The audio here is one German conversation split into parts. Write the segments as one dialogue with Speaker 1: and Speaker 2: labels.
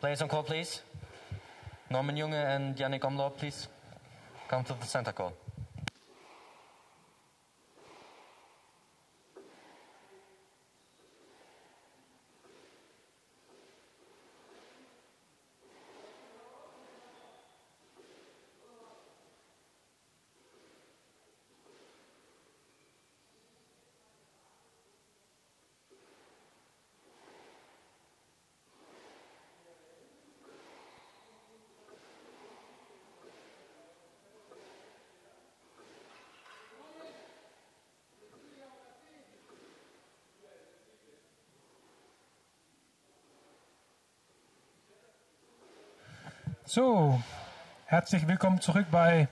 Speaker 1: Players on call, please. Norman Junge and Yannick Omlaub, please. Come to the center call.
Speaker 2: So, herzlich willkommen zurück bei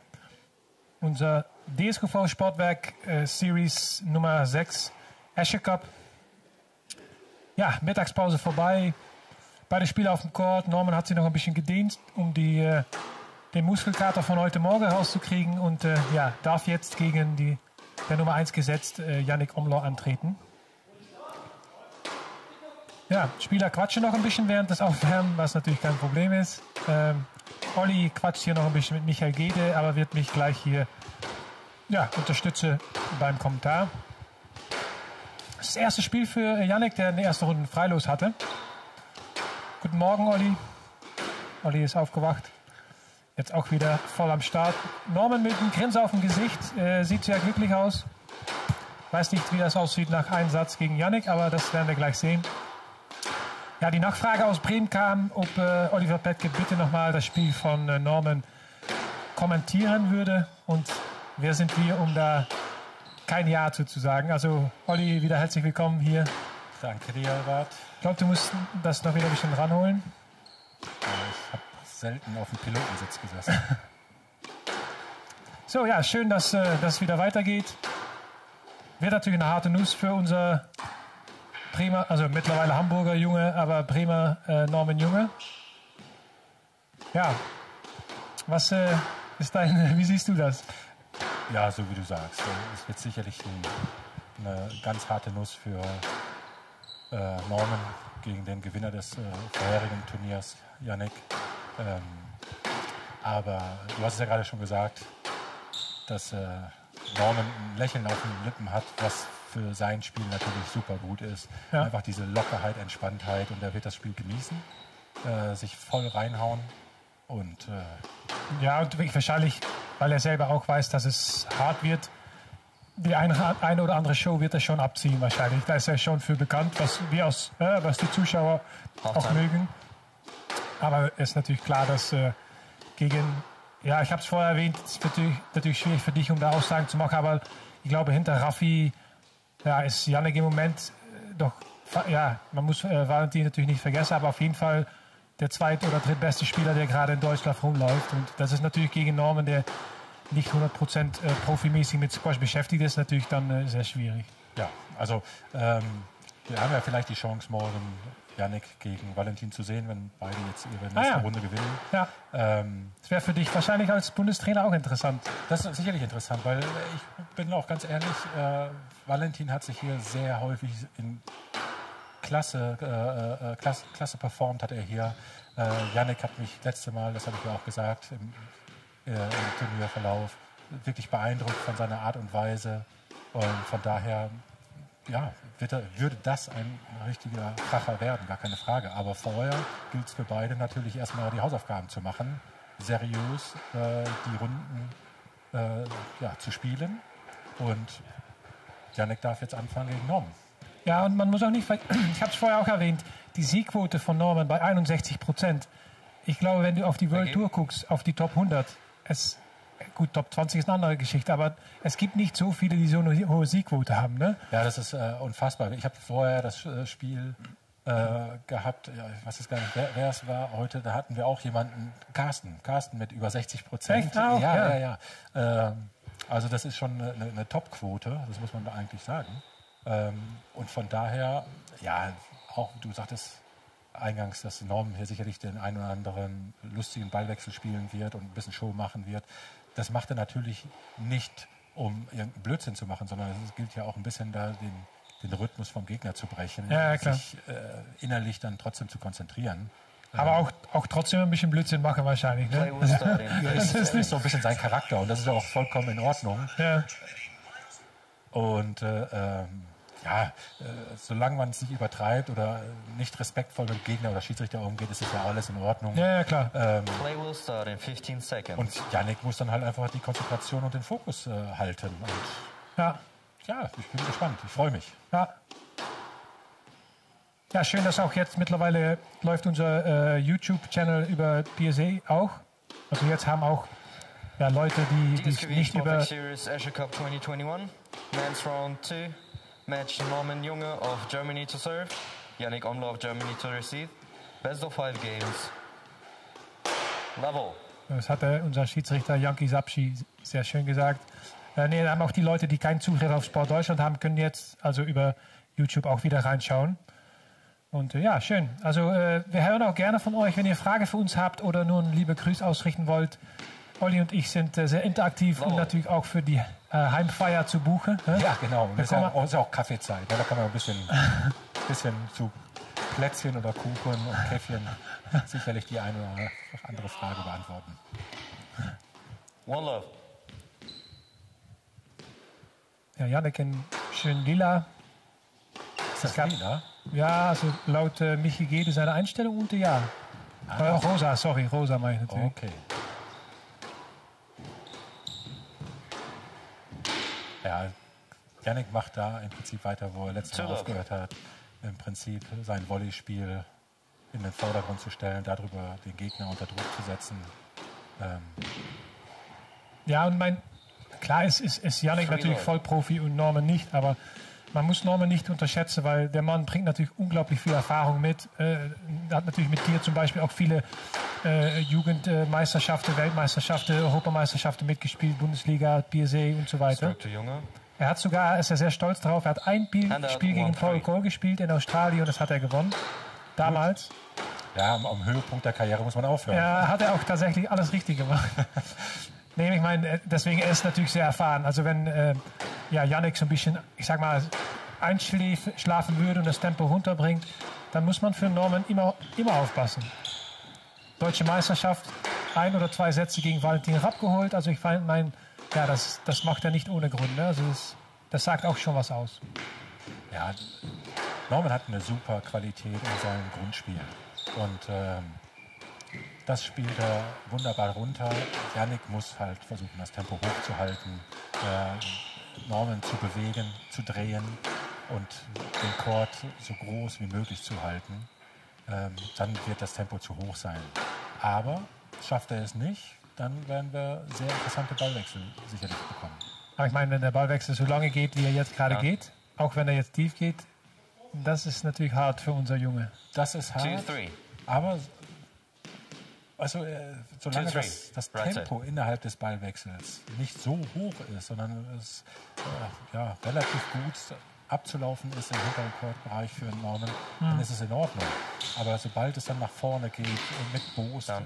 Speaker 2: unser DSGV Sportwerk äh, Series Nummer 6 Asche Cup. Ja, Mittagspause vorbei. Beide Spieler auf dem Court. Norman hat sich noch ein bisschen gedient, um die, äh, den Muskelkater von heute Morgen rauszukriegen und äh, ja, darf jetzt gegen die, der Nummer 1 gesetzt, äh, Yannick Omlor, antreten. Ja, Spieler quatschen noch ein bisschen während des Aufwärmen, was natürlich kein Problem ist. Ähm, Olli quatscht hier noch ein bisschen mit Michael Gede, aber wird mich gleich hier ja, unterstützen beim Kommentar. Das erste Spiel für Yannick, der in der ersten Runde freilos hatte. Guten Morgen, Olli. Olli ist aufgewacht. Jetzt auch wieder voll am Start. Norman mit einem Grinsen auf dem Gesicht. Äh, sieht sehr glücklich aus. Weiß nicht, wie das aussieht nach Einsatz gegen Yannick, aber das werden wir gleich sehen. Ja, die Nachfrage aus Bremen kam, ob äh, Oliver Petke bitte nochmal das Spiel von äh, Norman kommentieren würde. Und wer sind wir, um da kein Ja zu, zu sagen? Also, Olli, wieder herzlich willkommen hier.
Speaker 3: Danke dir, Albert.
Speaker 2: Ich glaube, du musst das noch wieder ein bisschen ranholen.
Speaker 3: Ich habe selten auf dem Pilotensitz gesessen.
Speaker 2: so, ja, schön, dass äh, das wieder weitergeht. Wird natürlich eine harte Nuss für unser Bremer, also mittlerweile Hamburger Junge, aber Bremer äh, Norman Junge. Ja, was äh, ist dein, wie siehst du das?
Speaker 3: Ja, so wie du sagst. Es wird sicherlich ein, eine ganz harte Nuss für äh, Norman gegen den Gewinner des äh, vorherigen Turniers, Yannick. Ähm, aber du hast es ja gerade schon gesagt, dass äh, Norman ein Lächeln auf den Lippen hat, was für sein Spiel natürlich super gut ist. Ja. Einfach diese Lockerheit, Entspanntheit und er wird das Spiel genießen, äh, sich voll reinhauen und
Speaker 2: äh ja und wahrscheinlich, weil er selber auch weiß, dass es hart wird. Die eine, eine oder andere Show wird er schon abziehen wahrscheinlich. Da ist er schon für bekannt, was wir aus, äh, was die Zuschauer auch, auch mögen. Aber es ist natürlich klar, dass äh, gegen ja, ich habe es vorher erwähnt, es ist natürlich, natürlich schwierig für dich, um da Aussagen zu machen, aber ich glaube, hinter Raffi ja, ist Janik im Moment äh, doch, ja, man muss äh, Valentin natürlich nicht vergessen, aber auf jeden Fall der zweit- oder drittbeste Spieler, der gerade in Deutschland rumläuft. Und das ist natürlich gegen Norman, der nicht 100% äh, profimäßig mit Squash beschäftigt ist, natürlich dann äh, sehr schwierig.
Speaker 3: Ja, also ähm, wir haben ja vielleicht die Chance, morgen Janik gegen Valentin zu sehen, wenn beide jetzt ihre nächste ah, ja. Runde gewinnen.
Speaker 2: Ja. Ähm, das wäre für dich wahrscheinlich als Bundestrainer auch interessant.
Speaker 3: Das ist sicherlich interessant, weil ich bin auch ganz ehrlich, äh, Valentin hat sich hier sehr häufig in Klasse, äh, äh, Klasse, Klasse performt, hat er hier. Äh, Janik hat mich letzte Mal, das habe ich ja auch gesagt, im, äh, im Turnierverlauf, wirklich beeindruckt von seiner Art und Weise. Und von daher ja, er, würde das ein richtiger Kracher werden, gar keine Frage. Aber vorher gilt es für beide natürlich erstmal die Hausaufgaben zu machen, seriös äh, die Runden äh, ja, zu spielen. Und Janek darf jetzt anfangen gegen Norman.
Speaker 2: Ja, und man muss auch nicht, ich habe es vorher auch erwähnt, die Siegquote von Norman bei 61 Prozent. Ich glaube, wenn du auf die World Tour guckst, auf die Top 100, es gut, Top 20 ist eine andere Geschichte, aber es gibt nicht so viele, die so eine hohe Siegquote haben. Ne?
Speaker 3: Ja, das ist äh, unfassbar. Ich habe vorher das äh, Spiel äh, gehabt, ich weiß jetzt gar nicht, wer, wer, es war heute, da hatten wir auch jemanden, Carsten, Carsten mit über 60 Prozent.
Speaker 2: Ja,
Speaker 3: ja, ja. ja. Ähm, also das ist schon eine, eine Top-Quote, das muss man da eigentlich sagen. Ähm, und von daher, ja, auch du sagtest eingangs, dass Norm hier sicherlich den einen oder anderen lustigen Ballwechsel spielen wird und ein bisschen Show machen wird das macht er natürlich nicht, um irgendeinen Blödsinn zu machen, sondern es gilt ja auch ein bisschen da den, den Rhythmus vom Gegner zu brechen,
Speaker 2: ja,
Speaker 3: sich äh, innerlich dann trotzdem zu konzentrieren.
Speaker 2: Aber auch, auch trotzdem ein bisschen Blödsinn machen wahrscheinlich.
Speaker 1: Play
Speaker 2: Ne?
Speaker 1: will start in
Speaker 3: Das
Speaker 1: 30
Speaker 3: ist, ist so ein bisschen sein Charakter und das ist ja auch vollkommen in Ordnung.
Speaker 2: Ja.
Speaker 3: Und äh, ähm, ja, äh, solange man es nicht übertreibt oder nicht respektvoll mit dem Gegner oder Schiedsrichter umgeht, ist es ja alles in Ordnung.
Speaker 2: ja, ja, klar.
Speaker 1: Play will start in 15 seconds.
Speaker 3: Und Yannick muss dann halt einfach die Konzentration und den Fokus äh, halten. Und
Speaker 2: Ja.
Speaker 3: ja, ich bin gespannt. Ich freue mich.
Speaker 2: Ja. Ja, schön, dass auch jetzt mittlerweile läuft unser äh, YouTube-Channel über PSA auch. Also jetzt haben auch ja, Leute, die, die
Speaker 1: DSKV
Speaker 2: nicht über...
Speaker 1: Series Asia Cup 2021. Men's Round 2. Match Norman Junge of Germany to serve. Yannick Omler of Germany to receive. Best of five games. Level.
Speaker 2: Das hat äh, unser Schiedsrichter Janki Sapschi sehr schön gesagt. Äh, nee, da haben auch die Leute, die keinen Zugriff auf Sport Deutschland haben, können jetzt also über YouTube auch wieder reinschauen. Und äh, ja, schön. Also äh, wir hören auch gerne von euch, wenn ihr Fragen für uns habt oder nur einen liebe Grüß ausrichten wollt. Olli und ich sind äh, sehr interaktiv und
Speaker 1: Wow.
Speaker 2: natürlich auch für die äh, Heimfeier zu buchen. ne?
Speaker 3: Ja, genau. Und
Speaker 2: Da
Speaker 3: es ist, ja ist auch Kaffeezeit. Ja, da kann man ein bisschen, bisschen zu Plätzchen oder Kuchen und Käffchen sicherlich die eine oder andere Frage beantworten.
Speaker 1: One love.
Speaker 2: Ja, Jannik in schön lila.
Speaker 3: Ist das
Speaker 2: gab-
Speaker 3: lila?
Speaker 2: Ja, also laut äh, Michi Gede seine Einstellung unter ja.
Speaker 3: Ah.
Speaker 2: Äh, rosa, sorry, rosa meine ich natürlich.
Speaker 3: Okay. Ja, Yannick macht da im Prinzip weiter, wo er letztes Mal aufgehört hat. Im Prinzip sein Volleyspiel in den Vordergrund zu stellen, darüber den Gegner unter Druck zu setzen. Ähm,
Speaker 2: Ja, und mein, klar ist, ist, ist
Speaker 1: Free
Speaker 2: natürlich
Speaker 1: Lord.
Speaker 2: Vollprofi und Norman nicht, aber man muss Norman nicht unterschätzen, weil der Mann bringt natürlich unglaublich viel Erfahrung mit. Äh, hat natürlich mit dir zum Beispiel auch viele äh, Jugendmeisterschaften, Weltmeisterschaften, Europameisterschaften mitgespielt, Bundesliga, PSA und so weiter.
Speaker 1: Junge.
Speaker 2: Er hat sogar, ist er sehr stolz drauf, er hat ein Spiel, Spiel gegen Paul. Cole gespielt in Australien und das hat er gewonnen. Damals.
Speaker 3: ja, am, am Höhepunkt der Karriere muss man aufhören.
Speaker 2: Ja, hat er auch tatsächlich alles richtig gemacht. nee, ich meine, äh, deswegen er ist natürlich sehr erfahren. Also wenn äh, ja, Yannick so ein bisschen, ich sag mal, einschlafen würde und das Tempo runterbringt, dann muss man für Norman immer, immer aufpassen. Deutsche Meisterschaft, ein oder zwei Sätze gegen Valentin Rapp geholt. Also ich meine, ja, das, das macht er nicht ohne Grund. Ne? Also das, das sagt auch schon was aus.
Speaker 3: Ja, Norman hat eine super Qualität in seinem Grundspiel. Und ähm, das spielt er wunderbar runter. Yannick muss halt versuchen, das Tempo hochzuhalten, äh, Norman zu bewegen, zu drehen und den Chord so groß wie möglich zu halten. Ähm, dann wird das Tempo zu hoch sein. Aber schafft er es nicht, dann werden wir sehr interessante Ballwechsel sicherlich bekommen.
Speaker 2: Aber ich meine, wenn der Ballwechsel so lange geht, wie er jetzt gerade
Speaker 1: Ja.
Speaker 2: geht, auch wenn er jetzt tief geht, das ist natürlich hart für unser Junge.
Speaker 3: Das ist
Speaker 1: Two,
Speaker 3: hart.
Speaker 1: three.
Speaker 3: Aber also, äh, solange das, das Tempo innerhalb des Ballwechsels nicht so hoch ist, sondern es äh, ja, relativ gut abzulaufen ist im hinteren Court-Bereich für einen Norman, dann ist es in Ordnung. Aber sobald es dann nach vorne geht, mit Boost, äh,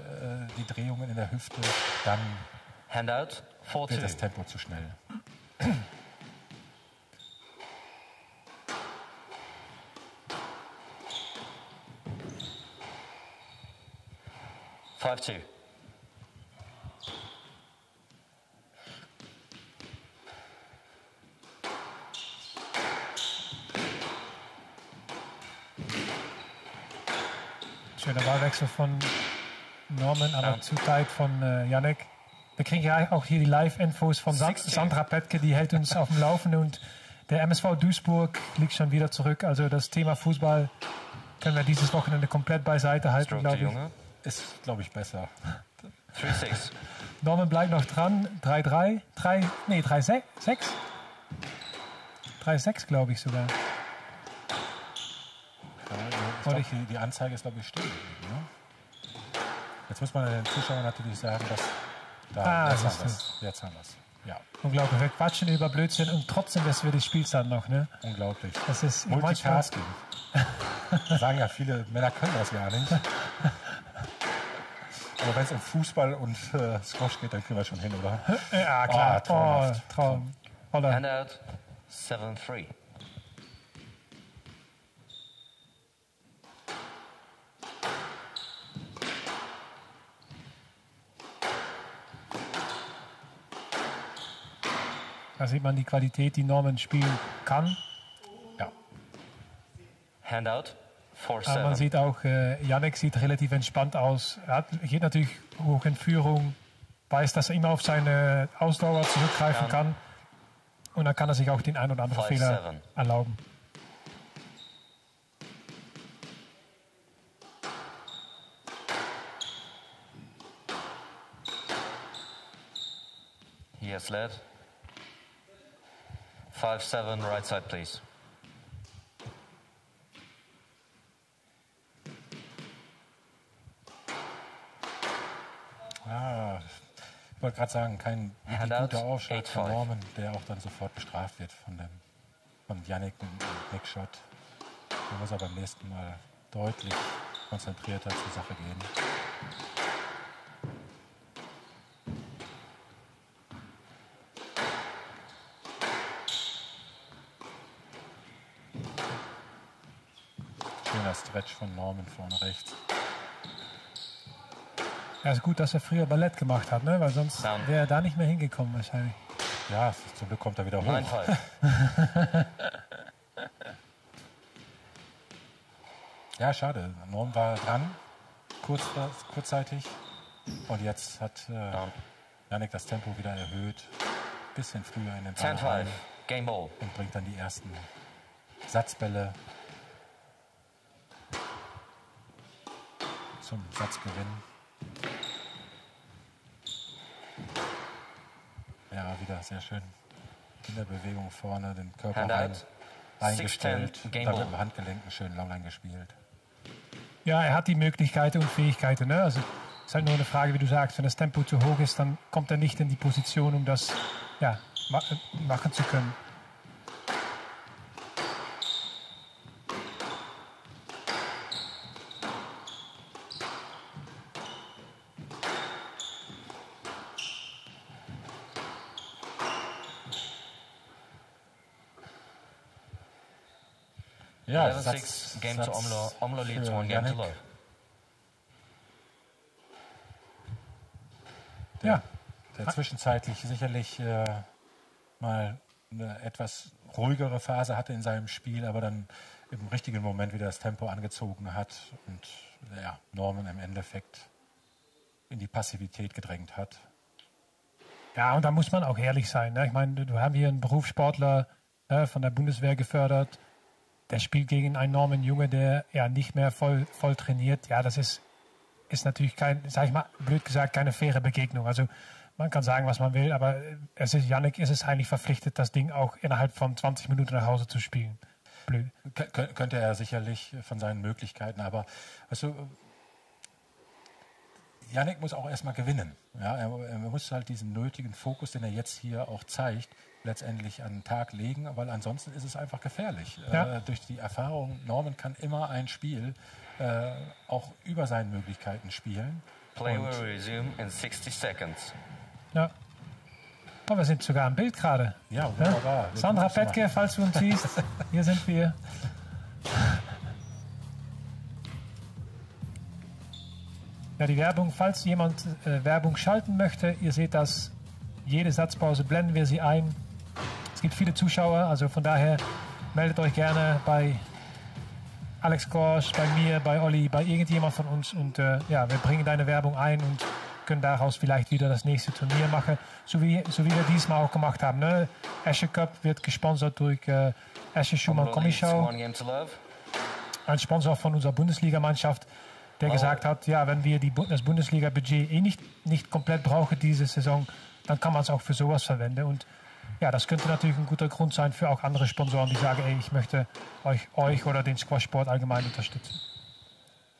Speaker 3: die Drehungen in der Hüfte, dann
Speaker 1: Handout. 4
Speaker 3: wird das
Speaker 1: 2.
Speaker 3: Tempo zu schnell.
Speaker 1: Five two.
Speaker 2: Schöner Ballwechsel von Norman, aber zu tight von äh, Yannick. Wir kriegen ja auch hier die Live-Infos von San
Speaker 1: 16.
Speaker 2: Sandra Petke, die hält uns auf dem Laufenden und der MSV Duisburg liegt schon wieder zurück. Also das Thema Fußball können wir dieses Wochenende komplett beiseite halten, glaube ich.
Speaker 1: Junge.
Speaker 3: Ist, glaube ich, besser.
Speaker 1: 3 6.
Speaker 2: Norman bleibt noch dran. 3-3, 3, nee, 3-6, 3-6 glaube ich sogar.
Speaker 3: Ja, ich glaub, die, die Anzeige ist, glaube ich, still. Ne? Jetzt muss man den Zuschauern natürlich sagen, dass da,
Speaker 2: Ah,
Speaker 3: jetzt, haben wir's. jetzt haben wir es. Ja,
Speaker 2: Unglaublich, wir quatschen über Blödsinn und trotzdem wissen wir die Spielstand noch. Ne?
Speaker 3: unglaublich.
Speaker 2: Das ist manchmal,
Speaker 3: Multitasking. sagen ja viele Männer können das gar nicht. Aber wenn es um Fußball und äh, Squash geht, dann kriegen wir schon hin, oder?
Speaker 2: Ja, ah, klar.
Speaker 3: Oh, traumhaft.
Speaker 2: Oh, Traum. Holland.
Speaker 1: Handout 7-3.
Speaker 2: Da sieht man die Qualität, die Norman spielen kann.
Speaker 3: Ja.
Speaker 1: Handout
Speaker 2: aber man
Speaker 1: 7.
Speaker 2: sieht auch, äh, Yannick sieht relativ entspannt aus. Er hat, geht natürlich hoch in Führung, weiß, dass er immer auf seine Ausdauer zurückgreifen
Speaker 1: Ja.
Speaker 2: kann. Und dann kann er sich auch den ein oder anderen
Speaker 1: Five,
Speaker 2: Fehler
Speaker 1: seven.
Speaker 2: erlauben.
Speaker 1: He has led. 5 7, right side, please.
Speaker 3: Ah, ich wollte gerade sagen, kein wirklich guter Aufschlag von. Norman, der auch dann sofort bestraft wird von dem von Yannick im Backshot. Da muss er beim nächsten Mal deutlich konzentrierter zur Sache gehen. Schöner Stretch von Norman vorne rechts.
Speaker 2: Ja, ist gut, dass er früher Ballett gemacht hat, ne? weil sonst wäre er da nicht mehr hingekommen wahrscheinlich.
Speaker 3: Ja, es ist- zum Glück kommt er wieder
Speaker 1: 9
Speaker 3: hoch.
Speaker 1: 5.
Speaker 3: Ja, schade. Norm war dran, kurz, kurzzeitig. Und jetzt hat äh. Janik das Tempo wieder erhöht. Bisschen früher in den
Speaker 1: 10
Speaker 3: Ball rein
Speaker 1: 5. Game ball.
Speaker 3: und bringt dann die ersten Satzbälle zum Satzgewinn. Ja, wieder sehr schön. In der Bewegung vorne den Körper
Speaker 1: Handout.
Speaker 3: rein, reingestellt.
Speaker 1: 6-10, Game
Speaker 3: Dann mit dem Handgelenk einen schönen Longline gespielt.
Speaker 2: Ja, er hat die Möglichkeiten und Fähigkeiten. Ne? Also es ist halt nur eine Frage, wie du sagst, wenn das Tempo zu hoch ist, dann kommt er nicht in die Position, um das ja, ma machen zu können.
Speaker 3: Satz-
Speaker 1: 6. Game to
Speaker 3: Satz
Speaker 1: Omlo. Omlo leads one game to love.
Speaker 2: Ja,
Speaker 3: der zwischenzeitlich sicherlich äh, mal eine etwas ruhigere Phase hatte in seinem Spiel, aber dann im richtigen Moment wieder das Tempo angezogen hat und ja, Norman im Endeffekt in die Passivität gedrängt hat.
Speaker 2: Ja, und da muss man auch ehrlich sein. Ne? Ich meine, du haben hier einen Berufssportler äh, von der Bundeswehr gefördert. Der spielt gegen einen Norman Junge, der ja nicht mehr voll, voll trainiert. Ja, das ist, ist natürlich kein, sag ich mal, blöd gesagt, keine faire Begegnung. Also man kann sagen, was man will, aber es ist, Yannick ist es eigentlich verpflichtet, das Ding auch innerhalb von 20 Minuten nach Hause zu spielen. Blöd.
Speaker 3: Kö- kö- könnte er sicherlich von seinen Möglichkeiten, aber du, Yannick muss auch erstmal gewinnen. Ja, er, er muss halt diesen nötigen Fokus, den er jetzt hier auch zeigt, letztendlich an den Tag legen, weil ansonsten ist es einfach gefährlich.
Speaker 2: Ja.
Speaker 3: Äh, durch die Erfahrung, Norman kann immer ein Spiel äh, auch über seinen Möglichkeiten spielen.
Speaker 1: Play will resume in 60 seconds.
Speaker 2: Ja. Oh, wir sind sogar im Bild gerade.
Speaker 3: Ja,
Speaker 2: Ja?
Speaker 3: wunderbar.
Speaker 2: Sandra
Speaker 3: Gutes
Speaker 2: Petke, falls du uns siehst, hier sind wir. Ja, die Werbung, falls jemand äh, Werbung schalten möchte, ihr seht das, jede Satzpause blenden wir sie ein. Es gibt viele Zuschauer, also von daher meldet euch gerne bei Alex Korsch, bei mir, bei Olli, bei irgendjemand von uns und äh, ja, wir bringen deine Werbung ein und können daraus vielleicht wieder das nächste Turnier machen, so wie, so wie wir diesmal auch gemacht haben. Ne? Asher Cup wird gesponsert durch äh, Asher Schumann
Speaker 1: love.
Speaker 2: ein Sponsor von unserer Bundesligamannschaft, der gesagt hat, ja, wenn wir die, das Bundesliga-Budget eh nicht, nicht komplett brauchen diese Saison, dann kann man es auch für sowas verwenden. Und ja, das könnte natürlich ein guter Grund sein für auch andere Sponsoren, die sagen, ey, ich möchte euch, euch oder den Squashsport allgemein unterstützen.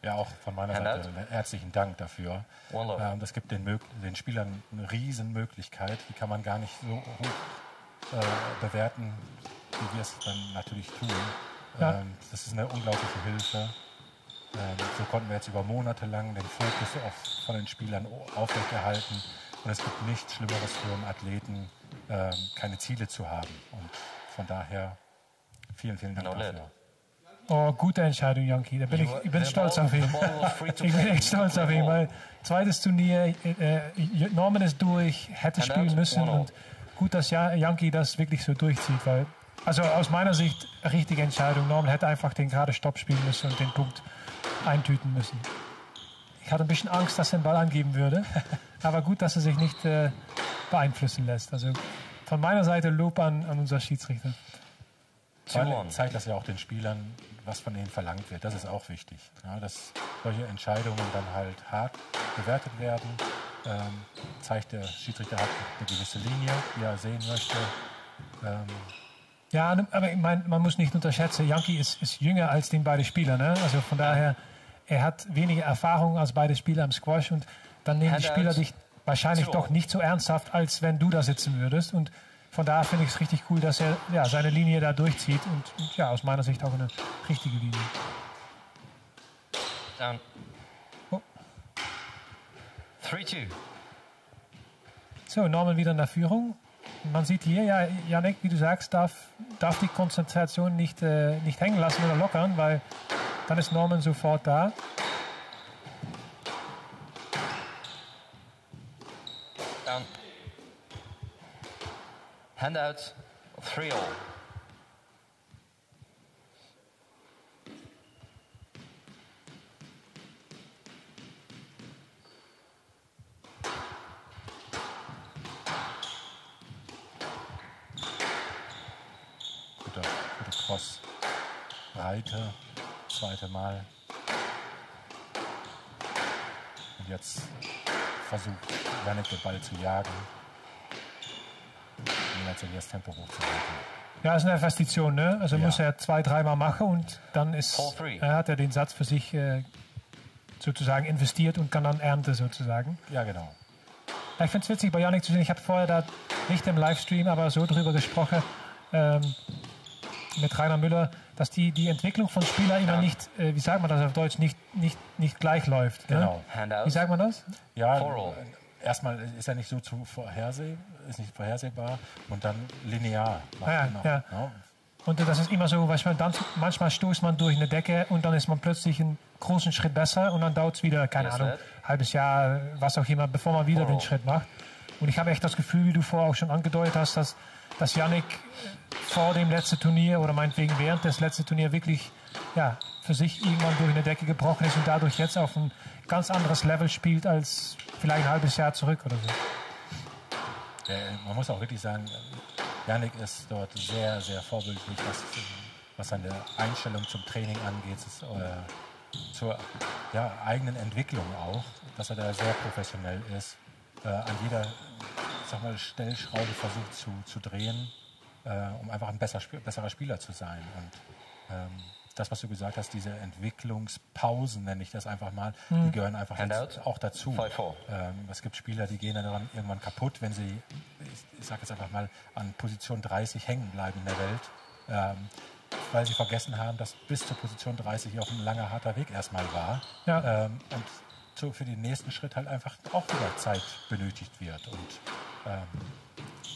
Speaker 3: Ja, auch von meiner. Seite einen herzlichen Dank dafür. Ähm, das gibt den, den Spielern eine riesen Möglichkeit. Die kann man gar nicht so hoch äh, bewerten, wie wir es dann natürlich tun.
Speaker 2: Ja.
Speaker 3: Ähm, das ist eine unglaubliche Hilfe. Ähm, so konnten wir jetzt über Monate lang den Fokus auf, von den Spielern aufrechterhalten. Und es gibt nichts Schlimmeres für einen Athleten, ähm, keine Ziele zu haben. Und von daher vielen, vielen Dank
Speaker 1: No
Speaker 3: dafür.
Speaker 1: lid.
Speaker 2: Oh, gute Entscheidung, Yankee. Da bin ich, ich bin
Speaker 1: The
Speaker 2: stolz
Speaker 1: ball-
Speaker 2: auf ihn. Ich bin echt stolz auf ihn, weil zweites Turnier, äh, äh, Norman ist durch, hätte spielen müssen und gut, dass Yankee das wirklich so durchzieht, weil, also aus meiner Sicht, richtige Entscheidung. Norman hätte einfach den gerade Stopp spielen müssen und den Punkt eintüten müssen. Ich hatte ein bisschen Angst, dass er den Ball angeben würde, aber gut, dass er sich nicht äh, beeinflussen lässt. Also von meiner Seite Lob an, an unser Schiedsrichter.
Speaker 3: Vor zeigt das ja auch den Spielern, was von ihnen verlangt wird. Das ist auch wichtig. Ja, dass solche Entscheidungen dann halt hart bewertet werden. Ähm, zeigt der Schiedsrichter hat eine gewisse Linie, die er sehen möchte. Ähm,
Speaker 2: ja, aber ich mein, man muss nicht unterschätzen, Yankee ist, ist jünger als den beiden Spieler. Ne? Also von daher, er hat weniger Erfahrung als beide Spieler am Squash und dann nehmen die Spieler dich wahrscheinlich doch nicht so ernsthaft, als wenn du da sitzen würdest. Und von daher finde ich es richtig cool, dass er ja, seine Linie da durchzieht und, und ja, aus meiner Sicht auch eine richtige Linie.
Speaker 1: Down. Oh. 3-2.
Speaker 2: So, Norman wieder in der Führung. Man sieht hier, ja, Janik, wie du sagst, darf, darf die Konzentration nicht, äh, nicht hängen lassen oder lockern, weil dann ist Norman sofort da.
Speaker 1: Down. Handout, 3 all.
Speaker 3: guter, guter Cross. Breite, zweite Mal. Und jetzt versucht Janik den Ball zu jagen. Um letztendlich das Tempo hochzuhalten.
Speaker 2: Ja, ist eine Investition, ne? Also
Speaker 3: Ja.
Speaker 2: muss er zwei, dreimal machen und dann ist, äh, hat er den Satz für sich äh, sozusagen investiert und kann dann ernten sozusagen.
Speaker 3: Ja, genau.
Speaker 2: Ja, ich finde es witzig bei Janik zu sehen. Ich habe vorher da nicht im Livestream, aber so drüber gesprochen ähm, mit Rainer Müller, dass die, die Entwicklung von Spielern immer nicht, äh, wie sagt man das auf Deutsch, nicht, nicht, nicht gleich läuft. Ne?
Speaker 3: Genau.
Speaker 1: Handout.
Speaker 2: Wie sagt man das?
Speaker 3: Ja, äh, erstmal ist er nicht so zu vorherseh, ist nicht vorhersehbar und dann linear.
Speaker 2: ja,
Speaker 3: noch,
Speaker 2: ja.
Speaker 3: ne?
Speaker 2: Und das ist immer so, was man dann, manchmal stoßt man durch eine Decke und dann ist man plötzlich einen großen Schritt besser und dann dauert es wieder, keine
Speaker 1: Yes,
Speaker 2: Ahnung, halbes Jahr, was auch immer, bevor man wieder
Speaker 1: Oh.
Speaker 2: den Schritt macht. Und ich habe echt das Gefühl, wie du vorher auch schon angedeutet hast, dass, dass Yannick vor dem letzten Turnier oder meinetwegen während des letzten Turnier wirklich ja, für sich irgendwann durch eine Decke gebrochen ist und dadurch jetzt auf ein ganz anderes Level spielt als vielleicht ein halbes Jahr zurück oder so.
Speaker 3: Ja, man muss auch wirklich sagen, Janik ist dort sehr, sehr vorbildlich, was, was seine Einstellung zum Training angeht, ist, äh, zur ja, eigenen Entwicklung auch, dass er da sehr professionell ist, äh, an jeder sag mal, Stellschraube versucht zu, zu drehen, äh, um einfach ein besser, besserer Spieler zu sein. Und ähm, das, was du gesagt hast, diese Entwicklungspausen, nenne ich das einfach mal, die gehören einfach jetzt auch dazu. Ähm, es gibt Spieler, die gehen dann irgendwann kaputt, wenn sie, ich, ich sage jetzt einfach mal, an Position 30 hängen bleiben in der Welt, ähm, weil sie vergessen haben, dass bis zur Position 30 auch ein langer, harter Weg erstmal war.
Speaker 2: Ja.
Speaker 3: Ähm, und so für den nächsten Schritt halt einfach auch wieder Zeit benötigt wird. Und ähm,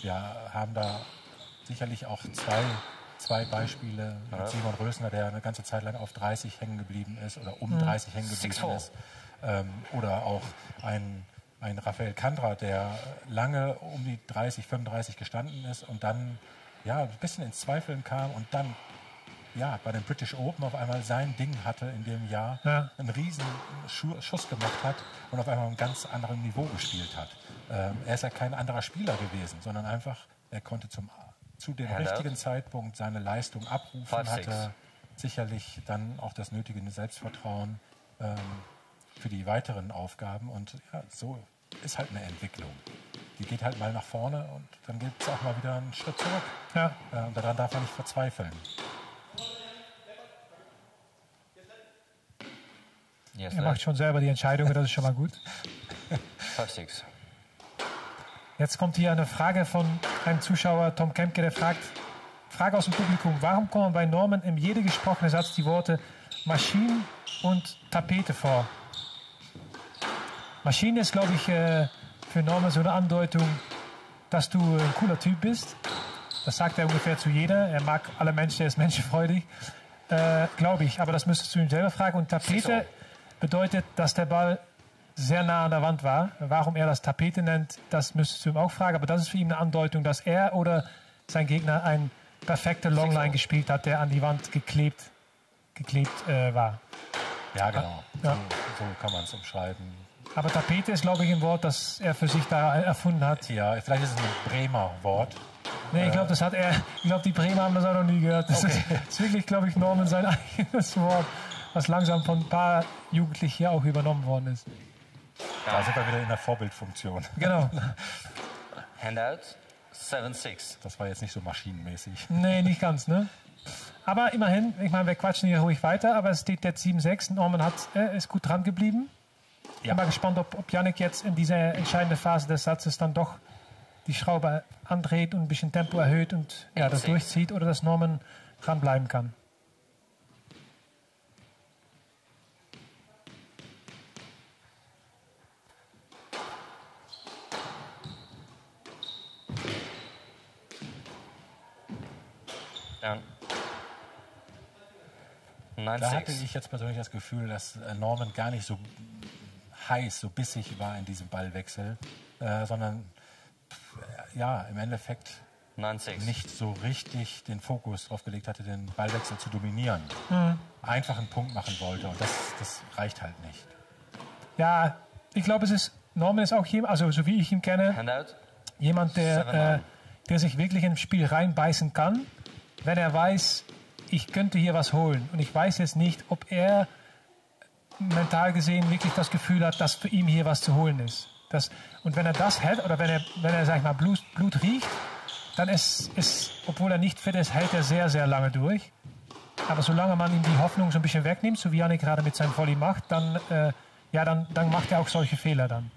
Speaker 3: wir haben da sicherlich auch zwei, zwei Beispiele. Mit Simon Rösner, der eine ganze Zeit lang auf 30 hängen geblieben ist oder um 30 hängen geblieben
Speaker 1: Six,
Speaker 3: ist. Ähm, oder auch ein, ein Raphael Kandra, der lange um die 30, 35 gestanden ist und dann ja, ein bisschen ins Zweifeln kam und dann ja, bei den British Open auf einmal sein Ding hatte in dem Jahr,
Speaker 2: Ja.
Speaker 3: einen riesen Schu Schuss gemacht hat und auf einmal einem ganz anderen Niveau gespielt hat. Ähm, er ist ja kein anderer Spieler gewesen, sondern einfach, er konnte zum, zu dem
Speaker 1: Handout.
Speaker 3: richtigen Zeitpunkt seine Leistung abrufen,
Speaker 1: Five, six.
Speaker 3: hatte sicherlich dann auch das nötige Selbstvertrauen ähm, für die weiteren Aufgaben und ja, so ist halt eine Entwicklung. Die geht halt mal nach vorne und dann geht es auch mal wieder einen Schritt zurück.
Speaker 2: Ja,
Speaker 3: Äh, und daran darf man nicht verzweifeln.
Speaker 1: Yes,
Speaker 2: er macht schon selber die Entscheidung, das ist schon mal gut.
Speaker 1: 5-6.
Speaker 2: Jetzt kommt hier eine Frage von einem Zuschauer, Tom Kemke, der fragt, Frage aus dem Publikum, warum kommen bei Norman in jedem gesprochenen Satz die Worte Maschine und Tapete vor? Maschine ist, glaube ich, äh, für Norman so eine Andeutung, dass du ein cooler Typ bist. Das sagt er ungefähr zu jeder. Er mag alle Menschen, er ist menschenfreudig. Äh, glaube ich, aber das müsstest du ihm selber fragen. Und Tapete bedeutet, dass der Ball sehr nah an der Wand war. Warum er das Tapete nennt, das müsstest du ihm auch fragen. Aber das ist für ihn eine Andeutung, dass er oder sein Gegner ein perfekte Longline gespielt hat, der an die Wand geklebt, geklebt äh, war.
Speaker 3: Ja, genau.
Speaker 2: Ja.
Speaker 3: So, so kann man es umschreiben.
Speaker 2: Aber Tapete ist, glaube ich, ein Wort, das er für sich da erfunden hat.
Speaker 3: Ja, vielleicht ist es ein Bremer Wort.
Speaker 2: Nee, ich glaube, das hat er. Ich glaube, die Bremer haben das auch noch nie gehört. Das ist, ist wirklich, glaube ich, Norman sein eigenes Wort, was langsam von ein paar Jugendlichen hier auch übernommen worden ist.
Speaker 3: Da sind wir wieder in der Vorbildfunktion.
Speaker 2: Genau.
Speaker 1: Handout, 7-6.
Speaker 3: Das war jetzt nicht so maschinenmäßig.
Speaker 2: Nee, nicht ganz, ne? Aber immerhin, ich meine, wir quatschen hier ruhig weiter, aber es steht jetzt 7-6. Norman hat, äh, ist gut dran geblieben. Ich
Speaker 3: Ja.
Speaker 2: bin mal gespannt, ob, ob Yannick jetzt in dieser entscheidenden Phase des Satzes dann doch die Schraube andreht und ein bisschen Tempo erhöht und ja, das durchzieht oder dass Norman dranbleiben kann.
Speaker 1: Down.
Speaker 3: Da hatte
Speaker 1: 9-6.
Speaker 3: ich jetzt persönlich das Gefühl, dass äh, Norman gar nicht so heiß, so bissig war in diesem Ballwechsel, äh, sondern ja, im Endeffekt
Speaker 1: 9-6.
Speaker 3: nicht so richtig den Fokus darauf gelegt hatte, den Ballwechsel zu dominieren. Einfach einen Punkt machen wollte und das, das reicht halt nicht.
Speaker 2: Ja, ich glaube, es ist, Norman ist auch jemand, also so wie ich ihn kenne,
Speaker 1: Handout,
Speaker 2: jemand, der,
Speaker 1: Seven
Speaker 2: äh, der sich wirklich ins Spiel reinbeißen kann, wenn er weiß, ich könnte hier was holen. Und ich weiß jetzt nicht, ob er mental gesehen wirklich das Gefühl hat, dass für ihn hier was zu holen ist. Das, und wenn er das hält, oder wenn er, wenn er sag ich mal, Blut, Blut riecht, dann ist, ist, obwohl er nicht fit ist, hält er sehr, sehr lange durch. Aber solange man ihm die Hoffnung so ein bisschen wegnimmt, so wie Janik gerade mit seinem Volley macht, dann, äh, ja, dann, dann macht er auch solche Fehler dann.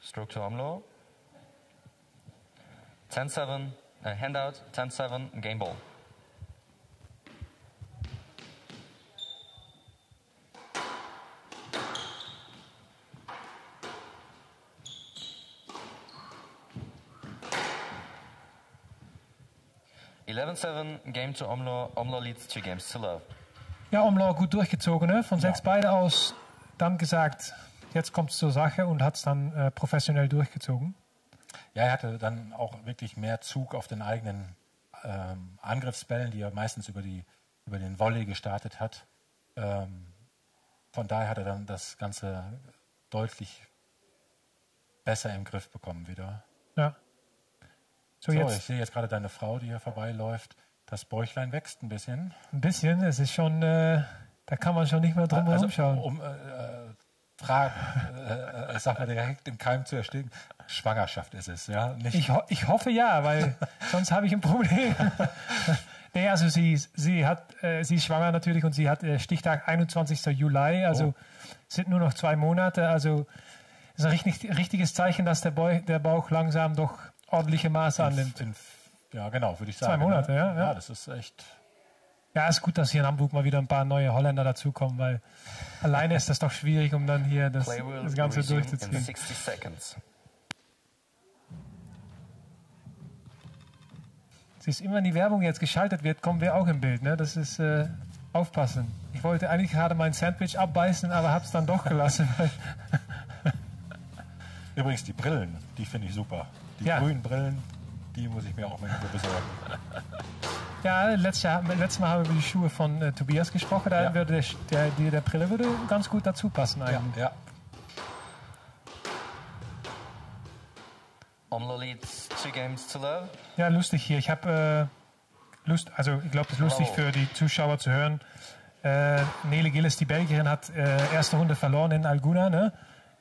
Speaker 1: stroke to Omlo. 10-7, uh, handout, 10-7, game ball. Eleven seven, game to Omlo. Omlo leads two games to love.
Speaker 2: Ja, Omlau gut durchgezogen, ne? von sechs beide aus. Dann gesagt, jetzt kommt es zur Sache und hat es dann äh, professionell durchgezogen.
Speaker 3: Ja, er hatte dann auch wirklich mehr Zug auf den eigenen ähm, Angriffsbällen, die er meistens über, die, über den Volley gestartet hat. Ähm, von daher hat er dann das Ganze deutlich besser im Griff bekommen wieder.
Speaker 2: Ja. So,
Speaker 3: So, ich
Speaker 2: jetzt
Speaker 3: sehe jetzt gerade deine Frau, die hier vorbeiläuft. Das Bäuchlein wächst ein bisschen.
Speaker 2: ein bisschen, es ist schon, äh, da kann man schon nicht mehr drum
Speaker 3: Also,
Speaker 2: herum schauen.
Speaker 3: um äh, äh, Fragen, äh, äh, sag mal direkt im Keim zu ersticken. Schwangerschaft ist es, ja? Nicht,
Speaker 2: Ich, ho ich hoffe ja, weil sonst habe ich ein Problem. nee, also sie, sie, hat, äh, sie ist schwanger natürlich und sie hat äh, Stichtag 21. Juli, also
Speaker 3: Oh.
Speaker 2: sind nur noch zwei Monate. Also ist ein richtig, richtiges Zeichen, dass der, Bauch, der Bauch langsam doch ordentliche Maße annimmt.
Speaker 3: in, ja, genau, würde ich sagen.
Speaker 2: Monate,
Speaker 3: ne?
Speaker 2: ja, ja.
Speaker 3: Ja, das ist echt.
Speaker 2: Ja, ist gut, dass hier in Hamburg mal wieder ein paar neue Holländer dazukommen, weil alleine ist das doch schwierig, um dann hier das, das Ganze
Speaker 1: in
Speaker 2: durchzuziehen.
Speaker 1: 60 seconds.
Speaker 2: Siehst immer, die Werbung jetzt geschaltet wird, kommen wir auch im Bild. Ne? Das ist äh, aufpassen. Ich wollte eigentlich gerade mein Sandwich abbeißen, aber hab's dann doch gelassen.
Speaker 3: Übrigens, die Brillen, die finde ich super. Die
Speaker 2: Ja.
Speaker 3: grünen Brillen, die muss ich mir auch mal besorgen.
Speaker 2: ja, letztes, Jahr, letztes Mal haben wir über die Schuhe von äh, Tobias gesprochen. Da
Speaker 3: Ja.
Speaker 2: würde der, der, der Brille würde ganz gut dazu passen
Speaker 3: Ja,
Speaker 2: eigentlich.
Speaker 3: ja.
Speaker 2: Ja, lustig hier. Ich habe äh, Lust, also ich glaube, das ist lustig für die Zuschauer zu hören. Äh, Nele Gillis, die Belgierin, hat äh, erste Runde verloren in Alguna. Ne?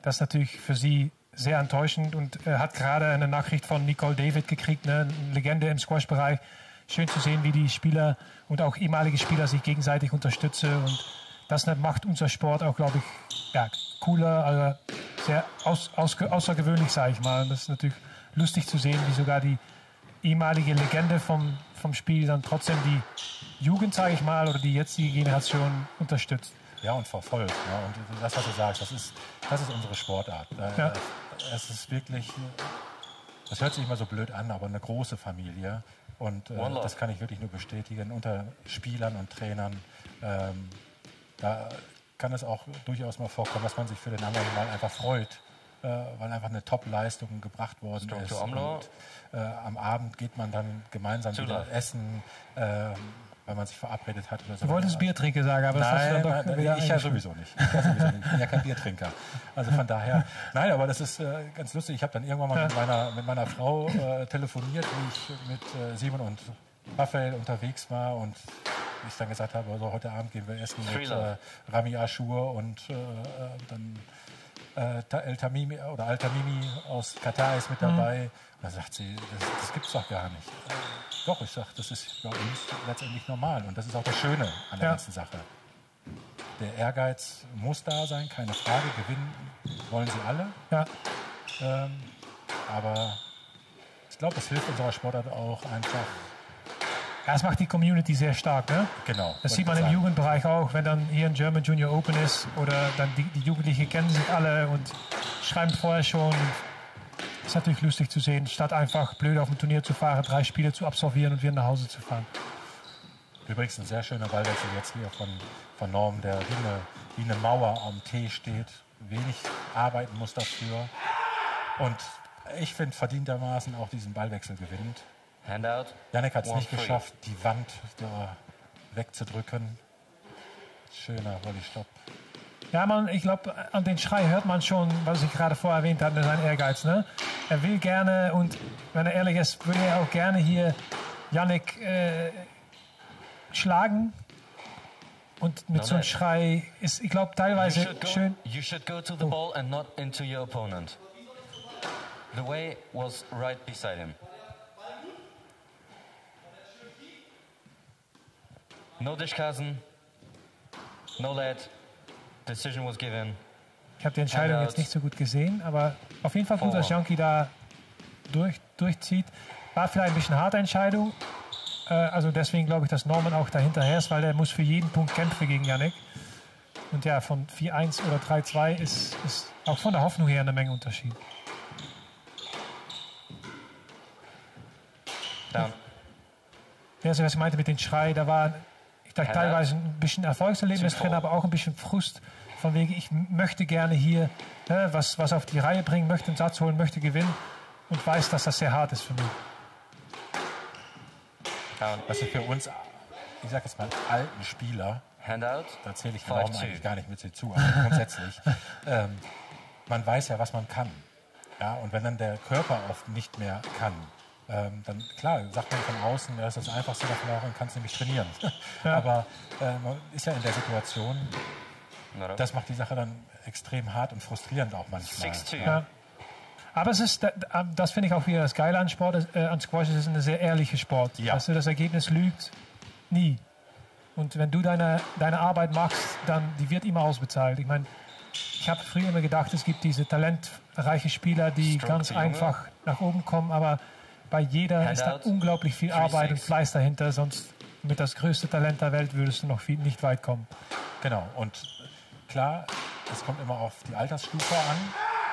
Speaker 2: Das ist natürlich für sie sehr enttäuschend und äh, hat gerade eine Nachricht von Nicole David gekriegt, ne? eine Legende im Squash-Bereich. Schön zu sehen, wie die Spieler und auch ehemalige Spieler sich gegenseitig unterstützen und das macht unser Sport auch, glaube ich, ja, cooler, also sehr aus, aus, außergewöhnlich, sage ich mal. Und das ist natürlich lustig zu sehen, wie sogar die ehemalige Legende vom, vom Spiel dann trotzdem die Jugend, sage ich mal, oder die jetzige Generation unterstützt.
Speaker 3: Ja, und verfolgt. Ne? Und das, was du sagst, das ist, das ist unsere Sportart. Äh,
Speaker 2: Ja.
Speaker 3: Es ist wirklich, das hört sich immer so blöd an, aber eine große Familie. Und äh, das kann ich wirklich nur bestätigen unter Spielern und Trainern. Ähm, da kann es auch durchaus mal vorkommen, dass man sich für den anderen mal einfach freut, weil einfach eine Top-Leistung gebracht worden
Speaker 1: Strong
Speaker 3: ist. Und, äh, am Abend geht man dann gemeinsam
Speaker 1: Zu
Speaker 3: wieder essen, äh, weil man sich verabredet hat. Oder so.
Speaker 2: Du wolltest Biertrinker sagen, aber das hast du
Speaker 3: Nein,
Speaker 2: dann doch
Speaker 3: nein,
Speaker 2: wieder
Speaker 3: ich ja sowieso nicht. Ich, ja sowieso nicht. ich bin ja kein Biertrinker. Also von daher, nein, aber das ist äh, ganz lustig. Ich habe dann irgendwann mal mit, meiner, mit meiner Frau äh, telefoniert, wie ich mit äh, Simon und Raphael unterwegs war und ich dann gesagt habe, also heute Abend gehen wir essen mit
Speaker 1: Thriller.
Speaker 3: äh, Rami Ashur und äh, äh, dann äh, Ta- El Tamimi oder Al Tamimi aus Katar ist mit dabei. Da sagt sie, das, das gibt's doch gar nicht. Doch, ich sag, das ist bei uns letztendlich normal und das ist auch das Schöne an der
Speaker 2: Ja.
Speaker 3: ganzen Sache. Der Ehrgeiz muss da sein, keine Frage. Gewinnen wollen sie alle.
Speaker 2: Ja,
Speaker 3: Ähm, aber ich glaube, es hilft unserer Sportart auch einfach.
Speaker 2: Ja, es macht die Community sehr stark. Ne?
Speaker 3: Genau.
Speaker 2: Das sieht man im Jugendbereich auch, wenn dann hier ein German Junior Open ist oder dann die, die Jugendlichen kennen sich alle und schreiben vorher schon. Ist natürlich lustig zu sehen, statt einfach blöd auf ein Turnier zu fahren, drei Spiele zu absolvieren und wieder nach Hause zu fahren.
Speaker 3: Übrigens ein sehr schöner Ballwechsel jetzt hier von, von Norm, der wie eine, wie eine Mauer am Tee steht. Wenig arbeiten muss dafür. Und ich finde verdientermaßen auch diesen Ballwechsel gewinnt.
Speaker 1: Handout.
Speaker 3: Janek hat es nicht
Speaker 1: free.
Speaker 3: geschafft, die Wand wegzudrücken. Schöner Volley-Stopp.
Speaker 2: Ja, man, ich glaube, an den Schrei hört man schon, was ich gerade vorher erwähnt habe, sein Ehrgeiz. Ne? Er will gerne und wenn er ehrlich ist, würde er auch gerne hier Yannick äh, schlagen. Und mit
Speaker 1: No
Speaker 2: so einem. Schrei ist, ich glaube,
Speaker 1: You
Speaker 2: teilweise
Speaker 1: should, go,
Speaker 2: schön.
Speaker 1: you should go to the ball and not into your opponent. The way was right beside him. No Dishkasen, no lead. Decision was given.
Speaker 2: Ich habe die Entscheidung jetzt nicht so gut gesehen, aber auf jeden Fall gut,
Speaker 1: Forward.
Speaker 2: dass Yankee da durch, durchzieht. War vielleicht ein bisschen harte Entscheidung. Äh, also deswegen glaube ich, dass Norman auch dahinterher ist, weil er muss für jeden Punkt kämpfen gegen Yannick. Und ja, von 4-1 oder 3-2 ist, ist auch von der Hoffnung her eine Menge Unterschied. Ja, also was ich meinte mit dem Schrei, da war, ich
Speaker 1: Ja,
Speaker 2: teilweise ein bisschen Erfolgserlebnis drin, aber auch ein bisschen Frust. Von wegen, ich möchte gerne hier ne, was, was auf die Reihe bringen, möchte einen Satz holen, möchte gewinnen und weiß, dass das sehr hart ist für mich.
Speaker 1: Down.
Speaker 3: Was ist für uns, ich sag jetzt mal, alten Spieler,
Speaker 1: Handout.
Speaker 3: da zähle ich Norm eigentlich gar nicht mit zu, aber grundsätzlich, ähm, man weiß ja, was man kann. Ja, und wenn dann der Körper oft nicht mehr kann, ähm, dann klar, sagt man von außen, das ist das Einfachste davon auch, man kann es nämlich trainieren. Aber äh, man ist ja in der Situation, das macht die Sache dann extrem hart und frustrierend auch manchmal.
Speaker 1: 6-2.
Speaker 2: Ja. Aber es ist, da- das finde ich auch wieder das Geile an Sport, äh, an Squash, es ist ein sehr ehrlicher Sport.
Speaker 3: Ja.
Speaker 2: Du, das Ergebnis lügt nie. Und wenn du deine, deine Arbeit machst, dann die wird immer ausbezahlt. Ich meine, ich habe früher immer gedacht, es gibt diese talentreiche Spieler, die
Speaker 1: Stroke
Speaker 2: ganz einfach nach oben kommen, aber bei jeder ist da unglaublich viel Arbeit und
Speaker 1: 3-6.
Speaker 2: Fleiß dahinter, sonst mit das größte Talent der Welt würdest du noch viel, nicht weit kommen.
Speaker 3: Genau, und klar, es kommt immer auf die Altersstufe an.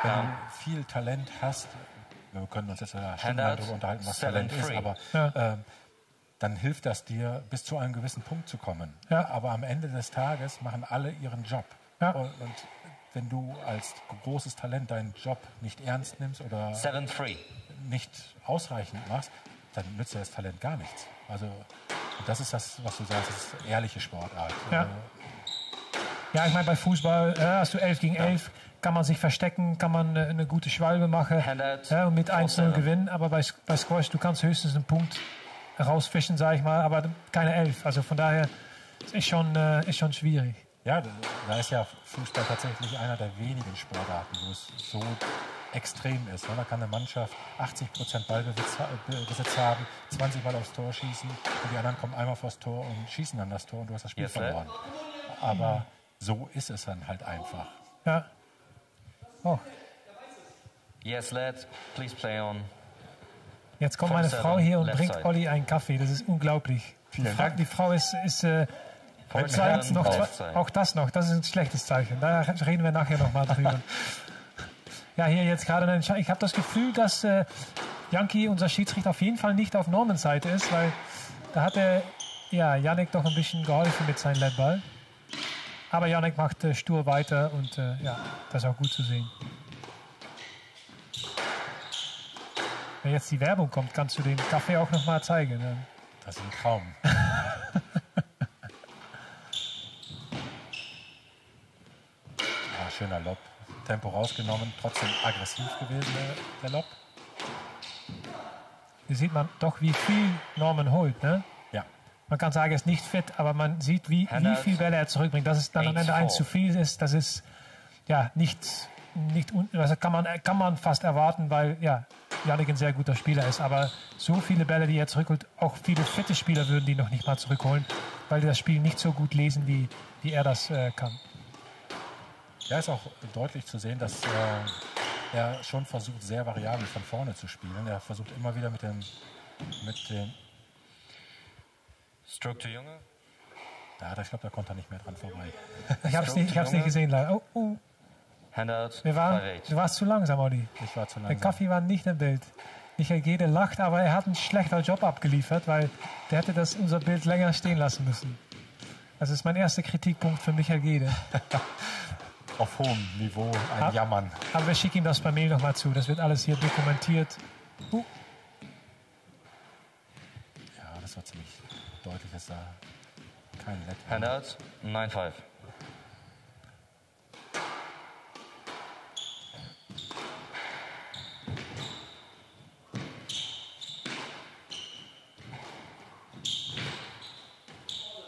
Speaker 3: Wenn
Speaker 1: Ja.
Speaker 3: du viel Talent hast, wir können uns jetzt ja stundenlang darüber unterhalten, was
Speaker 1: seven,
Speaker 3: Talent ist,
Speaker 1: three.
Speaker 3: aber
Speaker 2: Ja.
Speaker 3: ähm, dann hilft das dir, bis zu einem gewissen Punkt zu kommen.
Speaker 2: Ja.
Speaker 3: Aber am Ende des Tages machen alle ihren Job.
Speaker 2: Ja.
Speaker 3: Und, und wenn du als großes Talent deinen Job nicht ernst nimmst oder
Speaker 1: 7-3.
Speaker 3: Nicht ausreichend machst, dann nützt dir das Talent gar nichts. Also das ist das, was du sagst, das ist ehrliche Sportart.
Speaker 2: Ja.
Speaker 3: Also,
Speaker 2: Ja, ich meine, bei Fußball äh, hast du 11 gegen 11, kann man sich verstecken, kann man äh, eine gute Schwalbe machen ja, und mit 1-0
Speaker 1: Vorteile.
Speaker 2: gewinnen. Aber bei, bei Squash, du kannst höchstens einen Punkt rausfischen, sage ich mal, aber keine 11. Also von daher ist es schon, äh, ist schon schwierig.
Speaker 3: Ja, da ist ja Fußball tatsächlich einer der wenigen Sportarten, wo es so extrem ist. ne? Da kann eine Mannschaft 80% Ballbesitz ha- Be- Besitz haben, 20 Mal aufs Tor schießen und die anderen kommen einmal vors Tor und schießen dann das Tor und du hast das Spiel
Speaker 1: Yes,
Speaker 3: verloren. Aber so ist es dann halt einfach.
Speaker 2: Ja. Oh,
Speaker 1: Yes, lad. Please play on.
Speaker 2: jetzt kommt meine Frau hier und bringt
Speaker 1: side.
Speaker 2: Olli einen Kaffee. Das ist unglaublich. Die, Frau, die Frau ist, ist äh, noch, auch das noch, das ist ein schlechtes Zeichen. Da reden wir nachher nochmal drüber. ja, hier jetzt gerade, eine Entscheidung. ich habe das Gefühl, dass äh, Yankee, unser Schiedsrichter, auf jeden Fall nicht auf Normans Seite ist, weil da hat er ja, Yannick doch ein bisschen geholfen mit seinem Leadball. Aber Janik macht äh, stur weiter und äh, ja, das ist auch gut zu sehen. Wenn jetzt die Werbung kommt, kannst du den Kaffee auch noch mal zeigen. Ne?
Speaker 3: Das ist ein Traum. ja, schöner Lob. Tempo rausgenommen, trotzdem aggressiv gewesen, der, der Lob.
Speaker 2: Hier sieht man doch, wie viel Norman holt. Ne?
Speaker 3: Ja,
Speaker 2: Man kann sagen, er ist nicht fit, aber man sieht, wie, wie viel Bälle er zurückbringt. Dass es dann am Ende
Speaker 1: 8-4.
Speaker 2: eins zu viel ist, das ist ja nicht, nicht also kann, man, kann man fast erwarten, weil ja, Janik ein sehr guter Spieler ist. Aber so viele Bälle, die er zurückholt, auch viele fitte Spieler würden die noch nicht mal zurückholen, weil die das Spiel nicht so gut lesen, wie, wie er das äh, kann.
Speaker 3: Ja, ist auch deutlich zu sehen, dass äh, er schon versucht, sehr variabel von vorne zu spielen. Er versucht immer wieder mit dem, mit dem
Speaker 1: Stroke to Junge.
Speaker 3: da, ich glaube, da konnte er nicht mehr dran vorbei.
Speaker 2: Ich habe es nicht, ich nicht gesehen, leider. Oh, oh,
Speaker 1: Handout.
Speaker 2: wir waren,
Speaker 1: 5-8.
Speaker 2: du warst zu langsam, Olli.
Speaker 3: Ich war zu
Speaker 2: Der
Speaker 3: langsam.
Speaker 2: Kaffee war nicht im Bild. Michael Gede lacht, aber er hat einen schlechten Job abgeliefert, weil der hätte das unser Bild länger stehen lassen müssen. Das ist mein erster Kritikpunkt für Michael Gede.
Speaker 3: Auf hohem Niveau ein
Speaker 2: Ah.
Speaker 3: Jammern.
Speaker 2: Aber wir schicken ihm das per Mail nochmal zu. Das wird alles hier dokumentiert. Uh,
Speaker 3: Ja, das war ziemlich deutlich, dass da kein Let
Speaker 1: Handout. 9-5.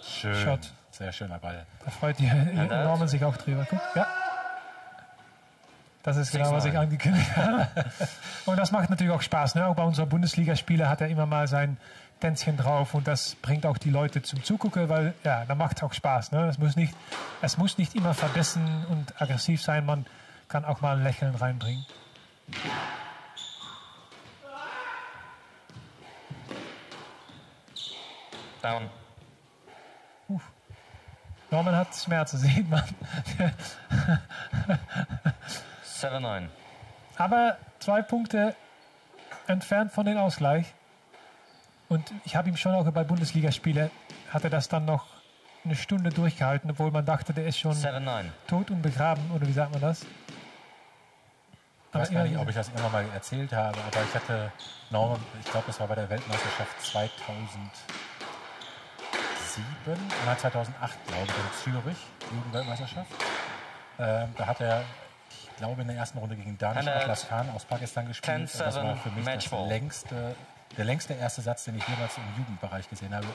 Speaker 3: Schön.
Speaker 2: Shot.
Speaker 3: Sehr schöner Ball.
Speaker 2: da freut die Norman sich auch drüber. Guck, ja. Das ist genau, was ich
Speaker 1: 6-9.
Speaker 2: angekündigt habe. Und das macht natürlich auch Spaß. Ne? Auch bei unseren Bundesligaspielen hat er immer mal sein Tänzchen drauf und das bringt auch die Leute zum Zugucken, weil ja, da macht auch Spaß. Ne? Es, muss nicht, es muss nicht immer verbissen und aggressiv sein. Man kann auch mal ein Lächeln reinbringen.
Speaker 1: Down.
Speaker 2: Norman hat Schmerzen, sieht man.
Speaker 1: 7-9.
Speaker 2: Aber zwei Punkte entfernt von den Ausgleich. Und ich habe ihm schon auch bei Bundesligaspielen, hat er das dann noch eine Stunde durchgehalten, obwohl man dachte, der ist schon
Speaker 1: 7-9.
Speaker 2: tot und begraben, oder wie sagt man das?
Speaker 3: Ich weiß gar nicht, ob ich das immer mal erzählt habe, aber ich hatte Norman, ich glaube, das war bei der Weltmeisterschaft 2007, nein, 2008, glaube ich, in Zürich, Jugendweltmeisterschaft. Ähm, da hat er, ich glaube, in der ersten Runde gegen Danish. Atlas Khan aus Pakistan gespielt. Und das war
Speaker 1: 10-7
Speaker 3: für mich das längste, der längste erste Satz, den ich jemals im Jugendbereich gesehen habe.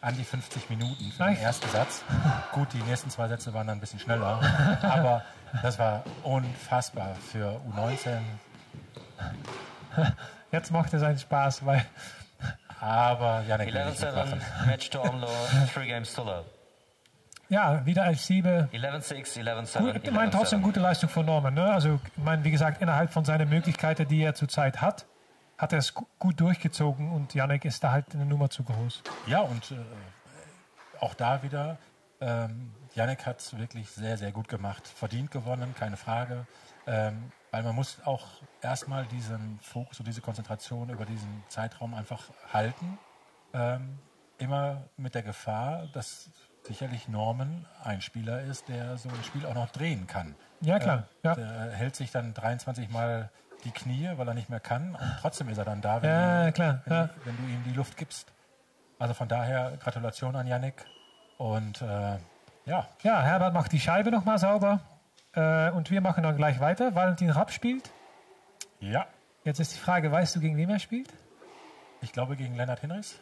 Speaker 3: An die 50 Minuten für den ersten Satz. Gut, die nächsten zwei Sätze waren dann ein bisschen schneller, aber das war unfassbar für U19.
Speaker 2: Jetzt macht er seinen Spaß, weil
Speaker 3: Aber Janik will nicht
Speaker 1: 11-7.
Speaker 3: mitmachen.
Speaker 1: Match to Omlo. 3 games to love.
Speaker 2: ja, wieder als Siebe.
Speaker 1: 11-6, 11-7.
Speaker 2: Gut, ich meine trotzdem
Speaker 1: 11-7.
Speaker 2: gute Leistung von Norman. Ne? Also, ich meine, wie gesagt, innerhalb von seinen Möglichkeiten, die er zurzeit hat, hat er es gu- gut durchgezogen und Janik ist da halt eine Nummer zu groß.
Speaker 3: Ja, und äh, auch da wieder, ähm, Janik hat es wirklich sehr, sehr gut gemacht. Verdient gewonnen, keine Frage. Ähm, weil man muss auch erstmal diesen Fokus und diese Konzentration über diesen Zeitraum einfach halten. Ähm, immer mit der Gefahr, dass sicherlich Norman ein Spieler ist, der so ein Spiel auch noch drehen kann.
Speaker 2: Ja, klar.
Speaker 3: Äh,
Speaker 2: Ja.
Speaker 3: Der hält sich dann 23 Mal die Knie, weil er nicht mehr kann. Und trotzdem ist er dann da, wenn,
Speaker 2: Ja,
Speaker 3: du,
Speaker 2: klar,
Speaker 3: wenn,
Speaker 2: ja.
Speaker 3: wenn du ihm die Luft gibst. Also von daher Gratulation an Yannick. Und äh, ja,
Speaker 2: Ja, Herbert macht die Scheibe nochmal sauber. Äh, und wir machen dann gleich weiter. Valentin Rapp spielt.
Speaker 3: Ja,
Speaker 2: Jetzt ist die Frage, weißt du, gegen wen er spielt?
Speaker 3: ich glaube gegen Lennart Hinrichs.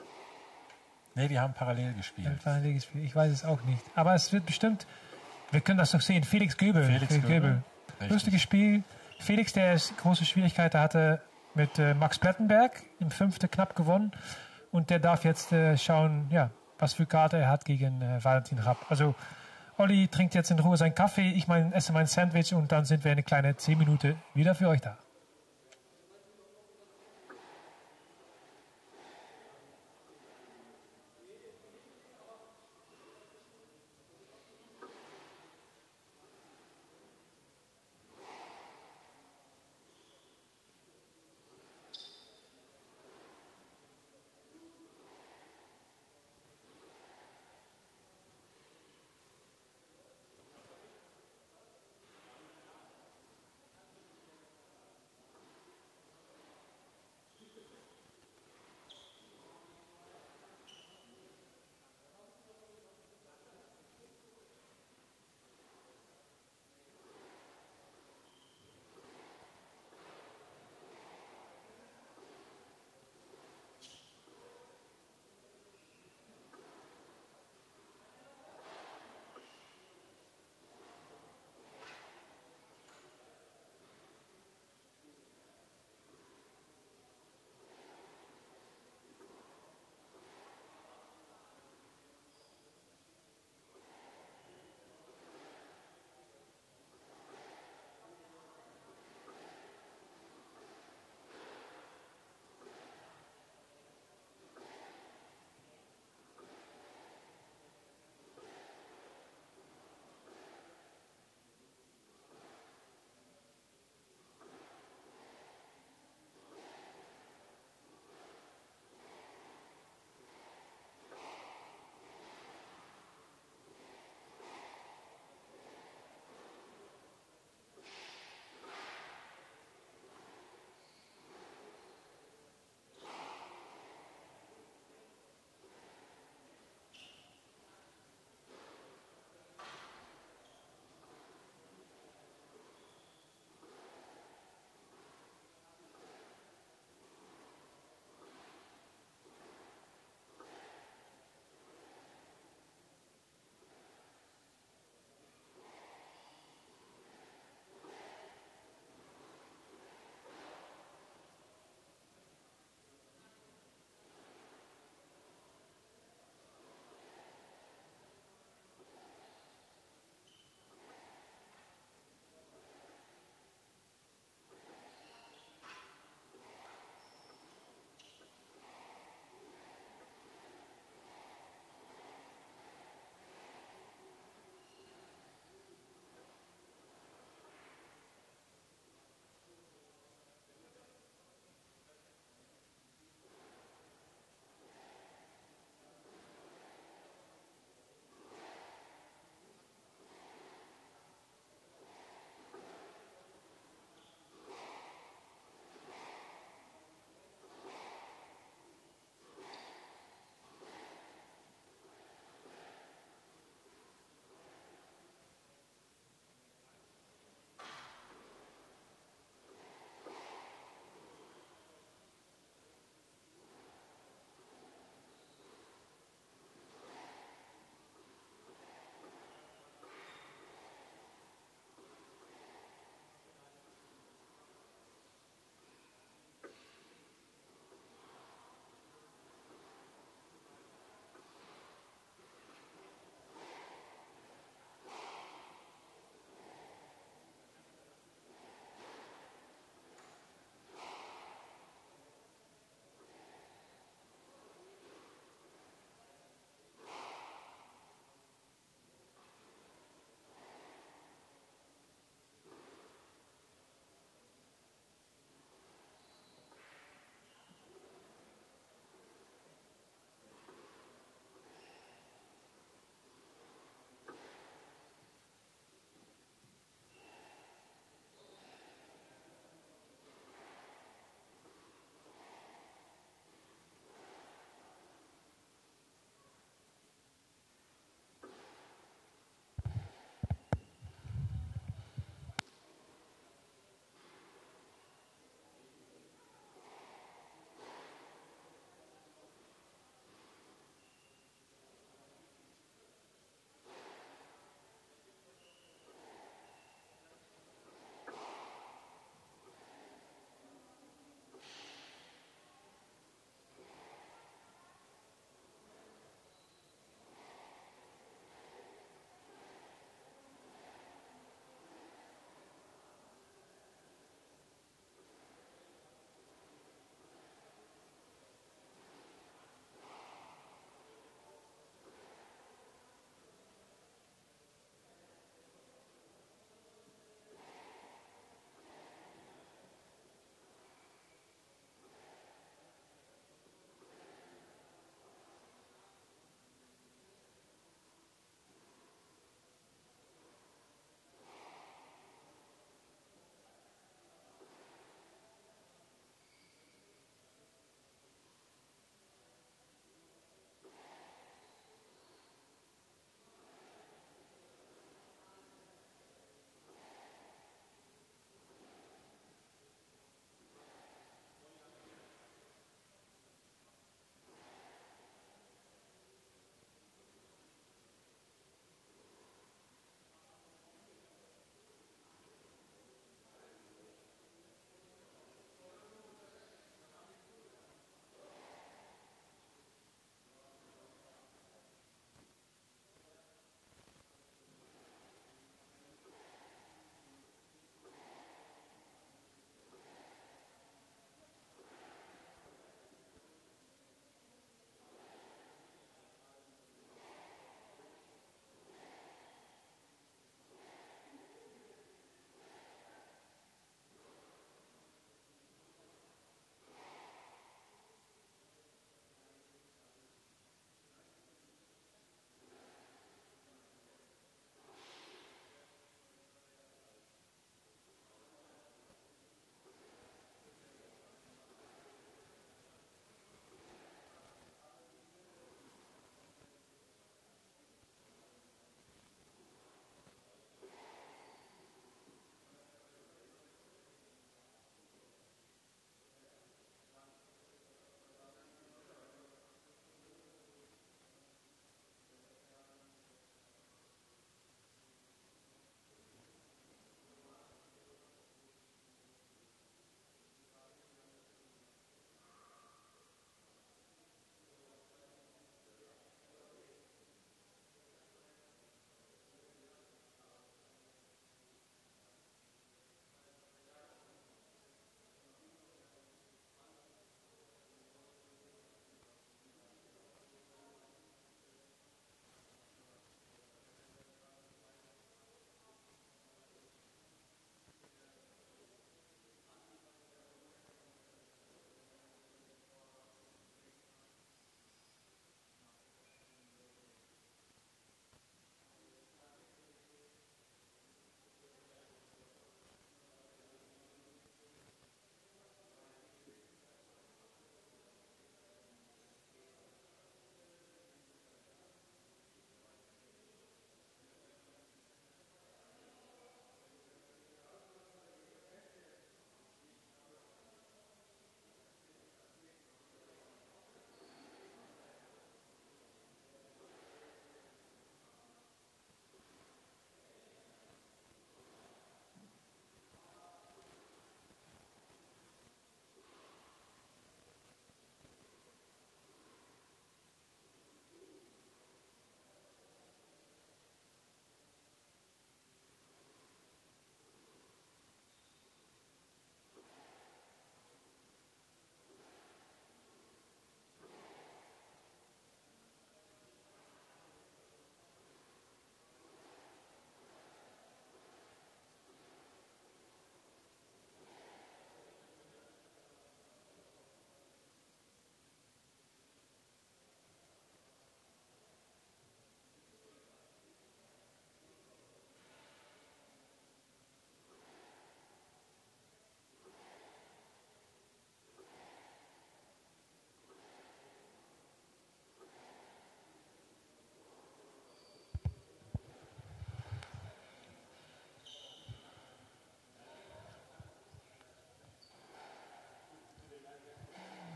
Speaker 3: Nee, die haben parallel gespielt.
Speaker 2: Parallel gespielt. Ich weiß es auch nicht. Aber es wird bestimmt, wir können das doch sehen, Felix Göbel.
Speaker 3: Felix Göbel. Richtig.
Speaker 2: Lustiges Spiel. Felix, der es große Schwierigkeiten hatte mit äh, Max Plettenberg, im fünften knapp gewonnen. Und der darf jetzt äh, schauen, ja, was für Karte er hat gegen äh, Valentin Rapp. Also Olli trinkt jetzt in Ruhe seinen Kaffee, ich mein, esse mein Sandwich und dann sind wir in eine kleine 10 Minuten wieder für euch da.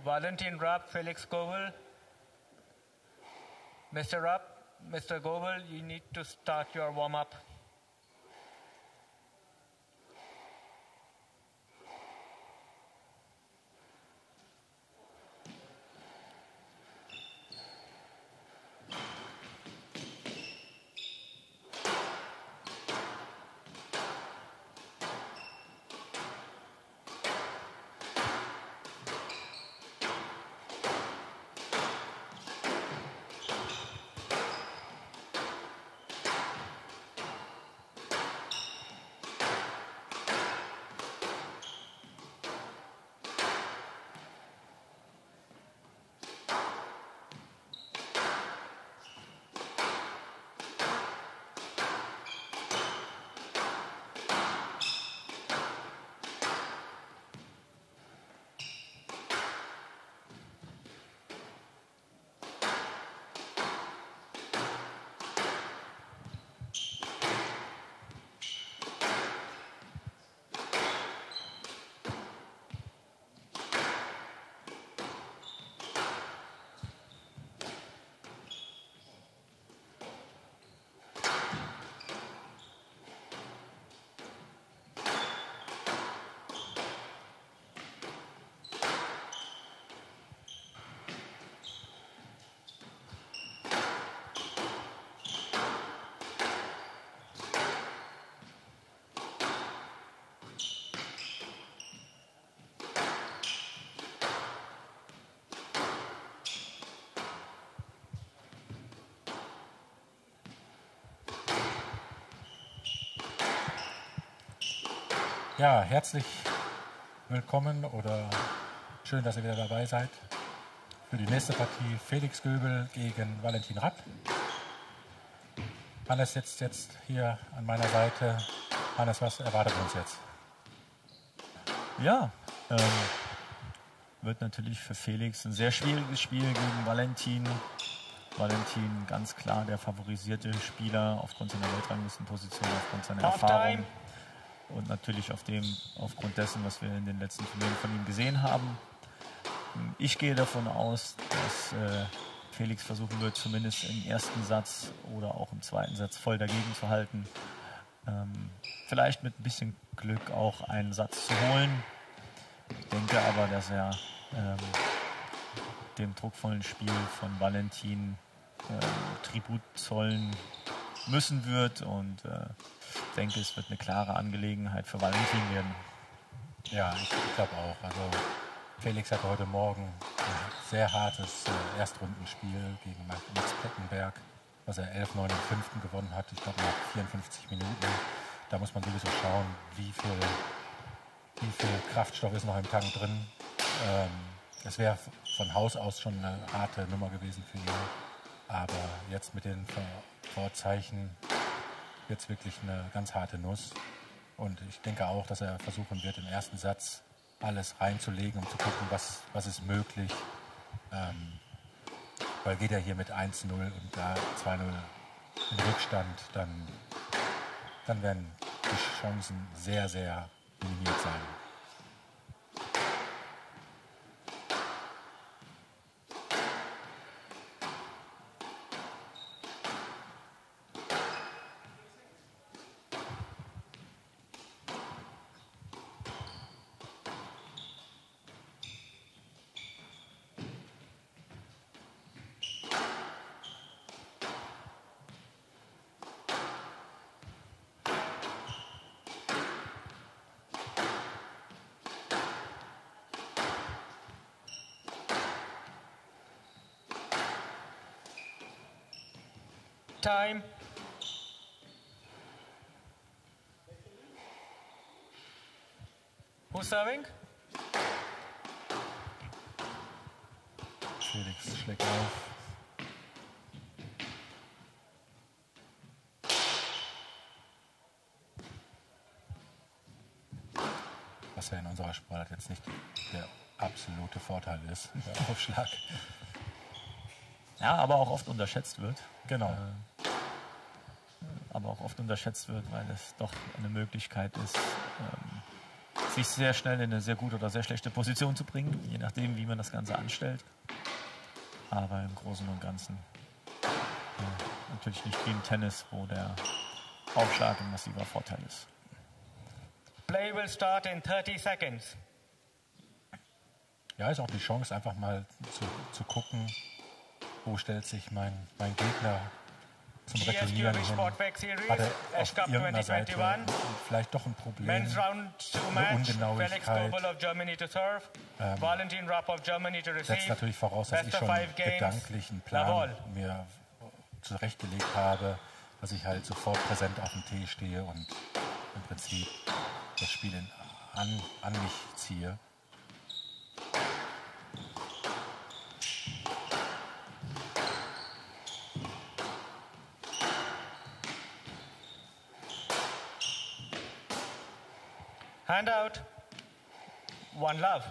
Speaker 4: Valentin Rapp, Felix Goebel. Mr. Rapp, Mr. Goebel, you need to start your warm
Speaker 3: Ja, herzlich willkommen oder schön, dass ihr wieder dabei seid für die nächste Partie Felix Göbel gegen Valentin Rapp. Hannes sitzt jetzt hier an meiner Seite. Hannes, was erwartet uns jetzt?
Speaker 5: Ja, ähm, wird natürlich für Felix ein sehr schwieriges Spiel gegen Valentin. Valentin ganz klar der favorisierte Spieler aufgrund seiner Weltranglistenposition, aufgrund seiner Erfahrung und natürlich auf dem, aufgrund dessen, was wir in den letzten Turnieren von ihm gesehen haben. Ich gehe davon aus, dass äh, Felix versuchen wird, zumindest im ersten Satz oder auch im zweiten Satz voll dagegen zu halten. Ähm, vielleicht mit ein bisschen Glück auch einen Satz zu holen. Ich denke aber, dass er ähm, dem druckvollen Spiel von Valentin äh, Tribut zollen müssen wird und äh, denke, es wird eine klare Angelegenheit für Valentin werden.
Speaker 3: Ja, ich, ich glaube auch. Also Felix hatte heute Morgen ein sehr hartes äh, Erstrundenspiel gegen Max Plettenberg, was er 11-9 im gewonnen hat. Ich glaube nach 54 Minuten. Da muss man sowieso schauen, wie viel, wie viel Kraftstoff ist noch im Tank drin. Ähm, es wäre von Haus aus schon eine harte Nummer gewesen für ihn. Aber jetzt mit den Vorzeichen jetzt wirklich eine ganz harte Nuss. Und ich denke auch, dass er versuchen wird, im ersten Satz alles reinzulegen, um zu gucken, was, was ist möglich. Ähm, weil geht er hier mit 1-0 und da 2-0 in Rückstand, dann, dann werden die Chancen sehr, sehr minimiert sein.
Speaker 4: Time. Who's serving?
Speaker 3: Felix schlägt auf. Was ja in unserer Sportart jetzt nicht der absolute Vorteil ist, der Aufschlag.
Speaker 5: Ja, aber auch oft unterschätzt wird.
Speaker 3: Genau.
Speaker 5: Äh, aber auch oft unterschätzt wird, weil es doch eine Möglichkeit ist, ähm, sich sehr schnell in eine sehr gute oder sehr schlechte Position zu bringen, je nachdem, wie man das Ganze anstellt. Aber im Großen und Ganzen ja, natürlich nicht wie im Tennis, wo der Aufschlag ein massiver Vorteil ist.
Speaker 4: Play will start in 30 seconds.
Speaker 3: Ja, ist auch die Chance, einfach mal zu, zu gucken, wo stellt sich mein, mein Gegner zum Retournieren hin.
Speaker 4: Sportback Series,
Speaker 3: Hat
Speaker 4: Ash
Speaker 3: auf irgendeiner Seite
Speaker 4: 2021.
Speaker 3: vielleicht doch ein Problem. Eine Ungenauigkeit.
Speaker 4: Receive.
Speaker 3: setzt natürlich voraus, dass ich schon gedanklich einen. Plan mir zurechtgelegt habe, dass ich halt sofort präsent auf dem Tee stehe und im Prinzip das Spiel an, an mich ziehe.
Speaker 4: Hand out. One love.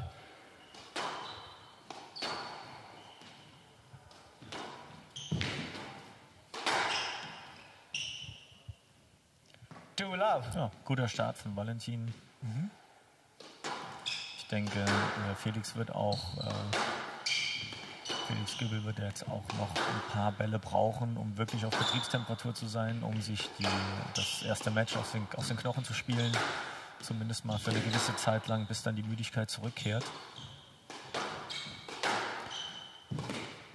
Speaker 4: Two love.
Speaker 5: Ja, guter Start von Valentin. Ich denke, äh, Felix wird auch, äh, Felix Gübel wird jetzt auch noch ein paar Bälle brauchen, um wirklich auf Betriebstemperatur zu sein, um sich die, das erste Match aus den, aus den Knochen zu spielen. Zumindest mal für eine gewisse Zeit lang, bis dann die Müdigkeit zurückkehrt.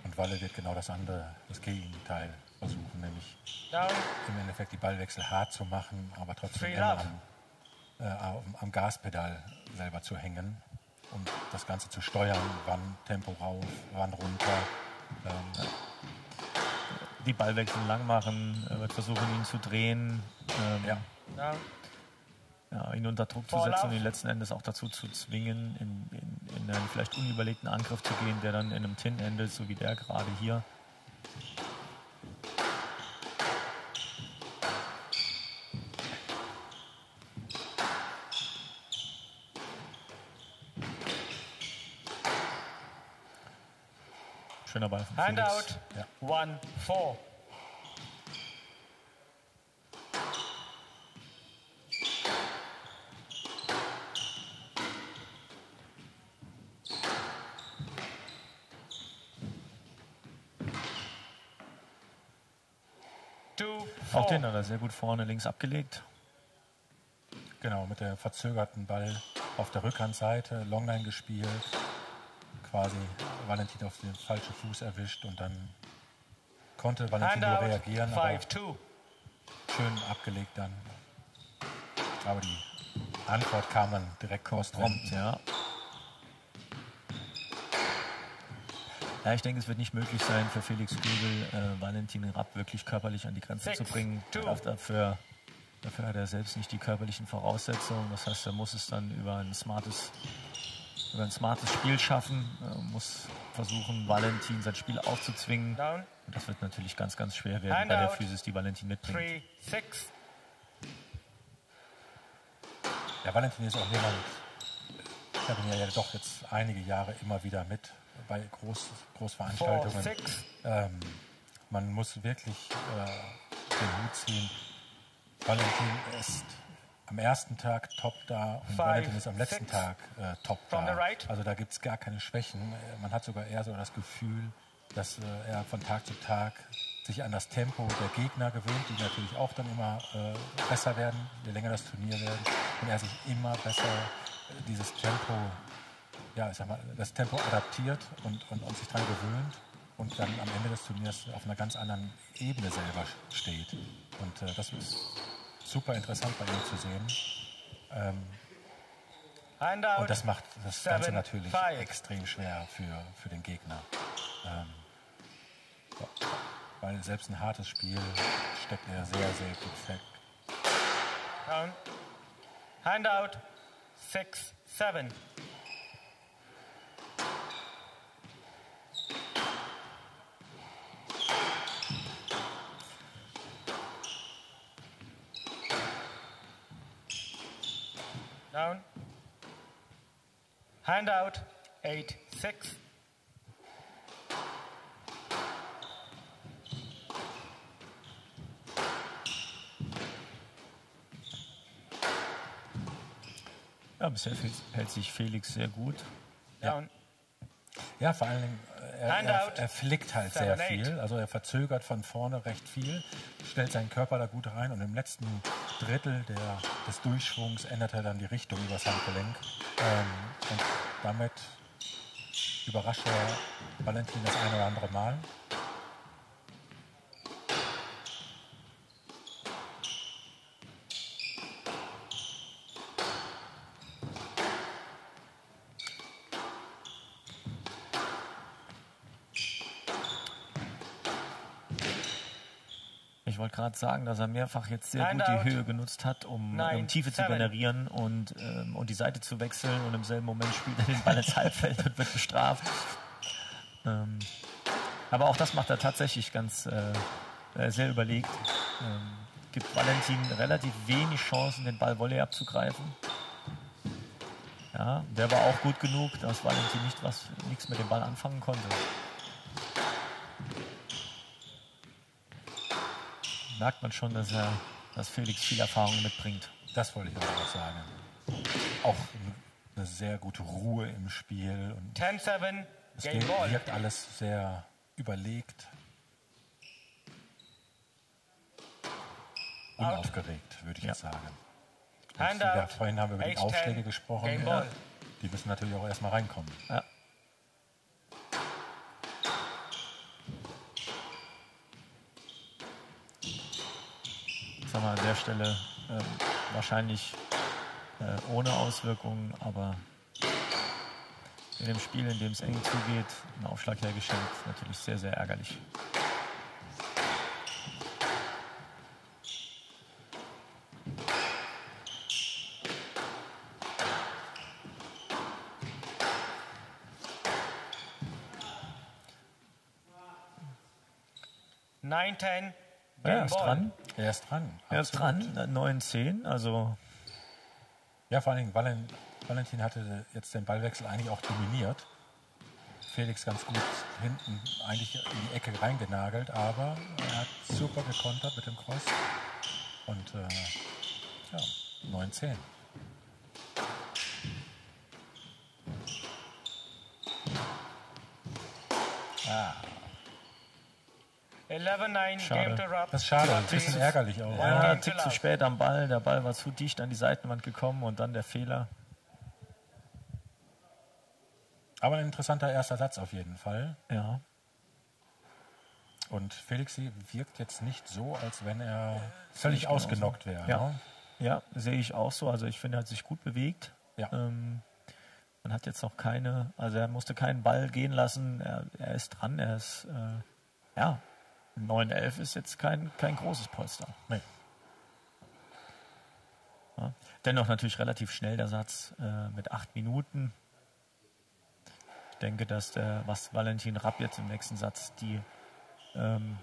Speaker 3: Und Walle wird genau das andere, das Gegenteil versuchen, nämlich im Endeffekt die Ballwechsel hart zu machen, aber trotzdem am, äh, am, Gaspedal selber zu hängen, um das Ganze zu steuern, wann Tempo rauf, wann runter. Ähm,
Speaker 5: Die Ballwechsel lang machen, wird versuchen, ihn zu drehen, ähm,
Speaker 3: ja,
Speaker 4: Down.
Speaker 5: Ja, ihn unter Druck zu setzen und ihn letzten Endes auch dazu zu zwingen, in, in, in einen vielleicht unüberlegten Angriff zu gehen, der dann in einem Tin endet, so wie der gerade hier. Schöner Ball von Felix.
Speaker 4: out.
Speaker 3: Ja.
Speaker 4: One four. Two
Speaker 5: Den hat er sehr gut vorne links abgelegt.
Speaker 3: genau, mit der verzögerten Ball auf der Rückhandseite, Longline gespielt, quasi Valentin auf den falschen Fuß erwischt und dann konnte Valentin nur reagieren, aber
Speaker 4: Five
Speaker 3: schön abgelegt dann. Aber die Antwort kam dann direkt
Speaker 5: Prompt,
Speaker 3: postwendend.
Speaker 5: ja. Ja, ich denke, es wird nicht möglich sein für Felix Gügel, äh, Valentin Rapp wirklich körperlich an die Grenze
Speaker 4: Six,
Speaker 5: zu bringen. Dafür, dafür hat er selbst nicht die körperlichen Voraussetzungen. Das heißt, er muss es dann über ein smartes, über ein smartes Spiel schaffen, äh, muss versuchen, Valentin sein Spiel aufzuzwingen.
Speaker 4: Down.
Speaker 5: Und das wird natürlich ganz, ganz schwer werden
Speaker 4: Hand
Speaker 5: bei der
Speaker 4: out.
Speaker 5: Physis, die Valentin mitbringt.
Speaker 4: Three six.
Speaker 3: Ja, Valentin ist auch jemand, ich habe ihn ja doch jetzt einige Jahre immer wieder mit bei Groß, Großveranstaltungen. Ähm, man muss wirklich äh, den Hut ziehen. Valentin ist am ersten Tag top da und
Speaker 4: Five,
Speaker 3: Valentin ist am letzten
Speaker 4: six.
Speaker 3: Tag äh, top
Speaker 4: From
Speaker 3: da.
Speaker 4: right.
Speaker 3: Also da gibt es gar keine Schwächen. Man hat sogar eher so das Gefühl, dass äh, er von Tag zu Tag sich an das Tempo der Gegner gewöhnt, die natürlich auch dann immer äh, besser werden, je länger das Turnier wird. Und er sich immer besser dieses Tempo, ja, ich sag mal, das Tempo adaptiert und, und, und sich daran gewöhnt und dann am Ende des Turniers auf einer ganz anderen Ebene selber steht. Und äh, das ist super interessant bei ihm zu sehen. Ähm, und das macht das Ganze natürlich extrem schwer für, für den Gegner. Ähm, weil selbst ein hartes Spiel steckt er sehr, sehr gut
Speaker 4: fest. Handout. 6, 7. Hand out. Eight six.
Speaker 5: Ja, bisher hält sich Felix sehr gut.
Speaker 4: Down.
Speaker 3: Ja, vor allen Dingen, er, er, er flickt halt sehr viel. Also er verzögert von vorne recht viel, stellt seinen Körper da gut rein und im letzten Drittel der, des Durchschwungs ändert er dann die Richtung übers Handgelenk. Ähm, und damit überrascht er Valentin das eine oder andere Mal.
Speaker 5: Gerade sagen, dass er mehrfach jetzt sehr
Speaker 4: Hand
Speaker 5: gut
Speaker 4: out.
Speaker 5: die Höhe genutzt hat, um, um Tiefe zu
Speaker 4: seven.
Speaker 5: generieren und, ähm, und die Seite zu wechseln und im selben Moment spielt er den Ball ins Halbfeld und wird bestraft. Ähm, aber auch das macht er tatsächlich ganz äh, sehr überlegt. Ähm, gibt Valentin relativ wenig Chancen, den Ball Volley abzugreifen. Ja, der war auch gut genug, dass Valentin nicht was, nichts mit dem Ball anfangen konnte. Merkt man schon, dass er, dass Felix viel Erfahrung mitbringt.
Speaker 3: Das wollte ich auch sagen. Auch eine sehr gute Ruhe im Spiel und
Speaker 4: 10-7.
Speaker 3: es
Speaker 4: Game
Speaker 3: wirkt,
Speaker 4: ball.
Speaker 3: wirkt alles sehr überlegt. Unaufgeregt, würde ich
Speaker 5: Ja.
Speaker 3: jetzt sagen.
Speaker 4: Hand
Speaker 3: wieder, vorhin haben wir über die Aufschläge
Speaker 4: 10.
Speaker 3: gesprochen.
Speaker 4: Game
Speaker 3: Ja.
Speaker 4: ball.
Speaker 3: Die müssen natürlich auch erstmal reinkommen.
Speaker 5: Ja. Sagen wir an der Stelle ähm, wahrscheinlich äh, ohne Auswirkungen, aber in dem Spiel, in dem es eng zugeht, ein Aufschlag hergeschenkt, natürlich sehr, sehr ärgerlich.
Speaker 4: Nine, 10.
Speaker 5: Ja, ist dran.
Speaker 3: Er ist dran.
Speaker 5: Er ist
Speaker 3: absolut.
Speaker 5: dran, 9-10, also
Speaker 3: Ja, vor allen Dingen, Valen, Valentin hatte jetzt den Ballwechsel eigentlich auch dominiert. Felix ganz gut hinten eigentlich in die Ecke reingenagelt, aber er hat super gekontert mit dem Cross. Und äh, ja, 9-10.
Speaker 4: 11-9.
Speaker 5: Schade.
Speaker 3: Das ist schade, ein bisschen ärgerlich auch.
Speaker 4: Ja.
Speaker 5: Ein Tick zu spät am Ball. Der Ball war zu dicht an die Seitenwand gekommen und dann der Fehler.
Speaker 3: Aber ein interessanter erster Satz auf jeden Fall.
Speaker 5: Ja,
Speaker 3: Und Felixi wirkt jetzt nicht so, als wenn er völlig ausgenockt wäre.
Speaker 5: Ja.
Speaker 3: Ne?
Speaker 5: ja sehe ich auch so. Also ich finde, er hat sich gut bewegt.
Speaker 3: Ja.
Speaker 5: Ähm, man hat jetzt noch keine, also er musste keinen Ball gehen lassen. Er, er ist dran. Er ist, äh, ja, 9-11 ist jetzt kein, kein großes Polster.
Speaker 3: Nee.
Speaker 5: Ja. Dennoch natürlich relativ schnell der Satz äh, mit acht Minuten. Ich denke, dass der, was Valentin Rapp jetzt im nächsten Satz die ähm,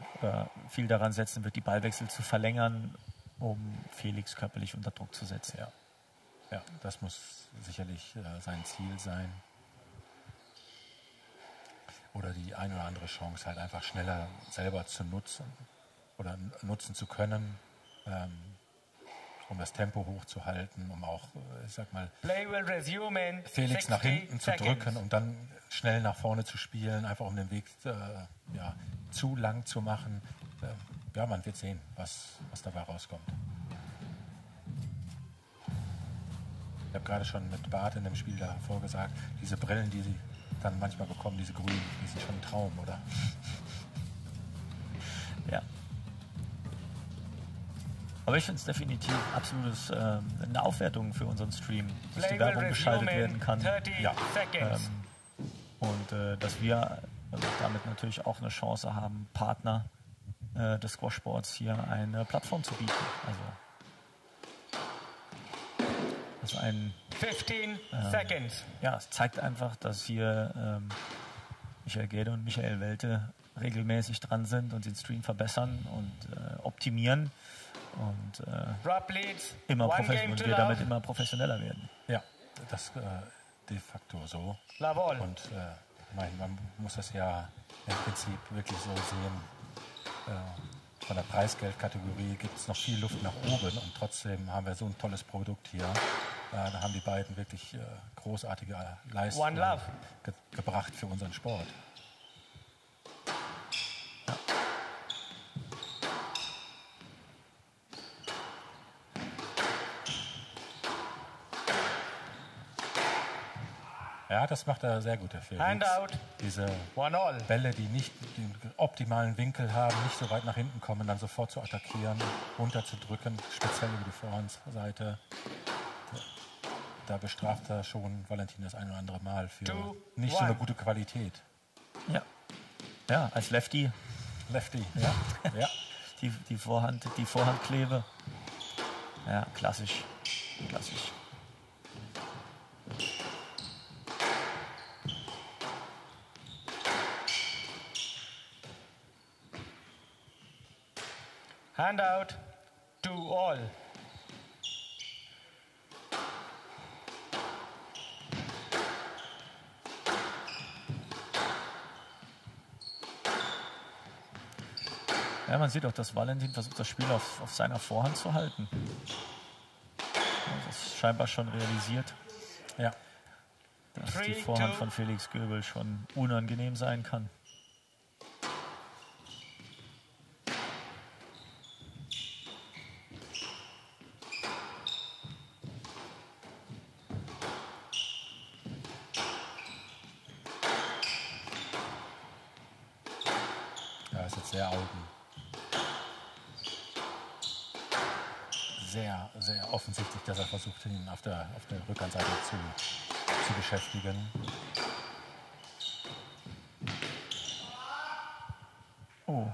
Speaker 5: viel daran setzen wird, die Ballwechsel zu verlängern, um Felix körperlich unter Druck zu setzen.
Speaker 3: Ja. ja, das muss sicherlich äh, sein Ziel sein. Oder die eine oder andere Chance halt einfach schneller selber zu nutzen oder nutzen zu können, ähm, um das Tempo hochzuhalten, um auch, äh, ich sag mal, Felix
Speaker 4: 60
Speaker 3: nach hinten zu drücken und dann schnell nach vorne zu spielen, einfach um den Weg äh, ja, zu lang zu machen. Äh, ja, man wird sehen, was, was dabei rauskommt. Ich habe gerade schon mit Bart in dem Spiel davor gesagt, diese Brillen, die sie dann manchmal bekommen, diese grünen, die sind schon ein Traum, oder?
Speaker 5: Ja. Aber ich finde es definitiv absolutes ähm, eine Aufwertung für unseren Stream, dass die Werbung geschaltet werden kann.
Speaker 4: 30
Speaker 3: Ja.
Speaker 5: Ähm, und äh, dass wir also damit natürlich auch eine Chance haben, Partner äh, des Squash-Sports hier eine Plattform zu bieten. Also, also ein,
Speaker 4: 15 seconds.
Speaker 5: ja, es zeigt einfach, dass hier ähm, Michael Gede und Michael Welte regelmäßig dran sind und den Stream verbessern und äh, optimieren und äh,
Speaker 4: Rob leads.
Speaker 5: immer und wir damit immer professioneller werden.
Speaker 3: Ja, das äh, de facto so.
Speaker 4: All.
Speaker 3: Und äh, ich meine, man muss das ja im Prinzip wirklich so sehen. Äh, von der Preisgeldkategorie gibt es noch viel Luft nach oben und trotzdem haben wir so ein tolles Produkt hier. Äh, da haben die beiden wirklich äh, großartige
Speaker 4: One
Speaker 3: Leistungen ge gebracht für unseren Sport. Ja, das macht er sehr gut, der Felix.
Speaker 4: Handout.
Speaker 3: Diese. Bälle, die nicht den optimalen Winkel haben, nicht so weit nach hinten kommen, dann sofort zu attackieren, runterzudrücken, speziell über die Vorhandseite. Da bestraft er schon Valentin das ein oder andere Mal für
Speaker 4: Two,
Speaker 3: nicht so eine
Speaker 4: one.
Speaker 3: gute Qualität.
Speaker 5: Ja. Ja, als Lefty
Speaker 3: Lefty, ja. ja.
Speaker 5: die, die, Vorhand, die Vorhandklebe. Ja, klassisch. Klassisch.
Speaker 4: Handout. To all.
Speaker 5: Ja, man sieht auch, dass Valentin versucht, das Spiel auf, auf seiner Vorhand zu halten. Das ist scheinbar schon realisiert,
Speaker 3: ja.
Speaker 5: dass die Vorhand von Felix Göbel schon unangenehm sein kann.
Speaker 3: Ja, ist jetzt sehr augen. Sehr, sehr offensichtlich, dass er versucht, ihn auf der, auf der Rückhandseite zu, zu beschäftigen.
Speaker 5: Oh,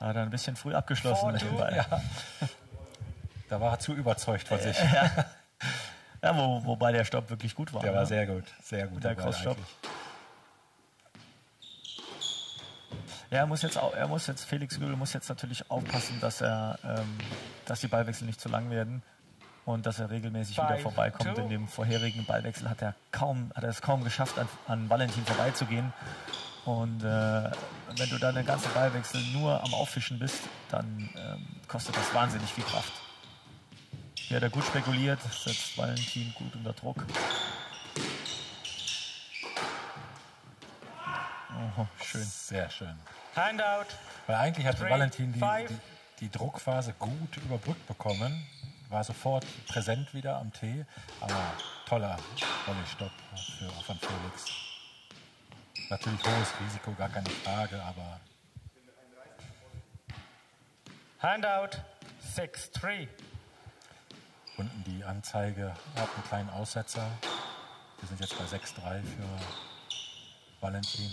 Speaker 5: da hat er ein bisschen früh abgeschlossen mit dem
Speaker 4: Four,
Speaker 5: Ball.
Speaker 3: Ja. Da war er zu überzeugt von sich.
Speaker 5: Ja, wo, wobei der Stopp wirklich gut war.
Speaker 3: Der
Speaker 5: ne?
Speaker 3: war sehr gut, sehr gut.
Speaker 5: Der Cross-Stopp. Ja, er muss jetzt, auch, er muss jetzt, Felix Göbel muss jetzt natürlich aufpassen, dass er, ähm, dass die Ballwechsel nicht zu lang werden und dass er regelmäßig wieder
Speaker 4: Five,
Speaker 5: vorbeikommt.
Speaker 4: two.
Speaker 5: In dem vorherigen Ballwechsel hat er kaum, hat er es kaum geschafft, an, an Valentin vorbeizugehen. Und äh, wenn du dann den ganzen Ballwechsel nur am Auffischen bist, dann ähm, kostet das wahnsinnig viel Kraft. Hier hat er gut spekuliert, setzt Valentin gut unter Druck. Oh, schön.
Speaker 3: Sehr schön.
Speaker 4: Handout.
Speaker 3: Weil eigentlich hatte
Speaker 4: Three,
Speaker 3: Valentin die, die, die Druckphase gut überbrückt bekommen, war sofort präsent wieder am Tee, aber toller Volley-Stopp für, von Felix. Natürlich hohes Risiko, gar keine Frage, aber
Speaker 4: Handout. 6-3.
Speaker 3: unten die Anzeige hat einen kleinen Aussetzer. Wir sind jetzt bei 6-3 für Valentin.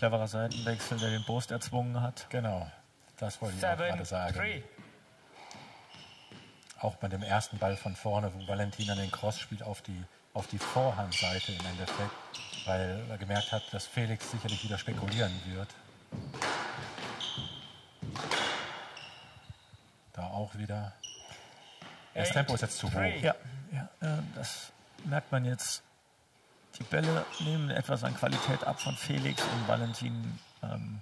Speaker 5: Cleverer Seitenwechsel, der den Brust erzwungen hat.
Speaker 3: Genau, das wollte ich auch gerade sagen.
Speaker 4: 7-3.
Speaker 3: Auch bei dem ersten Ball von vorne, wo Valentin an den Cross spielt, auf die, auf die Vorhandseite im Endeffekt, weil er gemerkt hat, dass Felix sicherlich wieder spekulieren wird. Da auch wieder. Das Tempo ist jetzt zu hoch.
Speaker 4: three.
Speaker 5: Ja, ja äh, das merkt man jetzt. Die Bälle nehmen etwas an Qualität ab von Felix und Valentin ähm,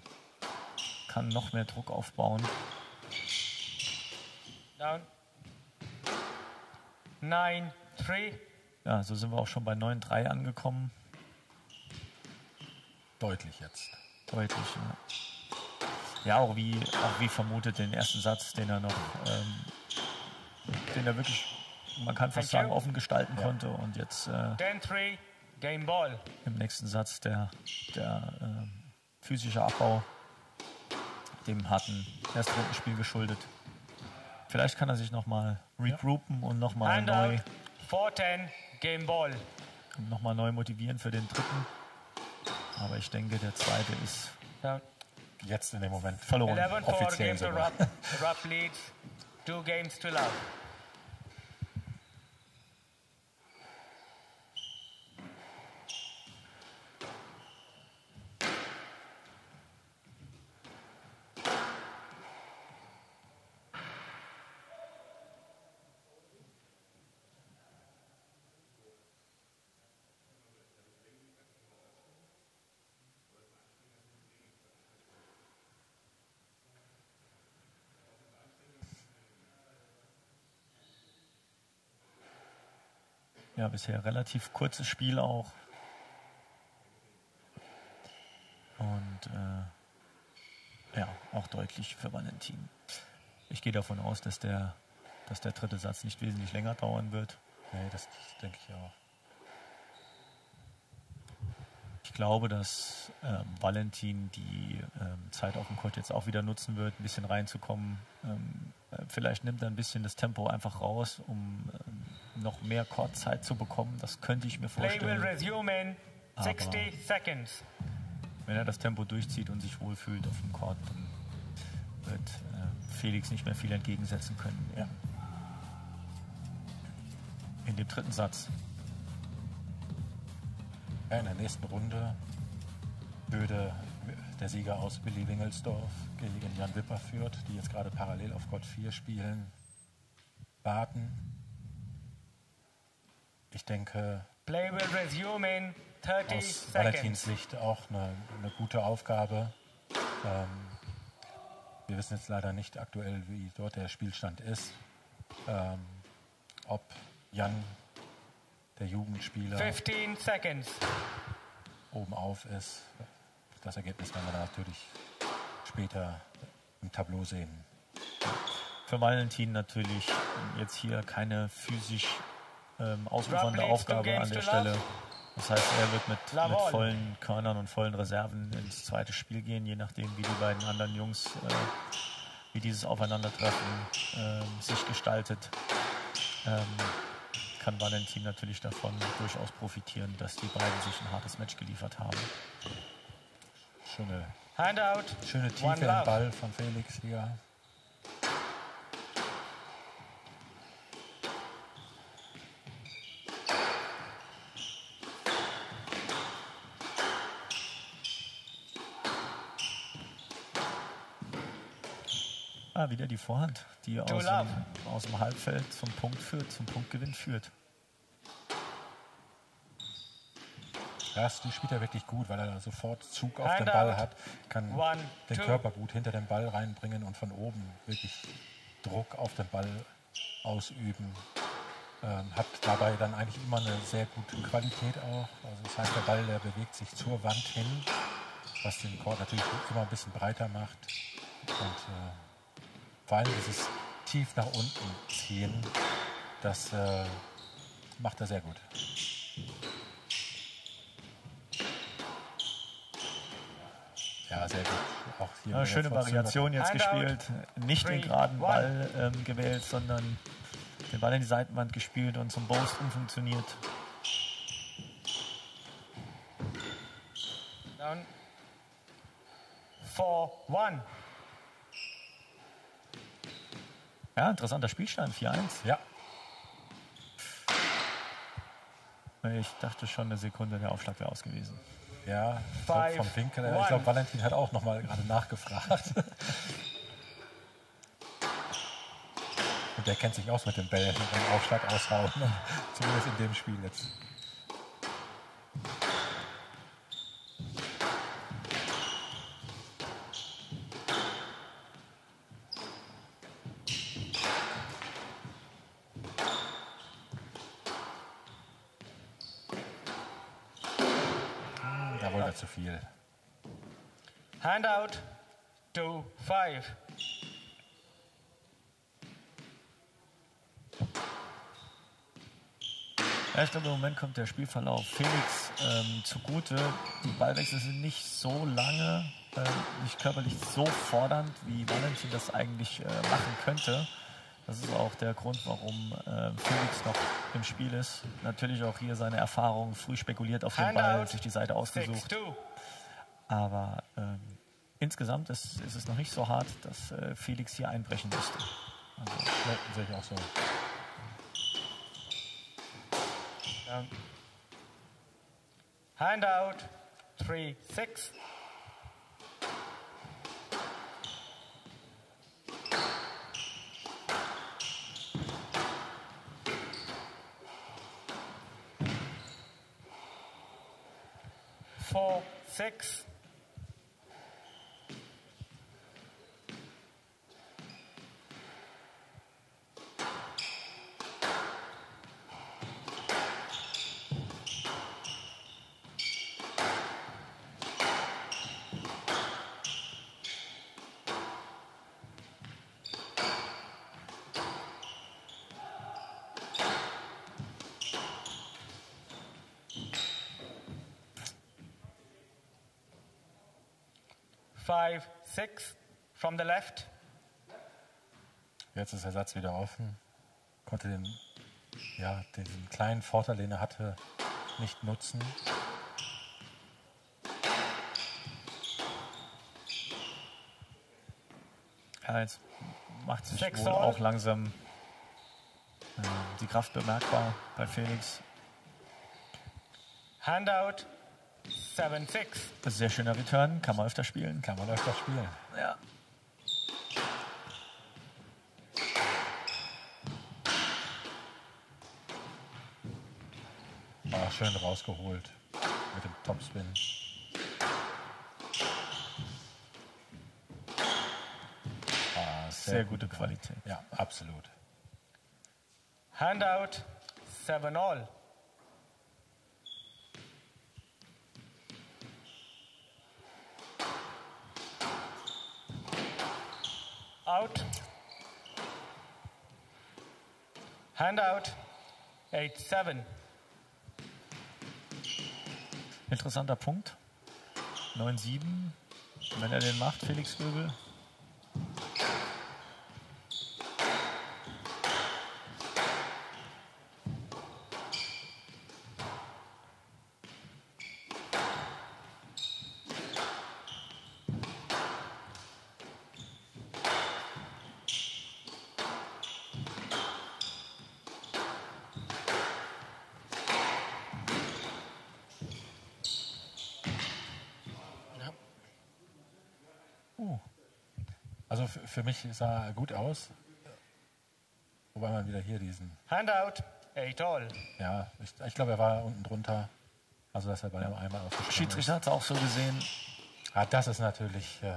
Speaker 5: kann noch mehr Druck aufbauen.
Speaker 4: Down. 9-3.
Speaker 5: Ja, so sind wir auch schon bei 9-3 angekommen.
Speaker 3: Deutlich jetzt.
Speaker 5: Deutlich, ja. Ja, auch wie, auch wie vermutet den ersten Satz, den er noch, ähm, den er wirklich, man kann fast
Speaker 4: Thank you.
Speaker 5: sagen, offen gestalten konnte und jetzt äh,
Speaker 4: 10-3. Game ball.
Speaker 5: im nächsten Satz der, der ähm, physische Abbau dem harten Erstrundenspiel geschuldet. Vielleicht kann er sich nochmal regroupen und nochmal neu,
Speaker 4: Handout. 4-10. Game ball.
Speaker 5: noch mal neu motivieren für den dritten. Aber ich denke, der zweite ist
Speaker 4: Down.
Speaker 3: Jetzt in dem Moment
Speaker 5: verloren.
Speaker 4: 11-4.
Speaker 3: Offiziell sogar.
Speaker 4: Rupp. Rupp leads. Two games to love.
Speaker 5: Ja, bisher relativ kurzes Spiel auch. Und äh, ja, auch deutlich für Valentin. Ich gehe davon aus, dass der, dass der dritte Satz nicht wesentlich länger dauern wird.
Speaker 3: Nee, das denke ich auch.
Speaker 5: Ich glaube, dass ähm, Valentin die ähm, Zeit auf dem Court jetzt auch wieder nutzen wird, ein bisschen reinzukommen. Ähm, äh, vielleicht nimmt er ein bisschen das Tempo einfach raus, um ähm, noch mehr Courtzeit zu bekommen. Das könnte ich mir vorstellen.
Speaker 4: resume in 60 seconds.
Speaker 5: Wenn er das Tempo durchzieht und sich wohlfühlt auf dem Court, dann wird äh, Felix nicht mehr viel entgegensetzen können.
Speaker 3: Ja.
Speaker 5: In dem dritten Satz.
Speaker 3: Ja, in der nächsten Runde würde der Sieger aus Willi Wingelsdorf gegen Jan Wipper führt, die jetzt gerade parallel auf Gott 4 spielen, warten. Ich denke,
Speaker 4: Play will resume in 30
Speaker 3: aus Valentins. Sicht auch eine, eine gute Aufgabe. Ähm, wir wissen jetzt leider nicht aktuell, wie dort der Spielstand ist. Ähm, ob Jan, der Jugendspieler,
Speaker 4: 15 seconds.
Speaker 3: oben auf ist. Das Ergebnis werden wir natürlich später im Tableau sehen.
Speaker 5: Für Valentin natürlich jetzt hier keine physisch ähm, ausufernde Aufgabe an der. Stelle. Das heißt, er wird mit, mit vollen Körnern und vollen Reserven ins zweite Spiel gehen, je nachdem, wie die beiden anderen Jungs, äh, wie dieses Aufeinandertreffen ähm, sich gestaltet. Ähm, kann Valentin natürlich davon durchaus profitieren, dass die beiden sich ein hartes Match geliefert haben.
Speaker 3: Schöne,
Speaker 4: Handout.
Speaker 3: schöne Tiefe im. Ball von Felix hier.
Speaker 5: Wieder die Vorhand, die aus dem, aus dem Halbfeld zum Punkt führt, zum Punktgewinn führt.
Speaker 3: Das die spielt er wirklich gut, weil er sofort Zug auf den
Speaker 4: Handout.
Speaker 3: Ball hat, kann
Speaker 4: One,
Speaker 3: den
Speaker 4: two.
Speaker 3: Körper gut hinter den Ball reinbringen und von oben wirklich Druck auf den Ball ausüben. Ähm, hat dabei dann eigentlich immer eine sehr gute Qualität auch. Also das heißt, der Ball, der bewegt sich zur Wand hin, was den Court natürlich immer ein bisschen breiter macht. Und äh, vor allem dieses tief nach unten ziehen, das äh, macht er sehr gut. Ja, sehr gut. Auch hier
Speaker 5: ja, schöne Variation jetzt gespielt. Nicht
Speaker 4: three,
Speaker 5: den
Speaker 4: geraden
Speaker 5: Ball ähm, gewählt, sondern den Ball in die Seitenwand gespielt und zum Boost umfunktioniert.
Speaker 4: Down. 4-1.
Speaker 5: Ja, interessanter Spielstand, 4-1.
Speaker 3: Ja,
Speaker 5: Ich dachte schon eine Sekunde, der Aufschlag wäre aus gewesen.
Speaker 3: ja, ich glaub,
Speaker 4: Five,
Speaker 3: vom Winkel.
Speaker 4: one.
Speaker 3: Ich glaube, Valentin hat auch noch mal gerade nachgefragt. Und der kennt sich aus mit den Bällen und dem Aufschlag aushauen. Zumindest in dem Spiel jetzt. Hm, Da wollte er zu viel.
Speaker 4: Handout. Two, five.
Speaker 5: Glaube, im Moment kommt der Spielverlauf Felix ähm, zugute. Die Ballwechsel sind nicht so lange, ähm, nicht körperlich so fordernd, wie Valentin das eigentlich äh, machen könnte. Das ist auch der Grund, warum äh, Felix noch im Spiel ist. Natürlich auch hier seine Erfahrung, früh spekuliert auf den Ball, sich die Seite ausgesucht. Aber ähm, insgesamt ist, ist es noch nicht so hart, dass äh, Felix hier einbrechen müsste.
Speaker 3: Ja, sehe ich auch so.
Speaker 4: Down. Handout. Three, six. Four, six. Five, six from the left.
Speaker 3: Jetzt ist der Satz wieder offen. Konnte den, ja, diesen kleinen Vorteil, den er hatte, nicht nutzen.
Speaker 5: Ja, jetzt macht sich
Speaker 4: Sechs
Speaker 5: wohl auch langsam äh, die Kraft bemerkbar bei Felix.
Speaker 4: Handout, seven, six.
Speaker 5: Das ist sehr schöner Return, kann man öfter spielen.
Speaker 3: Kann man öfter spielen.
Speaker 5: Ja.
Speaker 3: Ah, schön rausgeholt mit dem Topspin. Ah,
Speaker 5: Sehr gute
Speaker 3: gut.
Speaker 5: Qualität.
Speaker 3: Ja, absolut.
Speaker 4: Handout, seven all. Out. Handout, eight, seven.
Speaker 5: Interessanter Punkt. 9-7. Wenn er den macht, Felix Göbel.
Speaker 3: Also für, für mich sah er gut aus. Wobei man wieder hier diesen,
Speaker 4: Handout, eight all.
Speaker 3: ja, ich, ich glaube, er war unten drunter. Also, dass er bei dem einmal aufgestanden
Speaker 5: Schiedsrichter hat es auch so gesehen.
Speaker 3: Ah, das ist natürlich äh,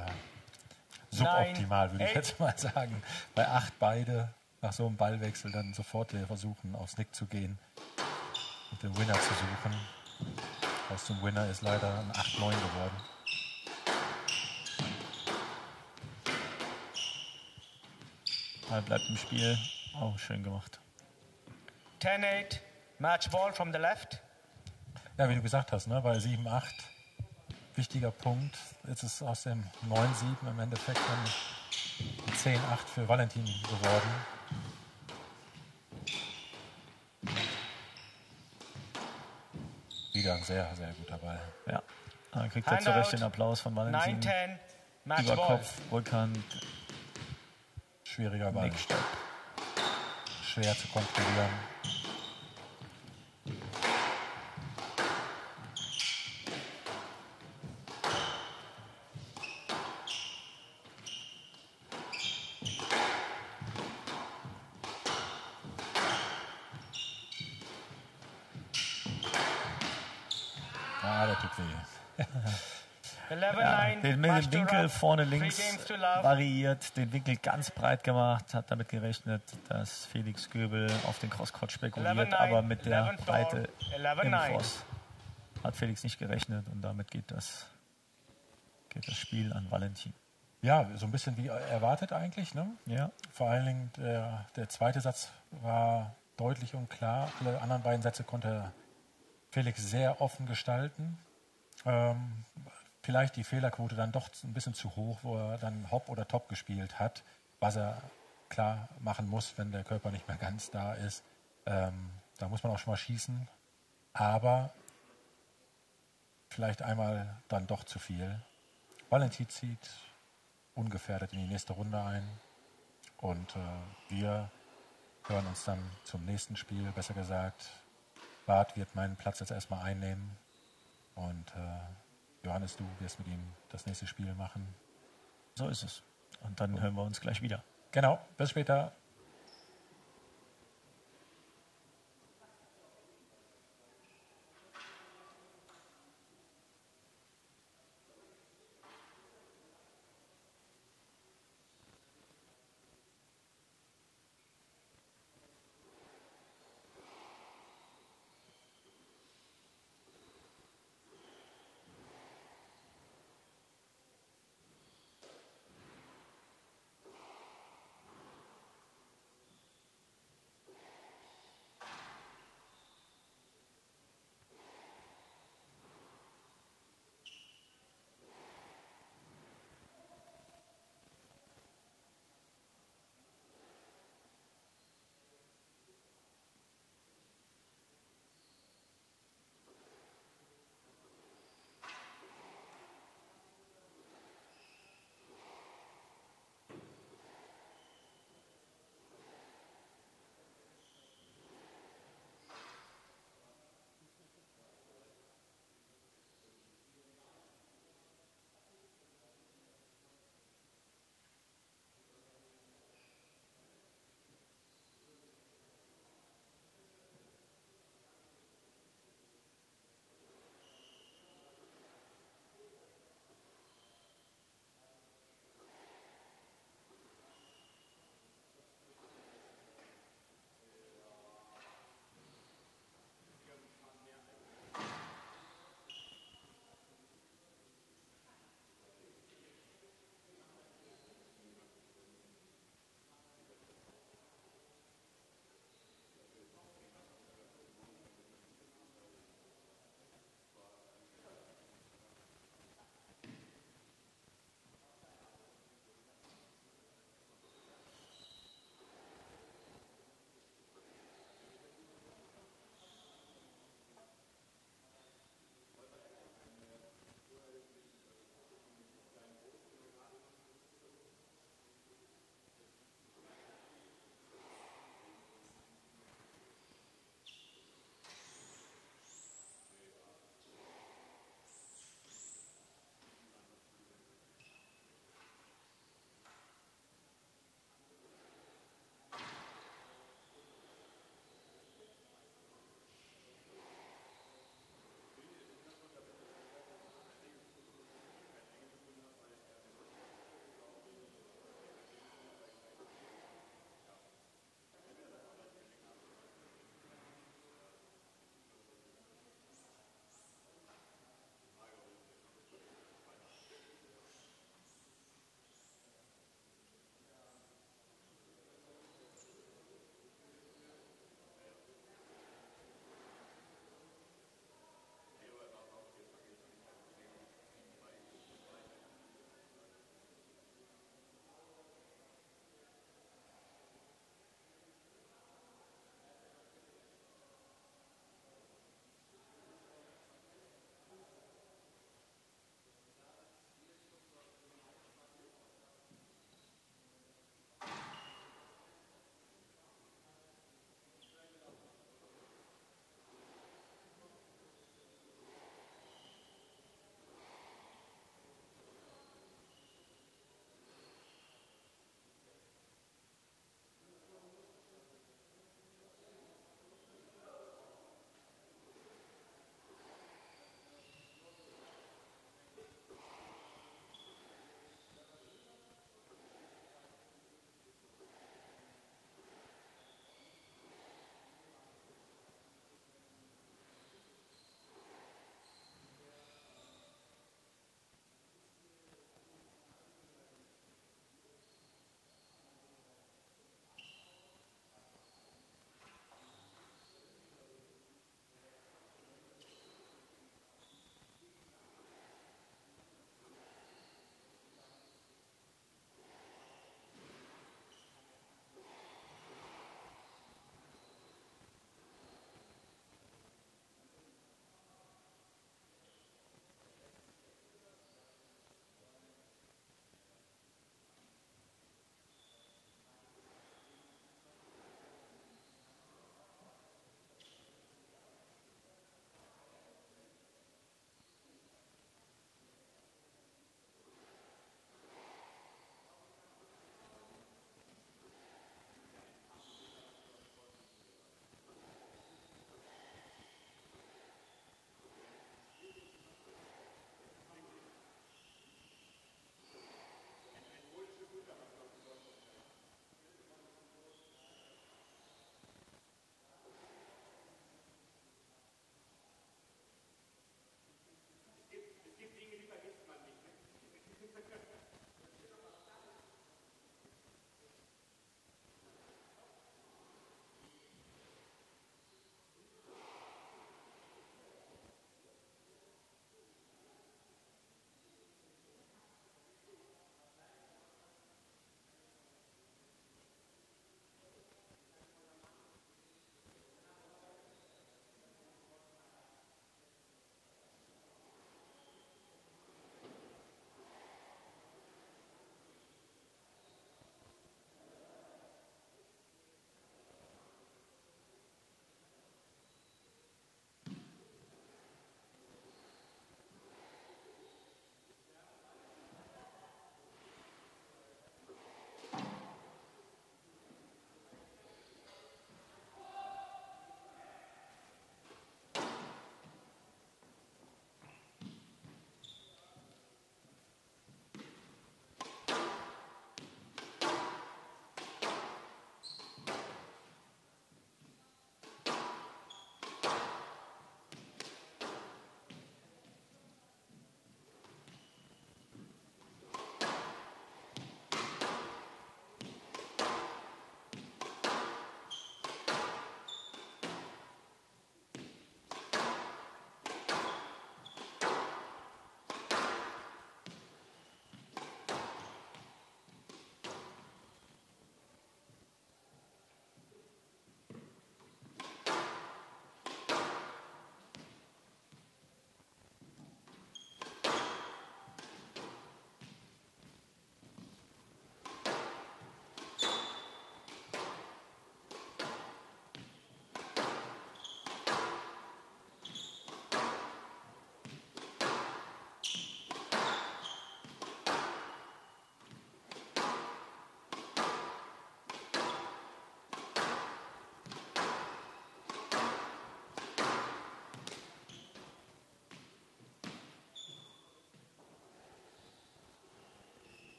Speaker 3: suboptimal, würde ich jetzt mal sagen. Bei acht beide nach so einem Ballwechsel dann sofort versuchen, aufs Nick zu gehen und den Winner zu suchen. Aus dem Winner ist leider ein 8-9 geworden.
Speaker 5: Ball bleibt im Spiel. Auch schön gemacht.
Speaker 4: 10 8. Match ball from the left.
Speaker 3: Ja, wie du gesagt hast, ne, bei 7-8, wichtiger Punkt. Jetzt ist aus dem 9-7 im Endeffekt dann ein 10-8 für Valentin geworden. Wieder ein sehr, sehr guter Ball.
Speaker 5: Ja. Da kriegt er zu. Recht den Applaus von
Speaker 4: 9
Speaker 5: Valentin.
Speaker 4: 10. Match
Speaker 5: Über
Speaker 4: ball.
Speaker 5: Kopf, Rückhand,
Speaker 3: Schwieriger Ball. Schwer zu kontrollieren. Ah, der tut weh.
Speaker 4: 11
Speaker 5: Ja,
Speaker 4: 9.
Speaker 5: den,
Speaker 4: Match
Speaker 5: den
Speaker 4: to
Speaker 5: Winkel vorne links
Speaker 4: games to love.
Speaker 5: variiert, den Winkel ganz breit gemacht, hat damit gerechnet, dass Felix Göbel auf den Crosscourt spekuliert,
Speaker 4: 11-9,
Speaker 5: aber mit der
Speaker 4: 11-4,
Speaker 5: Breite im
Speaker 4: 11-9.
Speaker 5: Cross hat Felix nicht gerechnet und damit geht das, geht das Spiel an Valentin.
Speaker 3: Ja, so ein bisschen wie erwartet eigentlich. Ne?
Speaker 5: Ja,
Speaker 3: Vor allen Dingen der, der zweite Satz war deutlich und klar. Alle anderen beiden Sätze konnte Felix sehr offen gestalten. Ähm, vielleicht die Fehlerquote dann doch ein bisschen zu hoch, wo er dann Hop oder Top gespielt hat, was er klar machen muss, wenn der Körper nicht mehr ganz da ist. Ähm, da muss man auch schon mal schießen. Aber vielleicht einmal dann doch zu viel. Valentin zieht ungefährdet in die nächste Runde ein. Und äh, wir hören uns dann zum nächsten Spiel, besser gesagt. Bart wird meinen Platz jetzt erstmal einnehmen. Und äh, Johannes, du wirst mit ihm das nächste Spiel machen.
Speaker 5: so ist es. Und dann hören wir uns gleich wieder.
Speaker 3: Genau, bis später.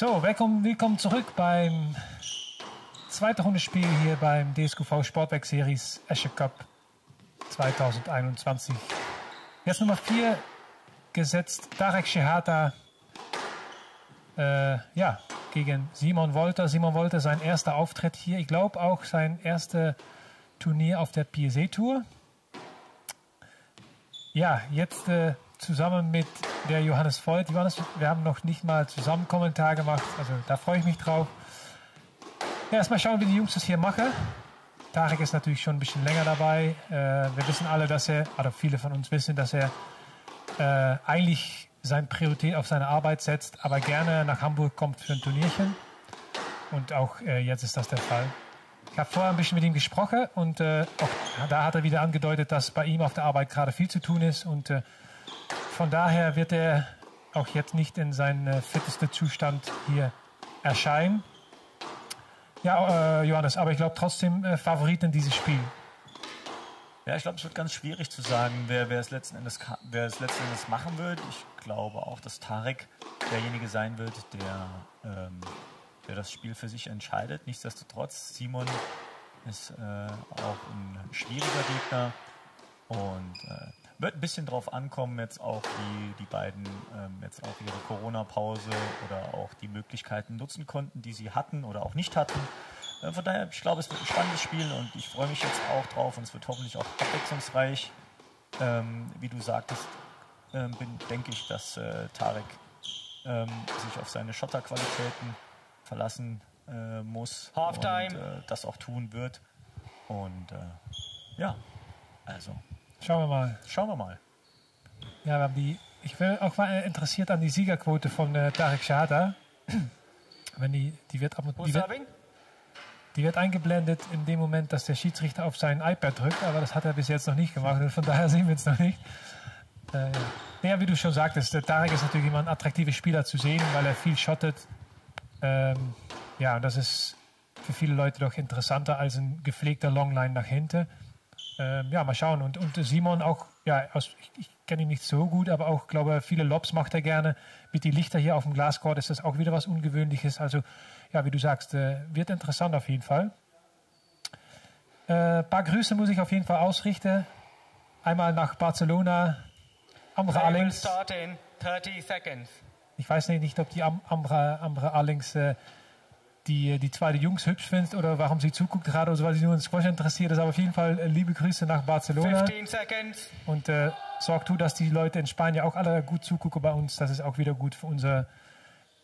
Speaker 2: So, willkommen, zurück beim zweiten Rundespiel hier beim DSQV Sportwerk Series Esche Cup 2021. Jetzt Nummer 4 gesetzt Darek Shehata äh, ja, gegen Simon Wolter. Simon Wolter, sein erster Auftritt hier. Ich glaube auch sein erstes Turnier auf der PSA Tour. Ja, jetzt äh, zusammen mit der Johannes Voigt. Johannes, wir haben noch nicht mal zusammen Kommentar gemacht, also da freue ich mich drauf. Ja, erstmal schauen, wie die Jungs das hier machen. Tarek ist natürlich schon ein bisschen länger dabei. Äh, wir wissen alle, dass er, oder viele von uns wissen, dass er äh, eigentlich seine Priorität auf seine Arbeit setzt, aber gerne nach Hamburg kommt für ein Turnierchen. Und auch äh, jetzt ist das der Fall. Ich habe vorher ein bisschen mit ihm gesprochen und äh, auch da hat er wieder angedeutet, dass bei ihm auf der Arbeit gerade viel zu tun ist und äh, von daher wird er auch jetzt nicht in seinem äh, fittesten Zustand hier erscheinen. Ja, äh, Johannes, aber ich glaube trotzdem äh, Favorit in dieses Spiel.
Speaker 5: Ja, ich glaube, es wird ganz schwierig zu sagen, wer, wer, es letzten Endes, wer es letzten Endes machen wird. Ich glaube auch, dass Tarek derjenige sein wird, der, ähm, der das Spiel für sich entscheidet. Nichtsdestotrotz, Simon ist äh, auch ein schwieriger Gegner und äh, wird ein bisschen drauf ankommen, jetzt auch die, die beiden ähm, jetzt auch ihre Corona-Pause oder auch die Möglichkeiten nutzen konnten, die sie hatten oder auch nicht hatten. Äh, von daher, ich glaube, es wird ein spannendes Spiel und ich freue mich jetzt auch drauf und es wird hoffentlich auch abwechslungsreich. Ähm, wie du sagtest, ähm, bin, denke ich, dass äh, Tarek ähm, sich auf seine Schotterqualitäten verlassen äh, muss
Speaker 4: Halftime.
Speaker 5: und äh, das auch tun wird. Und äh, ja, also
Speaker 2: Schauen wir mal.
Speaker 5: schauen wir mal.
Speaker 2: Ja, wir haben die, ich bin auch mal interessiert an die Siegerquote von äh, Tarek Shahada. Wenn die, die, wird ab und, die, wird, die wird eingeblendet in dem Moment, dass der Schiedsrichter auf sein iPad drückt, aber das hat er bis jetzt noch nicht gemacht und von daher sehen wir es noch nicht. Äh, ja, wie du schon sagtest, der Tarek ist natürlich immer ein attraktiver Spieler zu sehen, weil er viel schottet. Ähm, ja, und das ist für viele Leute doch interessanter als ein gepflegter Longline nach hinten. Ähm, ja, mal schauen. Und, und Simon auch, ja, aus, ich, ich kenne ihn nicht so gut, aber auch, glaube viele Lobs macht er gerne. Mit die Lichter hier auf dem Glascourt ist das auch wieder was Ungewöhnliches. Also, ja, wie du sagst, äh, wird interessant auf jeden Fall. Ein äh, paar Grüße muss ich auf jeden Fall ausrichten. Einmal nach Barcelona. Amra Allings.
Speaker 4: start in 30 seconds.
Speaker 2: Ich weiß nicht, nicht ob die Am Amra, Amra Allings äh, die, die zweite Jungs hübsch findet oder warum sie zuguckt gerade oder so, weil sie nur in Squash interessiert ist. Aber auf jeden Fall äh, liebe Grüße nach Barcelona.
Speaker 4: 15 seconds.
Speaker 2: Und äh, sorgt du, dass die Leute in Spanien auch alle gut zugucken bei uns. Das ist auch wieder gut für unser,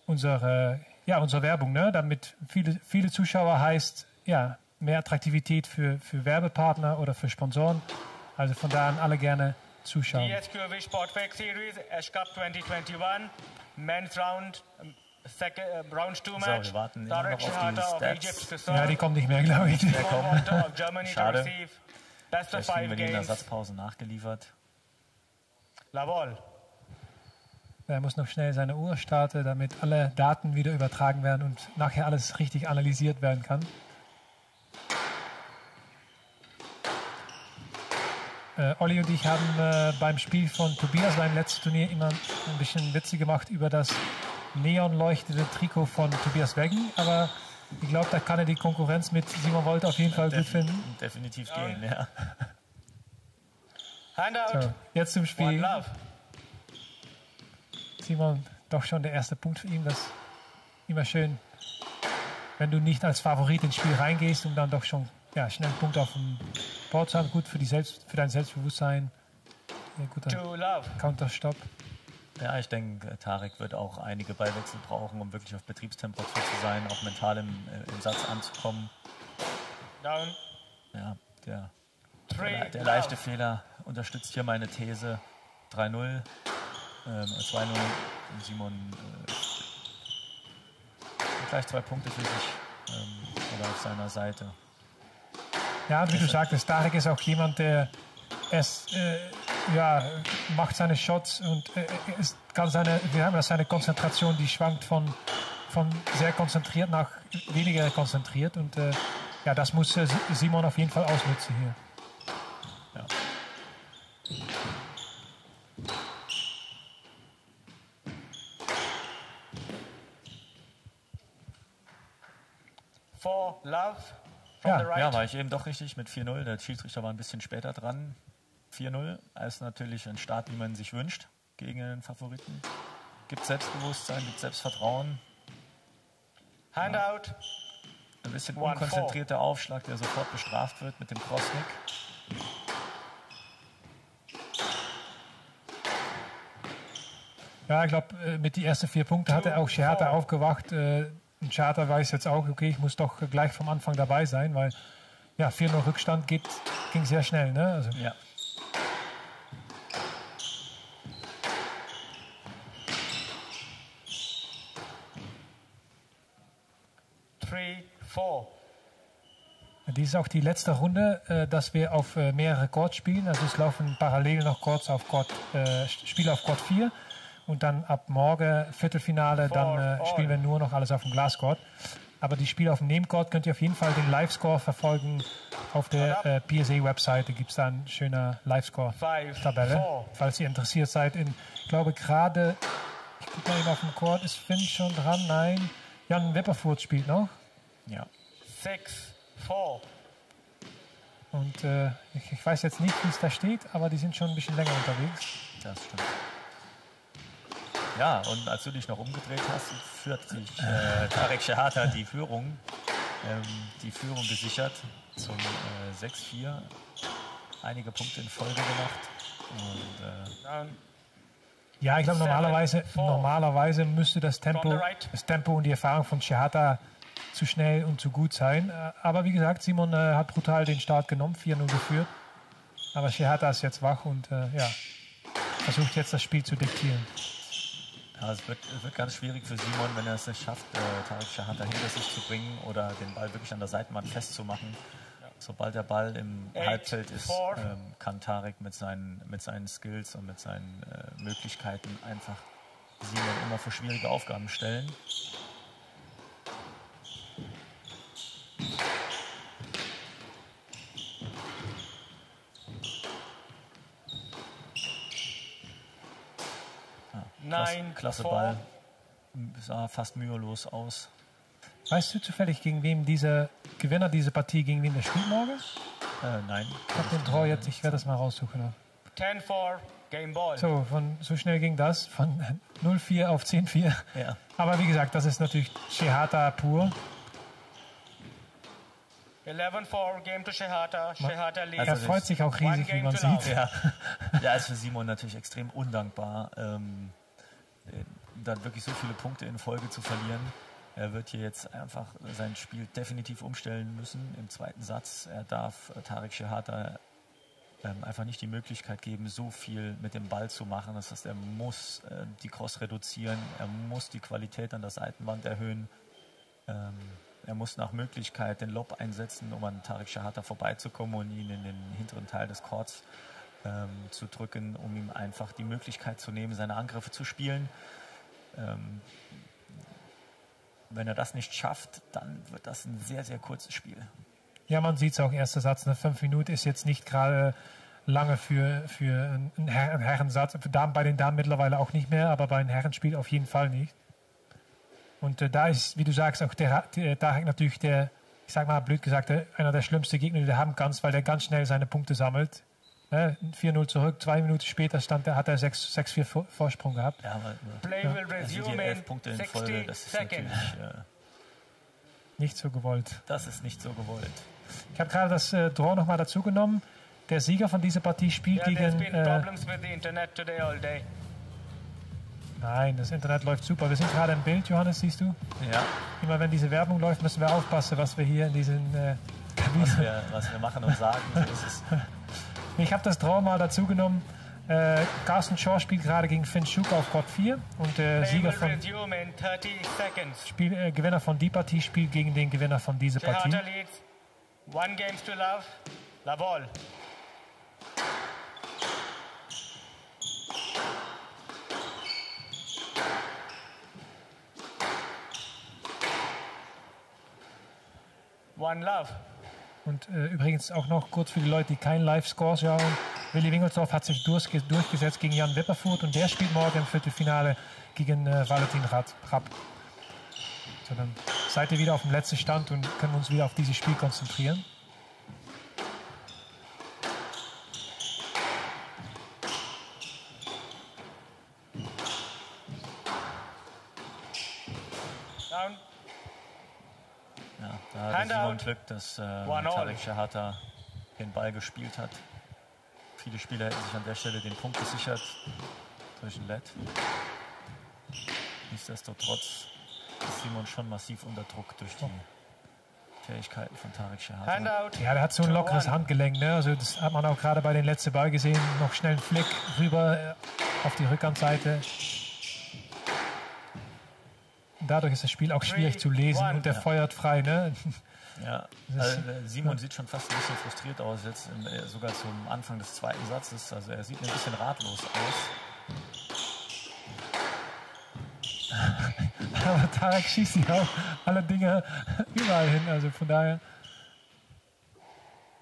Speaker 2: unsere, ja, unsere Werbung. Ne? Damit viele, viele Zuschauer heißt, ja, mehr Attraktivität für, für Werbepartner oder für Sponsoren. Also von da an alle gerne zuschauen.
Speaker 4: DSQV Sportfake Series, Ash Cup 2021, Men's Round, uh, Round 2
Speaker 5: So, wir warten immer noch auf die Stats.
Speaker 2: Ja, die kommen nicht mehr, glaube ich.
Speaker 4: Germany to
Speaker 5: Schade.
Speaker 4: receive. Best of
Speaker 5: Vielleicht kriegen
Speaker 4: five
Speaker 5: wir die in der
Speaker 4: games.
Speaker 5: Ersatzpause nachgeliefert.
Speaker 2: Er muss noch schnell seine Uhr starten, damit alle Daten wieder übertragen werden und nachher alles richtig analysiert werden kann. Äh, Olli und ich haben äh, beim Spiel von Tobias beim letzten Turnier immer ein bisschen Witze gemacht über das neonleuchtende Trikot von Tobias Weggen, aber ich glaube, da kann er die Konkurrenz mit Simon Volt auf jeden Fall gut
Speaker 5: Defin-
Speaker 2: finden.
Speaker 5: Definitiv gehen, ja.
Speaker 4: Handout.
Speaker 2: So, jetzt zum
Speaker 4: One
Speaker 2: Spiel.
Speaker 4: love.
Speaker 2: Simon, doch schon der erste Punkt für ihn. Das ist immer schön, wenn du nicht als Favorit ins Spiel reingehst und dann doch schon ja, schnell einen Punkt auf dem Board zu haben. Gut für, die Selbst, für dein Selbstbewusstsein. Ja, guter
Speaker 4: Two love.
Speaker 2: Counterstop.
Speaker 5: Ja, ich denke, Tarek wird auch einige Ballwechsel brauchen, um wirklich auf Betriebstemperatur zu sein, auch mental im, äh, im Satz anzukommen.
Speaker 4: Down.
Speaker 5: Ja, der, der, der leichte Fehler unterstützt hier meine These. 3-0, ähm, 2-0 und Simon äh, gleich zwei Punkte für sich ähm, oder auf seiner Seite.
Speaker 2: Ja, wie du sagtest, Tarek ist auch jemand, der es äh, ja, macht seine Shots und äh, ist, kann seine, wir haben das, seine Konzentration, die schwankt von, von sehr konzentriert nach weniger konzentriert und äh, ja, das muss äh, Simon auf jeden Fall ausnutzen hier.
Speaker 5: Ja.
Speaker 4: Love from
Speaker 2: Ja,
Speaker 4: the right.
Speaker 5: Ja, war ich eben doch richtig mit 4-0. Der Schiedsrichter war ein bisschen später dran. 4-0 ist natürlich ein Start, wie man sich wünscht gegen den Favoriten. Gibt Selbstbewusstsein, gibt Selbstvertrauen.
Speaker 4: Handout.
Speaker 5: Ein bisschen
Speaker 4: One,
Speaker 5: unkonzentrierter Aufschlag, der sofort bestraft wird mit dem Crossnick.
Speaker 2: Ja, ich glaube, mit die ersten vier Punkte hat er auch Scherter aufgewacht. Äh, und Scherter weiß jetzt auch, okay, ich muss doch gleich vom Anfang dabei sein, weil ja, 4-0 Rückstand geht, ging sehr schnell. Ne? Also,
Speaker 5: Ja.
Speaker 4: Three, four.
Speaker 2: Dies ist auch die letzte Runde, äh, dass wir auf äh, mehrere Chords spielen. Also es laufen parallel noch Chords auf Chord, äh, Spiele auf Chord 4. Und dann ab morgen Viertelfinale, dann äh, spielen wir nur noch alles auf dem Glaschord. Aber die Spiele auf dem Nebenchord könnt ihr auf jeden Fall den Live-Score verfolgen. Auf der äh, PSA-Webseite gibt es da eine schöne
Speaker 4: Five,
Speaker 2: Live-Score-Tabelle. Falls ihr interessiert seid. In, ich glaube gerade, ich gucke mal eben auf dem Chord, ist Finn schon dran? Nein. Jan Wipperfurt spielt noch.
Speaker 5: ja.
Speaker 4: Six, four.
Speaker 2: Und äh, ich, ich weiß jetzt nicht, wie es da steht, aber die sind schon ein bisschen länger unterwegs.
Speaker 5: Das stimmt. Ja, und als du dich noch umgedreht hast, führt sich äh, Tarek Shahata die Führung, ähm, die Führung gesichert zum äh, 6-4. Einige Punkte in Folge gemacht. Und äh.
Speaker 2: Ja, ich glaube normalerweise, normalerweise müsste das Tempo, das Tempo und die Erfahrung von Shihata zu schnell und zu gut sein. Äh, Aber wie gesagt, Simon äh, hat brutal den Start genommen, 4-0 geführt. Aber Shihata ist jetzt wach und äh, ja, versucht jetzt das Spiel zu diktieren.
Speaker 5: ja, es, wird, es wird ganz schwierig für Simon, wenn er es nicht schafft, äh, Tarek Shahata hinter sich zu bringen oder den Ball wirklich an der Seitenwand festzumachen. Sobald der Ball im
Speaker 4: Eight,
Speaker 5: Halbfeld ist, ähm, kann Tarek mit seinen, mit seinen Skills und mit seinen äh, Möglichkeiten einfach Simon immer vor schwierige Aufgaben stellen. Klasse,
Speaker 4: Nine,
Speaker 5: klasse
Speaker 4: four.
Speaker 5: Ball. Sah fast mühelos aus.
Speaker 2: Weißt du zufällig, gegen wem dieser Gewinner dieser Partie, gegen wen der spielt morgen?
Speaker 5: Äh, nein.
Speaker 2: Ich habe den Draw jetzt, ich werde das mal raussuchen. noch.
Speaker 4: Ten, four. Game ball.
Speaker 2: So, von, so schnell ging das, von 0-4 auf 10-4.
Speaker 5: Ja.
Speaker 2: Aber wie gesagt, das ist natürlich Shihata pur.
Speaker 4: 11, four. Game to Shehata. Shehata leads.
Speaker 2: Er
Speaker 5: Also
Speaker 2: freut sich auch riesig, wie man sieht.
Speaker 5: Ja. ja, ist für Simon natürlich extrem undankbar, ähm, äh, dann wirklich so viele Punkte in Folge zu verlieren. Er wird hier jetzt einfach sein Spiel definitiv umstellen müssen im zweiten Satz. Er darf äh, Tarek Shehata ähm, einfach nicht die Möglichkeit geben, so viel mit dem Ball zu machen. Das heißt, er muss äh, die Cross reduzieren, er muss die Qualität an der Seitenwand erhöhen. Ähm, er muss nach Möglichkeit den Lob einsetzen, um an Tarek Shahata vorbeizukommen und ihn in den hinteren Teil des Courts ähm, zu drücken, um ihm einfach die Möglichkeit zu nehmen, seine Angriffe zu spielen. Ähm, wenn er das nicht schafft, dann wird das ein sehr, sehr kurzes Spiel.
Speaker 2: Ja, man sieht es auch, erster Satz, ne, fünf Minuten ist jetzt nicht gerade lange für, für einen, Her einen Herrensatz. Damen, bei den Damen mittlerweile auch nicht mehr, aber bei einem Herrenspiel auf jeden Fall nicht. Und äh, da ist, wie du sagst, auch der, der Tarek natürlich der, ich sag mal blöd gesagt, der, einer der schlimmsten Gegner, die du haben kannst, weil der ganz schnell seine Punkte sammelt. Ne, 4-0 zurück, zwei Minuten später stand der, hat er 6-4 Vor- Vorsprung gehabt.
Speaker 5: Ja, aber
Speaker 4: Play will
Speaker 5: also die elf Punkte in Folge,
Speaker 4: 60
Speaker 5: das ist
Speaker 4: seconds.
Speaker 5: natürlich, äh,
Speaker 2: Nicht so gewollt.
Speaker 5: das ist nicht so gewollt.
Speaker 2: Ich habe gerade das äh, Draw nochmal dazu genommen. Der Sieger von dieser Partie spielt
Speaker 4: Yeah,
Speaker 2: gegen. Äh,
Speaker 4: problems with the internet today all day.
Speaker 2: nein, das Internet läuft super. Wir sind gerade im Bild, Johannes, siehst du?
Speaker 5: Ja,
Speaker 2: Immer wenn diese Werbung läuft, müssen wir aufpassen, was wir hier in diesen äh,
Speaker 5: was
Speaker 2: Kabinen.
Speaker 5: wir, was wir machen und sagen, so ist es.
Speaker 2: Ich habe das Draw mal dazu genommen. Äh, Carsten Shaw spielt gerade gegen Finn Schuck auf Court 4 und der
Speaker 4: Play
Speaker 2: Sieger von,
Speaker 4: resume in 30 seconds.
Speaker 2: Spiel, äh, Gewinner von die Partie spielt gegen den Gewinner von dieser Partie.
Speaker 4: One games to love. Love all. One love.
Speaker 2: Und äh, übrigens auch noch kurz für die Leute, die keinen Live-Score schauen. Willi Wingelsdorf hat sich durchge durchgesetzt gegen Jan Wipperfurt und der spielt morgen im Viertelfinale gegen äh, Valentin Rapp. So, dann seid ihr wieder auf dem letzten Stand und können uns wieder auf dieses Spiel konzentrieren.
Speaker 4: Down.
Speaker 5: Ja, da hatte
Speaker 4: Handout.
Speaker 5: Simon Glück, dass äh. Tarek Shahata den Ball gespielt hat. Viele Spieler hätten sich an der Stelle den Punkt gesichert durch ein Led. Nichtsdestotrotz ist Simon schon massiv unter Druck durch die Fähigkeiten von Tarek Shahata.
Speaker 4: Handout.
Speaker 2: Ja, der hat so ein lockeres
Speaker 4: one.
Speaker 2: Handgelenk. Ne? Also das hat man auch gerade bei den letzten Ball gesehen. Noch schnell einen Flick rüber äh, auf die Rückhandseite. Dadurch ist das Spiel auch schwierig zu lesen und der feuert frei. Ne?
Speaker 5: Ja, also, äh, Simon sieht schon fast ein bisschen frustriert aus, jetzt äh, sogar zum Anfang des zweiten Satzes. Also er sieht ein bisschen ratlos aus.
Speaker 2: Aber Tarek schießt ja auch alle Dinge überall hin. Also von daher.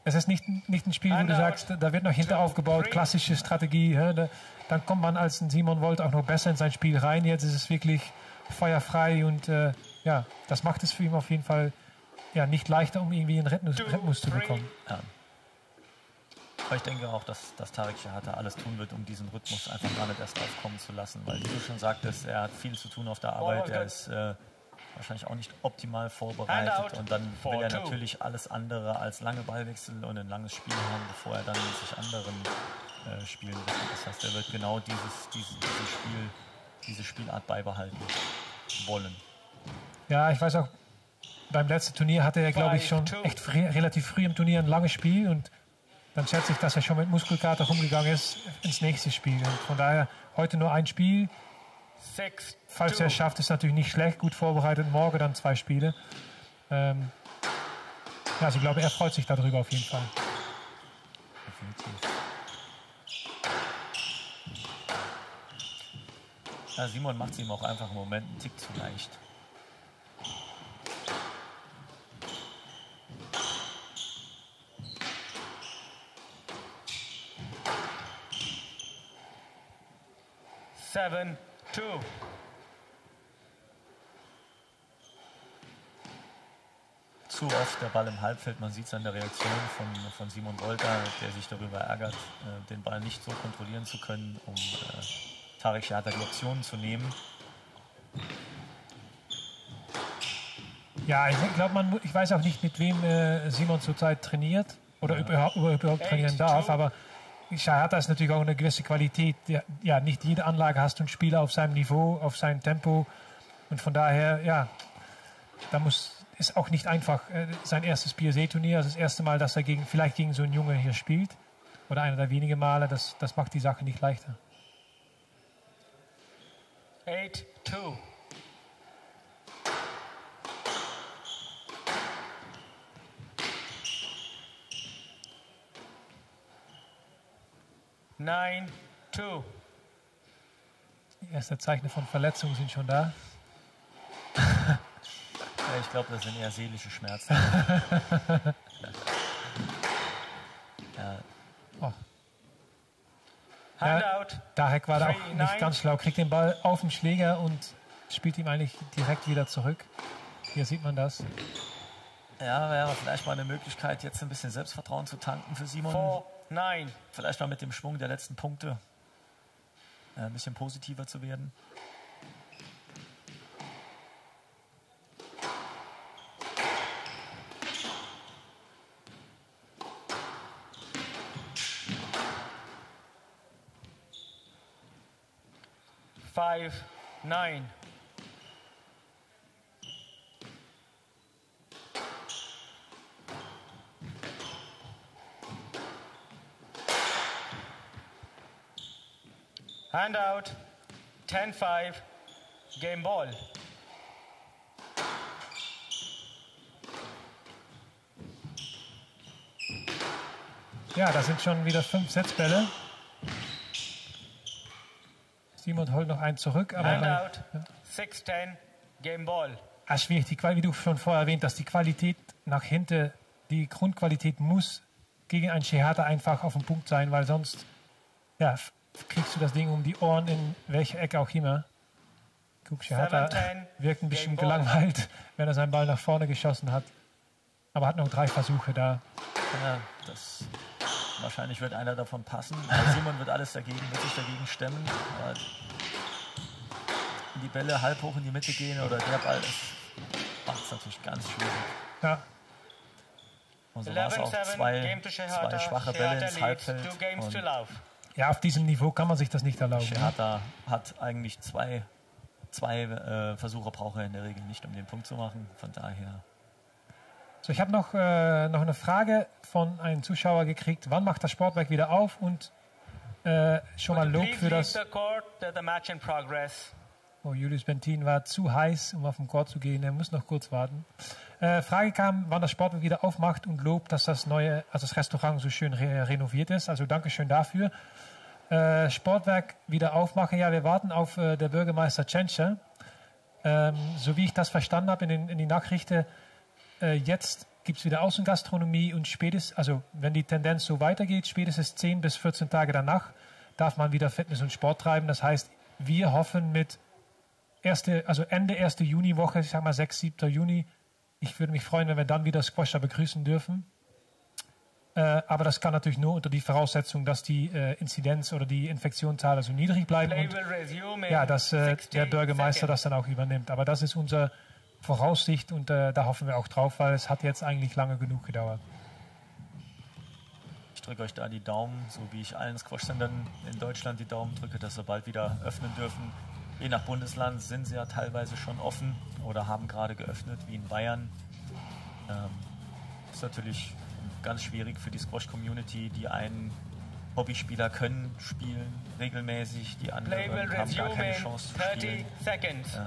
Speaker 2: Es ist nicht, nicht ein Spiel, wo du sagst, da wird noch hinter aufgebaut, klassische Strategie. hä? Da, dann kommt man als ein Simon Volt auch noch besser in sein Spiel rein. Jetzt ist es wirklich feuerfrei und äh, ja, das macht es für ihn auf jeden Fall ja, nicht leichter, um irgendwie einen Rhythmus, Rhythmus zu bekommen.
Speaker 5: Ja. Aber ich denke auch, dass, dass Tarek Shahata alles tun wird, um diesen Rhythmus einfach gar nicht erst aufkommen zu lassen. Weil, wie du schon sagtest, er hat viel zu tun auf der Arbeit. Er ist äh, wahrscheinlich auch nicht optimal vorbereitet. Und dann will er natürlich alles andere als lange Ballwechsel und ein langes Spiel haben, bevor er dann sich anderen äh, Spielen widmet. Das heißt, er wird genau dieses, dieses, dieses Spiel, diese Spielart beibehalten wollen.
Speaker 2: Ja, ich weiß auch, beim letzten Turnier hatte er, glaube ich, schon echt früh, relativ früh im Turnier ein langes Spiel und dann schätze ich, dass er schon mit Muskelkater rumgegangen ist ins nächste Spiel. Und von daher heute nur ein Spiel.
Speaker 4: Six.
Speaker 2: Falls er es schafft, ist natürlich nicht schlecht, gut vorbereitet. Morgen dann zwei Spiele. Ähm, ja, also ich glaube, er freut sich darüber auf jeden Fall.
Speaker 5: Definitiv. Ja, Simon macht es ihm auch einfach im Moment einen Tick zu leicht.
Speaker 4: Seven. Two.
Speaker 5: Zu oft der Ball im Halbfeld, man sieht es an der Reaktion von, von Simon Wolter, der sich darüber ärgert, äh, den Ball nicht so kontrollieren zu können, um äh, Tarek Shahata die Optionen zu nehmen.
Speaker 2: Ja, ich glaube, man, ich weiß auch nicht, mit wem äh, Simon zurzeit trainiert oder überhaupt, über- überhaupt trainieren darf, aber Shahata ist natürlich auch eine gewisse Qualität. Ja, ja, nicht jede Anlage hast du einen Spieler auf seinem Niveau, auf seinem Tempo und von daher, ja, da muss ist auch nicht einfach äh, sein erstes PSA-Turnier, also das erste Mal, dass er gegen, vielleicht gegen so einen Junge hier spielt oder einer der wenigen Male, das, das macht die Sache nicht leichter.
Speaker 4: Eight. Two. Nine. Two.
Speaker 2: Die ersten Zeichen von Verletzungen sind schon da.
Speaker 5: Ja, ich glaube, das sind eher seelische Schmerzen. ja,
Speaker 2: Oh,
Speaker 4: Handout.
Speaker 2: Dahek war da auch nicht ganz schlau, kriegt den Ball auf den Schläger und spielt ihm eigentlich direkt wieder zurück. Hier sieht man das.
Speaker 5: ja wäre vielleicht mal eine Möglichkeit, jetzt ein bisschen Selbstvertrauen zu tanken für Simon.
Speaker 4: Four. Nine.
Speaker 5: Vielleicht mal mit dem Schwung der letzten Punkte äh, ein bisschen positiver zu werden.
Speaker 4: Five. Nine. Handout. 10-5. Game ball.
Speaker 2: Ja, das sind schon wieder fünf Setzbälle. Simon holt noch einen zurück, aber
Speaker 4: Handout. 6-10. Game ball.
Speaker 2: ah, schwierig, die, Qual- wie du schon vorher erwähnt hast, die Qualität nach hinten, die Grundqualität muss gegen einen Shehata einfach auf dem Punkt sein, weil sonst ja, kriegst du das Ding um die Ohren in welche Ecke auch immer. Guck, Shihata
Speaker 4: 7-10,
Speaker 2: wirkt ein bisschen gelangweilt, wenn er seinen Ball nach vorne geschossen hat. Aber hat noch drei Versuche da.
Speaker 5: Ja, das, wahrscheinlich wird einer davon passen. Simon wird alles dagegen, wird sich dagegen stemmen. Aber die Bälle halb hoch in die Mitte gehen oder der Ball macht es natürlich ganz schwierig.
Speaker 2: Ja,
Speaker 5: Und so war es auch
Speaker 4: 11-7,
Speaker 5: zwei, zwei schwache Bälle ins Halbfeld. Und
Speaker 2: ja, auf diesem Niveau kann man sich das nicht erlauben. Ne?
Speaker 5: Shehata hat eigentlich zwei, zwei äh, Versuche braucht er in der Regel nicht, um den Punkt zu machen. Von daher
Speaker 2: So, ich habe noch, äh, noch eine Frage von einem Zuschauer gekriegt. Wann macht das Sportwerk wieder auf? Und äh, schon mal Lob für das. Oh, Julius Bentin war zu heiß, um auf den Court zu gehen. Er muss noch kurz warten. Äh, Frage kam, wann das Sportwerk wieder aufmacht und Lob, dass das neue, also das Restaurant so schön re renoviert ist. Also Dankeschön dafür. Äh, Sportwerk wieder aufmachen. Ja, wir warten auf äh, der Bürgermeister Tschentscher. Ähm, so wie ich das verstanden habe in, den, in die Nachrichten, äh, jetzt gibt es wieder Außengastronomie und spätestens, also wenn die Tendenz so weitergeht, spätestens 10 bis 14 Tage danach darf man wieder Fitness und Sport treiben. Das heißt, wir hoffen mit erste, also Ende erste Juniwoche, ich sag mal 6, 7. Juni, ich würde mich freuen, wenn wir dann wieder Squasher begrüßen dürfen. Äh, aber das kann natürlich nur unter die Voraussetzung, dass die äh, Inzidenz oder die Infektionszahlen so niedrig bleiben und ja, dass äh,
Speaker 4: 60
Speaker 2: der Bürgermeister das dann auch übernimmt. Aber das ist unsere Voraussicht und äh, da hoffen wir auch drauf, weil es hat jetzt eigentlich lange genug gedauert.
Speaker 5: Ich drücke euch da die Daumen, so wie ich allen Squash-Sendern in Deutschland die Daumen drücke, dass sie bald wieder öffnen dürfen. Je nach Bundesland sind sie ja teilweise schon offen oder haben gerade geöffnet, wie in Bayern. Ähm, ist natürlich ganz schwierig für die Squash-Community. Die einen Hobbyspieler können spielen regelmäßig, die anderen haben gar keine
Speaker 4: in
Speaker 5: Chance zu
Speaker 4: 30
Speaker 5: spielen.
Speaker 4: seconds.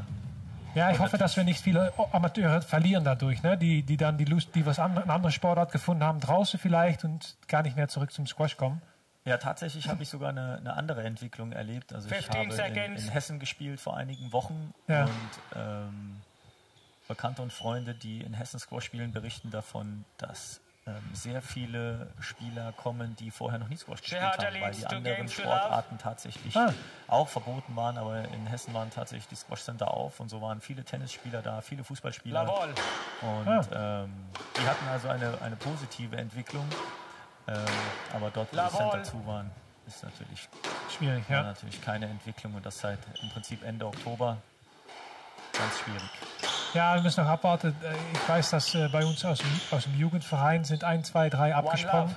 Speaker 2: Ja, ich hoffe, dass wir nicht viele Amateure verlieren dadurch, ne? die, die dann die Lust, die was an, eine andere Sportart gefunden haben, draußen vielleicht und gar nicht mehr zurück zum Squash kommen.
Speaker 5: Ja, tatsächlich habe ich sogar eine, eine andere Entwicklung erlebt. Also ich
Speaker 4: 15
Speaker 5: habe in, in Hessen gespielt vor einigen Wochen
Speaker 2: Ja.
Speaker 5: und ähm, Bekannte und Freunde, die in Hessen Squash spielen, berichten davon, dass sehr viele Spieler kommen, die vorher noch nie Squash gespielt haben, weil die anderen Sportarten tatsächlich
Speaker 2: Ah.
Speaker 5: auch verboten waren, aber in Hessen waren tatsächlich die Squash Center auf und so waren viele Tennisspieler da, viele Fußballspieler.
Speaker 4: Lavol.
Speaker 5: Und
Speaker 2: Ah.
Speaker 5: ähm, die hatten also eine, eine positive Entwicklung. Ähm, aber dort, wo die
Speaker 4: Jawohl.
Speaker 5: Center zu waren, ist natürlich,
Speaker 2: Schwierig, ja.
Speaker 5: natürlich keine Entwicklung und das seit im Prinzip Ende Oktober. Ganz schwierig.
Speaker 2: Ja, wir müssen noch abwarten. Äh, Ich weiß, dass äh, bei uns aus dem, aus dem Jugendverein sind ein, zwei, drei abgesprungen.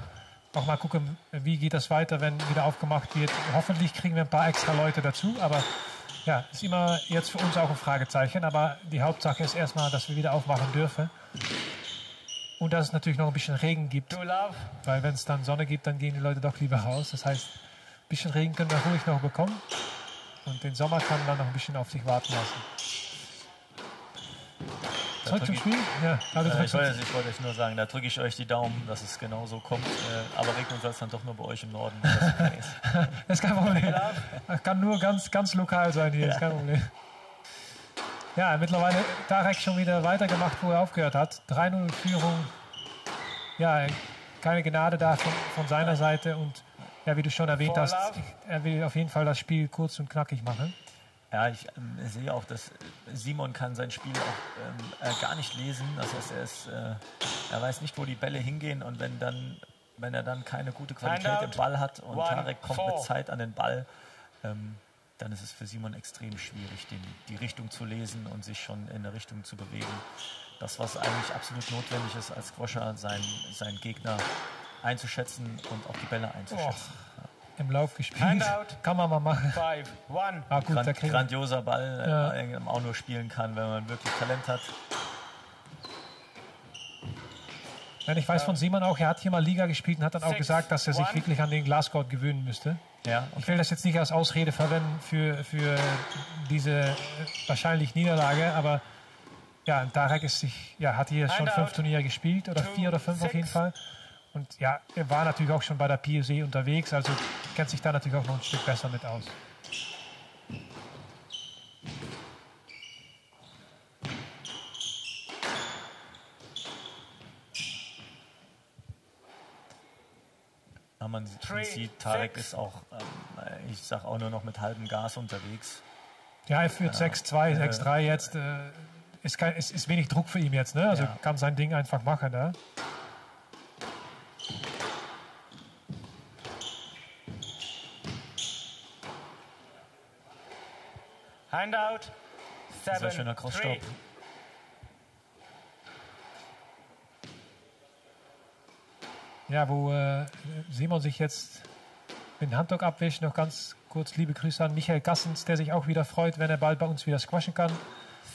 Speaker 2: Auch mal gucken, wie geht das weiter, wenn wieder aufgemacht wird. Hoffentlich kriegen wir ein paar extra Leute dazu, aber ja, ist immer jetzt für uns auch ein Fragezeichen. Aber die Hauptsache ist erstmal, dass wir wieder aufmachen dürfen. Und dass es natürlich noch ein bisschen Regen gibt, weil wenn es dann Sonne gibt, dann gehen die Leute doch lieber raus. Das heißt, ein bisschen Regen können wir ruhig noch bekommen. Und den Sommer kann man dann noch ein bisschen auf sich warten lassen. Zurück zum Spiel? Ja, also
Speaker 5: Äh, ich,
Speaker 2: zum
Speaker 5: wollte, ich wollte euch nur sagen, da drücke ich euch die Daumen, dass es genau so kommt. Äh, aber regnen soll es dann doch nur bei euch im Norden. das ist.
Speaker 2: Kein Problem. Das kann nur ganz, ganz lokal sein hier, ist kein Problem. Ja, mittlerweile Tarek schon wieder weitergemacht, wo er aufgehört hat. 3-0 Führung. Ja, keine Gnade da von, von seiner Seite. Und ja, wie du schon erwähnt hast, er will auf jeden Fall das Spiel kurz und knackig machen.
Speaker 5: Ja, ich ähm, sehe auch, dass Simon kann sein Spiel auch ähm, äh, gar nicht lesen. Das heißt, er, ist, äh, er weiß nicht, wo die Bälle hingehen und wenn dann, wenn er dann keine gute Qualität im Ball hat und
Speaker 4: One,
Speaker 5: Tarek kommt
Speaker 4: four.
Speaker 5: mit Zeit an den Ball, ähm, dann ist es für Simon extrem schwierig, den, die Richtung zu lesen und sich schon in eine Richtung zu bewegen. Das, was eigentlich absolut notwendig ist als Squasher, sein, seinen Gegner einzuschätzen und auch die Bälle einzuschätzen.
Speaker 2: Im Lauf gespielt.
Speaker 4: Handout.
Speaker 2: Kann man mal machen.
Speaker 4: Five. One.
Speaker 2: Ah, gut,
Speaker 5: Grand, grandioser Ball,
Speaker 2: Ja.
Speaker 5: äh, den man auch nur spielen kann, wenn man wirklich Talent hat.
Speaker 2: Ja, ich weiß von Simon auch, er hat hier mal Liga gespielt und hat dann auch
Speaker 4: Six,
Speaker 2: gesagt, dass er sich
Speaker 4: one.
Speaker 2: wirklich an den Glasgow gewöhnen müsste.
Speaker 5: Ja,
Speaker 2: Ich will das jetzt nicht als Ausrede verwenden für, für diese äh, wahrscheinlich Niederlage, aber ja, Tarek ist sich, ja, hat hier schon fünf Turniere gespielt oder
Speaker 4: Two,
Speaker 2: vier oder fünf auf jeden
Speaker 4: six.
Speaker 2: Fall. Und ja, er war natürlich auch schon bei der PSE unterwegs, also kennt sich da natürlich auch noch ein Stück besser mit aus.
Speaker 5: Ja, man
Speaker 4: Three,
Speaker 5: sieht, Tarek
Speaker 4: six.
Speaker 5: ist auch, ähm, ich sag auch nur noch mit halbem Gas unterwegs.
Speaker 2: Ja, er führt 6-2, 6-3 jetzt. Äh, ist, kein, ist, ist wenig Druck für ihn jetzt, ne? Also
Speaker 5: Ja.
Speaker 2: kann sein Ding einfach machen, ne?
Speaker 4: Handout.
Speaker 5: Sehr
Speaker 4: Seven,
Speaker 5: schöner
Speaker 4: three.
Speaker 5: Crossstopp.
Speaker 2: Ja, wo äh, Simon sich jetzt mit dem Handtuch abwischt, noch ganz kurz liebe Grüße an Michael Gassens, der sich auch wieder freut, wenn er bald bei uns wieder squashen kann.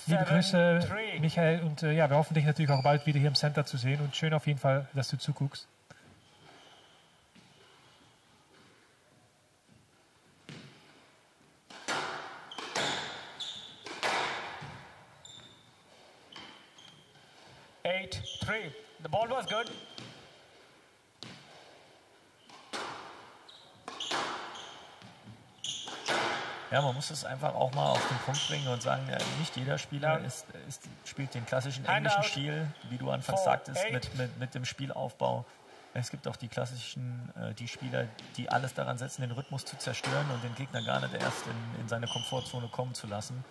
Speaker 2: Liebe
Speaker 4: Seven,
Speaker 2: Grüße,
Speaker 4: three.
Speaker 2: Michael, und äh, ja, wir hoffen dich natürlich auch bald wieder hier im Center zu sehen und schön auf jeden Fall, dass du zuguckst.
Speaker 4: Eight, three. The ball was good.
Speaker 5: Ja, man muss es einfach auch mal auf den Punkt bringen und sagen, nicht jeder Spieler ist, ist, spielt den klassischen englischen Stil, wie du anfangs
Speaker 4: Four,
Speaker 5: sagtest,
Speaker 4: eight.
Speaker 5: mit, mit, mit dem Spielaufbau. Es gibt auch die klassischen, äh, die Spieler, die alles daran setzen, den Rhythmus zu zerstören und den Gegner gar nicht erst in, in seine Komfortzone kommen zu lassen.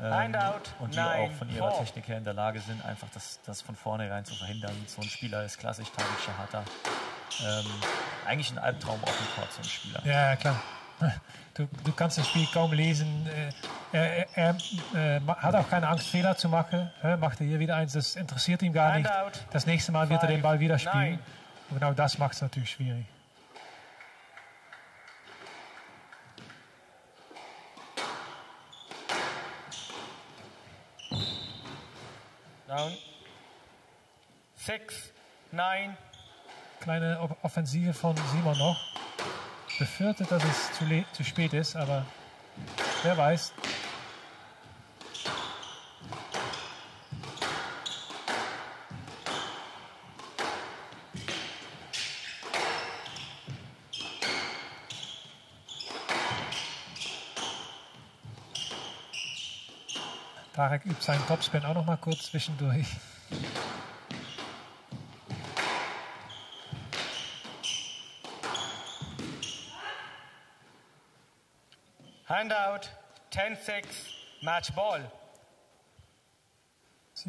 Speaker 5: Ähm, und die auch von ihrer. Technik her in der Lage sind, einfach das, das von vornherein zu verhindern. So ein Spieler ist klassisch Tariq Shahata. Ähm, eigentlich ein Albtraum auf dem Court, so ein Spieler.
Speaker 2: Ja, klar. Du, du kannst das Spiel kaum lesen. Äh, Er, er, er äh, hat auch keine Angst, Fehler zu machen. Hä, Macht er hier wieder eins, das interessiert ihn gar nicht. Das nächste Mal wird er den Ball wieder spielen. Und genau das macht es natürlich schwierig.
Speaker 4: Down. Six, nine.
Speaker 2: Kleine Offensive von Simon noch. Befürchtet, dass es zu, zu spät ist, aber wer weiß. Tarek übt seinen Topspin auch noch mal kurz zwischendurch.
Speaker 4: Handout. 10-6. Match ball.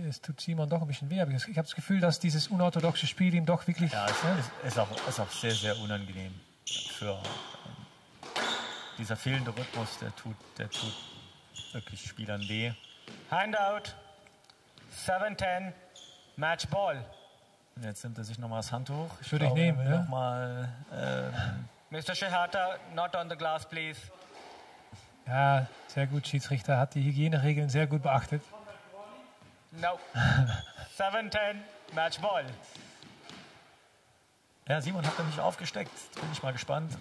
Speaker 2: Es tut Simon doch ein bisschen weh, aber ich habe das Gefühl, dass dieses unorthodoxe Spiel ihm doch wirklich.
Speaker 5: Ja, es
Speaker 2: ne?
Speaker 5: ist, ist, auch, ist auch sehr, sehr unangenehm für ähm, dieser fehlende Rhythmus, der tut, der tut wirklich Spielern weh.
Speaker 4: Handout. 7-10. Match ball.
Speaker 5: Und jetzt nimmt er sich nochmal das Handtuch. Ich
Speaker 2: Würde ich nehmen, ja.
Speaker 5: Noch mal, ähm,
Speaker 4: Mr. Shihata, not on the glass, please.
Speaker 2: Ja, sehr gut. Schiedsrichter hat die Hygieneregeln sehr gut beachtet.
Speaker 4: No. 7-10. Match ball.
Speaker 5: ja, Simon hat er nicht aufgesteckt. Jetzt bin ich mal gespannt.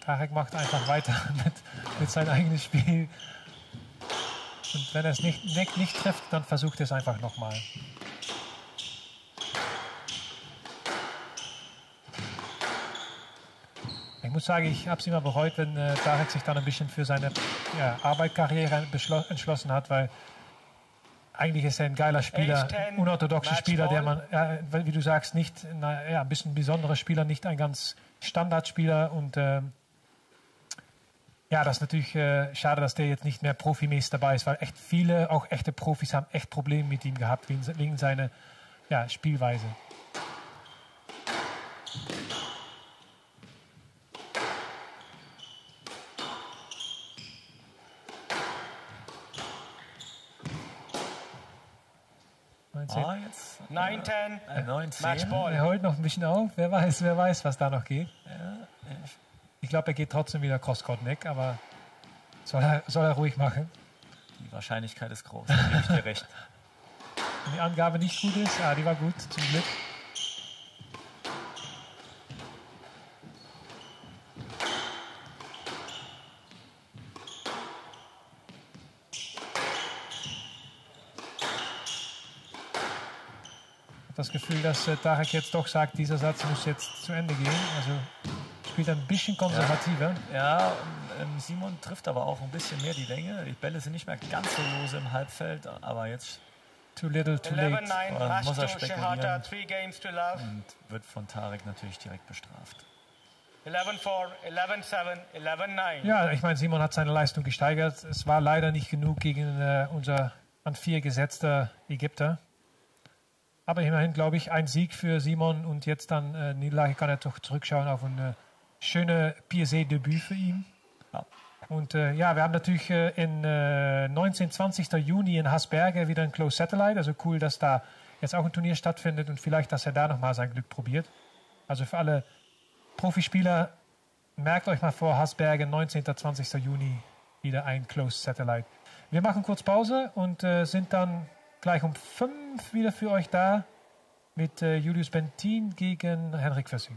Speaker 2: Tarek macht einfach weiter mit, mit seinem eigenen Spiel. Und wenn er es nicht, nicht, nicht trifft, dann versucht er es einfach nochmal. Ich muss sagen, ich habe es immer bereut, wenn äh, Tarek sich dann ein bisschen für seine ja, Arbeitkarriere entschlossen hat, weil eigentlich ist er ein geiler Spieler,
Speaker 4: 10,
Speaker 2: unorthodoxer Spieler, der man, ja, wie du sagst, nicht, na, ja, ein bisschen besonderer Spieler, nicht ein ganz Standardspieler und ähm, ja, das ist natürlich äh, schade, dass der jetzt nicht mehr profimäßig dabei ist, weil echt viele, auch echte Profis, haben echt Probleme mit ihm gehabt wegen, wegen seiner ja, Spielweise.
Speaker 5: Ah, jetzt
Speaker 4: 9-10.
Speaker 5: äh, 9, 10.
Speaker 4: Match ball.
Speaker 2: Er holt noch ein bisschen auf. Wer weiß, wer weiß, was da noch geht. Ich glaube, er geht trotzdem wieder Crosscourt weg, aber soll er, soll er ruhig machen.
Speaker 5: Die Wahrscheinlichkeit ist groß, da gebe ich dir recht.
Speaker 2: Wenn die Angabe nicht gut ist, ah, die war gut, zum Glück. Ich habe das Gefühl, dass äh, Tarek jetzt doch sagt, dieser Satz muss jetzt zu Ende gehen. Also spielt ein bisschen konservativer.
Speaker 5: Ja, ähm, Simon trifft aber auch ein bisschen mehr die Länge. Die Bälle sind nicht mehr ganz so lose im Halbfeld, aber jetzt
Speaker 2: Too little, too late.
Speaker 4: 11-9.
Speaker 5: Oder
Speaker 4: Match
Speaker 5: muss er spekulieren?
Speaker 4: Shihata. Three games to love.
Speaker 5: und wird von Tarek natürlich direkt bestraft.
Speaker 4: 11-4, 11-7, 11-9.
Speaker 2: Ja, ich meine, Simon hat seine Leistung gesteigert. Es war leider nicht genug gegen äh, unser an vier gesetzter Ägypter. Aber immerhin, glaube ich, ein Sieg für Simon und jetzt dann äh, Niederlage kann er doch zurückschauen auf ein äh, schönes PSA-Debüt für ihn.
Speaker 5: Ja.
Speaker 2: Und äh, ja, wir haben natürlich äh, in äh, 19, 20. Juni in Hasberge wieder ein Close Satellite. Also cool, dass da jetzt auch ein Turnier stattfindet und vielleicht, dass er da nochmal sein Glück probiert. Also für alle Profispieler, merkt euch mal vor, Hasberge, 19. 20. Juni wieder ein Close Satellite. Wir machen kurz Pause und äh, sind dann gleich um 5 wieder für euch da mit äh, Julius Bentin gegen Henrik Fössing.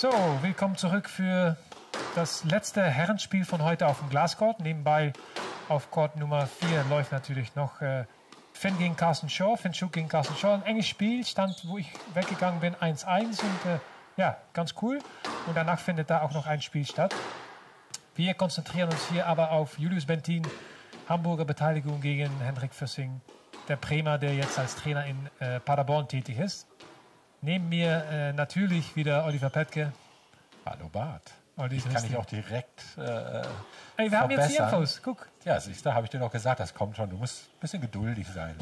Speaker 2: So, willkommen zurück für das letzte Herrenspiel von heute auf dem Glascourt. Nebenbei auf Court Nummer 4 läuft natürlich noch äh, Finn gegen Carsten Shaw, Finn Schuck gegen Carsten Shaw. Ein enges Spiel, stand, wo ich weggegangen bin, 1-1 und äh, ja, ganz cool. Und danach findet da auch noch ein Spiel statt. Wir konzentrieren uns hier aber auf Julius Bentin, Hamburger Beteiligung gegen Hendrik Füssing, der Bremer, der jetzt als Trainer in äh, Paderborn tätig ist. Neben mir äh, natürlich wieder Oliver Petke.
Speaker 3: Hallo Bart.
Speaker 2: Olli,
Speaker 3: Ich kann
Speaker 2: dich
Speaker 3: auch direkt. Äh,
Speaker 2: Ey, wir haben jetzt die. Infos. Guck.
Speaker 3: ja, siehst du, habe ich dir doch gesagt, das kommt schon. Du musst ein bisschen geduldig sein.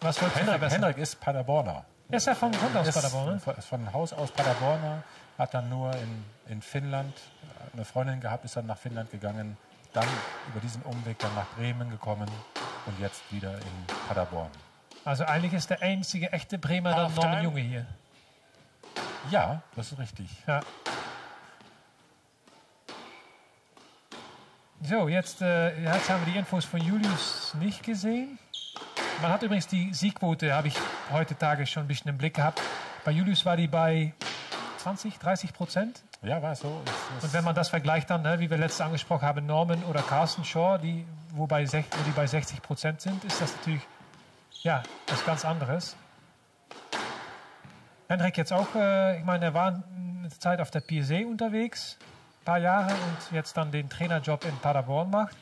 Speaker 2: Was wolltest du
Speaker 3: Henrik? Henrik ist Paderborner.
Speaker 2: Er ist ja von Grund aus
Speaker 3: Ist
Speaker 2: Paderborn, ne?
Speaker 3: von- ist von Haus aus Paderborner, hat dann nur in, in Finnland eine Freundin gehabt, ist dann nach Finnland gegangen, dann über diesen Umweg dann nach Bremen gekommen und jetzt wieder in Paderborn.
Speaker 2: Also eigentlich ist der einzige echte Bremer dann. Norman Junge hier.
Speaker 3: Ja, das ist richtig.
Speaker 2: Ja. So, jetzt, äh, jetzt haben wir die Infos von Julius nicht gesehen. Man hat übrigens die Siegquote, habe ich heute Tage schon ein bisschen im Blick gehabt. Bei Julius war die bei 20, 30 Prozent.
Speaker 3: Ja, war so. Es, es,
Speaker 2: Und wenn man das vergleicht dann, ne, wie wir letztes angesprochen haben, Norman oder Carsten Shaw, die, wo, bei wo die bei 60 Prozent sind, ist das natürlich ja, was ganz anderes. Henrik jetzt auch, äh, ich meine, er war eine Zeit auf der PSA unterwegs, ein paar Jahre und jetzt dann den Trainerjob in Paderborn macht.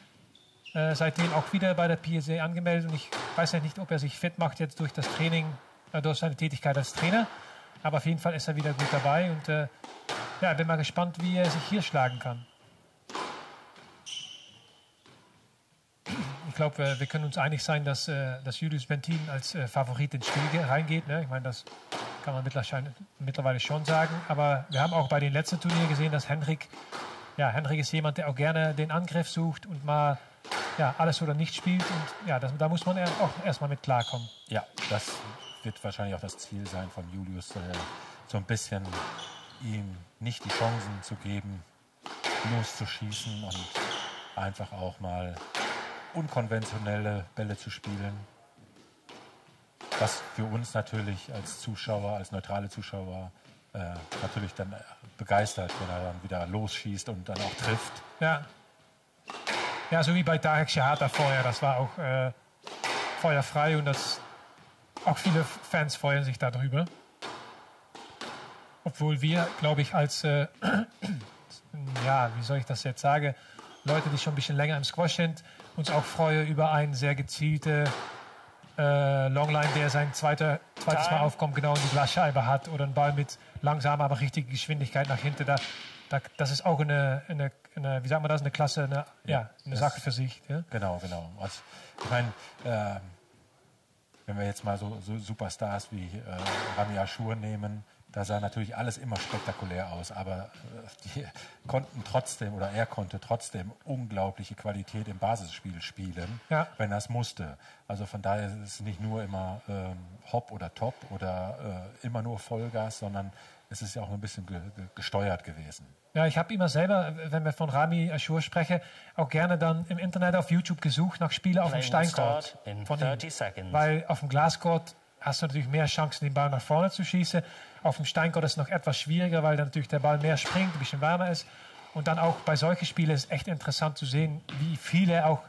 Speaker 2: Äh, seitdem auch wieder bei der PSA angemeldet und ich weiß ja nicht, ob er sich fit macht jetzt durch das Training, äh, durch seine Tätigkeit als Trainer. Aber auf jeden Fall ist er wieder gut dabei und äh, ja, bin mal gespannt, wie er sich hier schlagen kann. Glaube, äh, wir können uns einig sein, dass, äh, dass Julius Bentin als äh, Favorit ins Spiel ge- reingeht. Ne? Ich meine, das kann man mittlerweile, schon sagen. Aber wir haben auch bei den letzten Turnieren gesehen, dass Henrik, ja, Henrik ist jemand, der auch gerne den Angriff sucht und mal ja, alles oder nicht spielt. Und ja, das, da muss man auch erstmal mit klarkommen.
Speaker 3: ja, das wird wahrscheinlich auch das Ziel sein von Julius, äh, so ein bisschen ihm nicht die Chancen zu geben, loszuschießen und einfach auch mal unkonventionelle Bälle zu spielen. Was für uns natürlich als Zuschauer, als neutrale Zuschauer, äh, natürlich dann äh, begeistert, wenn er dann wieder losschießt und dann auch trifft.
Speaker 2: Ja, ja so wie bei Tarek Shahata vorher. Das war auch äh, feuerfrei und das, auch viele Fans freuen sich darüber. Obwohl wir, glaube ich, als, äh, ja, wie soll ich das jetzt sagen, Leute, die schon ein bisschen länger im Squash sind, uns auch freuen über einen sehr gezielte äh, Longline, der sein zweiter, zweites Mal aufkommt, genau in die Glasscheibe hat oder einen Ball mit langsamer, aber richtiger Geschwindigkeit nach hinten. Da, da, das ist auch eine, eine, eine, wie sagt man das, eine Klasse, eine, ja, eine
Speaker 3: das-
Speaker 2: Sache für sich. Ja?
Speaker 3: Genau, genau. Also, ich meine, äh, wenn wir jetzt mal so, so Superstars wie äh, Rami Ashur nehmen, da sah natürlich alles immer spektakulär aus, aber äh, die konnten trotzdem oder er konnte trotzdem unglaubliche Qualität im Basisspiel spielen,
Speaker 2: Ja.
Speaker 3: wenn er es musste. Also von daher ist es nicht nur immer ähm, Hop oder Top oder äh, immer nur Vollgas, sondern es ist ja auch ein bisschen ge ge gesteuert gewesen.
Speaker 2: Ja, ich habe immer selber, wenn wir von Rami Ashur sprechen, auch gerne dann im Internet auf YouTube gesucht nach Spielen auf dem Steincourt. Von ihm.
Speaker 6: 30 seconds.
Speaker 2: Weil auf dem Glascourt hast du natürlich mehr Chancen, den Ball nach vorne zu schießen. Auf dem Steincourt ist es noch etwas schwieriger, weil dann natürlich der Ball mehr springt, ein bisschen wärmer ist. Und dann auch bei solchen Spielen ist es echt interessant zu sehen, wie viel er auch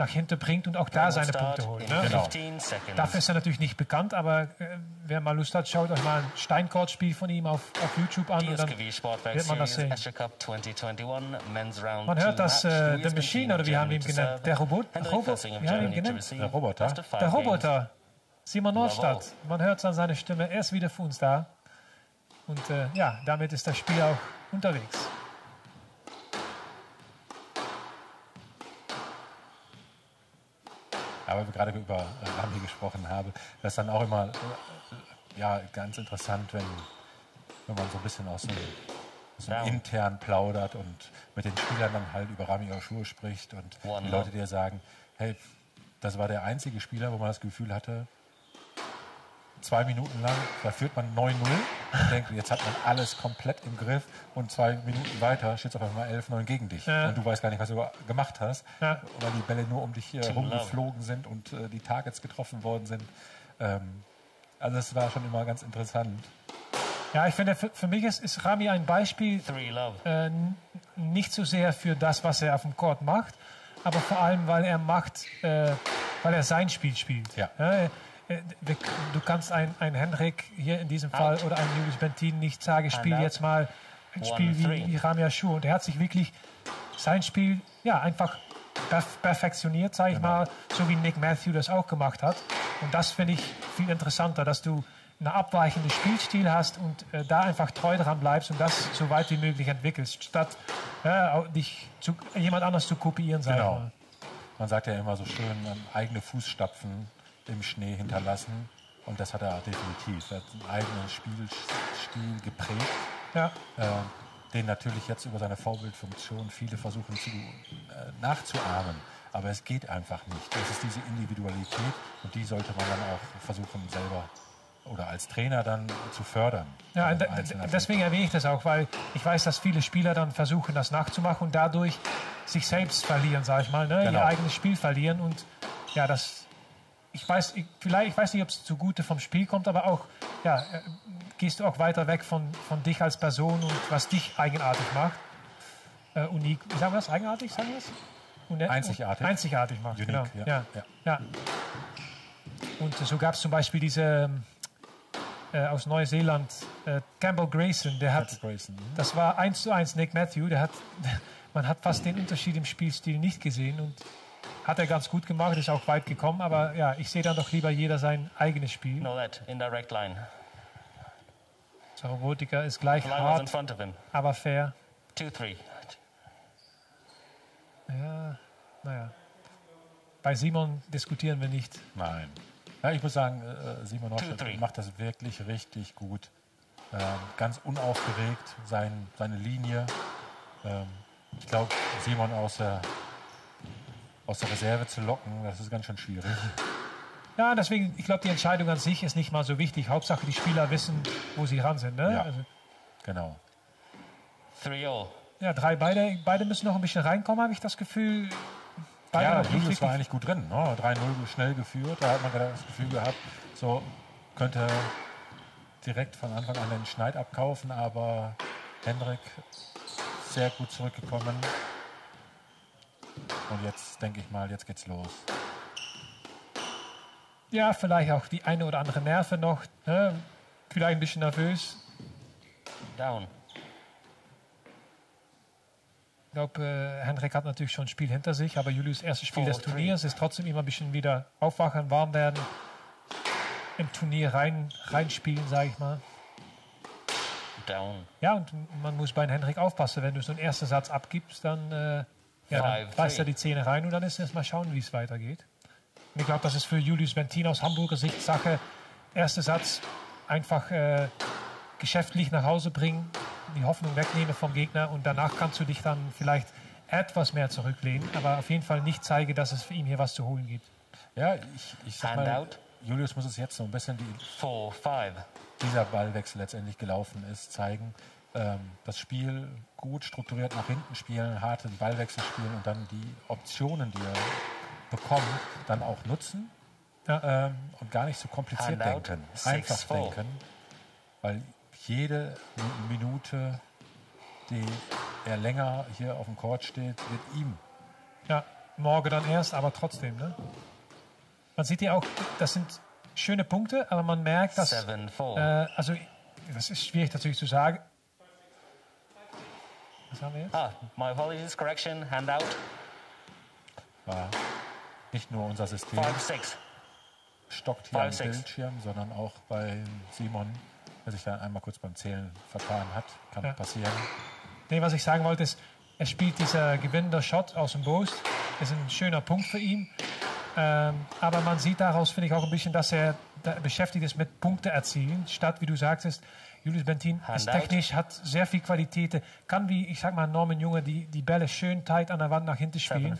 Speaker 2: nach hinten bringt und auch da seine Punkte holt. Ne?
Speaker 3: Genau.
Speaker 6: 15 seconds.
Speaker 2: Dafür ist er natürlich nicht bekannt, aber äh, wer mal Lust hat, schaut euch mal ein Steincourt-Spiel von ihm auf, auf YouTube an und dann wird man das sehen.
Speaker 6: Asher Cup 2021 Men's Round
Speaker 2: Man hört das,
Speaker 6: match.
Speaker 2: äh, The Machine, oder wie haben wir ihn genannt? Der Robot? Wie haben wir ihn genannt?
Speaker 3: Der Roboter?
Speaker 2: Der. Roboter, Simon Nordstadt. Man hört es an seiner Stimme, er ist wieder für uns da. Und äh, ja, damit ist das Spiel auch unterwegs.
Speaker 3: Aber wir gerade über äh, Rami gesprochen haben, das ist dann auch immer äh, ja, ganz interessant, wenn, wenn man so ein bisschen aus so, so
Speaker 6: Ja.
Speaker 3: intern plaudert und mit den Spielern dann halt über Rami Ashur spricht und
Speaker 6: One
Speaker 3: die Leute dir sagen, hey, das war der einzige Spieler, wo man das Gefühl hatte, zwei Minuten lang, da führt man 9-0 und denkt, jetzt hat man alles komplett im Griff und zwei Minuten weiter steht es auf einmal 11-9 gegen dich.
Speaker 2: Ja.
Speaker 3: Und du weißt gar nicht, was du gemacht hast,
Speaker 2: Ja.
Speaker 3: weil die Bälle nur um dich hier rumgeflogen sind und äh, die Targets getroffen worden sind. Ähm, also das war schon immer ganz interessant.
Speaker 2: Ja, ich finde, für, für mich ist, ist Rami ein Beispiel
Speaker 6: Three love.
Speaker 2: äh, nicht so sehr für das, was er auf dem Court macht, aber vor allem, weil er macht, äh, weil er sein Spiel spielt.
Speaker 3: Ja.
Speaker 2: Äh, du kannst ein, ein Henrik hier in diesem Fall oder ein Julius Bentin nicht sagen, spiel jetzt mal ein Spiel wie, wie Rami Ashur. Und er hat sich wirklich sein Spiel ja, einfach perf perfektioniert, sage ich mal, so wie Nick Matthew das auch gemacht hat. Und das finde ich viel interessanter, dass du einen abweichenden Spielstil hast und äh, da einfach treu dran bleibst und das so weit wie möglich entwickelst, statt äh, dich zu, jemand anders zu kopieren,
Speaker 3: Genau. Man sagt ja immer so schön, ähm, eigene Fußstapfen im Schnee hinterlassen. Und das hat er definitiv. Er hat einen eigenen Spielstil geprägt,
Speaker 2: Ja,
Speaker 3: äh, den natürlich jetzt über seine Vorbildfunktion viele versuchen zu, äh, nachzuahmen. Aber es geht einfach nicht. Es ist diese Individualität und die sollte man dann auch versuchen selber oder als Trainer dann zu fördern.
Speaker 2: Ja, deswegen erwähne ich das auch, weil ich weiß, dass viele Spieler dann versuchen, das nachzumachen und dadurch sich selbst verlieren, sag ich mal, ne?
Speaker 3: Genau.
Speaker 2: ihr eigenes Spiel verlieren. Und ja, das, ich weiß, ich, vielleicht, ich weiß nicht, ob es zugute vom Spiel kommt, aber auch, ja, äh, gehst du auch weiter weg von, von dich als Person und was dich eigenartig macht. Äh, unik, wie sagen wir das? Eigenartig, sagen wir das? Und,
Speaker 3: Einzigartig.
Speaker 2: Einzigartig macht,
Speaker 3: Unique,
Speaker 2: genau.
Speaker 3: ja.
Speaker 2: Ja.
Speaker 3: Ja.
Speaker 2: Ja. Und so gab es zum Beispiel diese äh, aus Neuseeland, äh, Campbell Grayson, der hat,
Speaker 3: Grayson. mhm.
Speaker 2: das war eins zu eins Nick Matthew, der hat, man hat fast den Unterschied im Spielstil nicht gesehen und hat er ganz gut gemacht, ist auch weit gekommen, aber ja, ich sehe dann doch lieber jeder sein eigenes Spiel.
Speaker 6: No, that. Indirect line.
Speaker 2: Robotiker ist gleich
Speaker 6: line was in
Speaker 2: hart,
Speaker 6: front of him.
Speaker 2: aber fair.
Speaker 6: Two, three.
Speaker 2: Ja, naja. Bei Simon diskutieren wir nicht.
Speaker 3: Nein. Ja, ich muss sagen, äh, Simon
Speaker 6: Two, three.
Speaker 3: Hoschel macht das wirklich richtig gut. Ähm, ganz unaufgeregt, sein, seine Linie. Ähm, ich glaube, Simon aus der, aus der Reserve zu locken, das ist ganz schön schwierig.
Speaker 2: Ja, deswegen, ich glaube, die Entscheidung an sich ist nicht mal so wichtig. Hauptsache, die Spieler wissen, wo sie ran sind. Ne?
Speaker 3: Ja.
Speaker 2: Also,
Speaker 3: Genau.
Speaker 6: Three all.
Speaker 2: ja, drei, beide, beide müssen noch ein bisschen reinkommen, habe ich das Gefühl. Beide
Speaker 3: Ja,
Speaker 2: noch nicht
Speaker 3: Julius
Speaker 2: richtig-
Speaker 3: war eigentlich gut drin. Ne? 3-0 schnell geführt. Da hat man das Gefühl gehabt, so könnte direkt von Anfang an den Schneid abkaufen, aber Hendrik sehr gut zurückgekommen. Und jetzt denke ich mal, jetzt geht's los.
Speaker 2: Ja, vielleicht auch die eine oder andere Nerve noch. Ne? Vielleicht ein bisschen nervös.
Speaker 6: Down.
Speaker 2: Ich glaube, äh, Hendrik hat natürlich schon ein Spiel hinter sich, aber Julius erstes Spiel
Speaker 6: Four,
Speaker 2: des Turniers ist trotzdem immer ein bisschen wieder aufwachen, warm werden, im Turnier rein, reinspielen, sage ich mal.
Speaker 6: Down.
Speaker 2: Ja, und man muss bei Hendrik aufpassen, wenn du so einen ersten Satz abgibst, dann, äh, ja, dann
Speaker 6: Five,
Speaker 2: beißt er die Zähne rein und dann ist es mal schauen, wie es weitergeht. Und ich glaube, das ist für Julius Bentin aus Hamburger Sicht Sache. Erster Satz einfach äh, geschäftlich nach Hause bringen, die Hoffnung wegnehmen vom Gegner und danach kannst du dich dann vielleicht etwas mehr zurücklehnen, aber auf jeden Fall nicht zeigen, dass es für ihn hier was zu holen gibt.
Speaker 3: Ja, ich, ich sag mal,
Speaker 6: Handout.
Speaker 3: Julius muss es jetzt so ein bisschen, die,
Speaker 6: Four, five.
Speaker 3: dieser Ballwechsel letztendlich gelaufen ist, zeigen. Ähm, das Spiel gut strukturiert nach hinten spielen, harte Ballwechsel spielen und dann die Optionen, die er bekommt, dann auch nutzen
Speaker 2: Ja.
Speaker 3: ähm, und gar nicht so kompliziert denken. Einfach denken, weil jede Mi- Minute, die er länger hier auf dem Court steht, wird ihm
Speaker 2: Ja, morgen dann erst, aber trotzdem. Ne? Man sieht ja auch, das sind schöne Punkte, aber man merkt, dass.
Speaker 6: Seven.
Speaker 2: Äh, also, das ist schwierig natürlich zu sagen. Was haben wir jetzt?
Speaker 6: Ah, my apologies. Correction. Handout.
Speaker 3: war nicht nur unser System
Speaker 6: Five, six.
Speaker 3: stockt hier
Speaker 6: Five,
Speaker 3: am
Speaker 6: six.
Speaker 3: Bildschirm, sondern auch bei Simon, der sich dann einmal kurz beim Zählen vertan hat. Kann
Speaker 2: Ja.
Speaker 3: passieren.
Speaker 2: Nee, was ich sagen wollte, ist, er spielt dieser gewinnende Shot aus dem Boost. Ist ein schöner Punkt für ihn. Ähm, aber man sieht daraus, finde ich, auch ein bisschen, dass er da beschäftigt ist mit Punkte erzielen, statt, wie du sagtest, Julius Bentin ist technisch, hat sehr viel Qualität, kann wie, ich sag mal, Norman Junge die, die Bälle schön tight an der Wand nach hinten spielen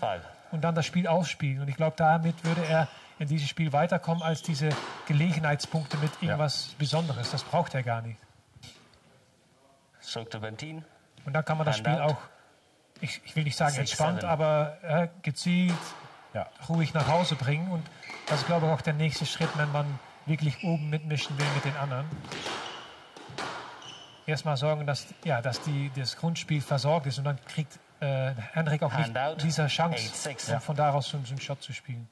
Speaker 2: und dann das Spiel ausspielen. Und ich glaube, damit würde er in dieses Spiel weiterkommen als diese Gelegenheitspunkte mit irgendwas Besonderes. Das braucht er gar nicht.
Speaker 6: Bentin.
Speaker 2: Und dann kann man das Spiel auch, ich, ich will nicht sagen
Speaker 6: Six,
Speaker 2: entspannt,
Speaker 6: seven.
Speaker 2: aber äh, gezielt,
Speaker 3: Ja,
Speaker 2: ruhig nach Hause bringen. Und das ist, glaube ich, auch der nächste Schritt, wenn man wirklich oben mitmischen will mit den anderen. Erstmal sorgen, dass, ja, dass die, das Grundspiel versorgt ist und dann kriegt äh, Henrik auch nicht diese Chance,
Speaker 6: eight, six.
Speaker 2: um von daraus so einen Shot zu spielen.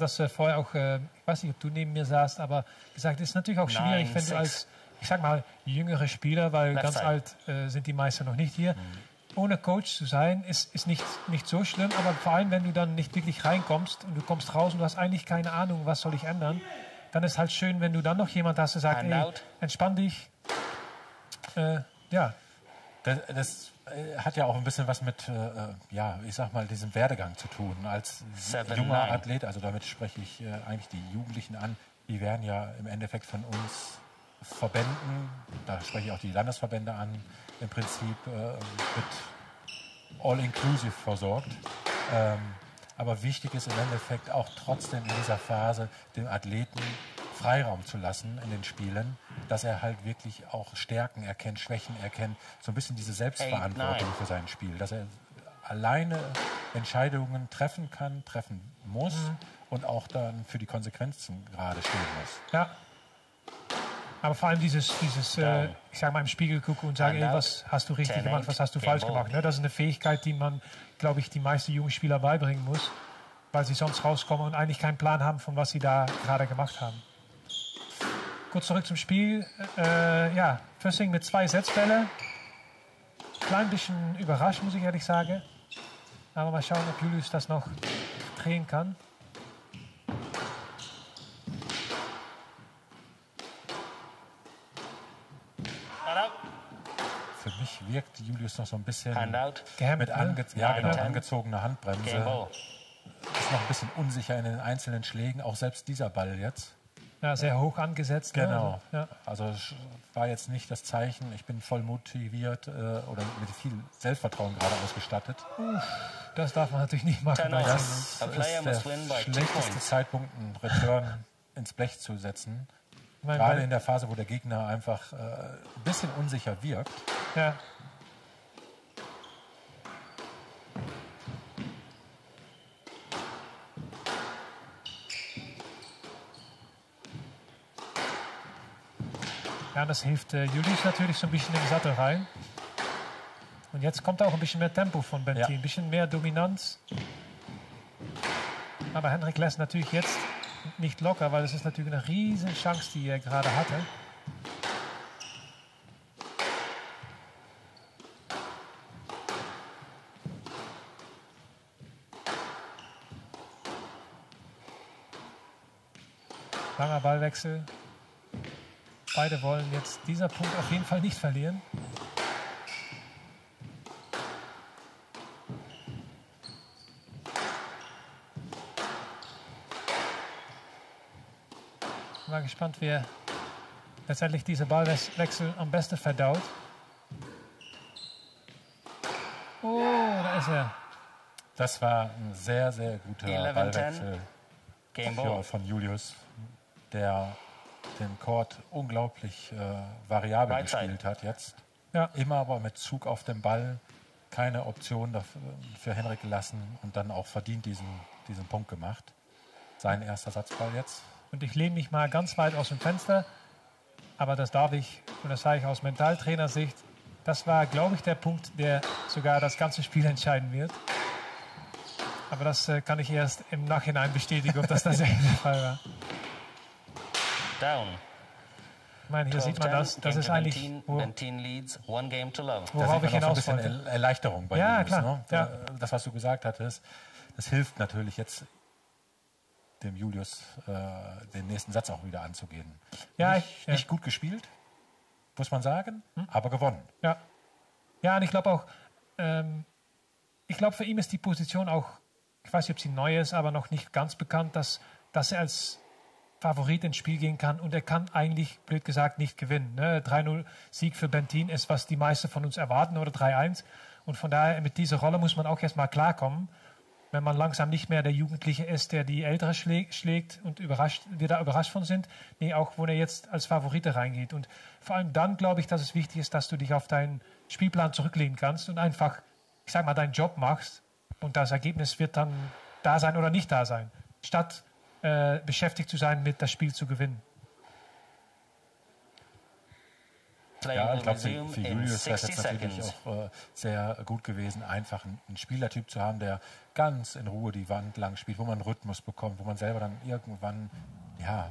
Speaker 2: Das äh, vorher auch, äh, ich weiß nicht, ob du neben mir saßt, aber gesagt, es ist natürlich auch schwierig,
Speaker 6: Nine,
Speaker 2: wenn du als, ich sag mal, jüngere Spieler, weil
Speaker 6: Left
Speaker 2: ganz
Speaker 6: side.
Speaker 2: alt äh, sind die meisten noch nicht hier, ohne Coach zu sein, ist, ist nicht, nicht so schlimm, aber vor allem, wenn du dann nicht wirklich reinkommst und du kommst raus und du hast eigentlich keine Ahnung, was soll ich ändern, dann ist halt schön, wenn du dann noch jemand hast, der sagt, ey, entspann dich. Äh, ja,
Speaker 3: Das, das hat ja auch ein bisschen was mit, äh, äh, ja, ich sag mal, diesem Werdegang zu tun. Als
Speaker 6: Seven,
Speaker 3: junger
Speaker 6: nine.
Speaker 3: Athlet, also damit spreche ich äh, eigentlich die Jugendlichen an, die werden ja im Endeffekt von uns Verbänden, da spreche ich auch die Landesverbände an, im Prinzip äh, mit All-Inclusive versorgt. Ähm, aber wichtig ist im Endeffekt auch trotzdem in dieser Phase dem Athleten Freiraum zu lassen in den Spielen, dass er halt wirklich auch Stärken erkennt, Schwächen erkennt, so ein bisschen diese Selbstverantwortung für sein Spiel, dass er alleine Entscheidungen treffen kann, treffen muss und auch dann für die Konsequenzen gerade stehen muss.
Speaker 2: Ja. Aber vor allem dieses, dieses äh, ich sag mal, im Spiegel gucken und sagen, ey, was hast du richtig gemacht, was hast du falsch gemacht. Ne? Das ist eine Fähigkeit, die man, glaube ich, die meisten jungen Spieler beibringen muss, weil sie sonst rauskommen und eigentlich keinen Plan haben, von was sie da gerade gemacht haben. Kurz zurück zum Spiel. Äh, ja, Fössing mit zwei Setzbälle. Klein bisschen überrascht, muss ich ehrlich sagen. Aber mal schauen, ob Julius das noch drehen kann.
Speaker 3: Für mich wirkt Julius noch so ein bisschen
Speaker 6: Handout.
Speaker 2: Gehemmt,
Speaker 3: mit
Speaker 2: ne?
Speaker 3: ange ja, genau,
Speaker 6: Ten.
Speaker 3: angezogener Handbremse. Ist noch ein bisschen unsicher in den einzelnen Schlägen, auch selbst dieser Ball jetzt.
Speaker 2: Ja, sehr hoch angesetzt. ne?
Speaker 3: Genau.
Speaker 2: Also, ja.
Speaker 3: Also es war jetzt nicht das Zeichen, ich bin voll motiviert äh, oder mit viel Selbstvertrauen gerade ausgestattet.
Speaker 2: Das darf man natürlich nicht machen. Singen.
Speaker 3: Das ist der schlechteste. Zeitpunkt, einen Return ins Blech zu setzen. Gerade in der Phase, wo der Gegner einfach äh, ein bisschen unsicher wirkt.
Speaker 2: ja. Ja, das hilft äh, Julius natürlich so ein bisschen im Sattel rein. Und jetzt kommt auch ein bisschen mehr Tempo von Bentin,
Speaker 3: Ja.
Speaker 2: ein bisschen mehr Dominanz. Aber Henrik lässt natürlich jetzt nicht locker, weil es ist natürlich eine riesen Chance, die er gerade hatte. Langer Ballwechsel. Beide wollen jetzt dieser Punkt auf jeden Fall nicht verlieren. Mal gespannt, wer letztendlich diese Ballwechsel am besten verdaut. Oh, da ist er.
Speaker 3: Das war ein sehr, sehr guter
Speaker 6: 11,
Speaker 3: Ballwechsel von Julius, der den Chord unglaublich äh, variabel
Speaker 6: Right side.
Speaker 3: gespielt hat jetzt.
Speaker 2: Ja.
Speaker 3: Immer aber mit Zug auf dem Ball, keine Option dafür, für Henrik gelassen und dann auch verdient diesen, diesen Punkt gemacht. Sein erster Satzball jetzt.
Speaker 2: Und ich lehne mich mal ganz weit aus dem Fenster. Aber das darf ich, und das sage ich aus Mentaltrainersicht, das war, glaube ich, der Punkt, der sogar das ganze Spiel entscheiden wird. Aber das äh, kann ich erst im Nachhinein bestätigen, ob das tatsächlich der Fall war.
Speaker 6: Down.
Speaker 2: Ich meine, hier
Speaker 6: 12,
Speaker 2: sieht man
Speaker 6: 10.
Speaker 2: das. Das ist
Speaker 6: to
Speaker 2: eigentlich, wo,
Speaker 6: Bentin leads one game to love.
Speaker 3: Da
Speaker 2: worauf
Speaker 3: sieht
Speaker 2: ich
Speaker 3: man auch so ein
Speaker 2: hinaus
Speaker 3: bisschen. Er- Erleichterung bei
Speaker 2: Ja,
Speaker 3: Julius.
Speaker 2: klar,
Speaker 3: Ne?
Speaker 2: ja.
Speaker 3: Das, was du gesagt hattest, das hilft natürlich jetzt dem Julius äh, den nächsten Satz auch wieder anzugehen.
Speaker 2: Ja,
Speaker 3: nicht,
Speaker 2: ich- ja.
Speaker 3: nicht gut gespielt, muss man sagen, aber gewonnen.
Speaker 2: Ja. Ja, und ich glaube auch, ähm, ich glaube, für ihn ist die Position auch, ich weiß nicht, ob sie neu ist, aber noch nicht ganz bekannt, dass, dass er als Favorit ins Spiel gehen kann und er kann eigentlich, blöd gesagt, nicht gewinnen. Ne? 3-0 Sieg für Bentin ist, was die meisten von uns erwarten oder 3-1. Und von daher, mit dieser Rolle muss man auch erstmal klarkommen. wenn man langsam nicht mehr der Jugendliche ist, der die Ältere schlägt, und überrascht, wir da überrascht von sind, nee, auch wo er jetzt als Favorite reingeht. Und vor allem dann glaube ich, dass es wichtig ist, dass du dich auf deinen Spielplan zurücklehnen kannst und einfach, ich sag mal, deinen Job machst und das Ergebnis wird dann da sein oder nicht da sein, statt äh, beschäftigt zu sein mit das Spiel zu gewinnen.
Speaker 3: Ja, ich glaube, für, für Julius wäre es
Speaker 6: 60
Speaker 3: jetzt natürlich
Speaker 6: seconds.
Speaker 3: auch äh, sehr gut gewesen, einfach einen, einen Spielertyp zu haben, der ganz in Ruhe die Wand lang spielt, wo man einen Rhythmus bekommt, wo man selber dann irgendwann, ja,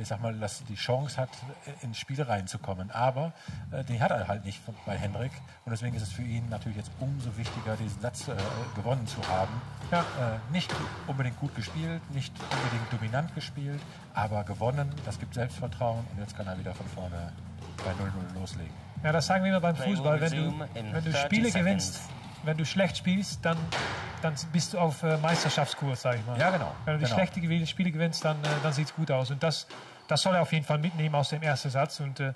Speaker 3: ich sag mal, dass die Chance hat, äh, ins Spiel reinzukommen. Aber äh, die hat er halt nicht bei Henrik. Und deswegen ist es für ihn natürlich jetzt umso wichtiger, diesen Satz äh, gewonnen zu haben.
Speaker 2: Ja.
Speaker 3: Äh, nicht unbedingt gut gespielt, nicht unbedingt dominant gespielt, aber gewonnen. Das gibt Selbstvertrauen und jetzt kann er wieder von vorne bei 0-0 loslegen.
Speaker 2: Ja, das sagen wir immer beim Fußball. Wenn du, wenn du
Speaker 6: 30
Speaker 2: Spiele gewinnst, wenn du schlecht spielst, dann, dann bist du auf äh, Meisterschaftskurs, sag ich mal.
Speaker 3: Ja, genau.
Speaker 2: Wenn du die
Speaker 3: genau.
Speaker 2: schlechte Gew- Spiele gewinnst, dann, äh, dann sieht es gut aus. Und das, das soll er auf jeden Fall mitnehmen aus dem ersten Satz und äh,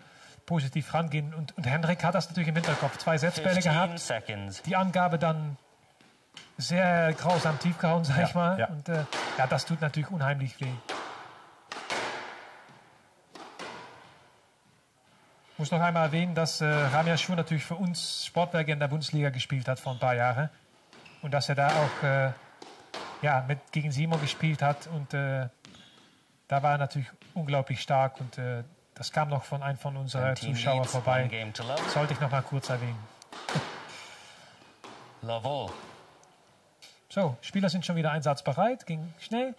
Speaker 2: positiv rangehen. Und, und Henrik hat das natürlich im Hinterkopf. Zwei Setzbälle
Speaker 6: 15
Speaker 2: gehabt,
Speaker 6: seconds.
Speaker 2: die Angabe dann sehr grausam tief gehauen, sag
Speaker 3: Ja,
Speaker 2: ich mal.
Speaker 3: ja.
Speaker 2: Und äh, ja, das tut natürlich unheimlich weh. Muss noch einmal erwähnen, dass äh, Ramya Schur natürlich für uns Sportwerke in der Bundesliga gespielt hat vor ein paar Jahren. Und dass er da auch äh, ja, mit, gegen Simon gespielt hat. Und äh, da war er natürlich unglaublich stark. Und äh, das kam noch von einem von unseren Zuschauern vorbei. Sollte ich noch mal kurz erwähnen.
Speaker 6: Love all.
Speaker 2: So, Spieler sind schon wieder einsatzbereit, ging schnell.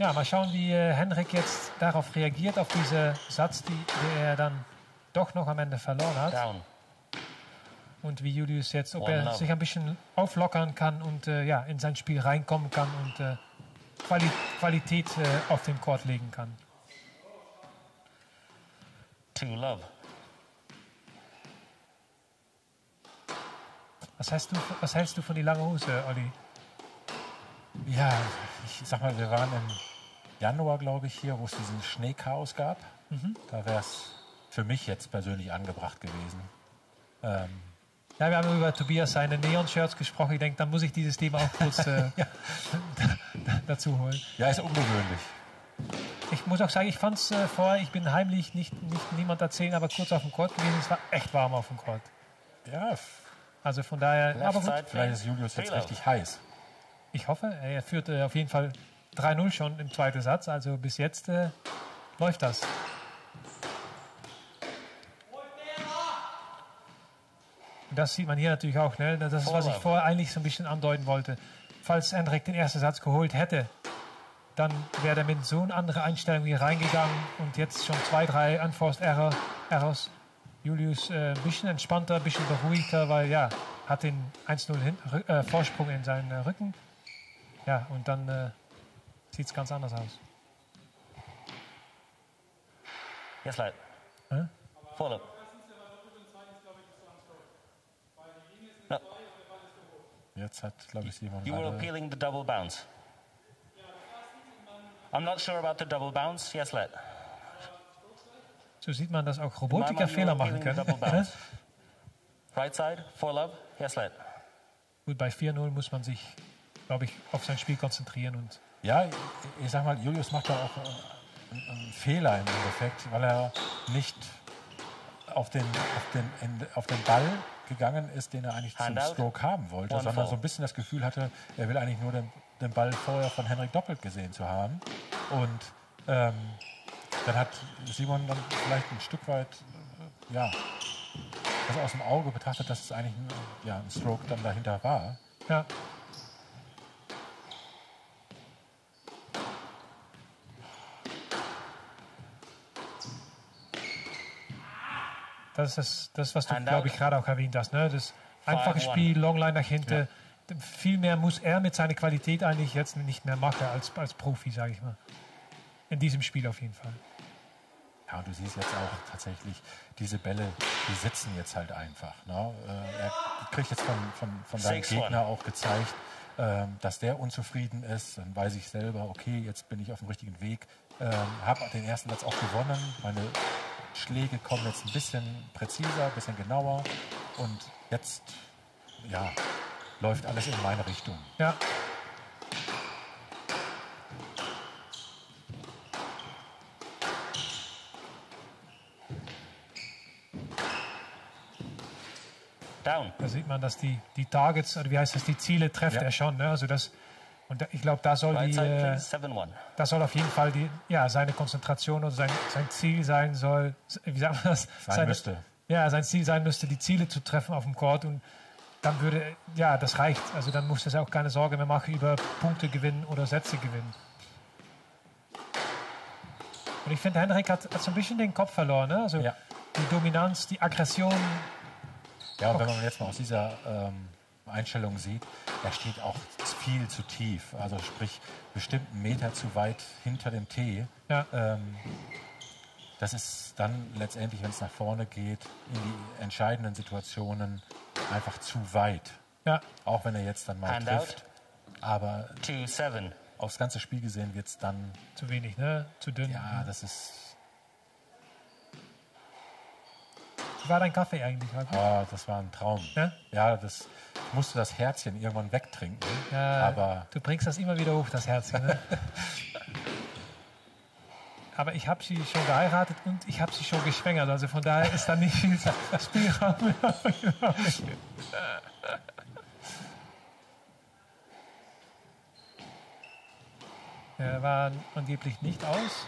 Speaker 2: Ja, mal schauen, wie äh, Henrik jetzt darauf reagiert, auf diesen Satz, die, den er dann doch noch am Ende verloren hat.
Speaker 6: Down.
Speaker 2: Und wie Julius jetzt, ob
Speaker 6: One
Speaker 2: er
Speaker 6: love.
Speaker 2: sich ein bisschen auflockern kann und äh, ja, in sein Spiel reinkommen kann und äh, Quali Qualität äh, auf den Court legen kann.
Speaker 6: Two love.
Speaker 2: Was, heißt du, was hältst du von die lange Hose, Olli?
Speaker 3: Ja, ich sag mal, wir waren im Januar, glaube ich, hier, wo es diesen Schneechaos gab. Da wäre es für mich jetzt persönlich angebracht gewesen. Ähm,
Speaker 2: Ja, wir haben über Tobias seine Neon-Shirts gesprochen. Ich denke, dann muss ich dieses Thema auch kurz äh, dazu holen.
Speaker 3: ja, ist ungewöhnlich.
Speaker 2: Ich muss auch sagen, ich fand es äh, vorher, ich bin heimlich nicht, nicht niemand erzählen, aber kurz auf dem Court gewesen. Es war echt warm auf dem Court.
Speaker 3: Ja,
Speaker 2: Also von daher,
Speaker 6: Left
Speaker 2: aber gut,
Speaker 3: vielleicht ist Julius jetzt richtig heiß.
Speaker 2: ich hoffe, er führt äh, auf jeden Fall 3-0 schon im zweiten Satz. Also bis jetzt äh, läuft das. Das sieht man hier natürlich auch. Ne? Das ist, was ich vorher eigentlich so ein bisschen andeuten wollte. Falls Hendrik den ersten Satz geholt hätte, dann wäre er mit so einer anderen Einstellung hier reingegangen und jetzt schon zwei, drei Unforced Error, Errors. Julius äh, ein bisschen entspannter, ein bisschen beruhigter, weil ja, hat den 1-0 hin- Rü- äh, Vorsprung in seinen äh, Rücken. Ja, und dann äh, sieht es ganz anders aus. Huh?
Speaker 6: Four love. No,
Speaker 3: Jetzt hat, glaube ich, Simon
Speaker 6: you were appealing the double bounce. I'm not sure about the double bounce. Yes, lad.
Speaker 2: So sieht man, dass auch Robotiker Fehler machen können.
Speaker 6: Right side, four love. Yes, lad.
Speaker 2: Gut, bei 4-0 muss man sich, glaube ich, auf sein Spiel konzentrieren und
Speaker 3: Ja, ich, ich sag mal, Julius macht da auch äh, einen, einen Fehler im Endeffekt, weil er nicht auf den, auf den, in, auf den Ball gegangen ist, den er eigentlich zum
Speaker 6: Handout.
Speaker 3: Stroke haben wollte,
Speaker 6: One
Speaker 3: sondern
Speaker 6: fall.
Speaker 3: so ein bisschen das Gefühl hatte, er will eigentlich nur den, den Ball vorher von Henrik doppelt gesehen zu haben. Und ähm, dann hat Simon dann vielleicht ein Stück weit, äh, ja, das aus dem Auge betrachtet, dass es eigentlich ein, ja, ein Stroke dann dahinter war.
Speaker 2: ja. Das ist das, das was du, glaube ich, gerade auch erwähnt hast. Ne? Das einfache. Spiel, Longline nach hinten. Viel mehr muss er mit seiner Qualität eigentlich jetzt nicht mehr machen als, als Profi, sage ich mal. In diesem Spiel auf jeden Fall.
Speaker 3: Ja, und du siehst jetzt auch tatsächlich, diese Bälle, die sitzen jetzt halt einfach. Ne? Äh, er kriegt jetzt von, von, von seinem
Speaker 6: Six one.
Speaker 3: Gegner auch gezeigt, ähm, dass der unzufrieden ist. Dann weiß ich selber, okay, jetzt bin ich auf dem richtigen Weg. Ähm, habe den ersten Satz auch gewonnen. Meine Schläge kommen jetzt ein bisschen präziser, ein bisschen genauer. Und jetzt, ja, läuft alles in meine Richtung.
Speaker 2: Ja.
Speaker 6: Down.
Speaker 2: Da sieht man, dass die, die Targets, oder wie heißt das, die Ziele trefft
Speaker 3: Ja.
Speaker 2: er schon. Ne? Also das, und ich glaube, da soll die, äh,
Speaker 6: please. 7-1.
Speaker 2: das soll auf jeden Fall die, ja, seine Konzentration oder sein, sein Ziel sein soll, wie sagt man das?
Speaker 3: Sein
Speaker 2: Seine-
Speaker 3: müsste.
Speaker 2: Ja, sein Ziel sein müsste, die Ziele zu treffen auf dem Court und dann würde, ja, das reicht. Also dann muss er auch keine Sorge mehr machen über Punkte gewinnen oder Sätze gewinnen. Und ich finde, Henrik hat, hat so ein bisschen den Kopf verloren. Ne? Also
Speaker 3: Ja.
Speaker 2: die Dominanz, die Aggression.
Speaker 3: Ja, und wenn man jetzt mal aus dieser ähm, Einstellung sieht, er steht auch viel zu tief. Also sprich, bestimmt einen Meter zu weit hinter dem Tee.
Speaker 2: Ja,
Speaker 3: Ähm, das ist dann letztendlich, wenn es nach vorne geht, in die entscheidenden Situationen einfach zu weit.
Speaker 2: ja,
Speaker 3: Auch wenn er jetzt dann mal
Speaker 6: Hand
Speaker 3: trifft. Aber
Speaker 6: 2-7.
Speaker 3: aufs ganze Spiel gesehen wird es dann,
Speaker 2: zu wenig, ne? zu dünn.
Speaker 3: ja, das ist,
Speaker 2: Wie war dein Kaffee eigentlich? Marco?
Speaker 3: ah, das war ein Traum.
Speaker 2: Ja?
Speaker 3: Ja, das, ich musste das Herzchen irgendwann wegtrinken.
Speaker 2: Ja,
Speaker 3: aber
Speaker 2: du bringst das immer wieder hoch, das Herz. Ne? Aber ich habe sie schon geheiratet und ich habe sie schon geschwängert. Also von daher ist da nicht viel Spielraum. Er war angeblich nicht aus.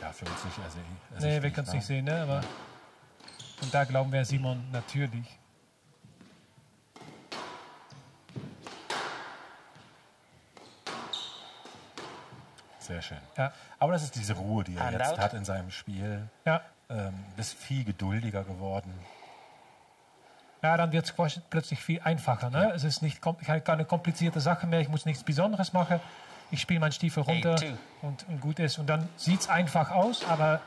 Speaker 3: ja, für uns nicht. Also,
Speaker 2: Nee, wir können es nicht sehen, ne? Aber und da glauben wir Simon natürlich.
Speaker 3: Sehr schön.
Speaker 2: Ja,
Speaker 3: Aber das ist diese Ruhe, die er jetzt hat in seinem Spiel.
Speaker 2: ja.
Speaker 3: Ähm, ist viel geduldiger geworden.
Speaker 2: Ja, dann wird es plötzlich viel einfacher. Ne? Es ist nicht kom- keine komplizierte Sache mehr. Ich muss nichts Besonderes machen. Ich spiele meinen Stiefel runter und, und gut ist. Und dann sieht es einfach aus, aber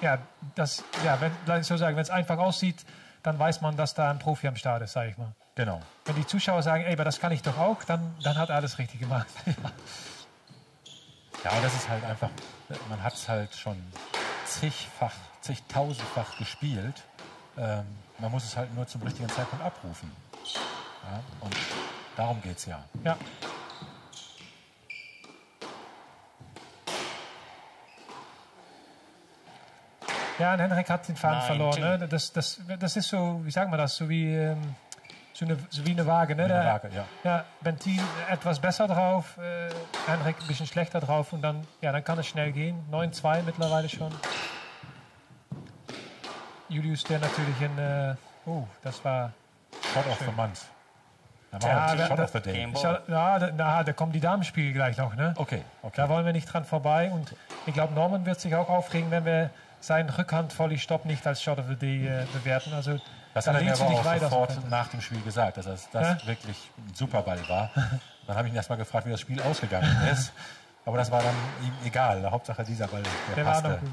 Speaker 2: ja, das, ja wenn, ich so sagen, wenn es einfach aussieht, dann weiß man, dass da ein Profi am Start ist, sage ich mal.
Speaker 3: Genau.
Speaker 2: Wenn die Zuschauer sagen, ey, aber das kann ich doch auch, dann, dann hat er alles richtig gemacht.
Speaker 3: Ja, das ist halt einfach, man hat es halt schon zigfach, zigtausendfach gespielt. Ähm, man muss es halt nur zum richtigen Zeitpunkt abrufen. Ja, und darum geht es ja.
Speaker 2: ja. Ja, und Henrik hat den Faden
Speaker 6: Nein,
Speaker 2: verloren. Ne? Das, das, das ist so, wie sagen wir das, so wie, ähm, so, eine, so wie eine Waage. Ne?
Speaker 3: Wie eine
Speaker 2: Da-
Speaker 3: Waage, ja.
Speaker 2: Ja, Bentin etwas besser drauf, äh, Henrik ein bisschen schlechter drauf und dann, ja, dann kann es schnell gehen. 9-2 mittlerweile schon. Julius, der natürlich in, äh, oh, das war,
Speaker 3: Shot of the month. Da
Speaker 2: Ja,
Speaker 3: Shot of the day.
Speaker 2: ja, da, na, da kommen die Damenspiele gleich noch, ne?
Speaker 3: Okay, okay.
Speaker 2: Da wollen wir nicht dran vorbei und ich glaube, Norman wird sich auch aufregen, wenn wir seinen Rückhand-Volley-Stopp nicht als Shot of the Day äh, bewerten. Also,
Speaker 3: Das hat er mir aber auch
Speaker 2: weiter.
Speaker 3: sofort nach dem Spiel gesagt, dass das, das
Speaker 2: Ja?
Speaker 3: wirklich ein Superball war. Dann habe ich ihn erst mal gefragt, wie das Spiel ausgegangen ist. Aber das war dann ihm egal. Hauptsache dieser Ball, der,
Speaker 2: Der war
Speaker 3: passte.
Speaker 2: noch gut.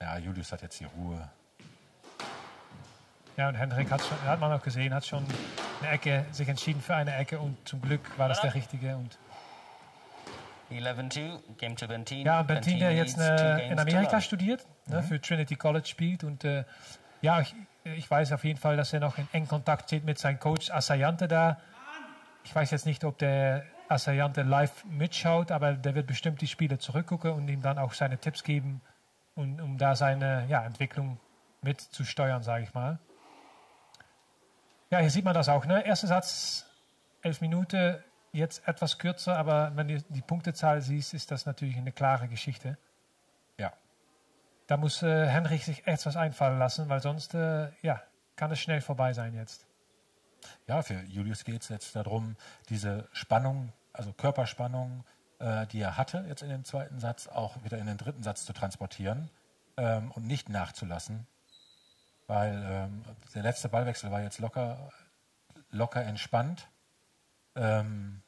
Speaker 3: Ja, Julius hat jetzt die Ruhe.
Speaker 2: Ja, und Henrik hat, schon, hat man auch gesehen, hat schon eine Ecke, sich entschieden für eine Ecke und zum Glück war das der richtige. Und
Speaker 6: 11-2. Game to Bentin.
Speaker 2: Ja, Bentin, der jetzt
Speaker 6: two
Speaker 2: äh, in Amerika studiert, ne, für Trinity College spielt und äh, ja, ich, ich weiß auf jeden Fall, dass er noch in engen Kontakt steht mit seinem Coach Asayante da. Ich weiß jetzt nicht, ob der Asayante live mitschaut, aber der wird bestimmt die Spiele zurückgucken und ihm dann auch seine Tipps geben, und, um da seine ja, Entwicklung mit zu steuern, sage ich mal. Ja, hier sieht man das auch. Ne? Erster Satz, elf Minuten, jetzt etwas kürzer, aber wenn du die Punktezahl siehst, ist das natürlich eine klare Geschichte.
Speaker 3: Ja.
Speaker 2: Da muss äh, Henrich sich etwas einfallen lassen, weil sonst äh, ja, kann es schnell vorbei sein jetzt.
Speaker 3: Ja, für Julius geht es jetzt darum, diese Spannung, also Körperspannung, äh, die er hatte jetzt in dem zweiten Satz, auch wieder in den dritten Satz zu transportieren ähm, und nicht nachzulassen. Weil ähm, der letzte Ballwechsel war jetzt locker, locker entspannt. Ähm,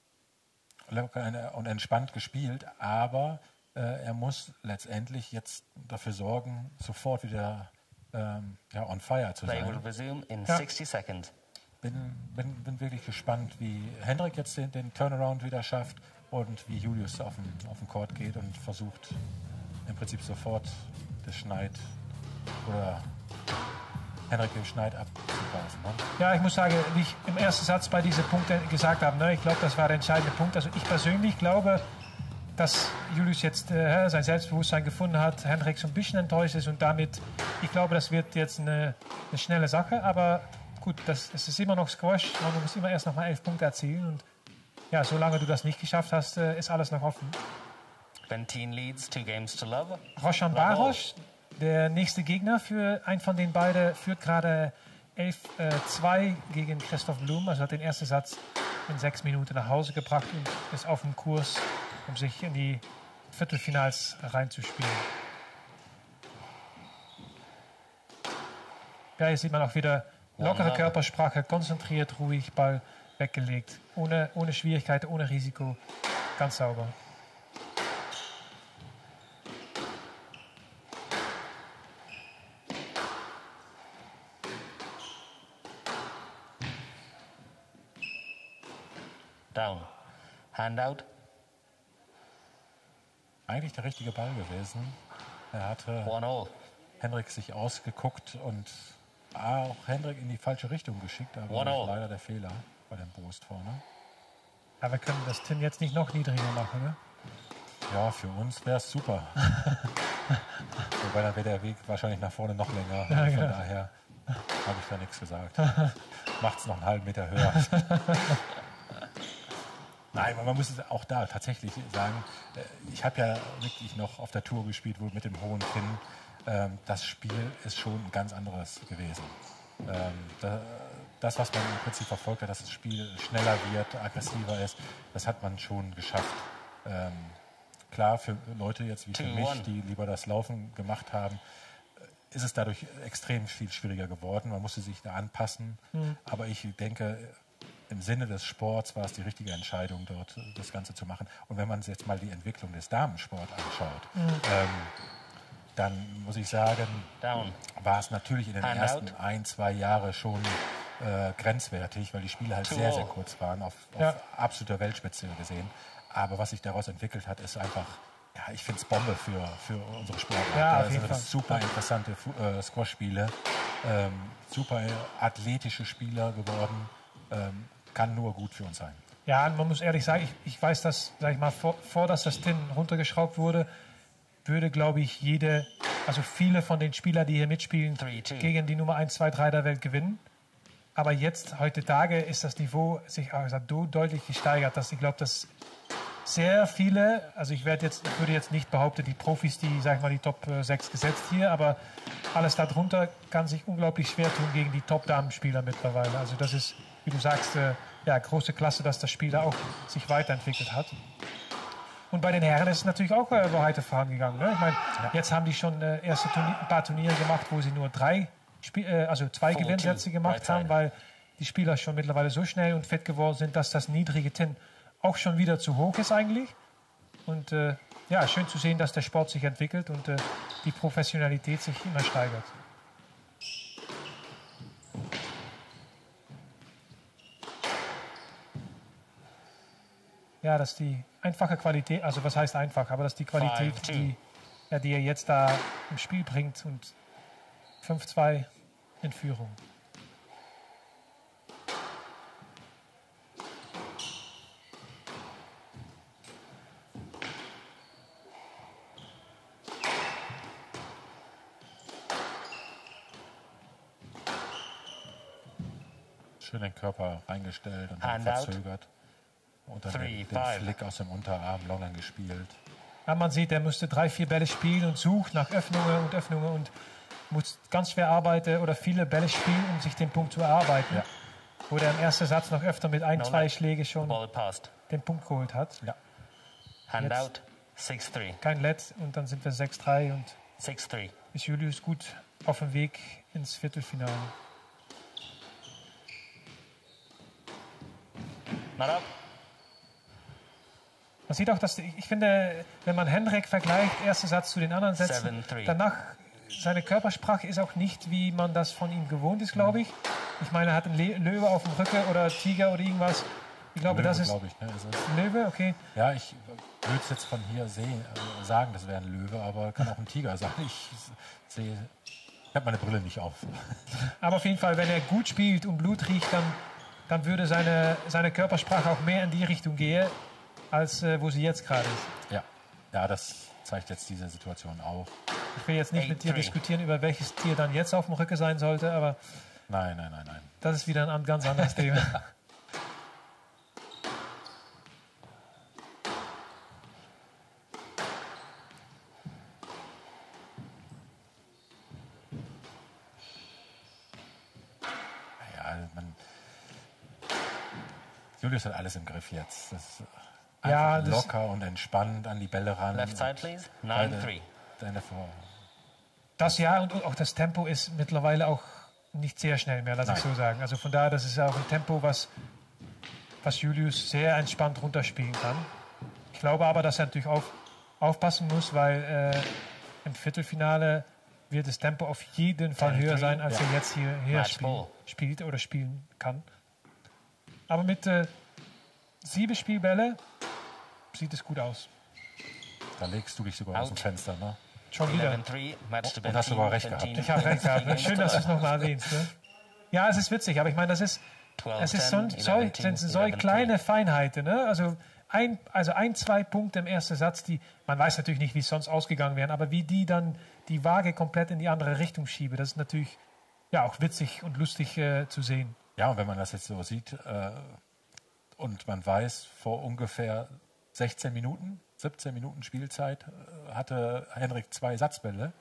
Speaker 3: locker und entspannt gespielt, aber äh, er muss letztendlich jetzt dafür sorgen, sofort wieder ähm, ja, on fire zu sein
Speaker 6: will resume in
Speaker 2: Ja.
Speaker 6: 60 seconds.
Speaker 3: bin, bin, bin wirklich gespannt, wie Hendrik jetzt den, den Turnaround wieder schafft und wie Julius auf den, auf den Court geht und versucht im Prinzip sofort das Schneid oder Henrik den Schneid abzuweisen. Ne?
Speaker 2: Ja, ich muss sagen, wie ich im ersten Satz bei diesen Punkten gesagt habe, ne, ich glaube, das war der entscheidende Punkt. Also ich persönlich glaube, dass Julius jetzt äh, sein Selbstbewusstsein gefunden hat, Henrik so ein bisschen enttäuscht ist und damit, ich glaube, das wird jetzt eine, eine schnelle Sache, aber gut, das, es ist immer noch Squash, man muss immer erst noch mal elf Punkte erzielen und ja, solange du das nicht geschafft hast, äh, ist alles noch offen.
Speaker 6: Bentin leads two games to love.
Speaker 2: Roshan Baros, der nächste Gegner für einen von den beiden, führt gerade 11-2 gegen Christoph Blum. Also hat den ersten Satz in sechs Minuten nach Hause gebracht und ist auf dem Kurs, um sich in die Viertelfinals reinzuspielen. Ja, hier sieht man auch wieder lockere Körpersprache, konzentriert, ruhig, Ball weggelegt. Ohne, ohne Schwierigkeiten, ohne Risiko. Ganz sauber.
Speaker 6: Down. Handout.
Speaker 3: Eigentlich der richtige Ball gewesen. Er hatte
Speaker 6: One all.
Speaker 3: Henrik sich ausgeguckt und auch Henrik in die falsche Richtung geschickt, aber leider der Fehler bei dem Brust vorne.
Speaker 2: Aber wir können das Tin jetzt nicht noch niedriger machen, ne?
Speaker 3: Ja, für uns wäre es super. Wobei dann wäre der Weg wahrscheinlich nach vorne noch länger.
Speaker 2: Ja,
Speaker 3: Von
Speaker 2: genau.
Speaker 3: daher habe ich da nichts gesagt. Macht es noch einen halben Meter höher. Nein, man muss es auch da tatsächlich sagen, äh, ich habe ja wirklich noch auf der Tour gespielt, wohl mit dem hohen Kinn. Ähm, Das Spiel ist schon ein ganz anderes gewesen. Ähm, da- Das, was man im Prinzip verfolgt hat, dass das Spiel schneller wird, aggressiver ist, das hat man schon geschafft. Ähm, Klar, für Leute jetzt wie für mich, die lieber das Laufen gemacht haben, ist es dadurch extrem viel schwieriger geworden. Man musste sich da anpassen. Aber ich denke, im Sinne des Sports war es die richtige Entscheidung, dort das Ganze zu machen. Und wenn man sich jetzt mal die Entwicklung des Damensport anschaut, ähm, dann muss ich sagen,
Speaker 6: Down.
Speaker 3: war es natürlich in den
Speaker 6: Handout.
Speaker 3: ersten ein, zwei Jahren schon äh, grenzwertig, weil die Spiele halt
Speaker 6: Two
Speaker 3: sehr, sehr kurz waren, auf, auf
Speaker 2: Ja.
Speaker 3: absoluter Weltspitze gesehen. Aber was sich daraus entwickelt hat, ist einfach, ja, ich finde es Bombe für, für unsere Sportart.
Speaker 2: Ja, auf
Speaker 3: sind das
Speaker 2: Fall.
Speaker 3: super interessante äh, Squash-Spiele, ähm, super athletische Spieler geworden. Ähm, kann nur gut für uns sein.
Speaker 2: Ja, und man muss ehrlich sagen, ich, ich weiß, dass, sag ich mal, vor, vor dass das Tin runtergeschraubt wurde, würde, glaube ich, jede, also viele von den Spielern, die hier mitspielen, gegen die Nummer 1, 2, 3 der Welt gewinnen. Aber jetzt, heutzutage, ist das Niveau sich auch so deutlich gesteigert, dass ich glaube, dass sehr viele, also ich werde jetzt, ich würde jetzt nicht behaupten, die Profis, die, sag ich mal, die Top äh, 6 gesetzt hier, aber alles darunter kann sich unglaublich schwer tun gegen die Top-Damenspieler mittlerweile. Also das ist, wie du sagst, äh, ja, große Klasse, dass das Spiel da auch sich weiterentwickelt hat. Und bei den Herren ist es natürlich auch äh, weiter vorangegangen. Ne? Ich meine, jetzt haben die schon äh, erste Turnier, ein paar Turniere gemacht, wo sie nur drei, Spiel, äh, also zwei Gewinnsätze gemacht haben, weil die Spieler schon mittlerweile so schnell und fit geworden sind, dass das niedrige Tin auch schon wieder zu hoch ist eigentlich. Und äh, ja, schön zu sehen, dass der Sport sich entwickelt und äh, die Professionalität sich immer steigert. Ja, dass die einfache Qualität, also was heißt einfach, aber dass die Qualität,
Speaker 6: Five,
Speaker 2: die, ja, die er jetzt da im Spiel bringt und 5-2 in Führung.
Speaker 3: Schön den Körper reingestellt und dann verzögert. Und dann
Speaker 6: Three,
Speaker 3: den, den
Speaker 6: five.
Speaker 3: Flick aus dem Unterarm Longern gespielt.
Speaker 2: Ja, man sieht, er musste drei, vier Bälle spielen und sucht nach Öffnungen und Öffnungen und muss ganz schwer arbeiten oder viele Bälle spielen, um sich den Punkt zu erarbeiten.
Speaker 3: Ja.
Speaker 2: Wo er im ersten Satz noch öfter mit ein,
Speaker 6: No
Speaker 2: zwei
Speaker 6: net.
Speaker 2: Schläge schon den Punkt geholt hat.
Speaker 3: Ja.
Speaker 6: Handout. 6-3.
Speaker 2: Kein Let und dann sind wir 6-3 und
Speaker 6: 6-3.
Speaker 2: ist Julius gut auf dem Weg ins Viertelfinale.
Speaker 6: Not up.
Speaker 2: Man sieht auch, dass die- ich finde, wenn man Henrik vergleicht, erster Satz zu den anderen Sätzen,
Speaker 6: Seven,
Speaker 2: danach seine Körpersprache ist auch nicht, wie man das von ihm gewohnt ist, glaube ich. Ich meine, er hat einen Le Löwe auf dem Rücken oder Tiger oder irgendwas. Ich glaube, das ist
Speaker 3: glaube ich. Ne, ist.
Speaker 2: Löwe, okay.
Speaker 3: Ja, ich würde es jetzt von hier sehen, äh, sagen, das wäre ein Löwe, aber kann auch ein Tiger sein. Ich sehe Ich habe meine Brille nicht auf.
Speaker 2: Aber auf jeden Fall, wenn er gut spielt und Blut riecht, dann, dann würde seine, seine Körpersprache auch mehr in die Richtung gehen, als äh, wo sie jetzt gerade ist.
Speaker 3: Ja. Ja, das zeigt jetzt diese Situation auch.
Speaker 2: Ich will jetzt nicht mit dir
Speaker 6: 8-3.
Speaker 2: diskutieren, über welches Tier dann jetzt auf dem Rücken sein sollte, aber
Speaker 3: Nein, nein, nein, nein.
Speaker 2: das ist wieder ein an- ganz anderes Thema.
Speaker 3: Ja, man. Julius hat alles im Griff jetzt. Das ist
Speaker 2: Ja,
Speaker 3: locker und entspannt an die Bälle ran.
Speaker 6: Left side, please.
Speaker 3: Beide-
Speaker 6: 9-3.
Speaker 3: Deine Vor
Speaker 2: Das ja, und auch das Tempo ist mittlerweile auch nicht sehr schnell mehr, lass ich
Speaker 3: Nein.
Speaker 2: so sagen. Also von daher, das ist auch ein Tempo, was, was Julius sehr entspannt runterspielen kann. Ich glaube aber, dass er natürlich auf, aufpassen muss, weil äh, im Viertelfinale wird das Tempo auf jeden Fall höher sein, als er jetzt hier, hier spiel, spielt oder spielen kann. Aber mit äh, sieben Spielbälle sieht es gut aus.
Speaker 3: Da legst du dich sogar aus dem
Speaker 6: Out.
Speaker 3: Fenster, ne?
Speaker 2: Schon wieder.
Speaker 6: 11-3. Match
Speaker 3: Und hast sogar recht
Speaker 6: Bentin.
Speaker 3: gehabt.
Speaker 2: Ich habe recht gehabt. Schön, dass du es nochmal erwähnst. Ne? Ja, es ist witzig, aber ich meine, das ist,
Speaker 6: 12,
Speaker 2: es ist so,
Speaker 6: 10,
Speaker 2: so,
Speaker 6: 11,
Speaker 2: sind so
Speaker 6: 11,
Speaker 2: kleine Feinheiten. Ne? Also, ein, also ein, zwei Punkte im ersten Satz, die man weiß natürlich nicht, wie es sonst ausgegangen wären, aber wie die dann die Waage komplett in die andere Richtung schiebe, das ist natürlich ja auch witzig und lustig äh, zu sehen.
Speaker 3: Ja, und wenn man das jetzt so sieht äh, und man weiß, vor ungefähr 16 Minuten, 17 Minuten Spielzeit äh, hatte Henrik zwei Satzbälle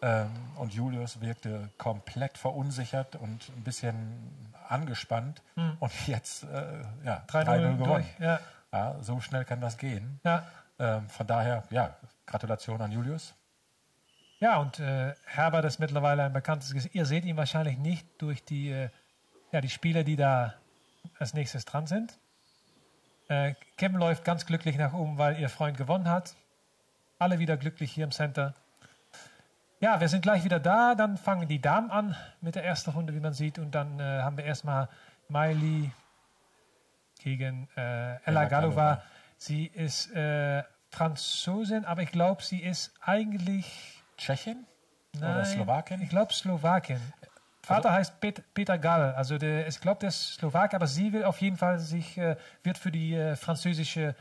Speaker 3: ähm, und Julius wirkte komplett verunsichert und ein bisschen angespannt und jetzt äh, ja,
Speaker 2: 3-0
Speaker 3: 3-0 gewonnen.
Speaker 2: Ja,
Speaker 3: Ja, so schnell kann das gehen.
Speaker 2: ja.
Speaker 3: Ähm, von daher, ja, Gratulation an Julius.
Speaker 2: Ja, und äh, Herbert ist mittlerweile ein bekanntes Gesicht. Ihr seht ihn wahrscheinlich nicht durch die, äh, ja, die Spieler, die da als nächstes dran sind. Äh, Kim läuft ganz glücklich nach oben, weil ihr Freund gewonnen hat. Alle wieder glücklich hier im Center. Ja, wir sind gleich wieder da. Dann fangen die Damen an mit der ersten Runde, wie man sieht. Und dann äh, haben wir erstmal Miley gegen äh, Ella Galova. Sie ist äh, Franzosin, aber ich glaube, sie ist eigentlich
Speaker 3: Tschechien? Oder
Speaker 2: Nein,
Speaker 3: Slowakin?
Speaker 2: Ich glaube Slowakin. Vater heißt Pet, Peter Gall, also der, ich glaube, der ist Slowak, aber sie will auf jeden Fall sich, äh, wird für die äh, französische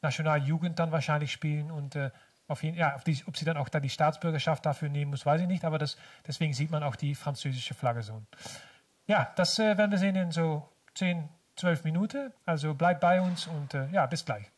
Speaker 2: Nationaljugend dann wahrscheinlich spielen und äh, auf jeden, ja, auf die, ob sie dann auch da die Staatsbürgerschaft dafür nehmen muss, weiß ich nicht, aber das, deswegen sieht man auch die französische Flagge so. Ja, das äh, werden wir sehen in so 10, 12 Minuten, also bleibt bei uns und äh, ja, bis gleich.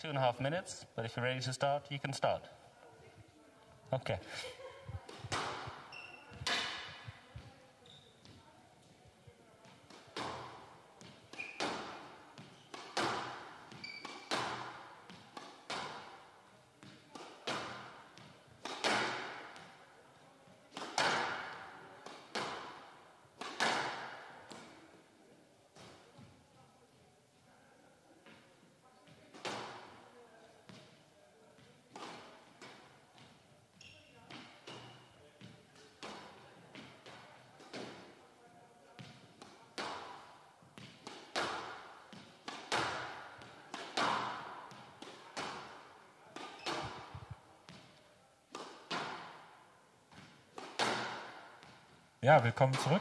Speaker 6: Two and a half minutes, but if you're ready to start, you can start. Okay.
Speaker 3: Ja, willkommen zurück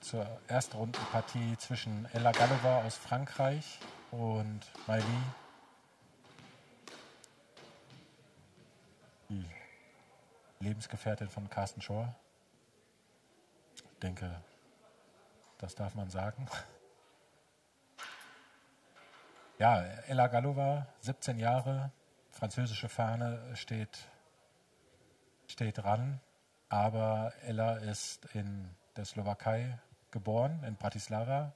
Speaker 3: zur ersten Rundenpartie zwischen Ella Gallova aus Frankreich und Miley. Die Lebensgefährtin von Carsten Shore. Ich denke, das darf man sagen. Ja, Ella Gallova, 17 Jahre, französische Fahne steht, steht dran. Aber Ella ist in der Slowakei geboren, in Bratislava,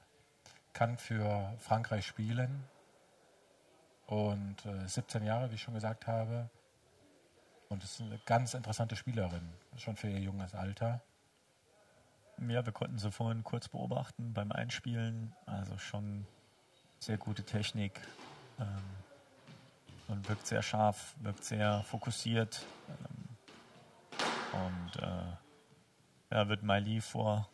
Speaker 3: kann für Frankreich spielen und äh, 17 Jahre, wie ich schon gesagt habe. Und ist eine ganz interessante Spielerin, schon für ihr junges Alter.
Speaker 5: Ja, wir konnten sie vorhin kurz beobachten beim Einspielen. Also schon sehr gute Technik. Ähm, und wirkt sehr scharf, wirkt sehr fokussiert. Ähm, und äh, ja, wird Miley vor,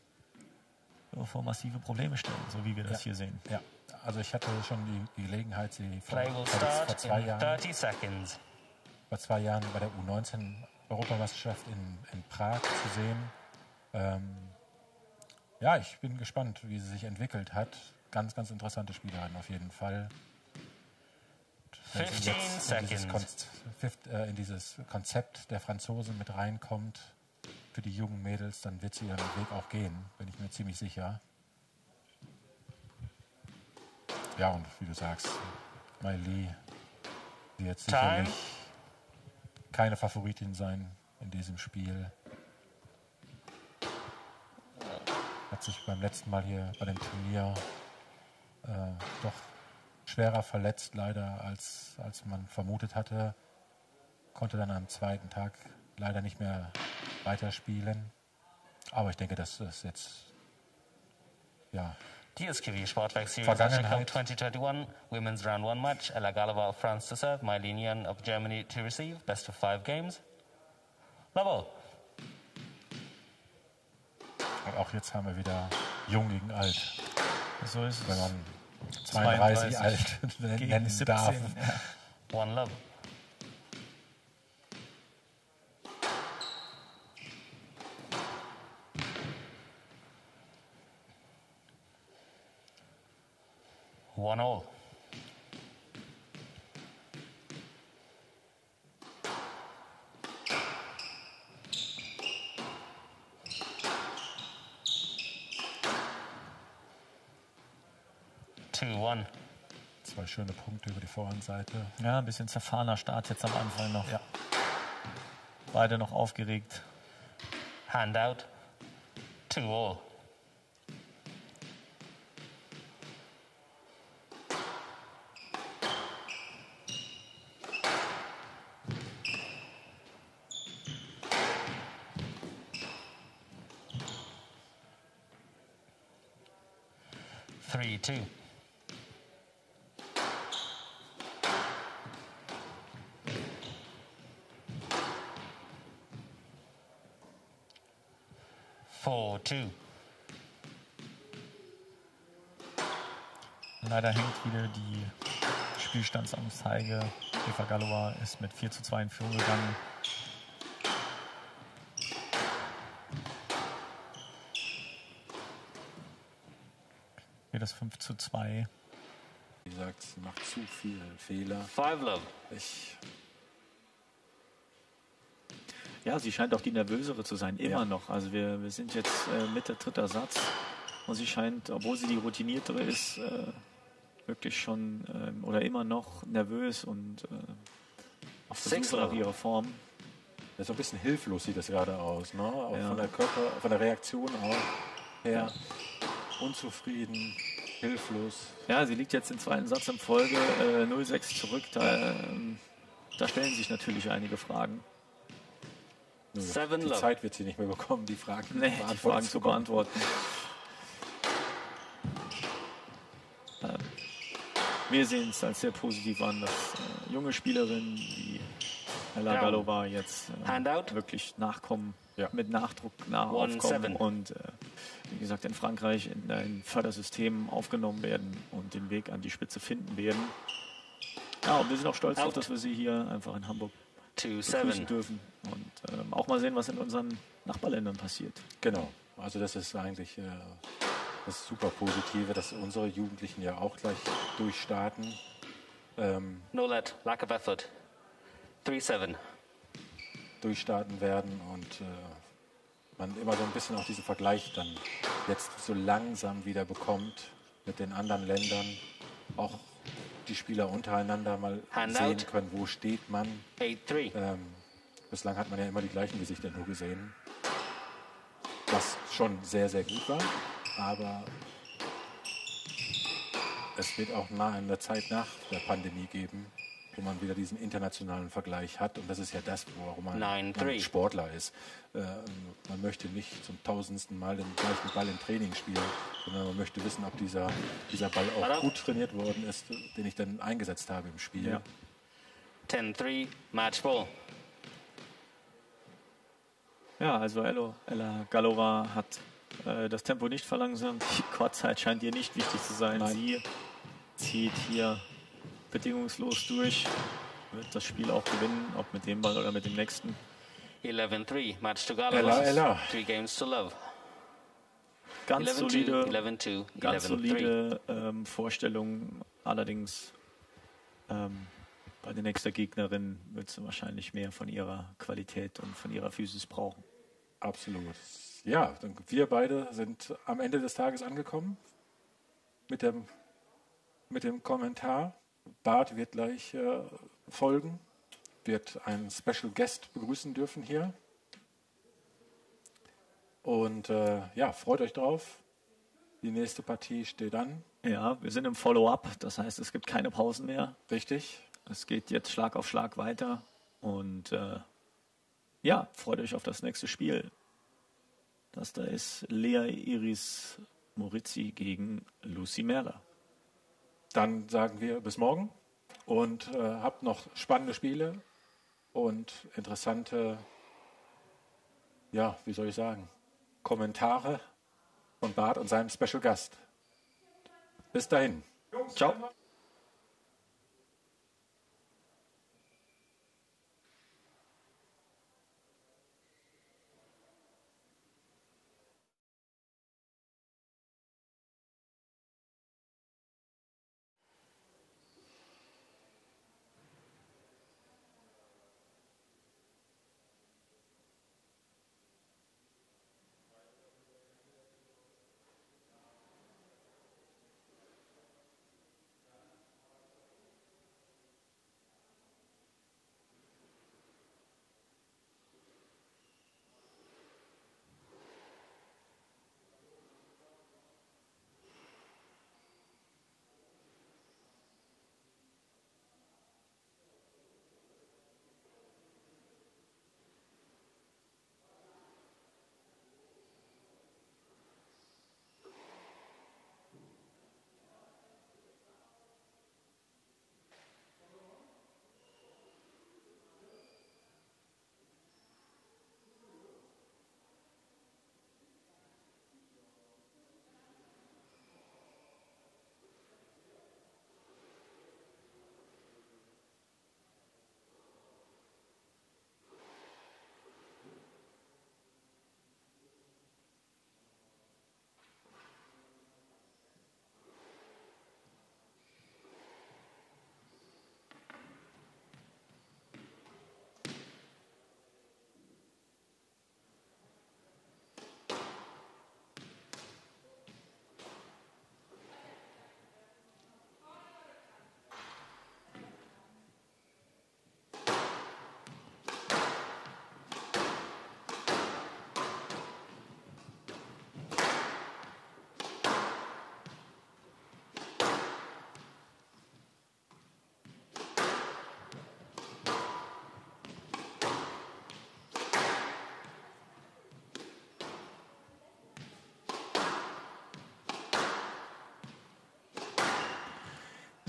Speaker 5: vor massive Probleme stellen, so wie wir das
Speaker 3: Ja.
Speaker 5: hier sehen.
Speaker 3: Ja, also ich hatte schon die, die Gelegenheit, sie vor, vor, zwei Jahren,
Speaker 6: 30 seconds.
Speaker 3: vor zwei Jahren bei der U19-Europameisterschaft in, in Prag zu sehen. Ähm, ja, ich bin gespannt, wie sie sich entwickelt hat. Ganz, ganz interessante Spielerin auf jeden Fall. Wenn sie
Speaker 6: 15
Speaker 3: jetzt in dieses. Konz- äh, in dieses Konzept der Franzosen mit reinkommt für die jungen Mädels, dann wird sie ihren Weg auch gehen, bin ich mir ziemlich sicher. Ja, und wie du sagst, Miley wird
Speaker 6: Time.
Speaker 3: sicherlich keine Favoritin sein in diesem Spiel. Hat sich beim letzten Mal hier bei dem Turnier äh, doch schwerer verletzt, leider, als, als man vermutet hatte. Konnte dann am zweiten Tag leider nicht mehr weiterspielen. Aber ich denke, das ist jetzt ja,
Speaker 6: DSKV Sportwerk Series Asia Cup
Speaker 3: Vergangenheit.
Speaker 6: 2021 Women's Round 1 Match. Ella Galova of France to serve, Mylene Yan of Germany to receive. Best of five games. Level.
Speaker 3: und auch jetzt haben wir wieder jung gegen alt,
Speaker 5: So ist
Speaker 3: wenn
Speaker 5: es.
Speaker 3: man 32,
Speaker 5: 32
Speaker 3: alt nennen
Speaker 5: 17.
Speaker 3: darf.
Speaker 5: Ja.
Speaker 6: One love. One all. One.
Speaker 3: Zwei schöne Punkte über die Vorhandseite.
Speaker 5: ja, ein bisschen zerfahrener Start jetzt am Anfang noch.
Speaker 3: Ja.
Speaker 5: Beide noch aufgeregt.
Speaker 6: Hand out. Two all. Three two. Four two.
Speaker 5: Leider hängt wieder die Spielstandsanzeige. Eva Gallova ist mit 4 zu 2 in Führung gegangen. Hier das 5 zu 2.
Speaker 7: Wie gesagt, sie macht zu viele Fehler.
Speaker 6: Five love.
Speaker 7: Ich,
Speaker 8: Ja, sie scheint auch die nervösere zu sein, immer
Speaker 7: Ja.
Speaker 8: noch. Also wir, wir sind jetzt äh, Mitte dritter Satz und sie scheint, obwohl sie die routiniertere ist, äh,
Speaker 5: wirklich schon ähm, oder immer noch nervös und äh, auf der Suche nach ihrer Form.
Speaker 3: Ja, so ein bisschen hilflos sieht das gerade aus, ne? Auch
Speaker 5: Ja.
Speaker 3: von der Körper, von der Reaktion auch her. Unzufrieden, hilflos.
Speaker 5: Ja, sie liegt jetzt den zweiten Satz in Folge äh, 0-6 zurück. Da, ähm, da stellen sich natürlich einige Fragen.
Speaker 3: Nur
Speaker 6: Seven
Speaker 3: die
Speaker 6: love.
Speaker 3: Zeit wird sie nicht mehr bekommen, die Fragen,
Speaker 5: Nee, die Fragen zu
Speaker 3: bekommen.
Speaker 5: beantworten. Wir sehen es als sehr positiv an, dass äh, junge Spielerinnen wie Ella. Galova jetzt äh, wirklich nachkommen,
Speaker 3: Ja.
Speaker 5: mit Nachdruck nach
Speaker 6: One,
Speaker 5: aufkommen
Speaker 6: seven.
Speaker 5: und äh, wie gesagt in Frankreich in ein Fördersystem aufgenommen werden und den Weg an die Spitze finden werden. Ja, und wir sind auch stolz darauf, dass wir sie hier einfach in Hamburg begrüßen dürfen und ähm, auch mal sehen, was in unseren Nachbarländern passiert.
Speaker 3: Genau. Also das ist eigentlich äh, das super Positive, dass unsere Jugendlichen ja auch gleich durchstarten. Ähm,
Speaker 6: No let. Lack of effort. Three seven.
Speaker 3: durchstarten werden und äh, man immer so ein bisschen auch diesen Vergleich dann jetzt so langsam wieder bekommt mit den anderen Ländern. Auch die Spieler untereinander mal
Speaker 6: Handout.
Speaker 3: sehen können, wo steht man.
Speaker 6: Eight three.
Speaker 3: Ähm, bislang hat man ja immer die gleichen Gesichter nur gesehen. Was schon sehr, sehr gut war. Aber es wird auch nah in der Zeit nach der Pandemie geben, wo man wieder diesen internationalen Vergleich hat. Und das ist ja das, warum man,
Speaker 6: Nine,
Speaker 3: man
Speaker 6: three.
Speaker 3: Sportler ist. Äh, man möchte nicht zum tausendsten Mal den gleichen Ball im Training spielen, sondern man möchte wissen, ob dieser, dieser Ball auch gut trainiert worden ist, den ich dann eingesetzt habe im Spiel.
Speaker 5: Ja.
Speaker 6: Ten three. Match ball.
Speaker 5: Ja, also Ella, Ella Galova hat äh, das Tempo nicht verlangsamt. Die Quadzeit scheint ihr nicht wichtig zu sein.
Speaker 3: Nein.
Speaker 5: Sie zieht hier bedingungslos durch, wird das Spiel auch gewinnen, ob mit dem Ball oder mit dem nächsten.
Speaker 6: 11-3. Match to
Speaker 3: Ella,
Speaker 6: Gallo.
Speaker 3: Ella.
Speaker 6: Three games to love.
Speaker 5: Ganz
Speaker 6: 11-2,
Speaker 5: solide,
Speaker 6: 11-2,
Speaker 5: ganz
Speaker 6: 11-3.
Speaker 5: solide ähm, Vorstellung. Allerdings ähm, bei der nächsten Gegnerin wird sie wahrscheinlich mehr von ihrer Qualität und von ihrer Physis brauchen.
Speaker 3: Absolut. Ja, wir beide sind am Ende des Tages angekommen mit dem, mit dem Kommentar. Bart wird gleich äh, folgen, wird einen Special Guest begrüßen dürfen hier. Und äh, ja, freut euch drauf. Die nächste Partie steht an,
Speaker 5: Ja, wir sind im Follow-up, das heißt, es gibt keine Pausen mehr.
Speaker 3: richtig?
Speaker 5: Es geht jetzt Schlag auf Schlag weiter und äh, ja, freut euch auf das nächste Spiel. Das da ist Lea Iris Morizzi gegen Lucy Merler.
Speaker 3: Dann sagen wir bis morgen und äh, habt noch spannende Spiele und interessante, ja, wie soll ich sagen, Kommentare von Bart und seinem Special Gast. Bis dahin.
Speaker 5: Ciao.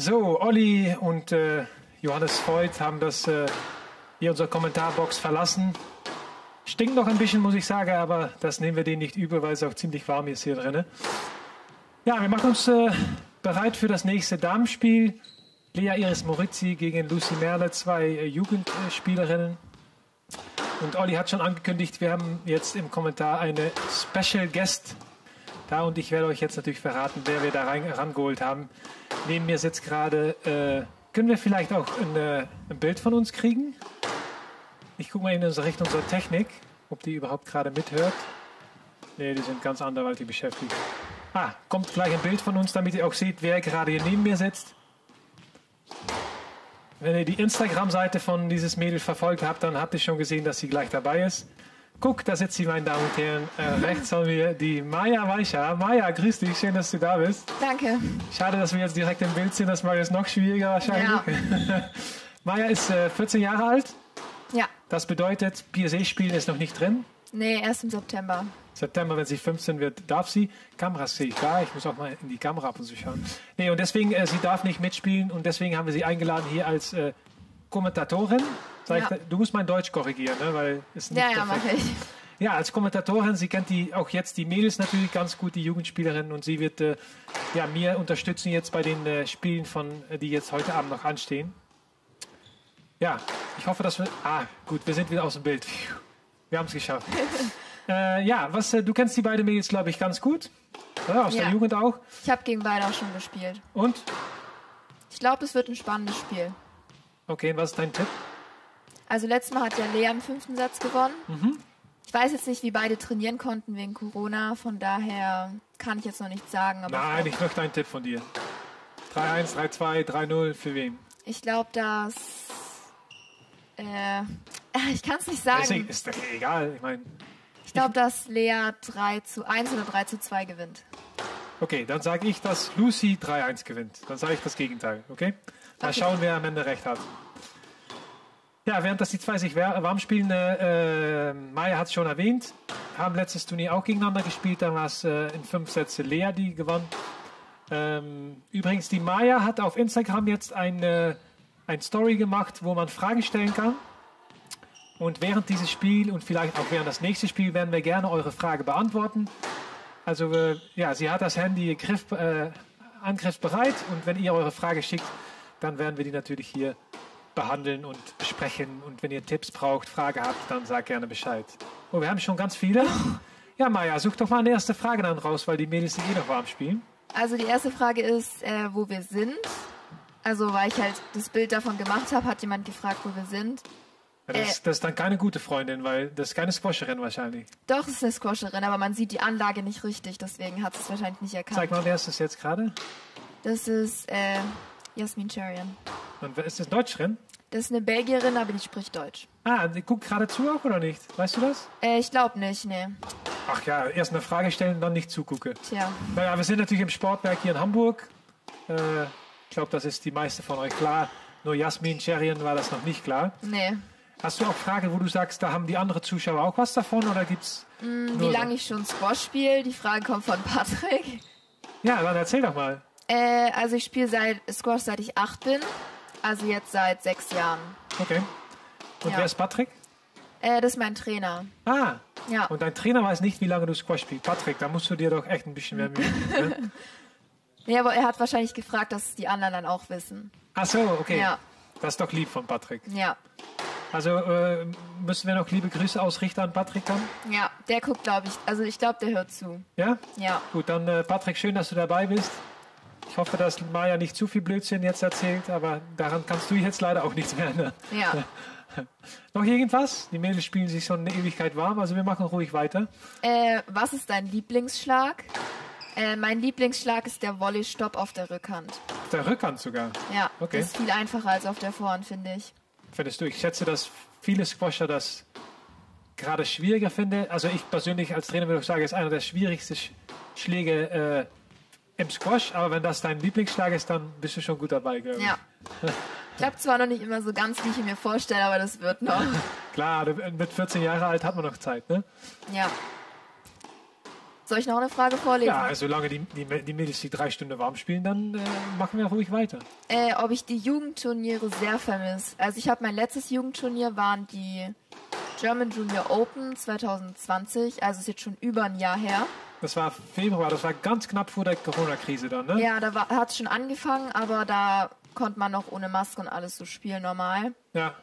Speaker 2: So, Olli und äh, Johannes Freud haben das äh, hier unsere Kommentarbox verlassen. Stinkt noch ein bisschen, muss ich sagen, aber das nehmen wir denen nicht übel, weil es auch ziemlich warm ist hier drin. Ja, wir machen uns äh, bereit für das nächste Damenspiel. Lea Iris Morizzi gegen Lucy Merle, zwei äh, Jugendspielerinnen. Und Olli hat schon angekündigt, wir haben jetzt im Kommentar eine Special Guest da und ich werde euch jetzt natürlich verraten, wer wir da rangeholt haben. Neben mir sitzt gerade, äh, können wir vielleicht auch ein, äh, ein Bild von uns kriegen? Ich gucke mal in unsere Richtung unserer Technik, ob die überhaupt gerade mithört. Ne, die sind ganz anderweitig beschäftigt. Ah, kommt gleich ein Bild von uns, damit ihr auch seht, wer gerade hier neben mir sitzt. Wenn ihr die Instagram-Seite von dieses Mädel verfolgt habt, dann habt ihr schon gesehen, dass sie gleich dabei ist. Guck, da sitzt sie, meine Damen und Herren. Äh, rechts haben wir die Maja Weicher. Maja, grüß dich, schön, dass du da bist.
Speaker 9: Danke.
Speaker 2: Schade, dass wir jetzt direkt im Bild sind, das macht es noch schwieriger wahrscheinlich.
Speaker 9: Ja.
Speaker 2: Maja ist äh, 14 Jahre alt.
Speaker 9: Ja.
Speaker 2: Das bedeutet, PSA-Spielen ist noch nicht drin.
Speaker 9: Nee, erst im September.
Speaker 2: September, wenn sie 15 wird, darf sie. Kameras sehe ich da. Ich muss auch mal in die Kamera ab und zu schauen. Nee, und deswegen, äh, sie darf nicht mitspielen und deswegen haben wir sie eingeladen hier als äh, Kommentatorin.
Speaker 9: Ja.
Speaker 2: ich, du musst mein Deutsch korrigieren, ne? weil es nicht
Speaker 9: Ja, ja, mache ich.
Speaker 2: Ja, als Kommentatorin, sie kennt die auch jetzt die Mädels natürlich ganz gut, die Jugendspielerinnen und sie wird äh, ja, mir unterstützen jetzt bei den äh, Spielen von, äh, die jetzt heute Abend noch anstehen. Ja, ich hoffe, dass wir. Ah, gut, wir sind wieder aus dem Bild. Wir haben es geschafft. äh, ja, was, äh, du kennst die beiden Mädels, glaube ich, ganz gut. Oder? Aus
Speaker 9: Ja.
Speaker 2: der Jugend auch.
Speaker 9: Ich habe gegen beide auch schon gespielt.
Speaker 2: Und?
Speaker 9: Ich glaube, es wird ein spannendes Spiel.
Speaker 2: Okay, was ist dein Tipp?
Speaker 9: Also letztes Mal hat ja Lea im fünften Satz gewonnen.
Speaker 2: Mhm.
Speaker 9: Ich weiß jetzt nicht, wie beide trainieren konnten wegen Corona. Von daher kann ich jetzt noch nichts sagen.
Speaker 2: Nein,
Speaker 9: ich
Speaker 2: ich möchte einen Tipp von dir. 3-1, 3-2, 3-0, für wen?
Speaker 9: Ich glaube, dass. Äh, ich kann es nicht
Speaker 2: Deswegen
Speaker 9: sagen.
Speaker 2: ist doch egal. Ich meine,
Speaker 9: Ich glaube, dass Lea 3 zu 1 oder 3 zu 2 gewinnt.
Speaker 2: okay, dann sage ich, dass Lucy 3-1 gewinnt. Dann sage ich das Gegenteil, okay? Mal
Speaker 9: Okay.
Speaker 2: schauen, wer am Ende recht hat. Ja, während das die zwei sich warm spielen, äh, äh, Maya hat es schon erwähnt, haben letztes Turnier auch gegeneinander gespielt. Da war es äh, in fünf Sätze Lea, die gewann. Ähm, übrigens, die Maya hat auf Instagram jetzt eine, ein Story gemacht, wo man Fragen stellen kann. Und während dieses Spiel und vielleicht auch während das nächste Spiel werden wir gerne eure Frage beantworten. Also äh, ja, sie hat das Handy griff, äh, angriffsbereit und wenn ihr eure Frage schickt, dann werden wir die natürlich hier behandeln und besprechen. Und wenn ihr Tipps braucht, Frage habt, dann sagt gerne Bescheid. Oh, wir haben schon ganz viele. Ja, Maja, such doch mal eine erste Frage dann raus, weil die Mädels sind eh noch warm spielen.
Speaker 9: Also die erste Frage ist, äh, wo wir sind. Also weil ich halt das Bild davon gemacht habe, hat jemand gefragt, wo wir sind.
Speaker 2: Ja, das, das ist dann keine gute Freundin, weil das ist keine Squasherin wahrscheinlich.
Speaker 9: Doch, es ist eine Squasherin, aber man sieht die Anlage nicht richtig, deswegen hat es wahrscheinlich nicht erkannt.
Speaker 2: Zeig mal, wer ist das jetzt gerade?
Speaker 9: Das ist äh, Jasmin Cherian.
Speaker 2: Und ist das Deutscherin?
Speaker 9: Das ist eine Belgierin, aber die spricht Deutsch.
Speaker 2: Ah, die guckt gerade zu auch oder nicht? Weißt du das?
Speaker 9: Äh, ich glaube nicht, nee.
Speaker 2: Ach ja, erst eine Frage stellen, dann nicht zugucken.
Speaker 9: Tja.
Speaker 2: Naja, wir sind natürlich im Sportwerk hier in Hamburg. Äh, ich glaube, das ist die meiste von euch klar. Nur Jasmin Cherian war das noch nicht klar.
Speaker 9: Nee.
Speaker 2: Hast du auch Fragen, wo du sagst, da haben die anderen Zuschauer auch was davon oder gibt's? Nur
Speaker 9: wie
Speaker 2: so?
Speaker 9: lange ich schon Squash spiele? Die Frage kommt von Patrick.
Speaker 2: Ja, dann erzähl doch mal.
Speaker 9: Äh, also ich spiele seit Squash seit ich acht bin. Also jetzt seit sechs Jahren.
Speaker 2: Okay. Und
Speaker 9: Ja.
Speaker 2: wer ist Patrick?
Speaker 9: Äh, das ist mein Trainer.
Speaker 2: Ah,
Speaker 9: Ja.
Speaker 2: und dein Trainer weiß nicht, wie lange du Squash spielst. Patrick, da musst du dir doch echt ein bisschen mehr Mühe geben. Ne?
Speaker 9: Nee, aber er hat wahrscheinlich gefragt, dass die anderen dann auch wissen.
Speaker 2: Ach so, okay.
Speaker 9: Ja.
Speaker 2: Das ist doch lieb von Patrick.
Speaker 9: Ja.
Speaker 2: Also äh, müssen wir noch liebe Grüße ausrichten an Patrick dann?
Speaker 9: Ja, der guckt, glaube ich. Also ich glaube, der hört zu.
Speaker 2: Ja?
Speaker 9: Ja.
Speaker 2: Gut, dann äh, Patrick, schön, dass du dabei bist. Ich hoffe, dass Maja nicht zu viel Blödsinn jetzt erzählt, aber daran kannst du jetzt leider auch nichts mehr ändern.
Speaker 9: Ja.
Speaker 2: Noch irgendwas? Die Mädels spielen sich schon eine Ewigkeit warm, also wir machen ruhig weiter.
Speaker 9: Äh, was ist dein Lieblingsschlag? Äh, mein Lieblingsschlag ist der Volley-Stopp auf der Rückhand.
Speaker 2: Auf der Rückhand sogar.
Speaker 9: Ja,
Speaker 2: Okay.
Speaker 9: das ist viel einfacher als auf der Vorhand, finde ich.
Speaker 2: Findest du? Ich schätze, dass viele Squasher das gerade schwieriger finden. Also ich persönlich als Trainer würde ich sagen, ist einer der schwierigsten Sch Schläge äh, im Squash. Aber wenn das dein Lieblingsschlag ist, dann bist du schon gut dabei. glaube ich.
Speaker 9: Ja. Klappt zwar noch nicht immer so ganz, wie ich mir vorstelle, aber das wird noch.
Speaker 2: Klar, mit 14 Jahre alt hat man noch Zeit. Ne?
Speaker 9: Ja. Soll ich noch eine Frage vorlesen?
Speaker 2: Ja, also solange die, die, die Mädels die drei Stunden warm spielen, dann äh, machen wir ruhig weiter.
Speaker 9: Äh, ob ich die Jugendturniere sehr vermisse. Also ich habe mein letztes Jugendturnier waren die German Junior Open 2020, also ist jetzt schon über ein Jahr her.
Speaker 2: Das war Februar, das war ganz knapp vor der Corona-Krise dann, ne?
Speaker 9: Ja, da hat es schon angefangen, aber da konnte man noch ohne Maske und alles so spielen normal.
Speaker 2: Ja.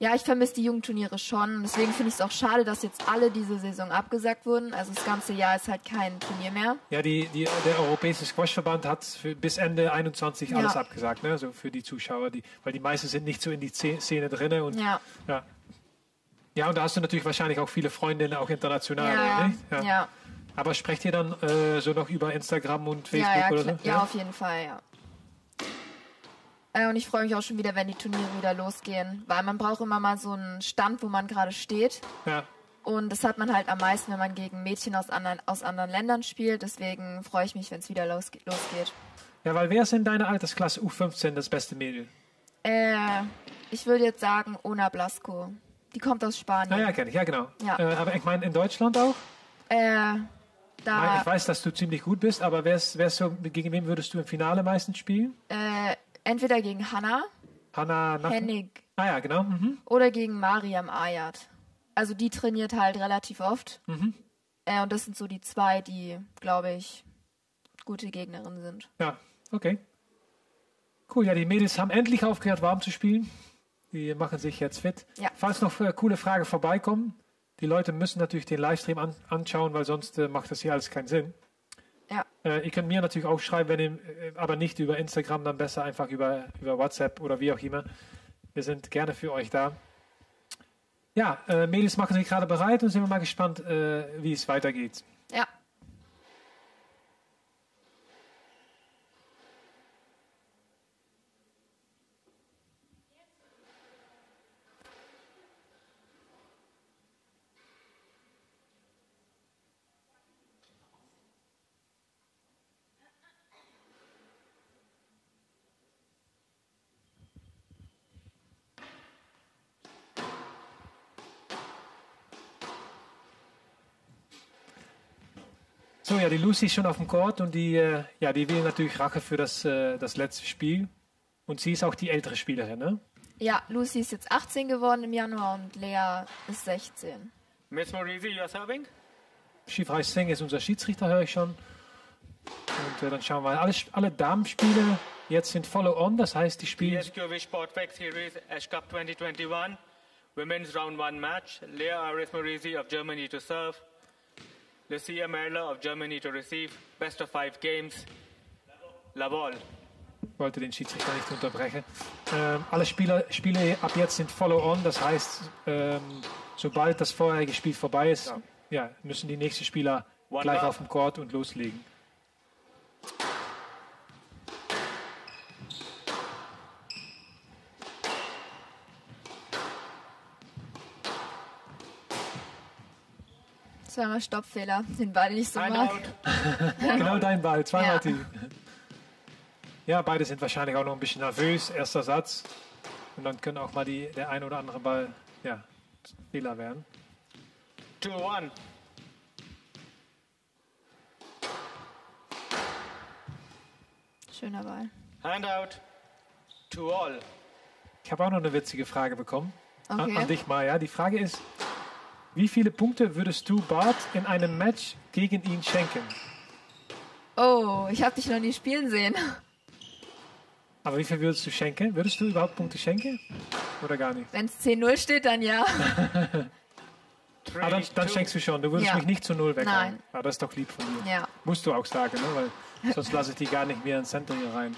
Speaker 9: Ja, ich vermisse die Jugendturniere schon. Deswegen finde ich es auch schade, dass jetzt alle diese Saison abgesagt wurden. Also das ganze Jahr ist halt kein Turnier mehr.
Speaker 2: Ja, die, die, der Europäische Squashverband hat für bis Ende 21
Speaker 9: Ja.
Speaker 2: alles abgesagt, ne? So für die Zuschauer, die, weil die meisten sind nicht so in die Ze- Szene drin. Und,
Speaker 9: Ja.
Speaker 2: ja. Ja, und da hast du natürlich wahrscheinlich auch viele Freundinnen, auch international,
Speaker 9: Ja,
Speaker 2: nicht?
Speaker 9: ja.
Speaker 2: Aber sprecht ihr dann äh, so noch über Instagram und Facebook
Speaker 9: Ja, ja,
Speaker 2: oder so?
Speaker 9: ja, auf jeden Fall, ja. Äh, und ich freue mich auch schon wieder, wenn die Turniere wieder losgehen. Weil man braucht immer mal so einen Stand, wo man gerade steht.
Speaker 2: Ja.
Speaker 9: Und das hat man halt am meisten, wenn man gegen Mädchen aus anderen, aus anderen Ländern spielt. Deswegen freue ich mich, wenn es wieder losge losgeht.
Speaker 2: ja, weil wer ist in deiner Altersklasse U15 das beste Mädel?
Speaker 9: Äh, ich würde jetzt sagen Ona Blasco. Die kommt aus Spanien.
Speaker 2: Naja, kenne ich, ja genau.
Speaker 9: Ja.
Speaker 2: Äh, aber ich meine in Deutschland auch?
Speaker 9: Äh, da,
Speaker 2: ich weiß, dass du ziemlich gut bist, aber wer's, wer's so, gegen wen würdest du im Finale meistens spielen?
Speaker 9: äh, entweder gegen Hanna,
Speaker 2: Hanna Nack-
Speaker 9: Hennig
Speaker 2: Ah ja, genau. Mhm.
Speaker 9: oder gegen Mariam Ayat. Also die trainiert halt relativ oft.
Speaker 2: Mhm.
Speaker 9: Äh, und das sind so die zwei, die, glaube ich, gute Gegnerinnen sind.
Speaker 2: Ja, okay. Cool, ja, die Mädels haben endlich aufgehört, warm zu spielen. Die machen sich jetzt fit.
Speaker 9: Ja.
Speaker 2: Falls noch äh, coole Fragen vorbeikommen, die Leute müssen natürlich den Livestream an, anschauen, weil sonst äh, macht das hier alles keinen Sinn.
Speaker 9: Ja.
Speaker 2: Äh, ihr könnt mir natürlich auch schreiben, wenn ihr, äh, aber nicht über Instagram, dann besser einfach über, über WhatsApp oder wie auch immer. Wir sind gerne für euch da. Ja, äh, Mädels machen sich gerade bereit und sind wir mal gespannt, äh, wie es weitergeht.
Speaker 9: Ja.
Speaker 2: Die Lucy ist schon auf dem Court und die, äh, ja, die will natürlich Rache für das, äh, das letzte Spiel. Und sie ist auch die ältere Spielerin, ne?
Speaker 9: Ja, Lucy ist jetzt 18 geworden im Januar und Lea ist 16.
Speaker 4: Miss Morizi, you are serving.
Speaker 2: Shivrai Singh ist unser Schiedsrichter, höre ich schon. Und äh, dann schauen wir, alle, alle Damenspiele jetzt sind Follow-on, das heißt, die spielen.
Speaker 4: TSQ Wish Sportflex Series Ash Cup 2021. Women's Round 1 match. Lea Aris Morizi of Germany to serve. Lucia Merler of Germany to receive. Best of five games. La Ball.
Speaker 2: wollte den Schiedsrichter nicht unterbrechen. Ähm, alle Spieler, Spiele ab jetzt sind Follow-on, das heißt, ähm, sobald das vorherige Spiel vorbei ist, ja. müssen die nächsten Spieler
Speaker 4: One
Speaker 2: gleich
Speaker 4: love.
Speaker 2: auf dem Court und loslegen.
Speaker 9: Zweimal Stoppfehler, den beide nicht so
Speaker 4: Hand
Speaker 9: mag.
Speaker 4: out.
Speaker 2: Genau dein Ball, zweimal
Speaker 9: Ja.
Speaker 2: die. Ja, beide sind wahrscheinlich auch noch ein bisschen nervös, erster Satz. Und dann können auch mal die, der ein oder andere Ball ja, Fehler werden.
Speaker 4: 2-1.
Speaker 9: Schöner Ball.
Speaker 4: Hand out. To all.
Speaker 2: Ich habe auch noch eine witzige Frage bekommen. An,
Speaker 9: Okay.
Speaker 2: an dich, Maja. Die Frage ist, wie viele Punkte würdest du Bart in einem Match gegen ihn schenken?
Speaker 9: Oh, ich habe dich noch nie spielen sehen.
Speaker 2: Aber wie viel würdest du schenken? Würdest du überhaupt Punkte schenken? Oder gar nicht?
Speaker 9: Wenn es 10-0 steht, dann ja.
Speaker 2: Ah, dann, dann schenkst du schon. Du würdest
Speaker 9: Ja.
Speaker 2: mich nicht zu Null weghauen.
Speaker 9: Nein.
Speaker 2: Ah, das ist doch lieb von dir.
Speaker 9: Ja.
Speaker 2: Musst du auch sagen, ne? weil sonst lasse ich die gar nicht mehr ins Center hier rein.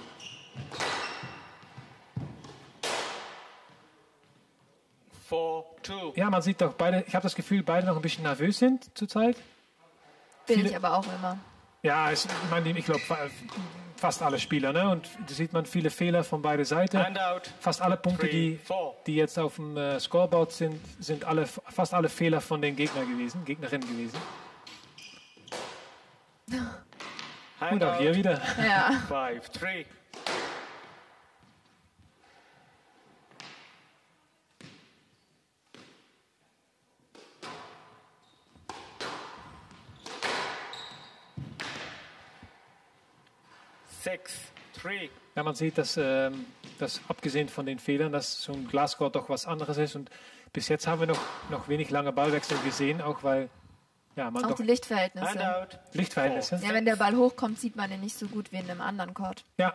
Speaker 4: Four, two.
Speaker 2: Ja, man sieht doch beide, ich habe das Gefühl, beide noch ein bisschen nervös sind zurzeit.
Speaker 9: Bin
Speaker 2: Viele-
Speaker 9: ich aber auch immer.
Speaker 2: Ja, es, ich meine, ich glaube, fast alle Spieler, ne? Und da sieht man viele Fehler von beiden Seiten.
Speaker 4: Out.
Speaker 2: Fast alle Punkte,
Speaker 4: Three,
Speaker 2: die, die jetzt auf dem äh, Scoreboard sind, sind alle, fast alle Fehler von den Gegnern gewesen, Gegnerinnen gewesen.
Speaker 4: Hand
Speaker 2: Und auch
Speaker 4: out.
Speaker 2: hier wieder.
Speaker 9: Ja.
Speaker 4: Five, three. Six, three.
Speaker 2: Ja, man sieht, dass, ähm, dass abgesehen von den Fehlern, dass so ein Glasgow doch was anderes ist. Und bis jetzt haben wir noch, noch wenig lange Ballwechsel gesehen, auch weil ja, man
Speaker 9: Auch
Speaker 2: doch
Speaker 9: die Lichtverhältnisse.
Speaker 2: Lichtverhältnisse.
Speaker 9: Ja, wenn der Ball hochkommt, sieht man den nicht so gut wie in einem anderen Court.
Speaker 2: Ja.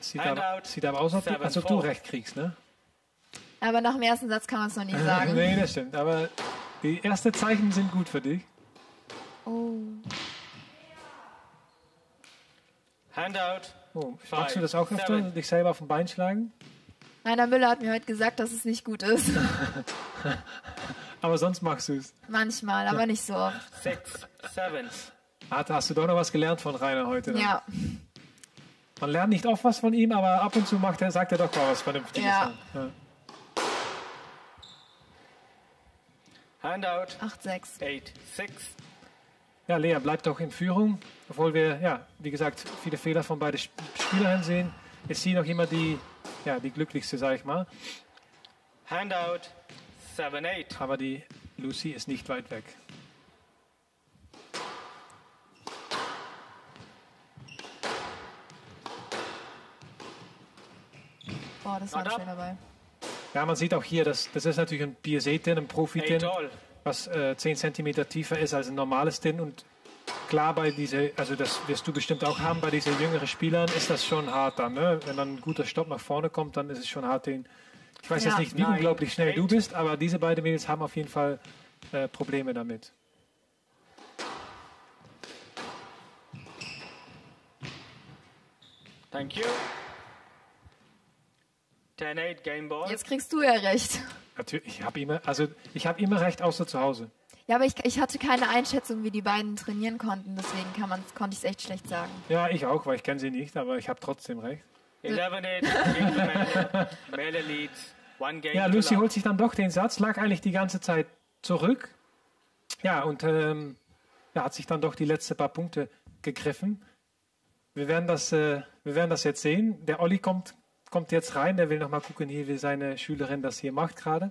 Speaker 2: Sieht aber, sieht aber aus, als ob, du recht kriegst, ne?
Speaker 9: Aber nach dem ersten Satz kann man es noch nicht sagen.
Speaker 2: nee, das stimmt. Aber die ersten Zeichen sind gut für dich.
Speaker 9: Oh.
Speaker 4: Handout.
Speaker 2: Oh, magst du das auch öfter?
Speaker 4: seven.
Speaker 2: Dich selber auf den Bein schlagen?
Speaker 9: Rainer Müller hat mir heute gesagt, dass es nicht gut ist.
Speaker 2: Aber sonst machst du es.
Speaker 9: Manchmal, aber nicht so oft.
Speaker 4: Six, seven.
Speaker 2: Hast, hast du doch noch was gelernt von Rainer heute? dann?
Speaker 9: Ja.
Speaker 2: Man lernt nicht oft was von ihm, aber ab und zu macht er, sagt er doch mal was Vernünftiges.
Speaker 9: Ja.
Speaker 2: Ja.
Speaker 4: Handout.
Speaker 9: 8-6.
Speaker 4: Eight, six.
Speaker 2: ja, Lea bleibt doch in Führung, obwohl wir, ja, wie gesagt, viele Fehler von beiden Sp- Spielern sehen. Ist sie noch immer die, ja, die glücklichste, sag ich mal.
Speaker 4: Handout. Seven, eight.
Speaker 2: Aber die Lucy ist nicht weit weg.
Speaker 9: Boah, das war ein schöner Ball.
Speaker 2: Ja, man sieht auch hier, dass, das ist natürlich ein PSA-Tin, ein Profi-Tin,
Speaker 4: all.
Speaker 2: was äh, 10 cm tiefer ist als ein normales Tin. Und klar, bei diese, also das wirst du bestimmt auch haben, bei diesen jüngeren Spielern ist das schon hart dann. Ne? Wenn dann ein guter Stopp nach vorne kommt, dann ist es schon hart, den. Ich weiß
Speaker 9: Ja.
Speaker 2: jetzt nicht, wie
Speaker 4: Nine,
Speaker 2: unglaublich schnell du bist, aber diese beiden Mädels haben auf jeden Fall äh, Probleme damit.
Speaker 4: Thank you. Ten, eight. Game ball.
Speaker 9: Jetzt kriegst du ja recht.
Speaker 2: Natürlich, ich habe immer, also ich habe immer recht, außer zu Hause.
Speaker 9: Ja, aber ich, ich hatte keine Einschätzung, wie die beiden trainieren konnten, deswegen kann konnte ich es echt schlecht sagen.
Speaker 2: Ja, ich auch, weil ich kenne sie nicht, aber ich habe trotzdem recht.
Speaker 4: Eleven, eight. Game to Mele. Mele leads. One game
Speaker 2: Ja, Lucy holt sich dann doch den Satz, lag eigentlich die ganze Zeit zurück. Ja, und ähm, ja, hat sich dann doch die letzten paar Punkte gegriffen. Wir werden das, äh, wir werden das jetzt sehen. Der Olli kommt, kommt jetzt rein, der will noch mal gucken, hier, wie seine Schülerin das hier macht gerade.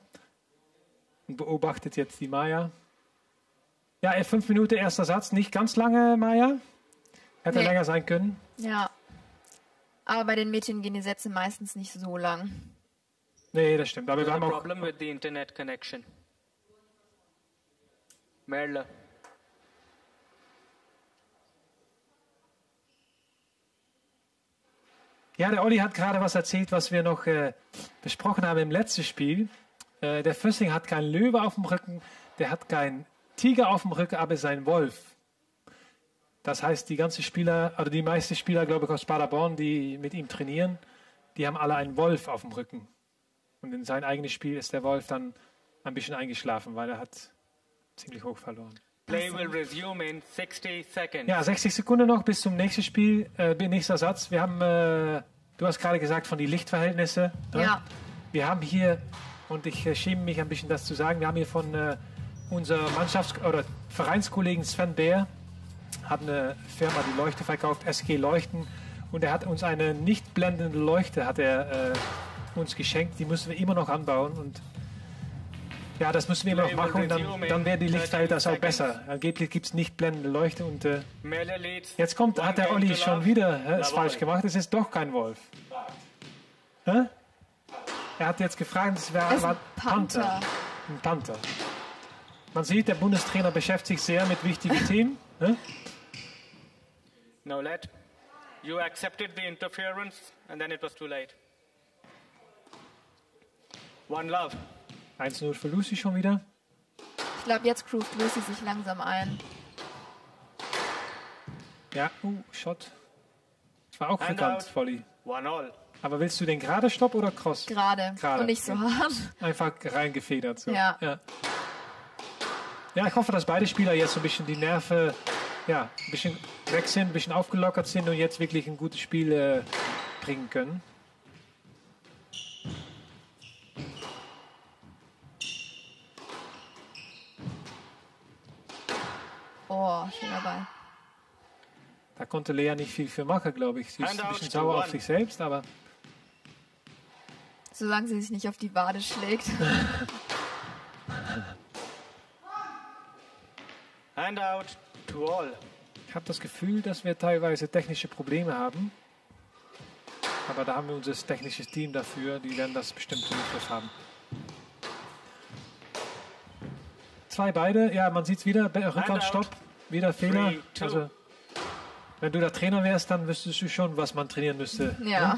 Speaker 2: Und beobachtet jetzt die Maya. Ja, fünf Minuten erster Satz, nicht ganz lange, Maya. Hätte
Speaker 9: Nee.
Speaker 2: länger sein können.
Speaker 9: Ja. Aber bei den Mädchen gehen die Sätze meistens nicht so lang.
Speaker 2: Nee, das stimmt. Aber wir haben auch
Speaker 4: problem with the internet connection. Merle.
Speaker 2: Ja, der Olli hat gerade was erzählt, was wir noch äh, besprochen haben im letzten Spiel. Äh, der Füssing hat keinen Löwe auf dem Rücken, der hat keinen Tiger auf dem Rücken, aber sein Wolf. Das heißt, die ganzen Spieler, oder die meisten Spieler, glaube ich, aus Paderborn, die mit ihm trainieren, die haben alle einen Wolf auf dem Rücken. Und in sein eigenes Spiel ist der Wolf dann ein bisschen eingeschlafen, weil er hat ziemlich hoch verloren.
Speaker 4: Play will resume in 60 seconds.
Speaker 2: Ja, 60 Sekunden noch bis zum nächsten Spiel, äh, nächster Satz. Wir haben, äh, du hast gerade gesagt von die Lichtverhältnisse. ne?
Speaker 9: Ja.
Speaker 2: Wir haben hier, und ich äh, schäme mich ein bisschen das zu sagen, wir haben hier von äh, unserem Mannschafts- oder Vereinskollegen Sven Bär, hat eine Firma, die Leuchte verkauft, SG Leuchten, und er hat uns eine nicht blendende Leuchte hat er, äh, uns geschenkt. Die müssen wir immer noch anbauen und ja, das müssen wir immer noch machen und dann, dann werden die Lichtverhältnisse auch besser. Angeblich gibt es nicht blendende Leuchte und äh. Jetzt kommt, hat der Olli schon wieder es falsch gemacht. Es ist doch kein Wolf. Hä? Er hat jetzt gefragt, es wäre
Speaker 9: ein Panther.
Speaker 2: Ein Panther. Man sieht, der Bundestrainer beschäftigt sich sehr mit wichtigen Themen. Hä?
Speaker 4: Now let. You accepted the interference and then it was too late. One love.
Speaker 2: 1-0 für Lucy schon wieder.
Speaker 9: Ich glaube, jetzt groovt Lucy sich langsam ein.
Speaker 2: Ja, uh, Shot. Das war auch bekannt,
Speaker 4: out.
Speaker 2: Volley.
Speaker 4: One all.
Speaker 2: Aber willst du den gerade Stopp oder Cross?
Speaker 9: Gerade.
Speaker 2: Gerade,
Speaker 9: Und nicht so hart.
Speaker 2: Einfach reingefedert. So.
Speaker 9: Ja.
Speaker 2: ja. Ja, ich hoffe, dass beide Spieler jetzt so ein bisschen die Nerven ja, ein bisschen weg sind, ein bisschen aufgelockert sind und jetzt wirklich ein gutes Spiel äh, bringen können.
Speaker 9: Oh, schöner Ball.
Speaker 2: Da konnte Lea nicht viel für machen, glaube ich. Sie ist ein bisschen sauer auf sich selbst, aber
Speaker 9: Solange sie sich nicht auf die Wade schlägt.
Speaker 4: Handout to all.
Speaker 2: Ich habe das Gefühl, dass wir teilweise technische Probleme haben. Aber da haben wir unser technisches Team dafür. Die werden das bestimmt im Griff haben. Zwei beide. Ja, man sieht es wieder. Rückhandstopp. Wieder Fehler.
Speaker 4: Three.
Speaker 2: Also, wenn du der Trainer wärst, dann wüsstest du schon, was man trainieren müsste.
Speaker 9: Ja.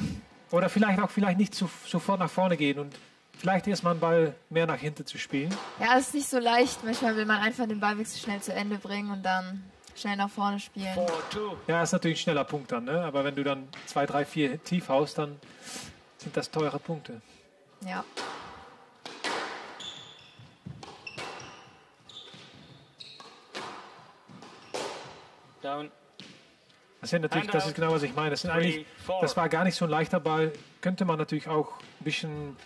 Speaker 2: Oder vielleicht auch vielleicht nicht zu, sofort nach vorne gehen und vielleicht erstmal einen Ball mehr nach hinten zu spielen.
Speaker 9: Ja, ist nicht so leicht. Manchmal will man einfach den Ballwechsel schnell zu Ende bringen und dann schnell nach vorne spielen.
Speaker 4: Four, two.
Speaker 2: Ja, ist natürlich ein schneller Punkt dann, ne? aber wenn du dann zwei, drei, vier tief haust, dann sind das teure Punkte.
Speaker 9: Ja.
Speaker 2: Das, sind natürlich, das ist genau, was ich meine. Das, sind eigentlich, das war gar nicht so ein leichter Ball. Könnte man natürlich auch ein bisschen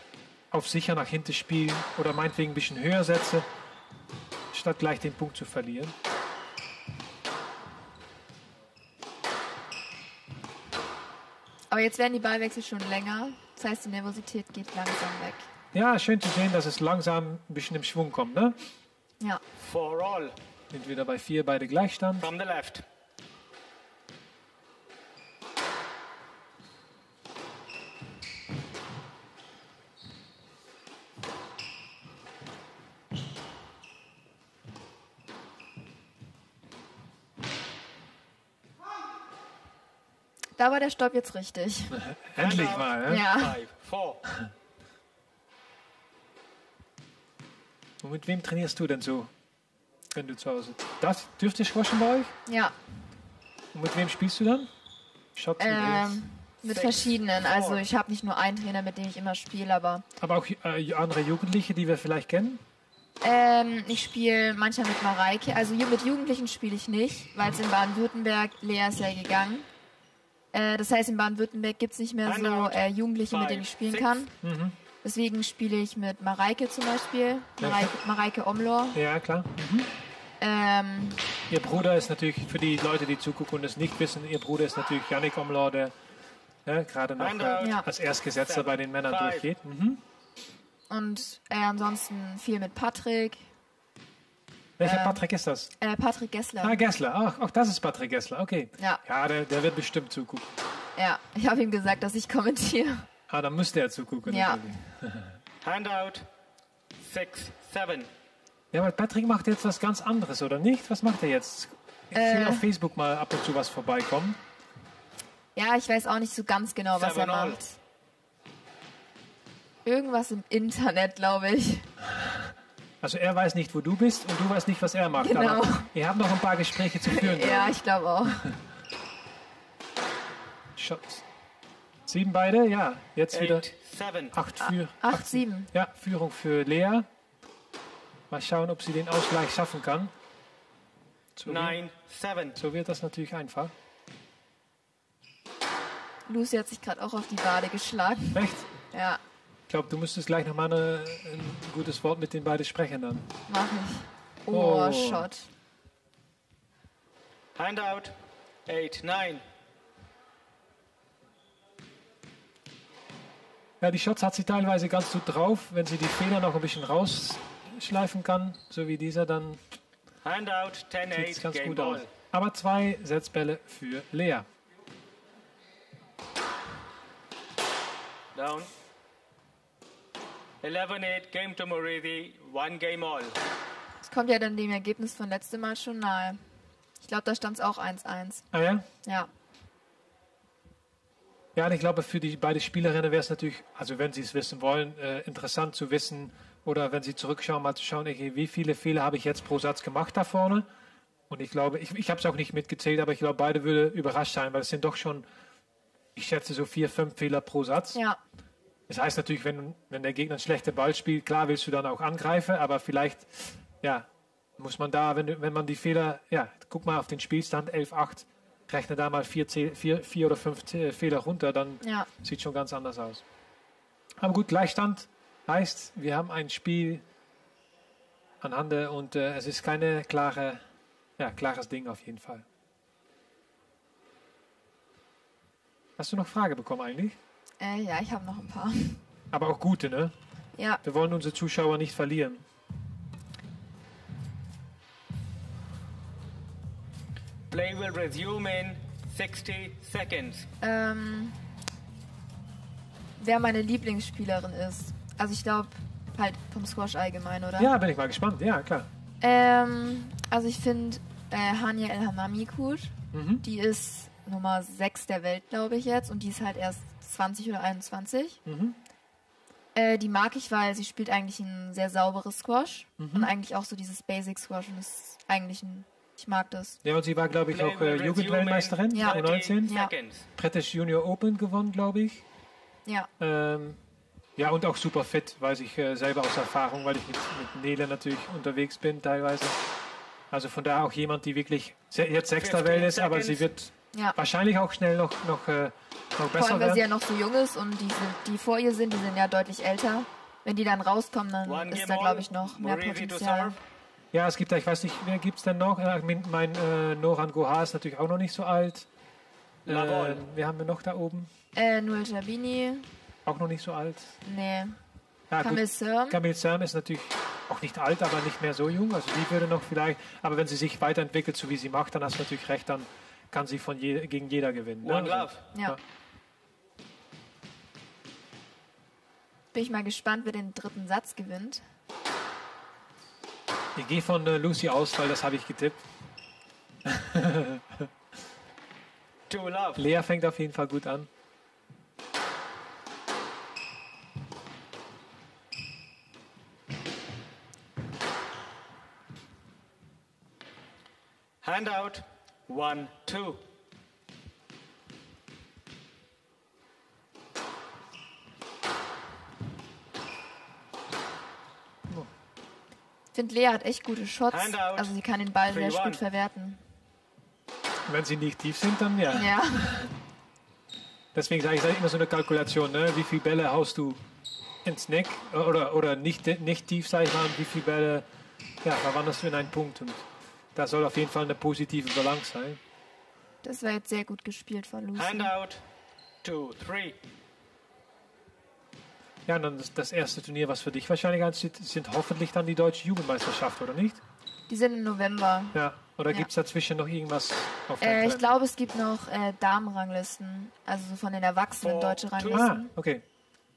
Speaker 2: auf sicher nach hinten spielen oder meinetwegen ein bisschen höher setzen, statt gleich den Punkt zu verlieren.
Speaker 9: Aber jetzt werden die Ballwechsel schon länger. Das heißt, die Nervosität geht langsam weg.
Speaker 2: Ja, schön zu sehen, dass es langsam ein bisschen im Schwung kommt. Ne?
Speaker 9: Ja.
Speaker 4: For all.
Speaker 2: Sind wieder bei vier, beide Gleichstand.
Speaker 4: From the left.
Speaker 9: Da war der Stopp jetzt richtig.
Speaker 2: Endlich mal. Ne?
Speaker 9: Ja.
Speaker 4: Five, four.
Speaker 2: Und mit wem trainierst du denn so, wenn du zu Hause? Das dürft ihr squashen bei euch?
Speaker 9: Ja.
Speaker 2: Und mit wem spielst du dann? Schatz mit Ex.
Speaker 9: Ähm, mit verschiedenen. Also ich habe nicht nur einen Trainer, mit dem ich immer spiele, aber
Speaker 2: Aber auch äh, andere Jugendliche, die wir vielleicht kennen?
Speaker 9: ähm, ich spiele manchmal mit Mareike. Also mit Jugendlichen spiele ich nicht, weil es in Baden-Württemberg, Lea ist ja gegangen. Äh, das heißt, in Baden-Württemberg gibt es nicht mehr so äh, Jugendliche, mit denen ich spielen kann. Deswegen spiele ich mit Mareike zum Beispiel, Mareike, Mareike Omlor.
Speaker 2: Ja, klar.
Speaker 9: Ähm,
Speaker 2: Ihr Bruder ist natürlich, für die Leute, die zugucken und es nicht wissen, ihr Bruder ist natürlich Yannick Omlor, der ja, gerade noch äh,
Speaker 9: Ja.
Speaker 2: als Erstgesetzter bei den Männern durchgeht. Mhm.
Speaker 9: und äh, ansonsten viel mit Patrick.
Speaker 2: Welcher
Speaker 9: Ähm,
Speaker 2: Patrick ist das?
Speaker 9: Äh, Patrick Gessler.
Speaker 2: Ah, Gessler. Ach, auch das ist Patrick Gessler. Okay.
Speaker 9: Ja.
Speaker 2: Ja, der, der wird bestimmt zugucken.
Speaker 9: Ja, ich habe ihm gesagt, dass ich kommentiere.
Speaker 2: Ah, dann müsste er zugucken.
Speaker 9: Ja.
Speaker 4: Handout. Six, seven.
Speaker 2: Ja, aber Patrick macht jetzt was ganz anderes, oder nicht? Was macht er jetzt? Ich
Speaker 9: Äh.
Speaker 2: sehe auf Facebook mal ab und zu was vorbeikommen.
Speaker 9: Ja, ich weiß auch nicht so ganz genau, was er
Speaker 4: Seven all.
Speaker 9: macht. Irgendwas im Internet, glaube ich.
Speaker 2: Also er weiß nicht, wo du bist und du weißt nicht, was er macht.
Speaker 9: Genau.
Speaker 2: Aber ihr habt noch ein paar Gespräche zu führen.
Speaker 9: Ja, ich glaube auch.
Speaker 2: Shots. Sieben beide, ja. Jetzt wieder
Speaker 4: Eight, seven.
Speaker 2: acht für
Speaker 9: 8-7.
Speaker 2: Ja, Führung für Lea. Mal schauen, ob sie den Ausgleich schaffen kann. So, wird,
Speaker 4: Nine, seven.
Speaker 2: so wird das natürlich einfach.
Speaker 9: Lucy hat sich gerade auch auf die Wade geschlagen.
Speaker 2: Recht?
Speaker 9: Ja,
Speaker 2: glaube, du müsstest gleich nochmal eine, ein gutes Wort mit den beiden sprechen dann.
Speaker 9: mach ich. Oh,
Speaker 2: Oh.
Speaker 9: Shot.
Speaker 4: Handout. Eight, nine.
Speaker 2: Ja, die Shots hat sie teilweise ganz gut drauf. Wenn sie die Fehler noch ein bisschen rausschleifen kann, so wie dieser, dann
Speaker 4: Handout. Ten,
Speaker 2: sieht es
Speaker 4: eight.
Speaker 2: ganz
Speaker 4: Game
Speaker 2: gut aus.
Speaker 4: ball.
Speaker 2: Aber zwei Setzbälle für Lea.
Speaker 4: Down. 11-8, game to Moridi, one game all.
Speaker 9: Das kommt ja dann dem Ergebnis von letztem Mal schon nahe. Ich glaube, da stand es auch 1-1.
Speaker 2: Ah ja?
Speaker 9: Ja.
Speaker 2: Ja, und ich glaube, für die beiden Spielerinnen wäre es natürlich, also wenn sie es wissen wollen, äh, interessant zu wissen oder wenn sie zurückschauen, mal zu schauen, okay, wie viele Fehler habe ich jetzt pro Satz gemacht da vorne. Und ich glaube, ich, ich habe es auch nicht mitgezählt, aber ich glaube, beide würden überrascht sein, weil es sind doch schon, ich schätze, so vier, fünf Fehler pro Satz.
Speaker 9: Ja.
Speaker 2: Das heißt natürlich, wenn, wenn der Gegner einen schlechten Ball spielt, klar willst du dann auch angreifen, aber vielleicht, ja, muss man da, wenn, wenn man die Fehler, ja, guck mal auf den Spielstand 11-8, rechne da mal vier, vier, vier oder fünf Zeh- Fehler runter, dann
Speaker 9: Ja.
Speaker 2: sieht schon ganz anders aus. Aber gut, Gleichstand heißt, wir haben ein Spiel an Hande und äh, es ist keine klare, ja, klares Ding auf jeden Fall. Hast du noch Frage bekommen eigentlich?
Speaker 9: Äh, ja, ich habe noch ein paar.
Speaker 2: Aber auch gute, ne?
Speaker 9: Ja,
Speaker 2: Wir wollen unsere Zuschauer nicht verlieren.
Speaker 4: Play will resume in 60 seconds.
Speaker 9: ähm, wer meine Lieblingsspielerin ist. Also ich glaube halt vom Squash allgemein, oder?
Speaker 2: Ja, bin ich mal gespannt. Ja, klar.
Speaker 9: Ähm, also ich finde äh, Hania El Hamami gut.
Speaker 2: Mhm.
Speaker 9: Die ist Nummer 6 der Welt, glaube ich jetzt. Und die ist halt erst 20 oder 21.
Speaker 2: Mhm.
Speaker 9: Äh, die mag ich, weil sie spielt eigentlich ein sehr sauberes Squash.
Speaker 2: Mhm.
Speaker 9: Und eigentlich auch so dieses Basic Squash. Und das ist eigentlich ein... Ich mag das.
Speaker 2: Ja, und sie war, glaube ich, auch äh, Jugendweltmeisterin,
Speaker 9: Ja.
Speaker 2: 19.
Speaker 9: Ja.
Speaker 2: British Junior Open gewonnen, glaube ich.
Speaker 9: Ja,
Speaker 2: Ähm, ja, und auch super fit, weiß ich äh, selber aus Erfahrung, weil ich mit, mit Nele natürlich unterwegs bin teilweise. Also von daher auch jemand, die wirklich jetzt Sechster
Speaker 4: 15
Speaker 2: Welt ist, aber sie wird
Speaker 9: ja.
Speaker 2: wahrscheinlich auch schnell noch, noch, äh, noch
Speaker 9: Vor
Speaker 2: besser
Speaker 9: allem, weil sie ja noch so jung ist und die, die vor ihr sind, die sind ja deutlich älter. Wenn die dann rauskommen, dann
Speaker 4: One
Speaker 9: ist da, glaube ich, noch mehr Potenzial.
Speaker 2: Ja, es gibt da, ich weiß nicht, wer gibt es denn noch? Mein mein äh, Noran Gohar ist natürlich auch noch nicht so alt. Äh, wer haben wir noch da oben?
Speaker 9: Äh, Noel Jabini,
Speaker 2: Auch noch nicht so alt.
Speaker 9: nee.
Speaker 2: Ja,
Speaker 9: Kamil. Sirm,
Speaker 2: Kamil Sam ist natürlich auch nicht alt, aber nicht mehr so jung. Also die würde noch vielleicht, aber wenn sie sich weiterentwickelt, so wie sie macht, dann hast du natürlich recht, dann kann sie von je, gegen jeder gewinnen. ne?
Speaker 4: One
Speaker 2: Also,
Speaker 4: love.
Speaker 9: ja. Bin ich mal gespannt, wer den dritten Satz gewinnt.
Speaker 2: Ich gehe von äh, Lucy aus, weil das habe ich getippt.
Speaker 4: Two love.
Speaker 2: Lea fängt auf jeden Fall gut an.
Speaker 4: Hand out. One, two.
Speaker 9: Ich finde, Lea hat echt gute Shots. Also sie kann den Ball
Speaker 4: Three,
Speaker 9: sehr
Speaker 4: one.
Speaker 9: gut verwerten.
Speaker 2: Wenn sie nicht tief sind, dann ja.
Speaker 9: Ja,
Speaker 2: Deswegen sage ich sage immer so eine Kalkulation, ne? wie viele Bälle haust du ins Neck oder, oder nicht, nicht tief, sage ich mal, und wie viele Bälle ja, verwandelst du in einen Punkt. Und da soll auf jeden Fall eine positive Balance sein.
Speaker 9: das war jetzt sehr gut gespielt von Lucy.
Speaker 4: Hand out. Two, three.
Speaker 2: Ja, und dann das, das erste Turnier, was für dich wahrscheinlich ansteht, sind hoffentlich dann die deutsche Jugendmeisterschaft, oder nicht?
Speaker 9: Die sind im November.
Speaker 2: Ja. Oder
Speaker 9: Ja.
Speaker 2: gibt es dazwischen noch irgendwas auf deinem
Speaker 9: Äh, ich glaube, es gibt noch äh, Damenranglisten. Also so von den Erwachsenen
Speaker 4: Four,
Speaker 9: deutsche
Speaker 4: two.
Speaker 2: Ah,
Speaker 9: Ranglisten.
Speaker 2: okay.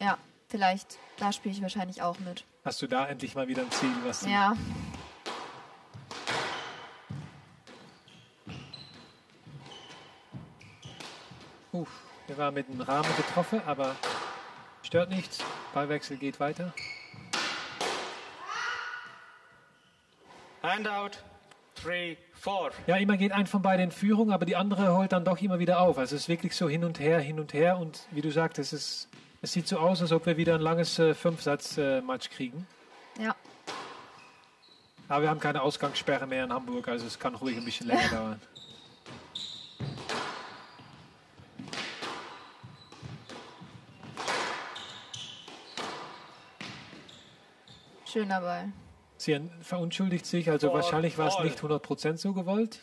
Speaker 9: Ja, vielleicht. Da spiele ich wahrscheinlich auch mit.
Speaker 2: Hast du da endlich mal wieder ein Ziel, was du
Speaker 9: Ja.
Speaker 2: Uff, wir waren mit dem Rahmen getroffen, aber stört nichts. Ballwechsel geht weiter.
Speaker 4: Hand out. Three, four.
Speaker 2: Ja, immer geht ein von beiden in Führung, aber die andere holt dann doch immer wieder auf. Also es ist wirklich so hin und her, hin und her. Und wie du sagst, es, ist, es sieht so aus, als ob wir wieder ein langes äh, Fünfsatz-Match kriegen.
Speaker 9: Ja.
Speaker 2: Aber wir haben keine Ausgangssperre mehr in Hamburg, also es kann ruhig ein bisschen länger dauern.
Speaker 9: Schöner Ball.
Speaker 2: Sie verunschuldigt sich, also
Speaker 4: Ball,
Speaker 2: wahrscheinlich war es nicht 100% so gewollt.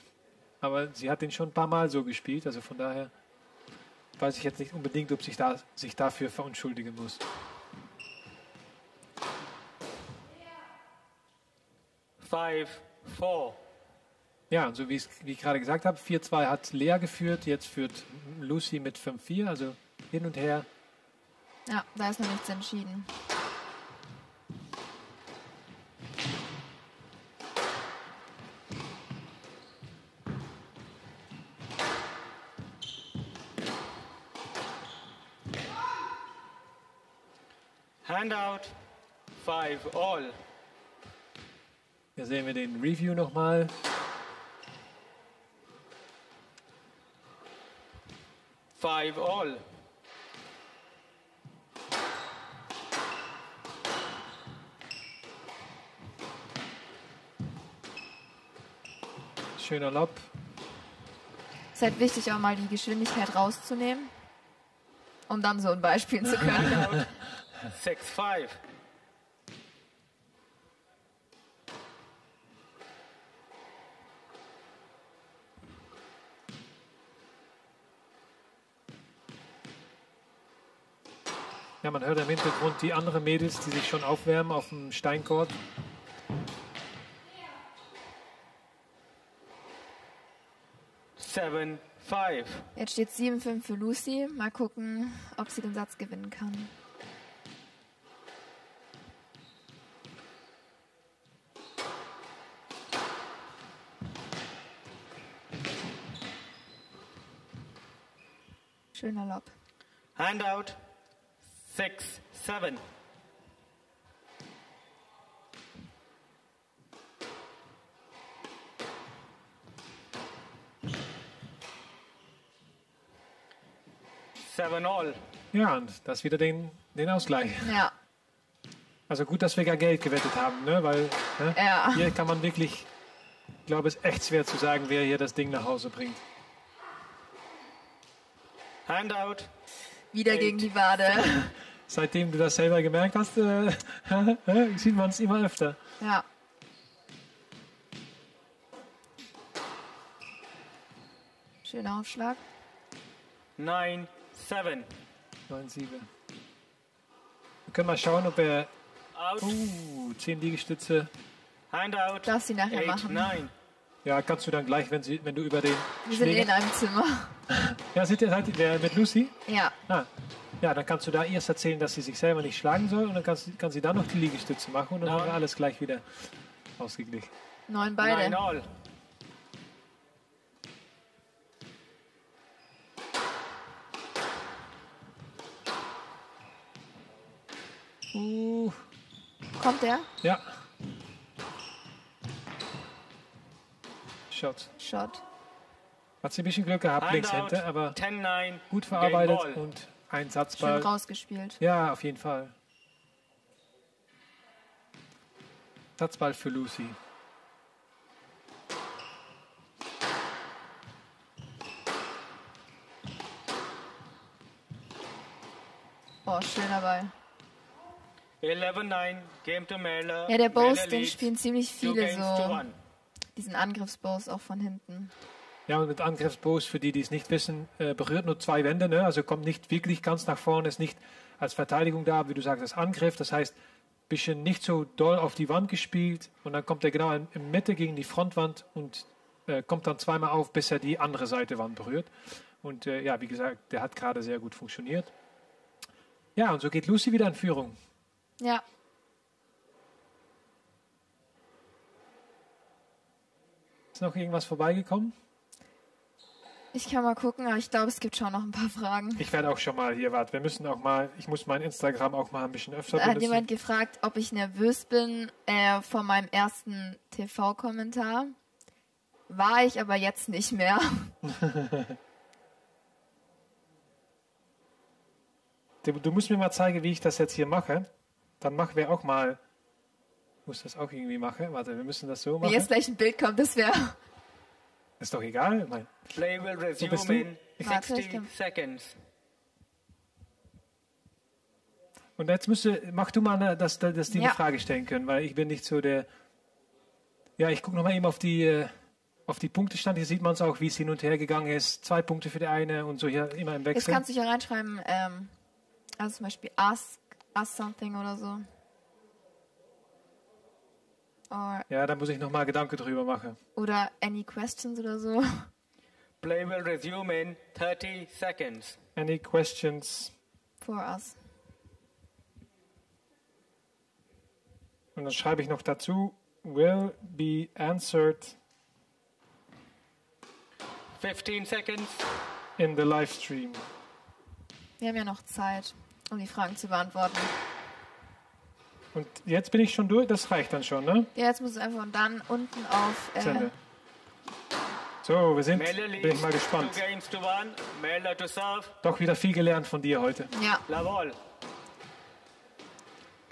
Speaker 2: Aber sie hat ihn schon ein paar Mal so gespielt, also von daher weiß ich jetzt nicht unbedingt, ob sich da, sich dafür verunschuldigen muss.
Speaker 4: Five, four.
Speaker 2: Ja, und so wie, es- wie ich gerade gesagt habe, 4-2 hat Lea geführt, jetzt führt Lucy mit 5-4, also hin und her.
Speaker 9: Ja, da ist noch nichts entschieden.
Speaker 4: Hand out. Five, all.
Speaker 2: Hier sehen wir den Review nochmal.
Speaker 4: Five, all.
Speaker 2: Schöner Lob.
Speaker 9: Es ist halt wichtig, auch mal die Geschwindigkeit rauszunehmen, um dann so ein Ball spielen zu können.
Speaker 4: Six, five.
Speaker 2: Ja, man hört im Hintergrund die anderen Mädels, die sich schon aufwärmen auf dem Steinkorb.
Speaker 4: Seven, five.
Speaker 9: Jetzt steht 7-5 für Lucy. Mal gucken, ob sie den Satz gewinnen kann. Schöner Lob.
Speaker 4: Handout. Six, seven. Seven all.
Speaker 2: Ja, und das wieder den, den Ausgleich.
Speaker 9: Ja,
Speaker 2: Also gut, dass wir gar Geld gewettet haben, ne? weil ne?
Speaker 9: Ja.
Speaker 2: hier kann man wirklich, ich glaube, es ist echt schwer zu sagen, wer hier das Ding nach Hause bringt.
Speaker 4: Handout.
Speaker 9: wieder gegen die Wade.
Speaker 2: Seitdem du das selber gemerkt hast, äh, sieht man es immer öfter.
Speaker 9: Ja. Schöner Aufschlag.
Speaker 4: Nine, seven.
Speaker 2: 9-7. Wir können mal schauen, ob er
Speaker 4: Out.
Speaker 2: uh, 10 Liegestütze.
Speaker 4: Handout.
Speaker 9: Darf sie nachher
Speaker 4: Eight,
Speaker 9: machen.
Speaker 4: nine.
Speaker 2: Ja, kannst du dann gleich, wenn, sie, wenn du über den
Speaker 9: Wir sind eh
Speaker 2: Schläger...
Speaker 9: in einem Zimmer.
Speaker 2: Ja, seid ihr, seid ihr mit Lucy?
Speaker 9: Ja,
Speaker 2: Ah, ja, dann kannst du da erst erzählen, dass sie sich selber nicht schlagen soll und dann kannst, kann sie dann noch die Liegestütze machen und dann haben wir alles gleich wieder ausgeglichen.
Speaker 9: neun
Speaker 4: Nine
Speaker 9: beide.
Speaker 4: all.
Speaker 2: Uh,
Speaker 9: Kommt der?
Speaker 2: ja. Shot.
Speaker 9: Shot.
Speaker 2: Hat sie ein bisschen Glück gehabt, links hinter, aber gut verarbeitet und ein
Speaker 9: Schön
Speaker 2: Satzball.
Speaker 9: rausgespielt.
Speaker 2: Ja, auf jeden Fall. Satzball für Lucy.
Speaker 9: Oh, schöner Ball.
Speaker 4: 11, nine. Game to Merle.
Speaker 9: Ja, der Bows, den spielen ziemlich viele so. Diesen Angriffsbows auch von hinten.
Speaker 2: Ja, und mit Angriffsboos, für die, die es nicht wissen, äh, berührt nur zwei Wände, ne? also kommt nicht wirklich ganz nach vorne, ist nicht als Verteidigung da, wie du sagst, als Angriff. Das heißt, bisschen nicht so doll auf die Wand gespielt und dann kommt er genau in, in Mitte gegen die Frontwand und äh, kommt dann zweimal auf, bis er die andere Seite Wand berührt. Und äh, ja, wie gesagt, der hat gerade sehr gut funktioniert. Ja, und so geht Lucy wieder in Führung.
Speaker 9: Ja,
Speaker 2: Ist noch irgendwas vorbeigekommen?
Speaker 9: Ich kann mal gucken, aber ich glaube, es gibt schon noch ein paar Fragen.
Speaker 2: Ich werde auch schon mal hier, warte, wir müssen auch mal, ich muss mein Instagram auch mal ein bisschen öfter
Speaker 9: Da hat
Speaker 2: benutzen.
Speaker 9: jemand gefragt, ob ich nervös bin äh, vor meinem ersten TV-Kommentar. War ich aber jetzt nicht mehr.
Speaker 2: Du, du musst mir mal zeigen, wie ich das jetzt hier mache. Dann machen wir auch mal. Ich muss das auch irgendwie machen. Warte, wir müssen das so
Speaker 9: Wenn
Speaker 2: machen.
Speaker 9: jetzt gleich ein Bild kommt, das wäre.
Speaker 2: Ist doch egal. Mein,
Speaker 4: Play will
Speaker 2: bist
Speaker 4: resume
Speaker 2: du?
Speaker 4: in
Speaker 9: Warte,
Speaker 4: 60
Speaker 9: ich komm.
Speaker 4: seconds.
Speaker 2: und jetzt müsste, mach du mal, dass, dass die
Speaker 9: Ja.
Speaker 2: eine Frage stellen können, weil ich bin nicht so der. Ja, ich gucke nochmal eben auf die, äh, auf die Punktestand. Hier sieht man es auch, wie es hin und her gegangen ist. Zwei Punkte für die eine und so hier immer im
Speaker 9: Jetzt
Speaker 2: Wechsel.
Speaker 9: kannst du hier reinschreiben, ähm, also zum Beispiel ask, ask something oder so.
Speaker 2: Ja, da muss ich nochmal Gedanken drüber machen.
Speaker 9: oder any questions oder so.
Speaker 4: Play will resume in 30 seconds.
Speaker 2: Any questions?
Speaker 9: For us.
Speaker 2: Und dann schreibe ich noch dazu, will be answered
Speaker 4: 15 seconds.
Speaker 2: in the live stream.
Speaker 9: Wir haben ja noch Zeit, um die Fragen zu beantworten.
Speaker 2: Und jetzt bin ich schon durch, das reicht dann schon, ne?
Speaker 9: Ja, jetzt muss es einfach und dann unten auf. Äh,
Speaker 2: Sende. So, wir sind, bin ich mal gespannt. Doch wieder viel gelernt von dir heute.
Speaker 9: ja,
Speaker 4: all.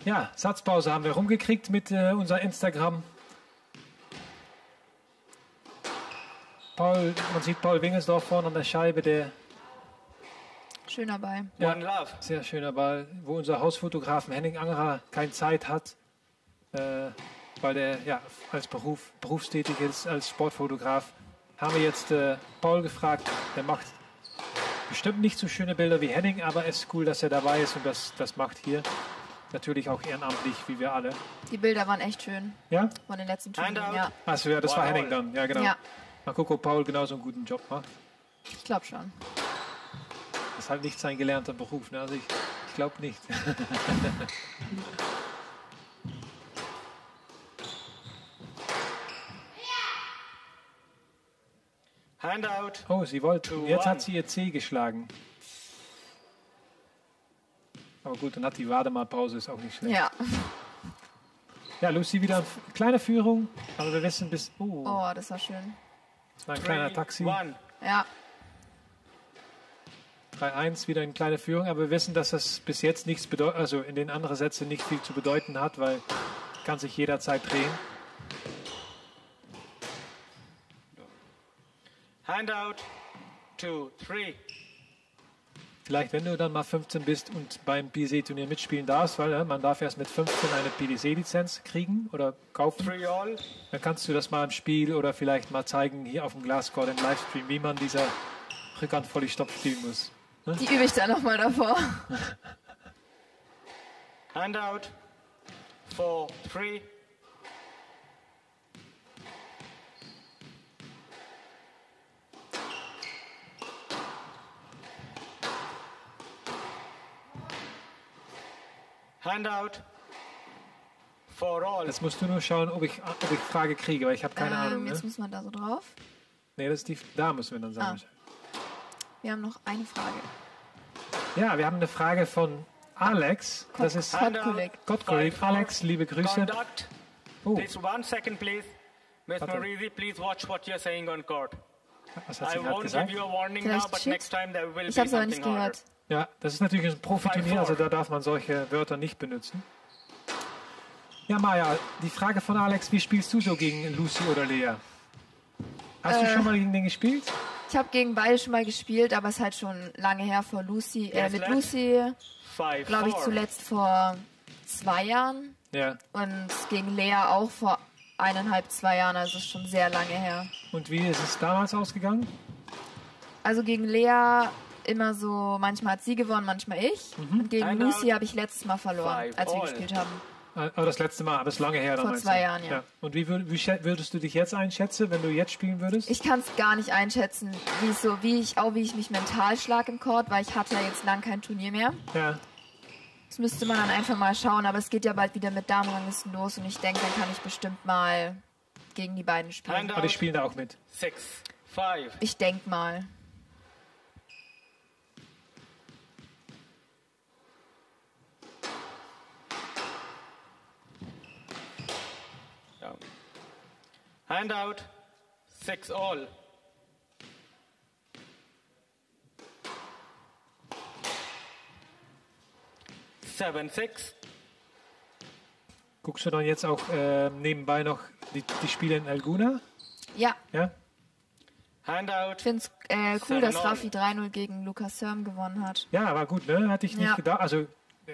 Speaker 2: Ja, Satzpause haben wir rumgekriegt mit äh, unser Instagram. Paul, man sieht Paul Wingelsdorf vorne an der Scheibe, der
Speaker 9: schöner Ball.
Speaker 2: Ja.
Speaker 4: One love.
Speaker 2: sehr schöner Ball, wo unser Hausfotografen Henning Angerer keine Zeit hat, äh, weil der ja als Beruf berufstätig ist als Sportfotograf. Haben wir jetzt äh, Paul gefragt, der macht Bestimmt nicht so schöne Bilder wie Henning, aber es ist cool, dass er dabei ist und das, das macht hier. Natürlich auch ehrenamtlich, wie wir alle.
Speaker 9: Die Bilder waren echt schön
Speaker 2: Ja?
Speaker 9: von den letzten. Turnieren. Ja,
Speaker 2: Achso, ja, das war Henning
Speaker 4: all.
Speaker 2: dann. Ja, genau.
Speaker 9: Ja.
Speaker 2: Mal gucken, ob Paul genauso einen guten Job macht.
Speaker 9: ich glaube schon.
Speaker 2: Das ist halt nicht sein gelernter Beruf. Ne? Also ich, ich glaube nicht.
Speaker 4: Handout.
Speaker 2: Oh, sie wollte. Jetzt
Speaker 4: one.
Speaker 2: hat sie ihr C geschlagen. Aber gut, dann hat die Wademalpause, ist auch nicht schlecht.
Speaker 9: Ja.
Speaker 2: Ja, Lucy wieder eine kleine Führung, aber wir wissen bis. Oh,
Speaker 9: Oh, das war schön.
Speaker 2: das war ein kleiner
Speaker 4: Three,
Speaker 2: Taxi.
Speaker 4: One.
Speaker 9: Ja,
Speaker 2: 3-1, wieder eine kleine Führung, aber wir wissen, dass das bis jetzt nichts bedeutet, also in den anderen Sätzen nicht viel zu bedeuten hat, weil kann sich jederzeit drehen.
Speaker 4: Handout. Two, three.
Speaker 2: Vielleicht, wenn du dann mal 15 bist und beim PDC-Turnier mitspielen darfst, weil ja, man darf erst mit 15 eine PDC-Lizenz kriegen oder kaufen, dann kannst du das mal im Spiel oder vielleicht mal zeigen hier auf dem Glasscore im Livestream, wie man dieser Rückhand voll Stopp spielen muss.
Speaker 9: Die übe ich dann nochmal davor.
Speaker 4: Handout. Four, three. Handout. For all.
Speaker 2: Jetzt musst du nur schauen, ob ich, ob ich Frage kriege, weil ich habe keine Ahnung.
Speaker 9: Ähm,
Speaker 2: Ne?
Speaker 9: jetzt muss man da so drauf.
Speaker 2: Nee, das ist die, da müssen wir dann sagen.
Speaker 9: Wir haben noch eine Frage.
Speaker 2: Ja, wir haben eine Frage von Alex. Das ist
Speaker 4: four.
Speaker 2: Alex, liebe Grüße.
Speaker 4: Conduct.
Speaker 2: Oh,
Speaker 4: Please, one second, please. Miss
Speaker 2: Warte.
Speaker 4: Marisi, please watch what you're saying on court.
Speaker 2: was hat
Speaker 4: I
Speaker 2: sie gerade
Speaker 4: won't
Speaker 2: gesagt?
Speaker 4: give you a warning
Speaker 9: Vielleicht
Speaker 4: now, but
Speaker 9: shit?
Speaker 4: next time there will
Speaker 9: Ich
Speaker 4: be
Speaker 9: habe es aber nicht
Speaker 4: something harder.
Speaker 9: gehört.
Speaker 2: Ja, das ist natürlich ein Profiturnier, also da darf man solche Wörter nicht benutzen. Ja, Maja, die Frage von Alex, wie spielst du so gegen Lucy oder Lea? Hast du
Speaker 9: Äh.
Speaker 2: schon mal gegen den gespielt?
Speaker 9: Ich habe gegen beide schon mal gespielt, aber es ist halt schon lange her vor Lucy. Äh, mit. Lucy, glaube ich, zuletzt vor zwei Jahren.
Speaker 2: Ja.
Speaker 9: Und gegen Lea auch vor eineinhalb, zwei Jahren. Also ist schon sehr lange her.
Speaker 2: Und wie ist es damals ausgegangen?
Speaker 9: Also gegen Lea immer so, manchmal hat sie gewonnen, manchmal ich. Und gegen. Lucy habe ich letztes Mal verloren, als wir
Speaker 4: all.
Speaker 9: gespielt haben.
Speaker 2: Äh, Aber das letzte Mal, aber das ist lange her. dann
Speaker 9: Vor zwei? Jahren, ja.
Speaker 2: Und wie, würd- wie würdest du dich jetzt einschätzen, wenn du jetzt spielen würdest?
Speaker 9: Ich kann es gar nicht einschätzen, wie es so, wie ich, auch wie ich mich mental schlag im Court, weil ich hatte ja jetzt lang kein Turnier mehr.
Speaker 2: ja.
Speaker 9: Das müsste man dann einfach mal schauen, aber es geht ja bald wieder mit Damenranglisten los und ich denke, dann kann ich bestimmt mal gegen die beiden spielen.
Speaker 2: Aber die spielen da auch mit.
Speaker 4: Six, five.
Speaker 9: Ich denke mal.
Speaker 4: Handout. Six all. Seven, six.
Speaker 2: Guckst du dann jetzt auch äh, nebenbei noch die, die Spiele in Alguna?
Speaker 9: Ja,
Speaker 2: Ja?
Speaker 4: Handout.
Speaker 9: ich finde es äh, cool,
Speaker 4: Seven
Speaker 9: dass. Raffi 3-0 gegen Lukas Sörm gewonnen hat.
Speaker 2: Ja, war gut, ne? Hatte ich nicht
Speaker 9: Ja.
Speaker 2: gedacht. Also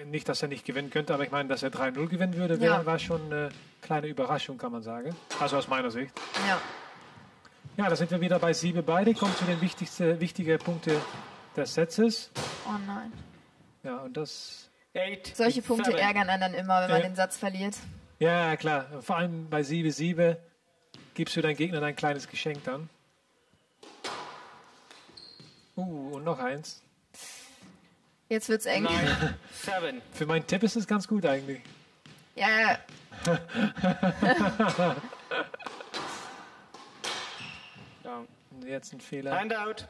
Speaker 2: nicht, dass er nicht gewinnen könnte, aber ich meine, dass er 3-0 gewinnen würde, wär,
Speaker 9: Ja.
Speaker 2: war schon eine kleine Überraschung, kann man sagen. Also aus meiner Sicht.
Speaker 9: Ja.
Speaker 2: Ja, da sind wir wieder bei Siebe beide. Kommen zu den wichtigsten wichtigen Punkten des Setzes.
Speaker 9: Oh nein.
Speaker 2: Ja, und das.
Speaker 4: Eight.
Speaker 9: Solche Punkte
Speaker 4: seven.
Speaker 9: ärgern einen dann immer, wenn man den Satz verliert.
Speaker 2: Ja, klar. Vor allem bei Siebe Siebe gibst du deinem Gegner ein kleines Geschenk dann. Uh, und noch eins.
Speaker 9: Jetzt wird's eng.
Speaker 4: Nine, seven.
Speaker 2: Für meinen Tipp ist es ganz gut eigentlich.
Speaker 9: Ja, ja.
Speaker 2: Jetzt ein Fehler.
Speaker 4: Handout.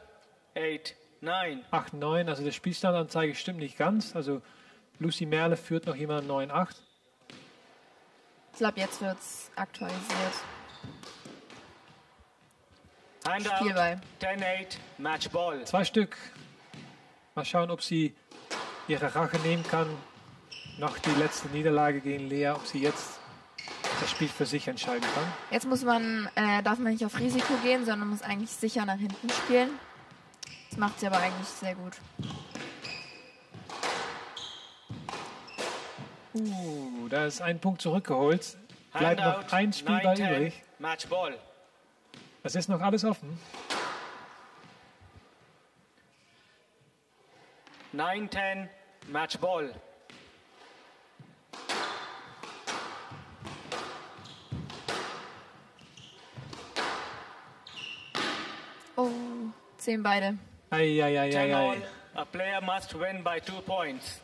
Speaker 4: Eight, nine.
Speaker 2: 8-9, also der Spielstandanzeige stimmt nicht ganz. Also Lucy Merle führt noch jemand 9-8.
Speaker 9: Ich glaube, jetzt wird's aktualisiert.
Speaker 4: Handout.
Speaker 9: Spielball.
Speaker 4: Ten, eight. Match ball.
Speaker 2: Zwei Stück. Mal schauen, ob sie ihre Rache nehmen kann. Nach die letzte Niederlage gegen Lea, ob sie jetzt das Spiel für sich entscheiden kann.
Speaker 9: Jetzt muss man, äh, darf man nicht auf Risiko gehen, sondern muss eigentlich sicher nach hinten spielen. Das macht sie aber eigentlich sehr gut.
Speaker 2: Uh, da ist ein Punkt zurückgeholt. Bleibt noch ein Spielball
Speaker 4: nine, ten.
Speaker 2: übrig.
Speaker 4: Match ball.
Speaker 2: Es ist noch alles offen.
Speaker 4: 9-10, match ball.
Speaker 9: Oh, zehn beide.
Speaker 2: Ei, ei, ei,
Speaker 4: 10
Speaker 2: ei,
Speaker 4: all.
Speaker 2: ei.
Speaker 4: A player must win by two points.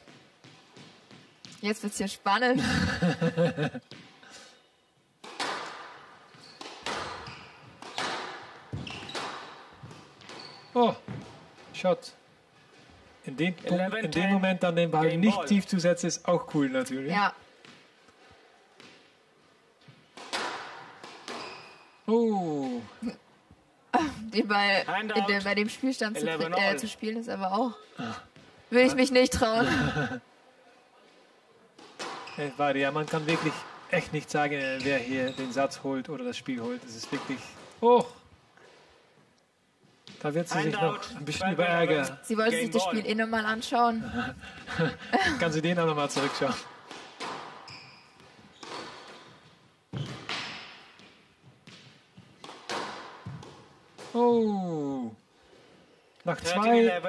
Speaker 9: Jetzt wird's hier spannend.
Speaker 2: Oh, Shot. In dem, Punkt,
Speaker 4: 11,
Speaker 2: in dem
Speaker 4: 10,
Speaker 2: Moment dann den Ball
Speaker 4: Game
Speaker 2: nicht
Speaker 4: Ball.
Speaker 2: tief zu setzen, ist auch cool natürlich.
Speaker 9: Ja,
Speaker 2: Oh,
Speaker 9: den Ball der, bei dem Spielstand zu,
Speaker 4: 11
Speaker 9: äh, zu spielen ist aber auch. Will ich mich nicht trauen.
Speaker 2: warte, ja, man kann wirklich echt nicht sagen, wer hier den Satz holt oder das Spiel holt. Es ist wirklich. Oh! Da wird sie sich noch ein bisschen
Speaker 4: 12,
Speaker 2: überärgern.
Speaker 9: Sie wollte sich das. Spiel eh nochmal anschauen.
Speaker 2: Kann sie den auch nochmal zurückschauen. Oh! Nach
Speaker 4: 13-11,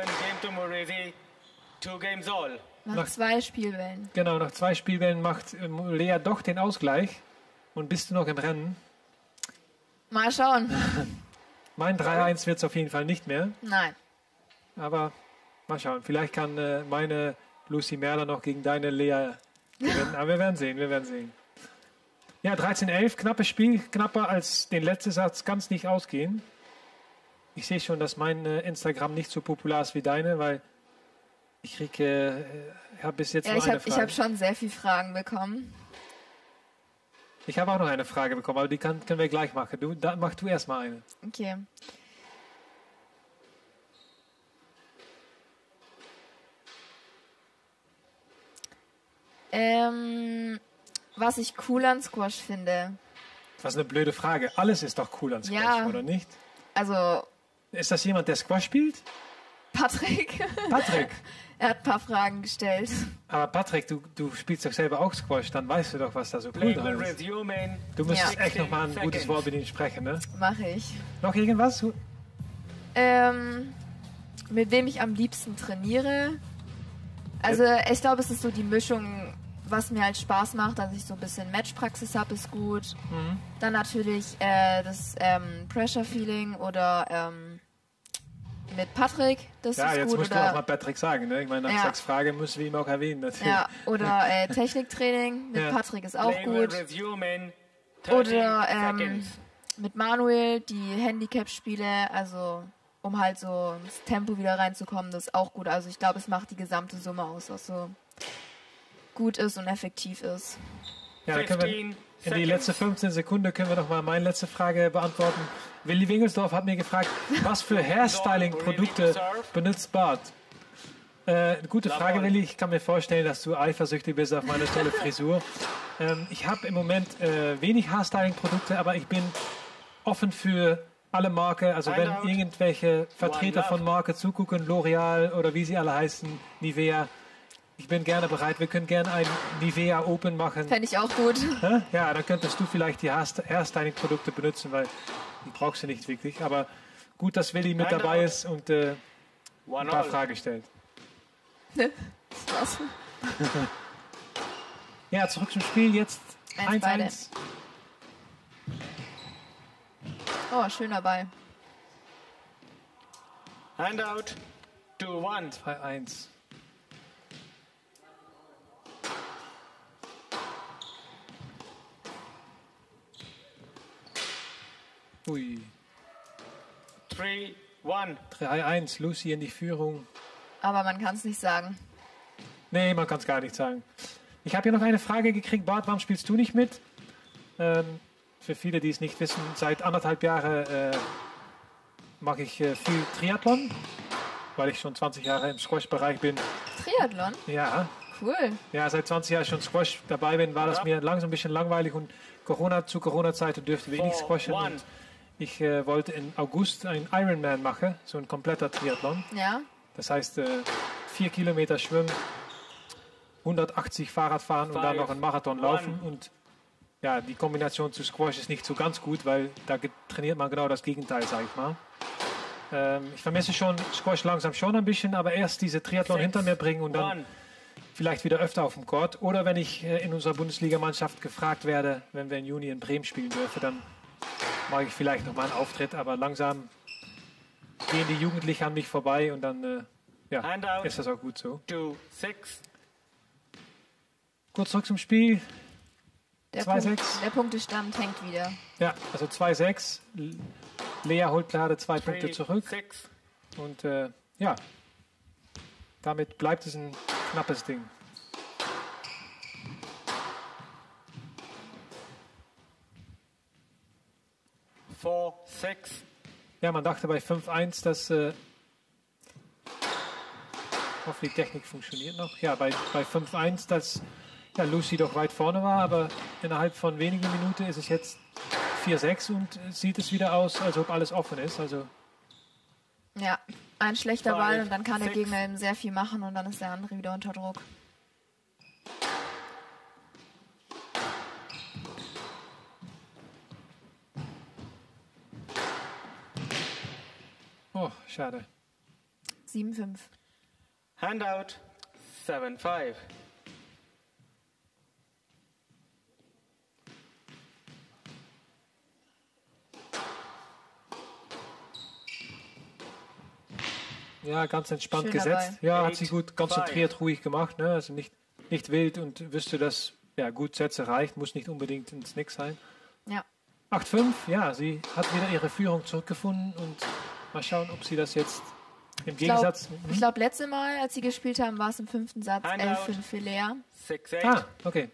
Speaker 2: zwei.
Speaker 9: Nach zwei Spielwellen.
Speaker 2: genau, nach zwei Spielwellen macht ähm, Lea doch den Ausgleich. Und bist du noch im Rennen?
Speaker 9: Mal schauen.
Speaker 2: Mein 3-1 wird es auf jeden Fall nicht mehr.
Speaker 9: Nein.
Speaker 2: Aber mal schauen. Vielleicht kann äh, meine Lucy Merler noch gegen deine Lea gewinnen. Aber wir werden sehen, wir werden sehen. Ja, 13-11, knappes Spiel, knapper als den letzten Satz, ganz nicht ausgehen. Ich sehe schon, dass mein äh, Instagram nicht so popular ist wie deine, weil ich kriege, äh, habe bis jetzt
Speaker 9: Ja,
Speaker 2: nur
Speaker 9: ich habe hab schon sehr viele Fragen bekommen.
Speaker 2: Ich habe auch noch eine Frage bekommen, aber die kann, können wir gleich machen. Du, da, mach du erstmal eine.
Speaker 9: Okay. Ähm, was ich cool an Squash finde.
Speaker 2: Das ist eine blöde Frage. Alles ist doch cool an Squash,
Speaker 9: Ja.
Speaker 2: oder nicht?
Speaker 9: Also,
Speaker 2: Ist das jemand, der Squash spielt?
Speaker 9: Patrick,
Speaker 2: Patrick.
Speaker 9: er hat ein paar Fragen gestellt.
Speaker 2: Aber Patrick, du, du spielst doch selber auch Squash, dann weißt du doch, was da so cool dran ist. Du müsstest
Speaker 9: Ja.
Speaker 2: echt noch mal ein
Speaker 4: 16
Speaker 2: gutes. Wort mit ihm sprechen, ne?
Speaker 9: Mache ich.
Speaker 2: Noch irgendwas?
Speaker 9: Ähm, mit wem ich am liebsten trainiere. Also ich glaube, es ist so die Mischung, was mir halt Spaß macht, dass ich so ein bisschen Matchpraxis habe, ist gut.
Speaker 2: Mhm.
Speaker 9: Dann natürlich äh, das ähm, Pressure-Feeling oder ähm, mit Patrick, das
Speaker 2: Ja,
Speaker 9: ist
Speaker 2: jetzt
Speaker 9: gut.
Speaker 2: musst du auch mal
Speaker 9: Oder,
Speaker 2: Patrick sagen, ne? Ich meine, nach
Speaker 9: Ja.
Speaker 2: sechs Fragen müssen wir ihn auch erwähnen, natürlich.
Speaker 9: ja, oder äh, Techniktraining mit
Speaker 2: Ja.
Speaker 9: Patrick ist auch
Speaker 4: Play
Speaker 9: gut.
Speaker 4: resume in 30
Speaker 9: Oder ähm, mit Manuel die Handicap-Spiele, also um halt so ins Tempo wieder reinzukommen, das ist auch gut. Also ich glaube, es macht die gesamte Summe aus, was so gut ist und effektiv ist.
Speaker 2: Ja, dann können wir
Speaker 4: 15
Speaker 2: in die letzte 15 Sekunden können wir noch mal meine letzte Frage beantworten. Willi Wingelsdorf hat mir gefragt, was für Hairstyling-Produkte benutzt Bart? Äh, gute Frage, Willi. Ich kann mir vorstellen, dass du eifersüchtig bist auf meine tolle Frisur. Ähm, ich habe im Moment äh, wenig Haarstyling-Produkte, aber ich bin offen für alle Marken. Also wenn irgendwelche Vertreter von. Marke zugucken, L'Oreal oder wie sie alle heißen, Nivea, ich bin gerne bereit. Wir können gerne ein Nivea Open machen.
Speaker 9: Fände ich auch gut.
Speaker 2: Ja, dann könntest du vielleicht die Hairstyling-Produkte benutzen, weil brauchst du nicht wirklich. Aber gut, dass Willi mit dabei ist und äh, ein paar
Speaker 4: all.
Speaker 2: Fragen stellt.
Speaker 9: Was?
Speaker 2: Ja, zurück zum Spiel. Jetzt
Speaker 9: Eins, beide.
Speaker 2: 1-1.
Speaker 9: Oh, schöner Ball.
Speaker 4: Handout. Two one.
Speaker 2: 2-1. Ui.
Speaker 4: Three one.
Speaker 2: 3-1. Lucy in die Führung.
Speaker 9: Aber man kann es nicht sagen.
Speaker 2: Nee, man kann es gar nicht sagen. Ich habe hier noch eine Frage gekriegt. Bart, warum spielst du nicht mit? Ähm, für viele, die es nicht wissen, seit anderthalb Jahren äh, mache ich äh, viel Triathlon, weil ich schon 20 Jahre im Squash-Bereich bin.
Speaker 9: Triathlon?
Speaker 2: Ja,
Speaker 9: Cool.
Speaker 2: ja, seit 20 Jahren schon Squash dabei bin, war das mir langsam ein bisschen langweilig und Corona zu Corona-Zeiten dürften wir nicht
Speaker 4: Four,
Speaker 2: squashen.
Speaker 4: one.
Speaker 2: Und ich äh, wollte im August einen Ironman machen, so ein kompletter Triathlon.
Speaker 9: Ja.
Speaker 2: Das heißt, äh, vier Kilometer schwimmen, 180 Fahrrad fahren und dann noch einen Marathon
Speaker 4: one.
Speaker 2: laufen. Und ja, die Kombination zu Squash ist nicht so ganz gut, weil da trainiert man genau das Gegenteil, sag ich mal. Ähm, ich vermisse schon Squash langsam schon ein bisschen, aber erst diese Triathlon hinter mir bringen und dann
Speaker 4: One.
Speaker 2: vielleicht wieder öfter auf dem Court. Oder wenn ich äh, in unserer Bundesligamannschaft gefragt werde, wenn wir im Juni in Bremen spielen dürfen, dann mache ich vielleicht noch mal einen Auftritt. Aber langsam gehen die Jugendlichen an mich vorbei und dann äh, ja, ist das auch gut so.
Speaker 4: Two, six.
Speaker 2: Kurz zurück zum Spiel.
Speaker 9: Der,
Speaker 2: 2-6.
Speaker 9: Punkt, der Punktestand hängt wieder.
Speaker 2: Ja, also 2-6. L- Lea holt gerade zwei Punkte
Speaker 4: Three,
Speaker 2: zurück.
Speaker 4: six.
Speaker 2: Und äh, ja, damit bleibt es ein knappes Ding.
Speaker 4: Four, six.
Speaker 2: Ja, man dachte bei 5-1, dass. Äh, ich hoffe, die Technik funktioniert noch. Ja, bei, bei 5-1, dass ja, Lucy doch weit vorne war, aber innerhalb von wenigen Minuten ist es jetzt 4-6 und sieht es wieder aus, als ob alles offen ist. Also
Speaker 9: Ja, ein schlechter Ball und dann kann der. Gegner eben sehr viel machen und dann ist der andere wieder unter Druck.
Speaker 2: Oh, schade.
Speaker 9: 7-5.
Speaker 4: Handout. Seven, five.
Speaker 2: Ja, ganz entspannt
Speaker 9: Schöner
Speaker 2: gesetzt.
Speaker 9: Ball.
Speaker 2: Ja, hat
Speaker 4: Eight,
Speaker 2: sie gut konzentriert, ruhig gemacht. Ne? Also nicht, nicht wild und wüsste, dass ja, gut Sätze reicht, muss nicht unbedingt ein Snick sein.
Speaker 9: Ja.
Speaker 2: 8-5, ja, sie hat wieder ihre Führung zurückgefunden und mal schauen, ob sie das jetzt im
Speaker 9: Ich glaube,
Speaker 2: Gegensatz.
Speaker 9: ich glaub, letzte Mal, als sie gespielt haben, war es im fünften Satz
Speaker 4: Handout.
Speaker 9: 11-5 für
Speaker 4: eight.
Speaker 2: ah, okay.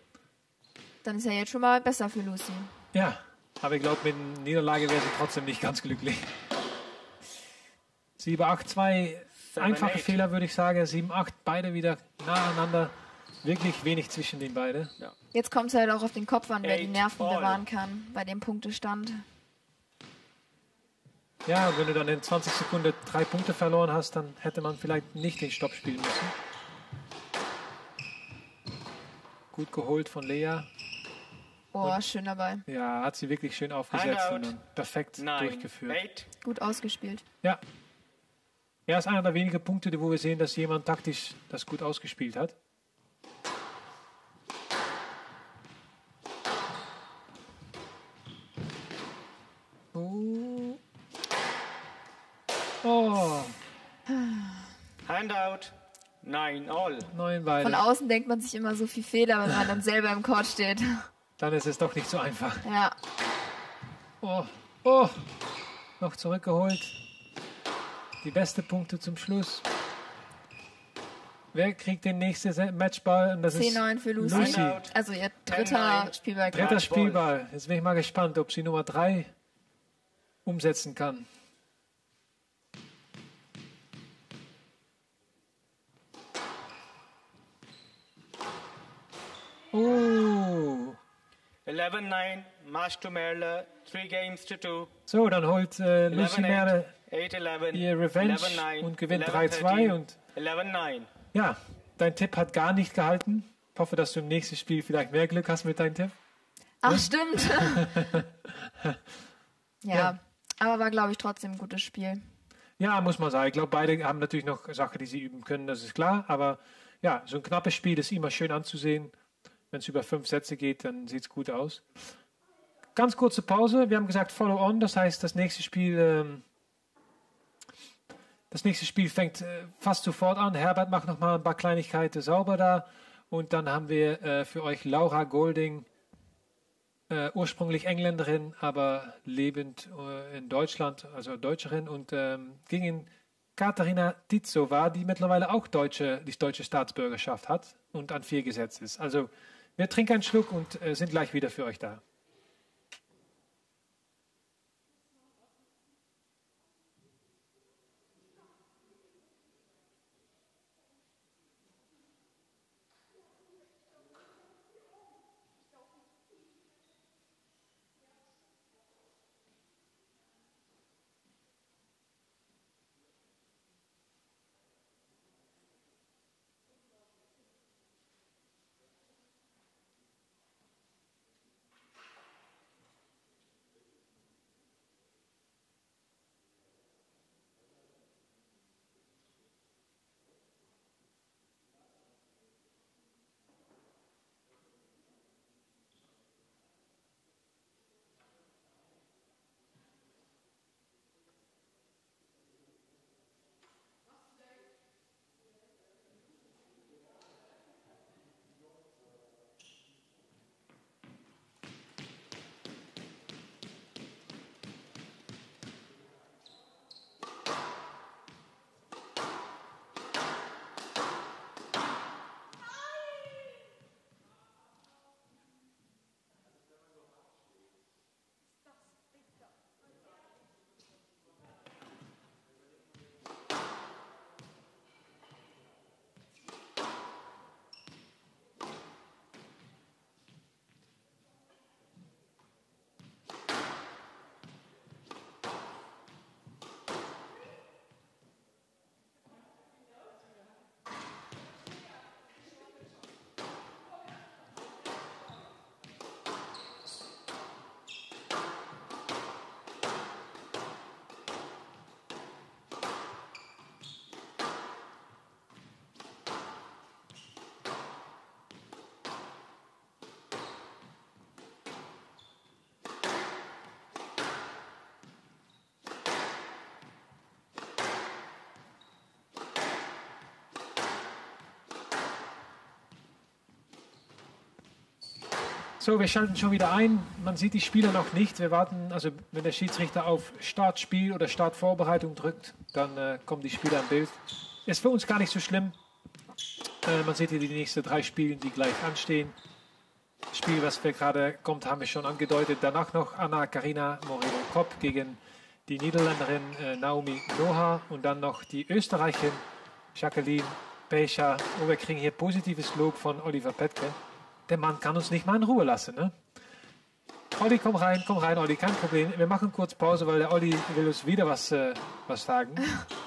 Speaker 9: Dann ist ja jetzt schon mal besser für Lucy.
Speaker 2: Ja, aber ich glaube, mit einer Niederlage wäre sie trotzdem nicht ganz glücklich. 7-8, zwei
Speaker 4: Seven,
Speaker 2: einfache
Speaker 4: eight.
Speaker 2: Fehler, würde ich sagen. 7-8, beide wieder nah aneinander. Wirklich wenig zwischen den beiden.
Speaker 9: Jetzt kommt es halt auch auf den Kopf an, wer die
Speaker 4: Eight,
Speaker 9: Nerven
Speaker 4: ball.
Speaker 9: bewahren kann bei dem Punktestand.
Speaker 2: Ja, und wenn du dann in 20 Sekunden drei Punkte verloren hast, dann hätte man vielleicht nicht den Stopp spielen müssen. Gut geholt von Lea.
Speaker 9: Oh, schöner Ball.
Speaker 2: Ja, hat sie wirklich schön aufgesetzt und perfekt
Speaker 4: Nine,
Speaker 2: durchgeführt.
Speaker 4: eight.
Speaker 9: Gut ausgespielt.
Speaker 2: Ja. Er ist einer der wenigen Punkte, wo wir sehen, dass jemand taktisch das gut ausgespielt hat. Oh. Oh,
Speaker 4: Handout. Nine, all.
Speaker 2: neun
Speaker 9: Von
Speaker 2: beide.
Speaker 9: außen denkt man sich immer so viel Fehler, wenn man dann selber im Court steht.
Speaker 2: Dann ist es doch nicht so einfach.
Speaker 9: Ja,
Speaker 2: Oh, oh, noch zurückgeholt. Die beste Punkte zum Schluss. Wer kriegt den nächsten Matchball? Und das ist
Speaker 9: 10-9 für Lucy.
Speaker 2: Lucy.
Speaker 9: Also ihr dritter
Speaker 4: 10-9.
Speaker 9: Spielball.
Speaker 2: Dritter. Spielball. Jetzt bin ich mal gespannt, ob sie Nummer 3 umsetzen kann. Oh.
Speaker 4: 11, nine. March to Merle. Three games to two.
Speaker 2: So, dann holt äh, Lucy
Speaker 4: 11,
Speaker 2: Merle
Speaker 4: 8, 11.
Speaker 2: ihr Revenge
Speaker 4: 11, 9.
Speaker 2: und gewinnt
Speaker 4: 11,
Speaker 2: 3-2.
Speaker 4: 13,
Speaker 2: Und
Speaker 4: 11, 9.
Speaker 2: ja, dein Tipp hat gar nicht gehalten. Ich hoffe, dass du im nächsten Spiel vielleicht mehr Glück hast mit deinem Tipp.
Speaker 9: Ach, stimmt. ja,
Speaker 2: Ja.
Speaker 9: aber war, glaube ich, trotzdem ein gutes Spiel.
Speaker 2: Ja, muss man sagen. Ich glaube, beide haben natürlich noch Sachen, die sie üben können, das ist klar. Aber ja, so ein knappes Spiel ist immer schön anzusehen. Wenn es über fünf Sätze geht, dann sieht es gut aus. Ganz kurze Pause. Wir haben gesagt Follow on, das heißt, das nächste Spiel, ähm, das nächste Spiel fängt äh, fast sofort an. Herbert macht noch mal ein paar Kleinigkeiten sauber da. Und dann haben wir äh, für euch Laura Golding, äh, ursprünglich Engländerin, aber lebend äh, in Deutschland, also Deutscherin und ähm, gegen Katharina Titsova, die mittlerweile auch deutsche, die deutsche Staatsbürgerschaft hat und an vier gesetzt ist. Also wir trinken einen Schluck und äh, sind gleich wieder für euch da. So, wir schalten schon wieder ein. Man sieht die Spieler noch nicht. Wir warten, also wenn der Schiedsrichter auf Startspiel oder Startvorbereitung drückt, dann äh, kommen die Spieler im Bild. Ist für uns gar nicht so schlimm. Äh, man sieht hier die nächsten drei Spiele, die gleich anstehen. Das Spiel, was wir gerade kommt, haben wir schon angedeutet. Danach noch Anna Karina Moreno Kopp gegen die Niederländerin äh, Naomi Noha und dann noch die Österreicherin Jacqueline Pecha. Und wir kriegen hier positives Lob von Oliver Petke der Mann kann uns nicht mal in Ruhe lassen. Ne? Olli, komm rein, komm rein, Olli, kein Problem. Wir machen kurz Pause, weil der Olli will uns wieder was, äh, was sagen.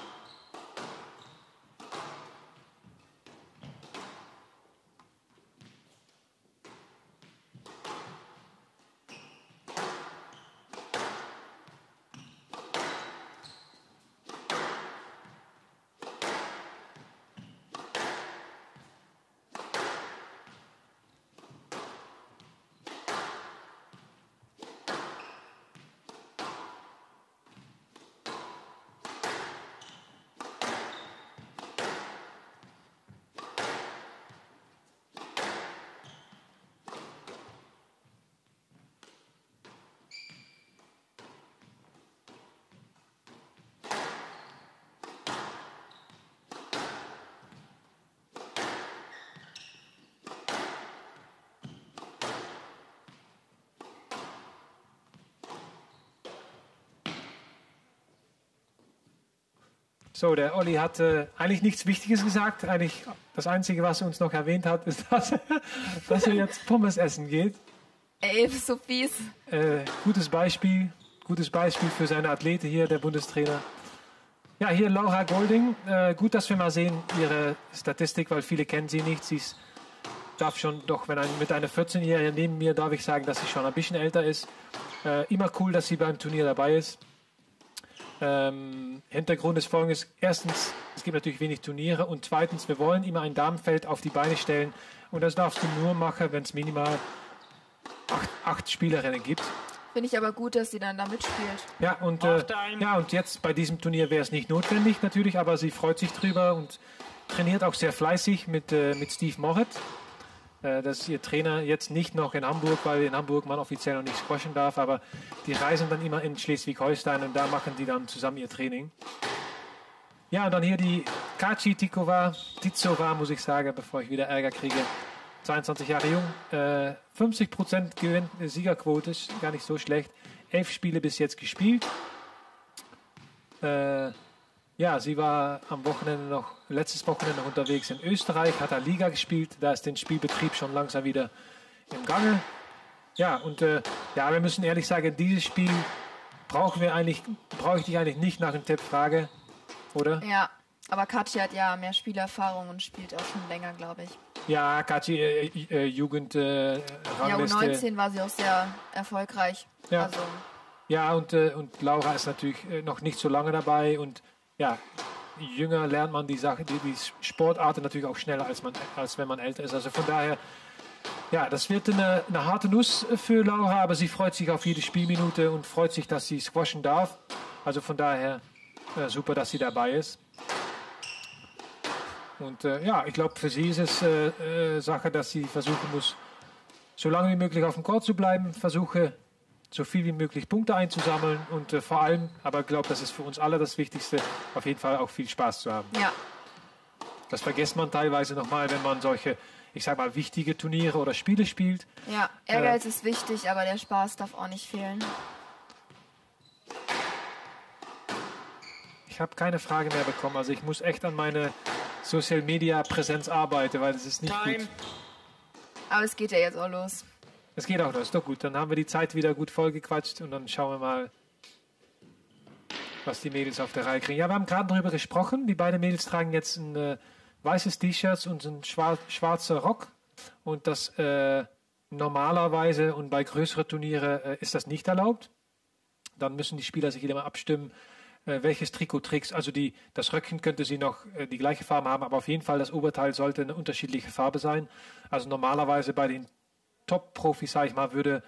Speaker 2: So, der Olli hat äh, eigentlich nichts Wichtiges gesagt. Eigentlich das Einzige, was er uns noch erwähnt hat, ist, dass, dass er jetzt Pommes essen geht.
Speaker 9: Ey, so fies.
Speaker 2: Äh, gutes Beispiel, gutes Beispiel für seine Athlete hier, der Bundestrainer. Ja, hier Laura Golding. Äh, gut, dass wir mal sehen, ihre Statistik, weil viele kennen sie nicht. Sie ist, darf schon, doch wenn ein, mit einer 14-Jährigen neben mir, darf ich sagen, dass sie schon ein bisschen älter ist. Äh, immer cool, dass sie beim Turnier dabei ist. Ähm, Hintergrund ist folgendes. Erstens, es gibt natürlich wenig Turniere und zweitens, wir wollen immer ein Damenfeld auf die Beine stellen und das darfst du nur machen, wenn es minimal acht, acht, Spielerinnen gibt.
Speaker 9: Finde ich aber gut, dass sie dann da mitspielt.
Speaker 2: Ja, und, äh, ja, und jetzt bei diesem Turnier wäre es nicht notwendig natürlich, aber sie freut sich drüber und trainiert auch sehr fleißig mit, äh, mit Steve Moret. Äh, dass ihr Trainer jetzt nicht noch in Hamburg, weil in Hamburg man offiziell noch nicht squashen darf, aber die reisen dann immer in Schleswig-Holstein und da machen die dann zusammen ihr Training. Ja, und dann hier die Kaci Tikova, Tizova, muss ich sagen, bevor ich wieder Ärger kriege. 22 Jahre jung, äh, 50% Gewinn, Siegerquote, ist gar nicht so schlecht. Elf Spiele bis jetzt gespielt. Äh, ja, sie war am Wochenende noch, letztes Wochenende noch unterwegs in Österreich, hat da Liga gespielt. Da ist der Spielbetrieb schon langsam wieder im Gange. Ja, und äh, ja, wir müssen ehrlich sagen, dieses Spiel brauchen wir eigentlich, brauche ich dich eigentlich nicht nach dem Tipp frage, oder?
Speaker 9: Ja, aber Kachi hat ja mehr Spielerfahrung und spielt auch schon länger, glaube ich.
Speaker 2: Ja, Kachi, äh, äh, Jugend, äh.
Speaker 9: Ja, U19 war sie auch sehr erfolgreich.
Speaker 2: Ja, also. ja und, äh, und Laura ist natürlich äh, noch nicht so lange dabei und ja, jünger lernt man die Sache, die, die Sportarten natürlich auch schneller, als, man, als wenn man älter ist. Also von daher, ja, das wird eine, eine harte Nuss für Laura, aber sie freut sich auf jede Spielminute und freut sich, dass sie squashen darf. Also von daher äh, super, dass sie dabei ist. Und äh, ja, ich glaube, für sie ist es äh, äh, Sache, dass sie versuchen muss, so lange wie möglich auf dem Court zu bleiben, versuche so viel wie möglich Punkte einzusammeln und äh, vor allem, aber ich glaube, das ist für uns alle das Wichtigste, auf jeden Fall auch viel Spaß zu haben.
Speaker 9: Ja.
Speaker 2: Das vergisst man teilweise nochmal, wenn man solche, ich sag mal, wichtige Turniere oder Spiele spielt.
Speaker 9: Ja, Ehrgeiz äh, ist wichtig, aber der Spaß darf auch nicht fehlen.
Speaker 2: Ich habe keine Frage mehr bekommen, also ich muss echt an meine Social Media Präsenz arbeiten, weil es ist nicht Time. gut.
Speaker 9: Aber es geht ja jetzt auch los.
Speaker 2: Es geht auch noch, ist doch gut. Dann haben wir die Zeit wieder gut vollgequatscht und dann schauen wir mal, was die Mädels auf der Reihe kriegen. Ja, wir haben gerade darüber gesprochen. Die beiden Mädels tragen jetzt ein äh, weißes T-Shirt und ein schwar schwarzer Rock. Und das äh, normalerweise und bei größeren Turnieren äh, ist das nicht erlaubt. Dann müssen die Spieler sich wieder mal abstimmen, äh, welches Trikot trägst. Also die, das Röckchen könnte sie noch äh, die gleiche Farbe haben, aber auf jeden Fall das Oberteil sollte eine unterschiedliche Farbe sein. Also normalerweise bei den Top-Profis, sage ich mal, würde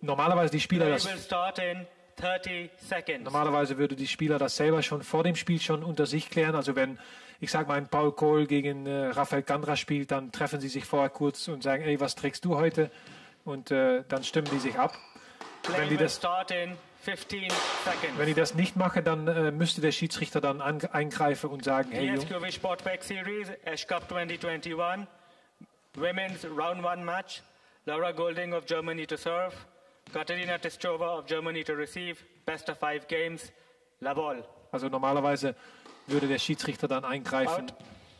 Speaker 2: normalerweise die Spieler das normalerweise würde die Spieler das selber schon vor dem Spiel schon unter sich klären. Also wenn ich sage mal, ein Paul Kohl gegen äh, Rafael Gandra spielt, dann treffen sie sich vorher kurz und sagen, ey, was trägst du heute? und äh, dann stimmen die sich ab. Wenn die das,
Speaker 4: start in 15 seconds.
Speaker 2: wenn die das nicht machen, dann äh, müsste der Schiedsrichter dann an, eingreifen und sagen, hey Jung,
Speaker 4: Series, Ash Cup 2021, Women's Round 1 Match, Laura Golding of Germany to serve, Katerina Tistova of Germany to receive, best of five games, La Ball.
Speaker 2: also normalerweise würde der Schiedsrichter dann eingreifen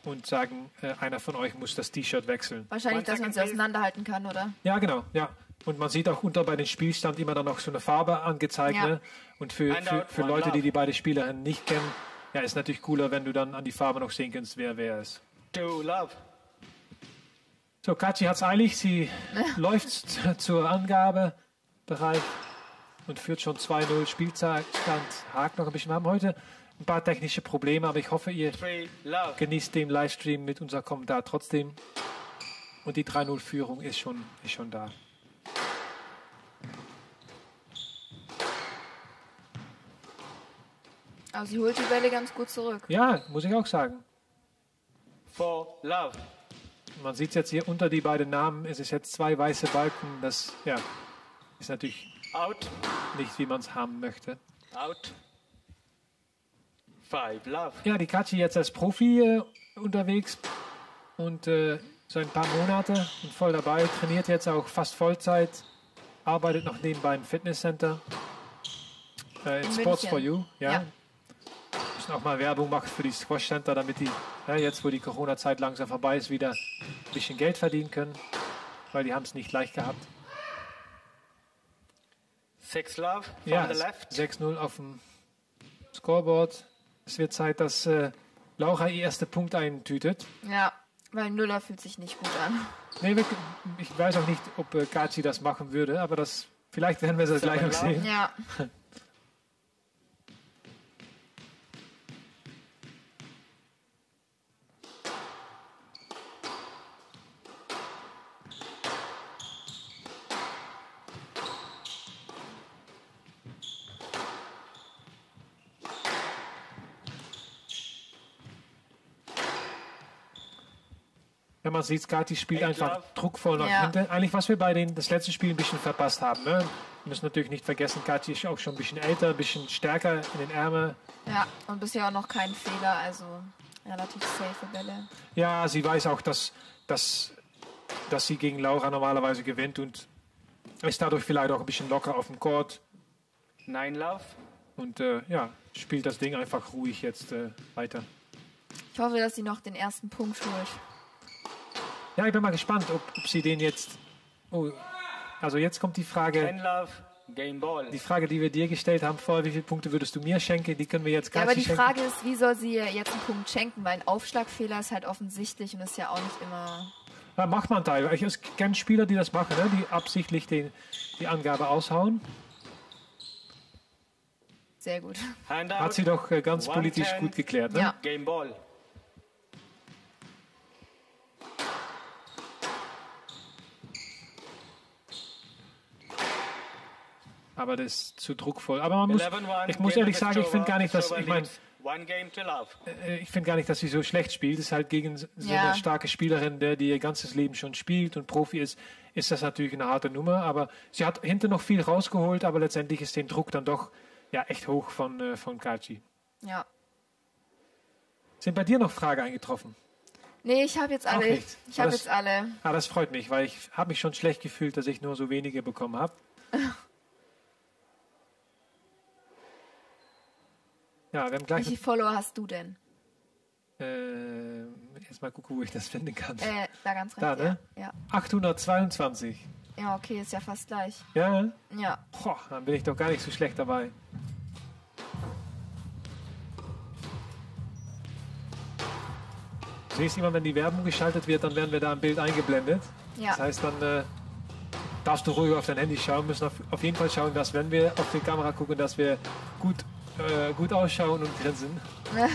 Speaker 2: und sagen, äh, einer von euch muss das T-Shirt wechseln.
Speaker 9: Wahrscheinlich, dass man sie auseinanderhalten kann, oder?
Speaker 2: Ja, genau, ja. Und man sieht auch unter bei dem Spielstand immer dann noch so eine Farbe angezeigt.
Speaker 9: Ja.
Speaker 2: Ne? Und für,
Speaker 4: And
Speaker 2: für,
Speaker 4: out,
Speaker 2: für Leute, die die beiden Spielerinnen nicht kennen, ja, ist natürlich cooler, wenn du dann an die Farbe noch sehen kannst, wer wer ist.
Speaker 4: To Love.
Speaker 2: So, Kathi hat es eilig. Sie läuft zur Angabebereich und führt schon 2-0 Spielstand. Hakt noch ein bisschen. Wir haben heute ein paar technische Probleme, aber ich hoffe, ihr genießt den Livestream mit unserem Kommentar trotzdem. Und die 3-0-Führung ist schon, ist schon da.
Speaker 9: Also sie holt die Bälle ganz gut zurück.
Speaker 2: Ja, muss ich auch sagen.
Speaker 4: For Love.
Speaker 2: Man sieht jetzt hier unter die beiden Namen, es ist jetzt zwei weiße Balken. Das ja, ist natürlich
Speaker 4: Out.
Speaker 2: nicht, wie man es haben möchte.
Speaker 4: Out. Five Love.
Speaker 2: Ja, die Kathi jetzt als Profi äh, unterwegs und äh, so ein paar Monate und voll dabei. Trainiert jetzt auch fast Vollzeit, arbeitet noch nebenbei im Fitnesscenter. Äh, in
Speaker 9: In
Speaker 2: Sports for You, ja.
Speaker 9: Ja.
Speaker 2: Müssen auch mal Werbung machen für die Squash Center, damit die, ja, jetzt wo die Corona-Zeit langsam vorbei ist, wieder ein bisschen Geld verdienen können, weil die haben es nicht leicht gehabt.
Speaker 4: Six Love. From
Speaker 2: Ja,
Speaker 4: the left.
Speaker 2: 6-0 auf dem Scoreboard. Es wird Zeit, dass äh, Laura ihr ersten Punkt eintütet.
Speaker 9: Ja, weil Nuller fühlt sich nicht gut an.
Speaker 2: Nee, wir, ich weiß auch nicht, ob äh, Kachi das machen würde, aber das vielleicht werden wir das gleich noch sehen.
Speaker 9: Ja.
Speaker 2: Wenn man sieht, Kati spielt einfach druckvoll nach
Speaker 9: Ja.
Speaker 2: hinten. Eigentlich, was wir bei den das letzte Spiel ein bisschen verpasst haben. Ne? Wir müssen natürlich nicht vergessen, Kati ist auch schon ein bisschen älter, ein bisschen stärker in den Ärmeln.
Speaker 9: Ja, und bisher auch noch kein Fehler, also relativ safe Bälle.
Speaker 2: Ja, sie weiß auch, dass, dass, dass sie gegen Laura normalerweise gewinnt und ist dadurch vielleicht auch ein bisschen locker auf dem Court.
Speaker 4: Nine Love.
Speaker 2: Und äh, ja, spielt das Ding einfach ruhig jetzt äh, weiter.
Speaker 9: Ich hoffe, dass sie noch den ersten Punkt holt.
Speaker 2: Ja, ich bin mal gespannt, ob, ob sie den jetzt. Oh, also jetzt kommt die Frage,
Speaker 4: Ten Love. Game Ball.
Speaker 2: die Frage, die wir dir gestellt haben vorher, wie viele Punkte würdest du mir schenken? Die können wir jetzt
Speaker 9: Ja,
Speaker 2: gar
Speaker 9: aber die
Speaker 2: nicht schenken.
Speaker 9: Frage ist, wie soll sie jetzt einen Punkt schenken? Weil ein Aufschlagfehler ist halt offensichtlich und ist ja auch nicht immer.
Speaker 2: Ja, macht man teilweise. Ich kenne Spieler, die das machen, ne? die absichtlich den, die Angabe aushauen.
Speaker 9: Sehr gut.
Speaker 2: Hat sie doch äh, ganz
Speaker 4: One
Speaker 2: politisch
Speaker 4: ten.
Speaker 2: gut geklärt. Ne?
Speaker 9: Ja.
Speaker 4: Game Ball.
Speaker 2: Aber das ist zu druckvoll. Aber man muss,
Speaker 4: 11-1.
Speaker 2: ich muss ehrlich sagen, ich finde gar nicht, dass ich meine,
Speaker 4: love.
Speaker 2: äh, ich finde gar nicht, dass sie so schlecht spielt. Es ist halt gegen so
Speaker 9: Ja.
Speaker 2: eine starke Spielerin, der die ihr ganzes Leben schon spielt und Profi ist, ist das natürlich eine harte Nummer. Aber sie hat hinten noch viel rausgeholt, aber letztendlich ist der Druck dann doch ja echt hoch von äh, von Kachi.
Speaker 9: Ja.
Speaker 2: Sind bei dir noch Fragen eingetroffen?
Speaker 9: Nee, ich habe jetzt alle. Ich habe
Speaker 2: Das-
Speaker 9: jetzt alle.
Speaker 2: Ah, das freut mich, weil ich habe mich schon schlecht gefühlt, dass ich nur so wenige bekommen habe. Ja, wir haben
Speaker 9: Wie
Speaker 2: gleich
Speaker 9: viele Follower hast du denn?
Speaker 2: äh, erstmal gucken, wo ich das finden kann.
Speaker 9: Äh, da ganz rechts.
Speaker 2: Da, ne?
Speaker 9: ja. ja.
Speaker 2: 822.
Speaker 9: Ja, okay, ist ja fast gleich.
Speaker 2: Ja,
Speaker 9: Ja.
Speaker 2: Boah, dann bin ich doch gar nicht so schlecht dabei. Siehst du immer, wenn die Werbung geschaltet wird, dann werden wir da ein Bild eingeblendet.
Speaker 9: Ja.
Speaker 2: Das heißt, dann äh, darfst du ruhig auf dein Handy schauen. Wir müssen auf, auf jeden Fall schauen, dass wenn wir auf die Kamera gucken, dass wir gut, äh, gut ausschauen und grinsen.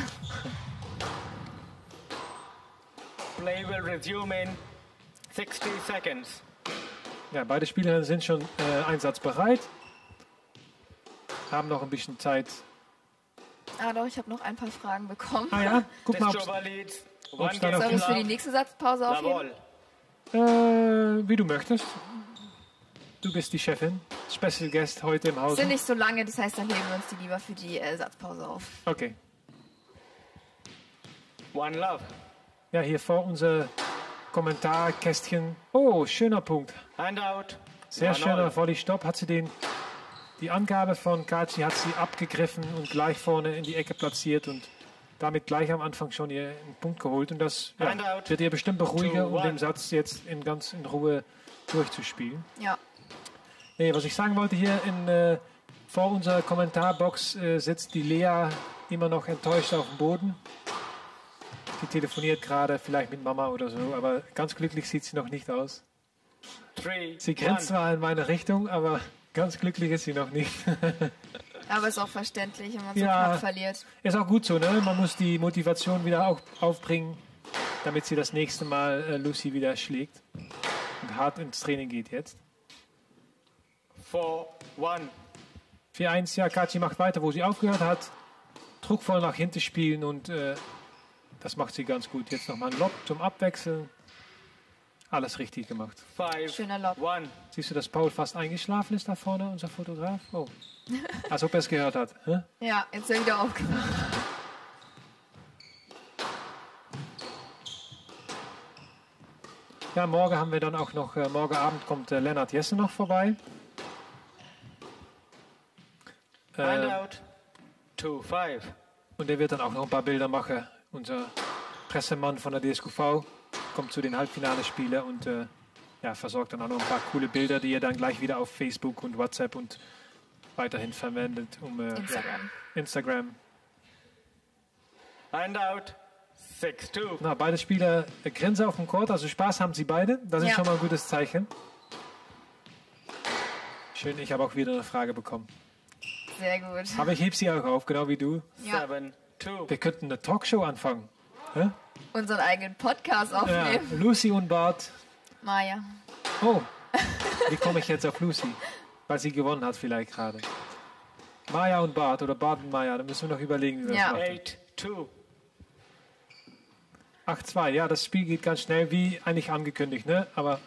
Speaker 4: Play will resume in 60 seconds.
Speaker 2: Ja, beide Spieler sind schon äh, einsatzbereit. Haben noch ein bisschen Zeit.
Speaker 9: Ah, doch, ich habe noch ein paar Fragen bekommen.
Speaker 2: Ah ja, guck mal, ob's
Speaker 4: one
Speaker 2: da noch
Speaker 9: Soll
Speaker 4: to
Speaker 9: ich für die nächste Satzpause aufheben?
Speaker 2: Äh, wie du möchtest. du bist die Chefin. Special Guest heute im Haus.
Speaker 9: Sind nicht so lange, das heißt, dann heben wir uns die lieber für die äh, Satzpause auf.
Speaker 2: Okay.
Speaker 4: One love.
Speaker 2: Ja, hier vor unser Kommentarkästchen. Oh, schöner Punkt.
Speaker 4: Handout.
Speaker 2: Sehr schöner. Volley-Stopp. Hat sie den, die Angabe von Kachi hat sie abgegriffen und gleich vorne in die Ecke platziert und damit gleich am Anfang schon ihr einen Punkt geholt. Und das ja, wird ihr bestimmt beruhiger, um den. Satz jetzt in ganz in Ruhe durchzuspielen.
Speaker 9: Ja.
Speaker 2: Nee, was ich sagen wollte hier in, äh, vor unserer Kommentarbox äh, sitzt die Lea immer noch enttäuscht auf dem Boden. Die telefoniert gerade vielleicht mit Mama oder so, aber ganz glücklich sieht sie noch nicht aus.
Speaker 4: Three.
Speaker 2: Sie grinst
Speaker 4: one.
Speaker 2: zwar in meine Richtung, aber ganz glücklich ist sie noch nicht.
Speaker 9: Aber ist auch verständlich, wenn man so
Speaker 2: Ja.
Speaker 9: knapp verliert.
Speaker 2: ist auch gut so, ne? Man muss die Motivation wieder auf, aufbringen, damit sie das nächste Mal äh, Lucy wieder schlägt und hart ins Training geht jetzt.
Speaker 4: Four. One.
Speaker 2: 4-1, ja, Kachi macht weiter, wo sie aufgehört hat. Druckvoll nach hinten spielen und äh, das macht sie ganz gut. Jetzt nochmal ein Lob zum Abwechseln. Alles richtig gemacht.
Speaker 4: Five.
Speaker 9: Schöner Lob.
Speaker 4: One.
Speaker 2: Siehst du, dass Paul fast eingeschlafen ist da vorne, unser Fotograf? Oh. Als ob er es gehört hat. Hä?
Speaker 9: Ja, jetzt ist er wieder aufgewacht.
Speaker 2: Ja, morgen haben wir dann auch noch, äh, morgen Abend kommt äh, Lennart Jessen noch vorbei. Äh,
Speaker 4: Handout. Two. Five.
Speaker 2: und der wird dann auch noch ein paar Bilder machen. Unser Pressemann von der DSQV kommt zu den Halbfinale-Spielen und äh, ja, versorgt dann auch noch ein paar coole Bilder, die er dann gleich wieder auf Facebook und WhatsApp und weiterhin verwendet, um äh,
Speaker 9: Instagram.
Speaker 2: Ja, Instagram.
Speaker 4: Handout. Six. Two.
Speaker 2: Na, beide Spieler äh, grinsen auf dem Court, also Spaß haben sie beide. Das ist
Speaker 9: Ja.
Speaker 2: schon mal ein gutes Zeichen. Schön, ich habe auch wieder eine Frage bekommen.
Speaker 9: Sehr gut.
Speaker 2: Aber ich heb sie auch auf, genau wie du.
Speaker 9: Ja.
Speaker 4: Seven. Two.
Speaker 2: Wir könnten eine Talkshow anfangen. Hä?
Speaker 9: Unseren eigenen Podcast
Speaker 2: Ja,
Speaker 9: aufnehmen.
Speaker 2: Lucy und Bart.
Speaker 9: Maja.
Speaker 2: Oh, wie komme ich jetzt auf Lucy? Weil sie gewonnen hat vielleicht gerade. Maya und Bart oder Bart und Maya, da müssen wir noch überlegen, wie wir
Speaker 9: Ja.
Speaker 2: das machen.
Speaker 4: Eight. Two.
Speaker 2: 8-2, ja, das Spiel geht ganz schnell, wie eigentlich angekündigt, ne? Aber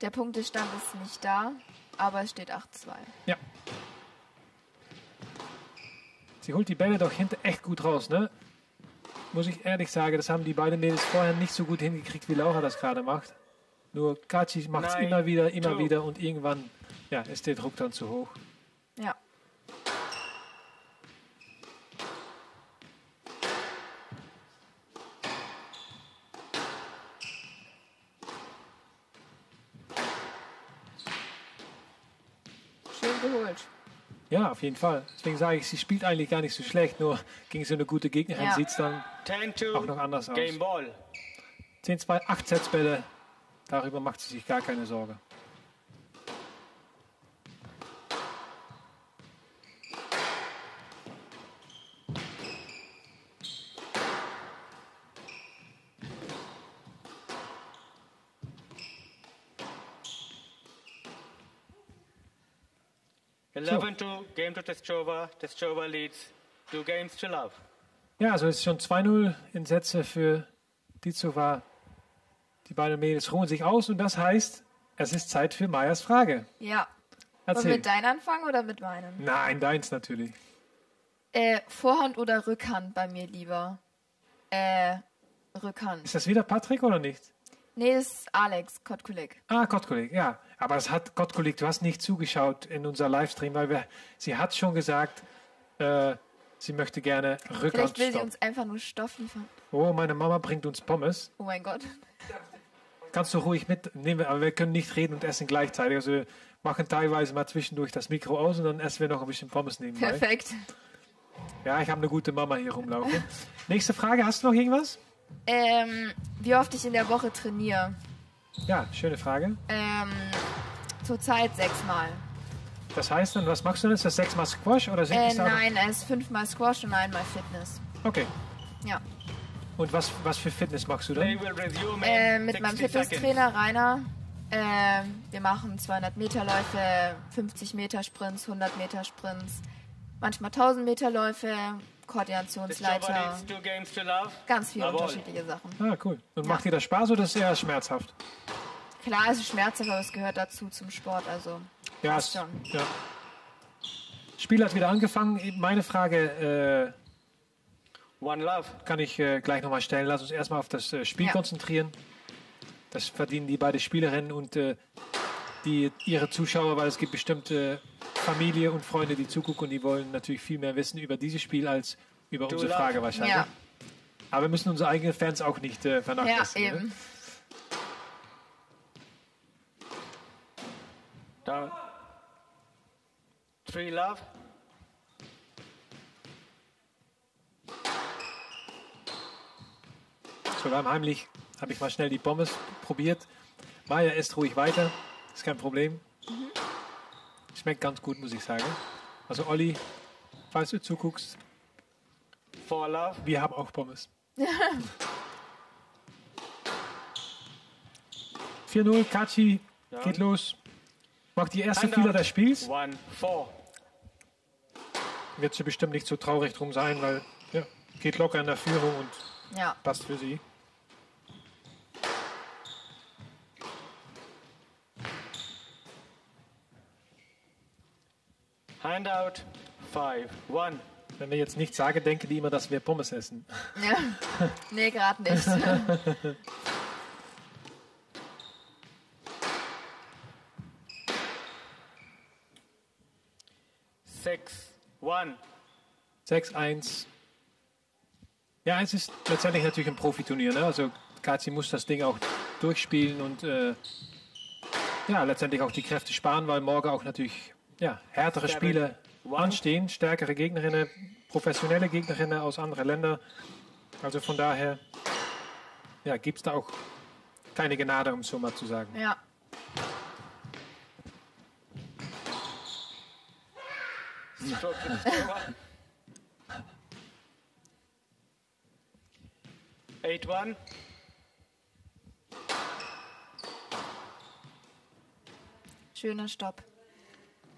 Speaker 9: Der Punktestand ist nicht da, aber es steht 8-2.
Speaker 2: ja. Sie holt die Bälle doch hinter echt gut raus, ne? Muss ich ehrlich sagen, das haben die beiden Mädels vorher nicht so gut hingekriegt, wie Laura das gerade macht. Nur Kachi macht es immer wieder, immer
Speaker 4: two.
Speaker 2: wieder und irgendwann ja, ist der Druck dann zu hoch.
Speaker 9: Ja. Schön geholt.
Speaker 2: Ja, auf jeden Fall. Deswegen sage ich, sie spielt eigentlich gar nicht so schlecht, nur gegen so eine gute Gegnerin
Speaker 9: Ja.
Speaker 2: sieht es dann auch noch anders aus.
Speaker 4: Game ball.
Speaker 2: 10-2, 8 Setzbälle. Darüber macht sie sich gar keine Sorge.
Speaker 4: Eleven. Two. Game to Testchova. Testchova leads. Two games to love.
Speaker 2: Ja, also es ist schon 2-0 in Sätze für Dizova. Die beiden Mädels ruhen sich aus und das heißt, es ist Zeit für Mayas Frage.
Speaker 9: Ja. Wollen wir
Speaker 2: Erzähl.
Speaker 9: mit deinem anfangen oder mit meinem?
Speaker 2: Nein, deins natürlich.
Speaker 9: Äh, Vorhand oder Rückhand bei mir lieber? Äh, Rückhand.
Speaker 2: Ist das wieder Patrick oder nicht?
Speaker 9: Nee, das ist Alex Kotkulik.
Speaker 2: Ah, Gottkollege, ja. Aber es hat Gottkollege, du hast nicht zugeschaut in unser Livestream, weil wir, sie hat schon gesagt, äh, sie möchte gerne
Speaker 9: Vielleicht
Speaker 2: Rückhand
Speaker 9: will sie uns einfach nur Stoff liefern.
Speaker 2: Oh, meine Mama bringt uns Pommes.
Speaker 9: Oh mein Gott.
Speaker 2: Kannst du ruhig mitnehmen, aber wir können nicht reden und essen gleichzeitig. Also wir machen teilweise mal zwischendurch das Mikro aus und dann essen wir noch ein bisschen Pommes nebenbei.
Speaker 9: Perfekt.
Speaker 2: Ja, ich habe eine gute Mama hier rumlaufen. Nächste Frage, hast du noch irgendwas?
Speaker 9: Ähm, wie oft ich in der Woche trainiere?
Speaker 2: Ja, schöne Frage.
Speaker 9: Ähm, zurzeit sechsmal.
Speaker 2: Das heißt dann, was machst du denn? Ist das sechsmal Squash oder
Speaker 9: Äh,
Speaker 2: sechsmal?
Speaker 9: nein, es ist fünfmal Squash und einmal Fitness.
Speaker 2: Okay.
Speaker 9: Ja.
Speaker 2: Und was, was für Fitness machst du dann?
Speaker 9: Äh, mit meinem
Speaker 4: 60 seconds.
Speaker 9: Fitnesstrainer Rainer. Äh, wir machen 200 Meter Läufe, 50 Meter Sprints, 100 Meter Sprints, manchmal 1000 Meter Läufe, Koordinationsleiter, ganz viele
Speaker 4: Jawohl.
Speaker 9: unterschiedliche Sachen.
Speaker 2: Ah, cool. Und macht dir das Spaß oder ist es eher schmerzhaft?
Speaker 9: Klar, es ist schmerzhaft, aber es gehört dazu zum Sport. Also
Speaker 2: Ja, es,
Speaker 9: schon.
Speaker 2: ja. Spiel hat wieder angefangen. Meine Frage
Speaker 4: One love.
Speaker 2: äh, kann ich äh, gleich nochmal stellen. Lass uns erstmal auf das äh, Spiel
Speaker 9: Ja.
Speaker 2: konzentrieren. Das verdienen die beiden Spielerinnen und äh, die, ihre Zuschauer, weil es gibt bestimmt äh, Familie und Freunde, die zugucken und die wollen natürlich viel mehr wissen über dieses Spiel als über unsere
Speaker 4: love.
Speaker 2: Frage wahrscheinlich.
Speaker 9: Ja,
Speaker 2: Aber wir müssen unsere eigenen Fans auch nicht äh,
Speaker 9: ja,
Speaker 2: vernachlässigen. ne?
Speaker 9: eben.
Speaker 4: Down. Three love.
Speaker 2: So, dann heimlich habe ich mal schnell die Pommes probiert. Maja isst ruhig weiter, ist kein Problem. Schmeckt ganz gut, muss ich sagen. Also Olli, falls du zuguckst,
Speaker 4: Four love.
Speaker 2: wir haben auch Pommes. 4-0, Kachi, geht los. Macht die erste Fehler des Spiels.
Speaker 4: One, four.
Speaker 2: Wird sie bestimmt nicht so traurig drum sein, weil ja, geht locker in der Führung und
Speaker 9: Ja.
Speaker 2: passt für sie.
Speaker 4: Handout. Five, one.
Speaker 2: Wenn wir jetzt nichts sagen, denken die immer, dass wir Pommes essen.
Speaker 9: ja. Nee, gerade nicht.
Speaker 4: Six, one.
Speaker 2: 6-1. Ja, es ist letztendlich natürlich ein Profiturnier. Ne? Also Kazi muss das Ding auch durchspielen und äh, ja, letztendlich auch die Kräfte sparen, weil morgen auch natürlich ja, härtere Spiele anstehen, stärkere Gegnerinnen, professionelle Gegnerinnen aus anderen Ländern. Also von daher ja, gibt es da auch keine Gnade, um es so mal zu sagen.
Speaker 9: ja.
Speaker 4: Eight, one.
Speaker 9: Schöner Stopp.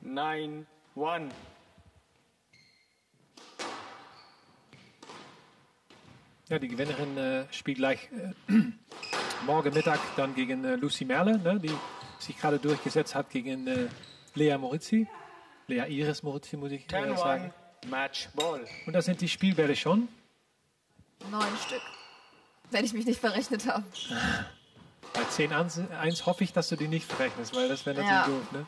Speaker 4: Nine, one.
Speaker 2: Ja, die Gewinnerin äh, spielt gleich äh, morgen Mittag dann gegen äh, Lucy Merle, ne, die sich gerade durchgesetzt hat gegen äh, Lea Morizzi. Lea Iris Morizzi, muss ich
Speaker 4: Ten,
Speaker 2: äh, sagen.
Speaker 4: one. Match ball.
Speaker 2: Und da sind die Spielbälle schon.
Speaker 9: Neun Stück. Wenn ich mich nicht verrechnet habe.
Speaker 2: Bei 10 1, 1 hoffe ich, dass du die nicht verrechnest, weil das wäre natürlich
Speaker 9: Ja.
Speaker 2: doof. Ne?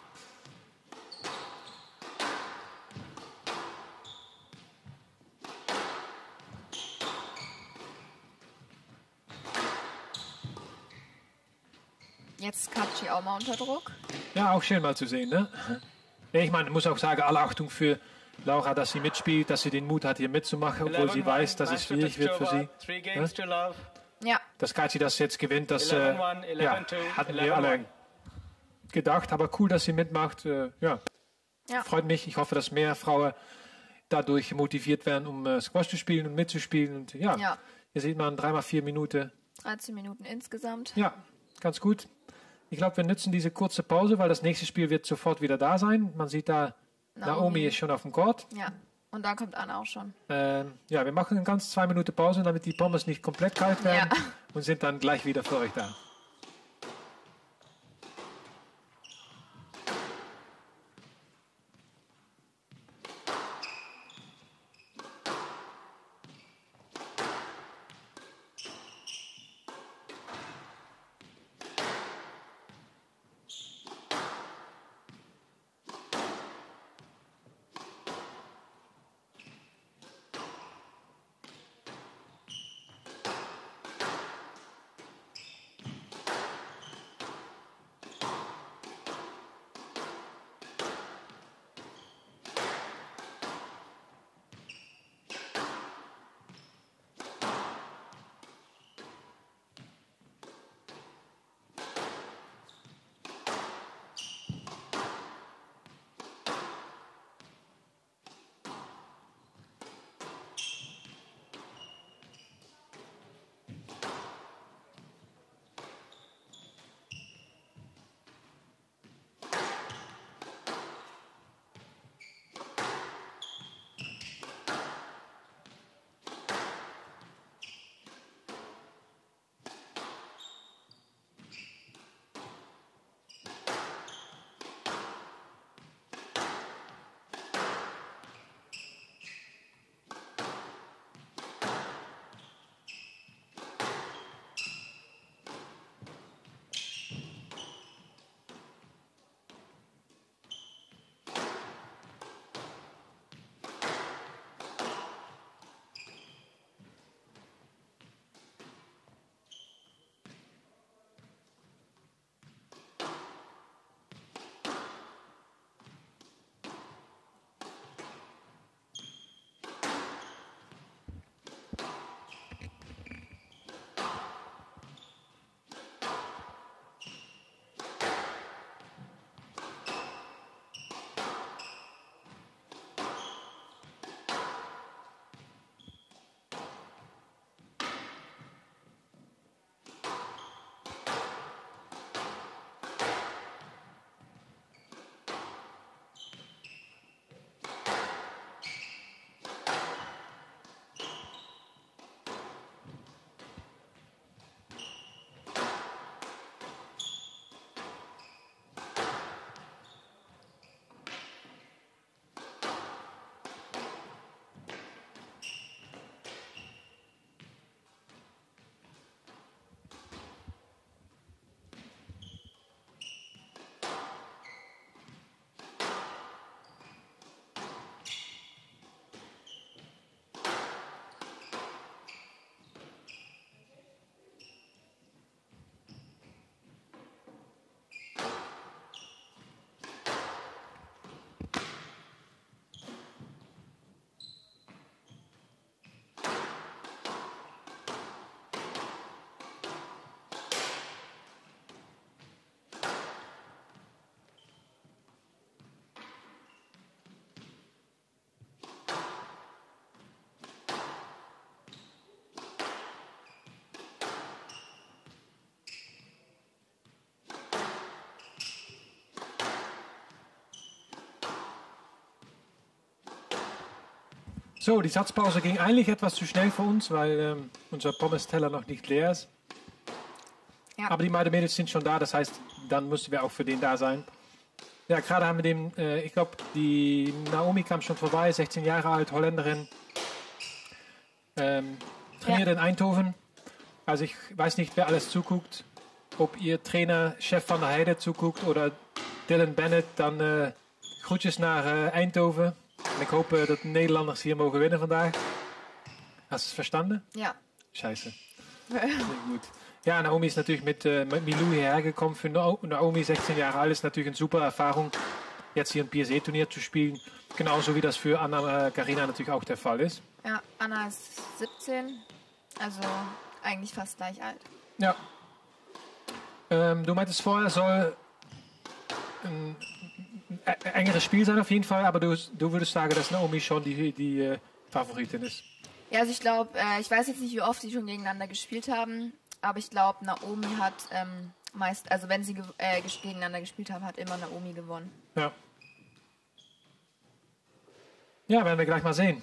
Speaker 9: Jetzt ist Katschi auch mal unter Druck.
Speaker 2: Ja, auch schön mal zu sehen. Ne? Ich meine, ich muss auch sagen, alle Achtung für Laura, dass sie mitspielt, dass sie den Mut hat, hier mitzumachen, obwohl sie weiß, dass es schwierig wird für sie.
Speaker 4: Love.
Speaker 9: Ja,
Speaker 2: Dass Kathi das jetzt gewinnt, das äh,
Speaker 4: 11-1,
Speaker 2: ja,
Speaker 4: 11-2,
Speaker 2: hatten wir alle
Speaker 4: 11-1.
Speaker 2: gedacht. Aber cool, dass sie mitmacht. Äh, ja.
Speaker 9: Ja.
Speaker 2: freut mich. Ich hoffe, dass mehr Frauen dadurch motiviert werden, um äh, Squash zu spielen und mitzuspielen. Und ja,
Speaker 9: Ja.
Speaker 2: hier sieht man dreimal vier Minuten.
Speaker 9: 13 Minuten insgesamt.
Speaker 2: Ja, ganz gut. Ich glaube, wir nutzen diese kurze Pause, weil das nächste Spiel wird sofort wieder da sein. Man sieht da, Naomi,
Speaker 9: Naomi.
Speaker 2: ist schon auf dem Court.
Speaker 9: Ja. Und dann kommt Anna auch schon.
Speaker 2: Ähm, ja, wir machen ganz zwei Minuten Pause, damit die Pommes nicht komplett kalt werden
Speaker 9: Ja.
Speaker 2: und sind dann gleich wieder für euch da. So, die Satzpause ging eigentlich etwas zu schnell für uns, weil ähm, unser Pommes-Teller noch nicht leer ist.
Speaker 9: Ja.
Speaker 2: Aber die beiden Mädels sind schon da, das heißt, dann müssen wir auch für den da sein. Ja, gerade haben wir den, äh, ich glaube, die Naomi kam schon vorbei, 16 Jahre alt, Holländerin. Ähm, trainiert
Speaker 9: Ja.
Speaker 2: in Eindhoven. Also ich weiß nicht, wer alles zuguckt. Ob ihr Trainer, Chef van der Heide zuguckt oder Dylan Bennett, dann äh, groetjes naar eh, Eindhoven. En ik hoop eh, dat de Nederlanders hier mogen winnen vandaag. Hast du es verstanden?
Speaker 9: Ja.
Speaker 2: Scheiße. Gut. Ja, Naomi ist natürlich mit, äh, mit Milou hierher gekommen. Für Nao- Naomi, 16 Jahre alt, ist natürlich eine super Erfahrung, jetzt hier ein PSE-Turnier zu spielen. Genauso wie das für Anna äh, Karina natürlich auch der Fall ist.
Speaker 9: Ja, Anna ist 17, also eigentlich fast gleich alt.
Speaker 2: Ja. Ähm, du meintest vorher, soll ein ä- engeres Spiel sein auf jeden Fall, aber du, du würdest sagen, dass Naomi schon die, die äh, Favoritin ist.
Speaker 9: Ja, also ich glaube, äh, ich weiß jetzt nicht, wie oft sie schon gegeneinander gespielt haben, aber ich glaube, Naomi hat ähm, meist, also wenn sie gew- äh, gegeneinander gespielt haben, hat immer Naomi gewonnen.
Speaker 2: Ja. Ja, werden wir gleich mal sehen.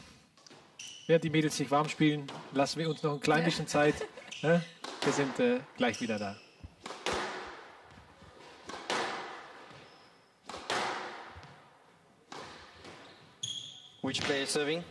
Speaker 2: Während die Mädels sich warm spielen, lassen wir uns noch ein klein bisschen Zeit. Ne? Wir sind äh, gleich wieder da.
Speaker 1: Which player is serving?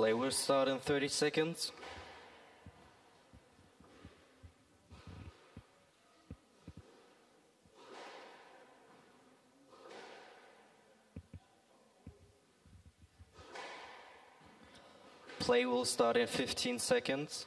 Speaker 1: Play will start in 30 seconds. Play will start in 15 seconds.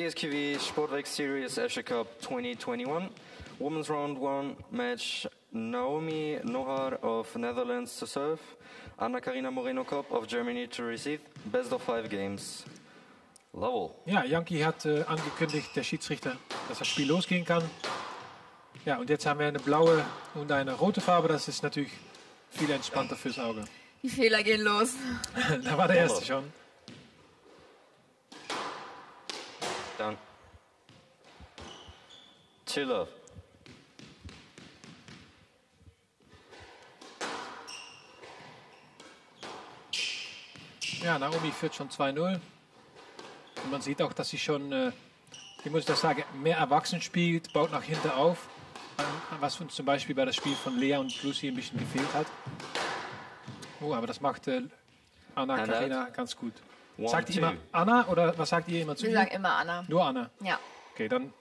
Speaker 1: DSQV Sportweg Series Asia Cup 2021. Women's round one match Naomi Nohar of Netherlands to serve. Anna Karina Moreno Cup of Germany to receive. Best of five games. Lowell.
Speaker 2: Ja, Yankee hat äh, angekündigt, der Schiedsrichter, dass das Spiel losgehen kann. Ja, und jetzt haben wir eine blaue und eine rote Farbe. Das ist natürlich viel entspannter fürs Auge.
Speaker 9: Die Fehler gehen los.
Speaker 2: da war der erste schon.
Speaker 1: Down. Two love.
Speaker 2: Ja, Naomi führt schon 2-0. Und man sieht auch, dass sie schon, äh, wie muss ich das sagen, mehr erwachsen spielt, baut nach hinten auf. Äh, Was uns zum Beispiel bei das Spiel von Lea und Lucy ein bisschen gefehlt hat. Oh, aber das macht äh, Anna Karina ganz gut.
Speaker 1: One,
Speaker 2: sagt ihr immer Anna oder was sagt ihr immer zu
Speaker 9: Wir
Speaker 2: ihr?
Speaker 9: sagen immer Anna.
Speaker 2: Nur Anna.
Speaker 9: Ja.
Speaker 2: Okay, dann,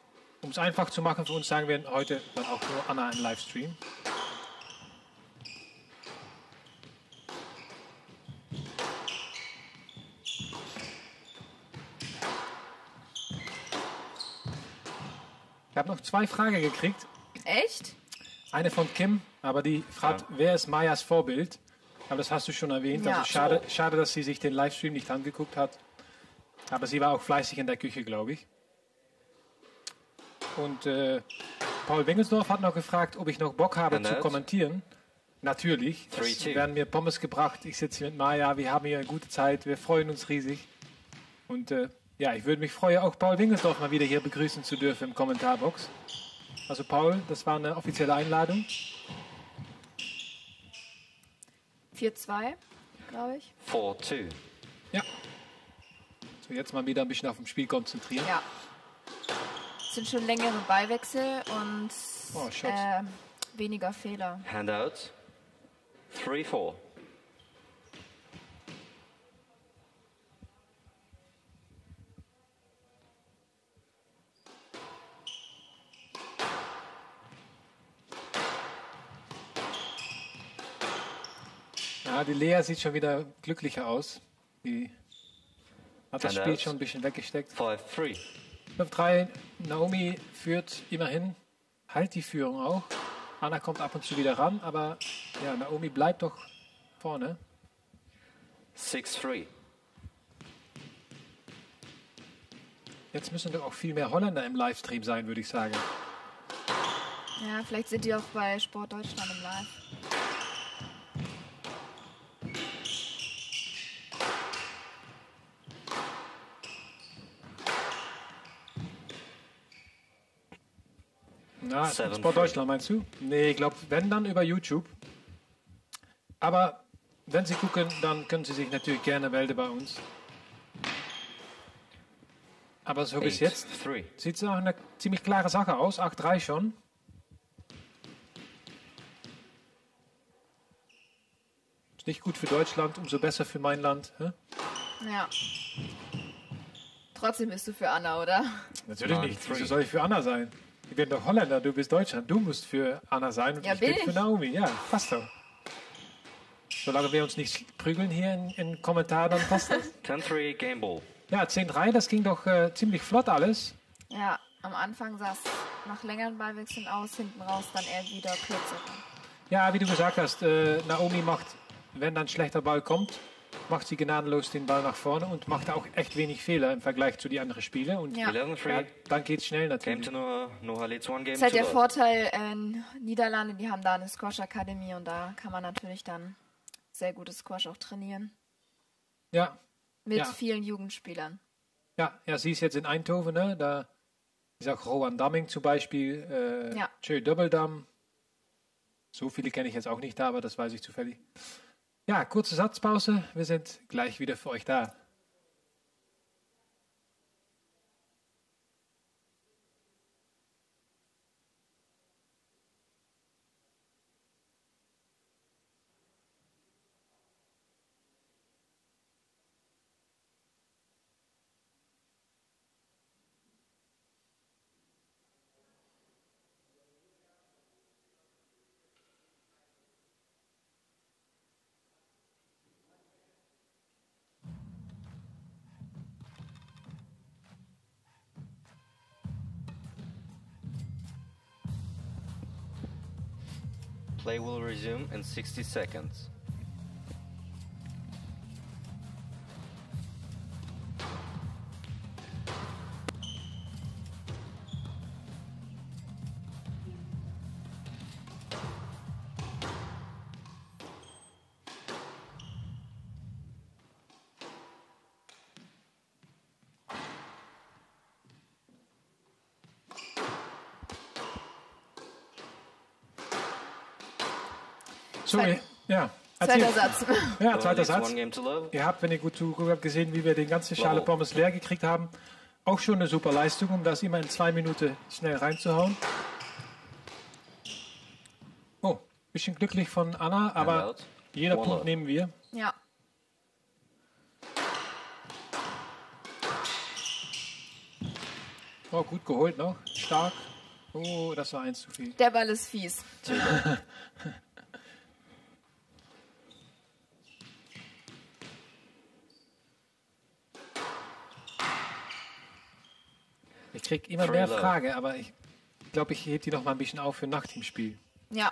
Speaker 2: um es einfach zu machen für uns, sagen wir heute dann auch nur Anna im Livestream. Ich habe noch zwei Fragen gekriegt.
Speaker 9: Echt?
Speaker 2: Eine von Kim, aber die fragt, wer ist Mayas Vorbild? Aber das hast du schon erwähnt.
Speaker 9: Ja.
Speaker 2: Also schade, schade, dass sie sich den Livestream nicht angeguckt hat. Aber sie war auch fleißig in der Küche, glaube ich. Und äh, Paul Wengelsdorf hat noch gefragt, ob ich noch Bock habe
Speaker 1: And
Speaker 2: zu
Speaker 1: that?
Speaker 2: kommentieren. Natürlich.
Speaker 1: Three,
Speaker 2: Es werden mir Pommes gebracht. Ich sitze hier mit Maya. Wir haben hier eine gute Zeit. Wir freuen uns riesig. Und äh, ja, ich würde mich freuen, auch Paul Wingelsdorf mal wieder hier begrüßen zu dürfen im Kommentarbox. Also Paul, das war eine offizielle Einladung.
Speaker 9: 4-2, glaube ich.
Speaker 1: 4-2.
Speaker 2: Ja. So, jetzt mal wieder ein bisschen auf dem Spiel konzentrieren.
Speaker 9: Ja sind schon längere Ballwechsel und
Speaker 2: oh,
Speaker 9: äh, weniger Fehler.
Speaker 1: Handout. 3-4.
Speaker 2: Ja, die Lea sieht schon wieder glücklicher aus. Die hat das Spiel schon ein bisschen weggesteckt.
Speaker 1: 5-3.
Speaker 2: 5-3, Naomi führt immerhin, halt die Führung auch. Anna kommt ab und zu wieder ran, aber ja, Naomi bleibt doch vorne.
Speaker 1: 6-3.
Speaker 2: Jetzt müssen doch auch viel mehr Holländer im Livestream sein, würde ich sagen.
Speaker 9: Ja, vielleicht sind die auch bei Sport Deutschland im Live.
Speaker 2: Na,
Speaker 1: Seven
Speaker 2: Sport
Speaker 1: free.
Speaker 2: Deutschland meinst du? Nee, ich glaube, wenn dann über YouTube. Aber wenn Sie gucken, dann können Sie sich natürlich gerne melden bei uns. Aber so bis jetzt
Speaker 1: 8-3.
Speaker 2: sieht es auch eine ziemlich klare Sache aus. 8-3 schon. Ist nicht gut für Deutschland, umso besser für mein Land. Hä?
Speaker 9: Ja. Trotzdem bist du für Anna, oder?
Speaker 2: Natürlich
Speaker 1: Nein,
Speaker 2: nicht.
Speaker 1: three.
Speaker 2: Wieso soll ich für Anna sein? Ich bin doch Holländer, du bist Deutschland. Du musst für Anna sein und
Speaker 9: Ja,
Speaker 2: ich
Speaker 9: bin
Speaker 2: bin für
Speaker 9: ich.
Speaker 2: Naomi. Ja, passt doch. Solange wir uns nicht prügeln hier in, in Kommentaren, dann passt das.
Speaker 1: 10-3 Game Ball.
Speaker 2: Ja, 10-3, das ging doch äh, ziemlich flott alles.
Speaker 9: Ja, am Anfang sah es nach längeren Ballwechseln aus, hinten raus dann eher wieder kürzer.
Speaker 2: Ja, wie du gesagt hast, äh, Naomi macht, wenn dann schlechter Ball kommt, macht sie gnadenlos den Ball nach vorne und macht auch echt wenig Fehler im Vergleich zu den anderen Spielen. Und
Speaker 9: Ja.
Speaker 1: 11-3.
Speaker 2: ja, dann geht's schnell
Speaker 1: Game
Speaker 2: natürlich.
Speaker 1: to Noah. Noah
Speaker 9: Das ist halt der. Vorteil in Niederlande, die haben da eine Squash-Akademie und da kann man natürlich dann sehr gutes Squash auch trainieren.
Speaker 2: Ja,
Speaker 9: Mit
Speaker 2: Ja.
Speaker 9: vielen Jugendspielern.
Speaker 2: Ja, ja, sie ist jetzt in Eindhoven, ne? Da ist auch Rowan Damming zum Beispiel, äh,
Speaker 9: Ja.
Speaker 2: Tjö Dubbeldam. So viele kenne ich jetzt auch nicht da, aber das weiß ich zufällig. Ja, kurze Satzpause. Wir sind gleich wieder für euch da.
Speaker 1: Resume in 60 seconds.
Speaker 2: So,
Speaker 9: Zweiter-
Speaker 2: ja.
Speaker 9: Zweiter
Speaker 2: erzähl.
Speaker 9: Satz.
Speaker 2: Ja, zweiter Satz. Ihr habt, wenn ihr gut zugeguckt habt, gesehen, wie wir den ganzen Schale. Pommes leer gekriegt haben. Auch schon eine super Leistung, um das immer in zwei Minuten schnell reinzuhauen. Oh, bisschen glücklich von Anna, aber jeder Punkt nehmen wir.
Speaker 9: Ja.
Speaker 2: Oh, gut geholt noch. Stark. Oh, das war eins zu viel.
Speaker 9: Der Ball ist fies.
Speaker 2: Ich krieg immer
Speaker 1: Free
Speaker 2: mehr
Speaker 1: love.
Speaker 2: Fragen, aber ich glaube, ich hebe die noch mal ein bisschen auf für nach dem Spiel.
Speaker 9: Ja.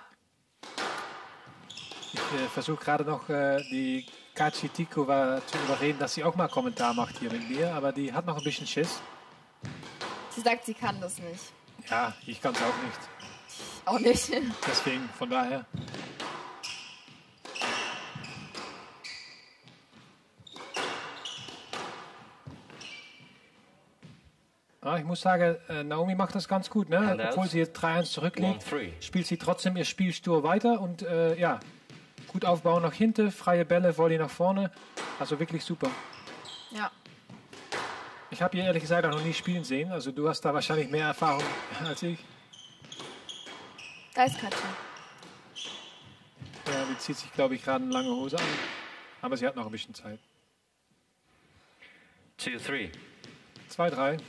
Speaker 2: Ich äh, versuche gerade noch äh, die Kachi Tikova zu überreden, dass sie auch mal Kommentar macht hier mit mir, aber die hat noch ein bisschen Schiss.
Speaker 9: Sie sagt, sie kann das nicht.
Speaker 2: Ja, ich kann es auch nicht.
Speaker 9: Auch nicht.
Speaker 2: Deswegen, von daher. Ich muss sagen, äh, Naomi macht das ganz gut. Ne? Obwohl sie jetzt 3-1 zurückliegt,
Speaker 1: 1-3.
Speaker 2: spielt sie trotzdem ihr Spiel stur weiter und äh, ja, gut aufbauen nach hinten, freie Bälle, Volley nach vorne. Also wirklich super.
Speaker 9: Ja.
Speaker 2: Ich habe ihr ehrlich gesagt auch noch nie spielen sehen. Also du hast da wahrscheinlich mehr Erfahrung als ich.
Speaker 9: Da ist Katja.
Speaker 2: Ja, die zieht sich, glaube ich, gerade eine lange Hose an. Aber sie hat noch ein bisschen Zeit.
Speaker 1: 2-3.
Speaker 2: 2-3.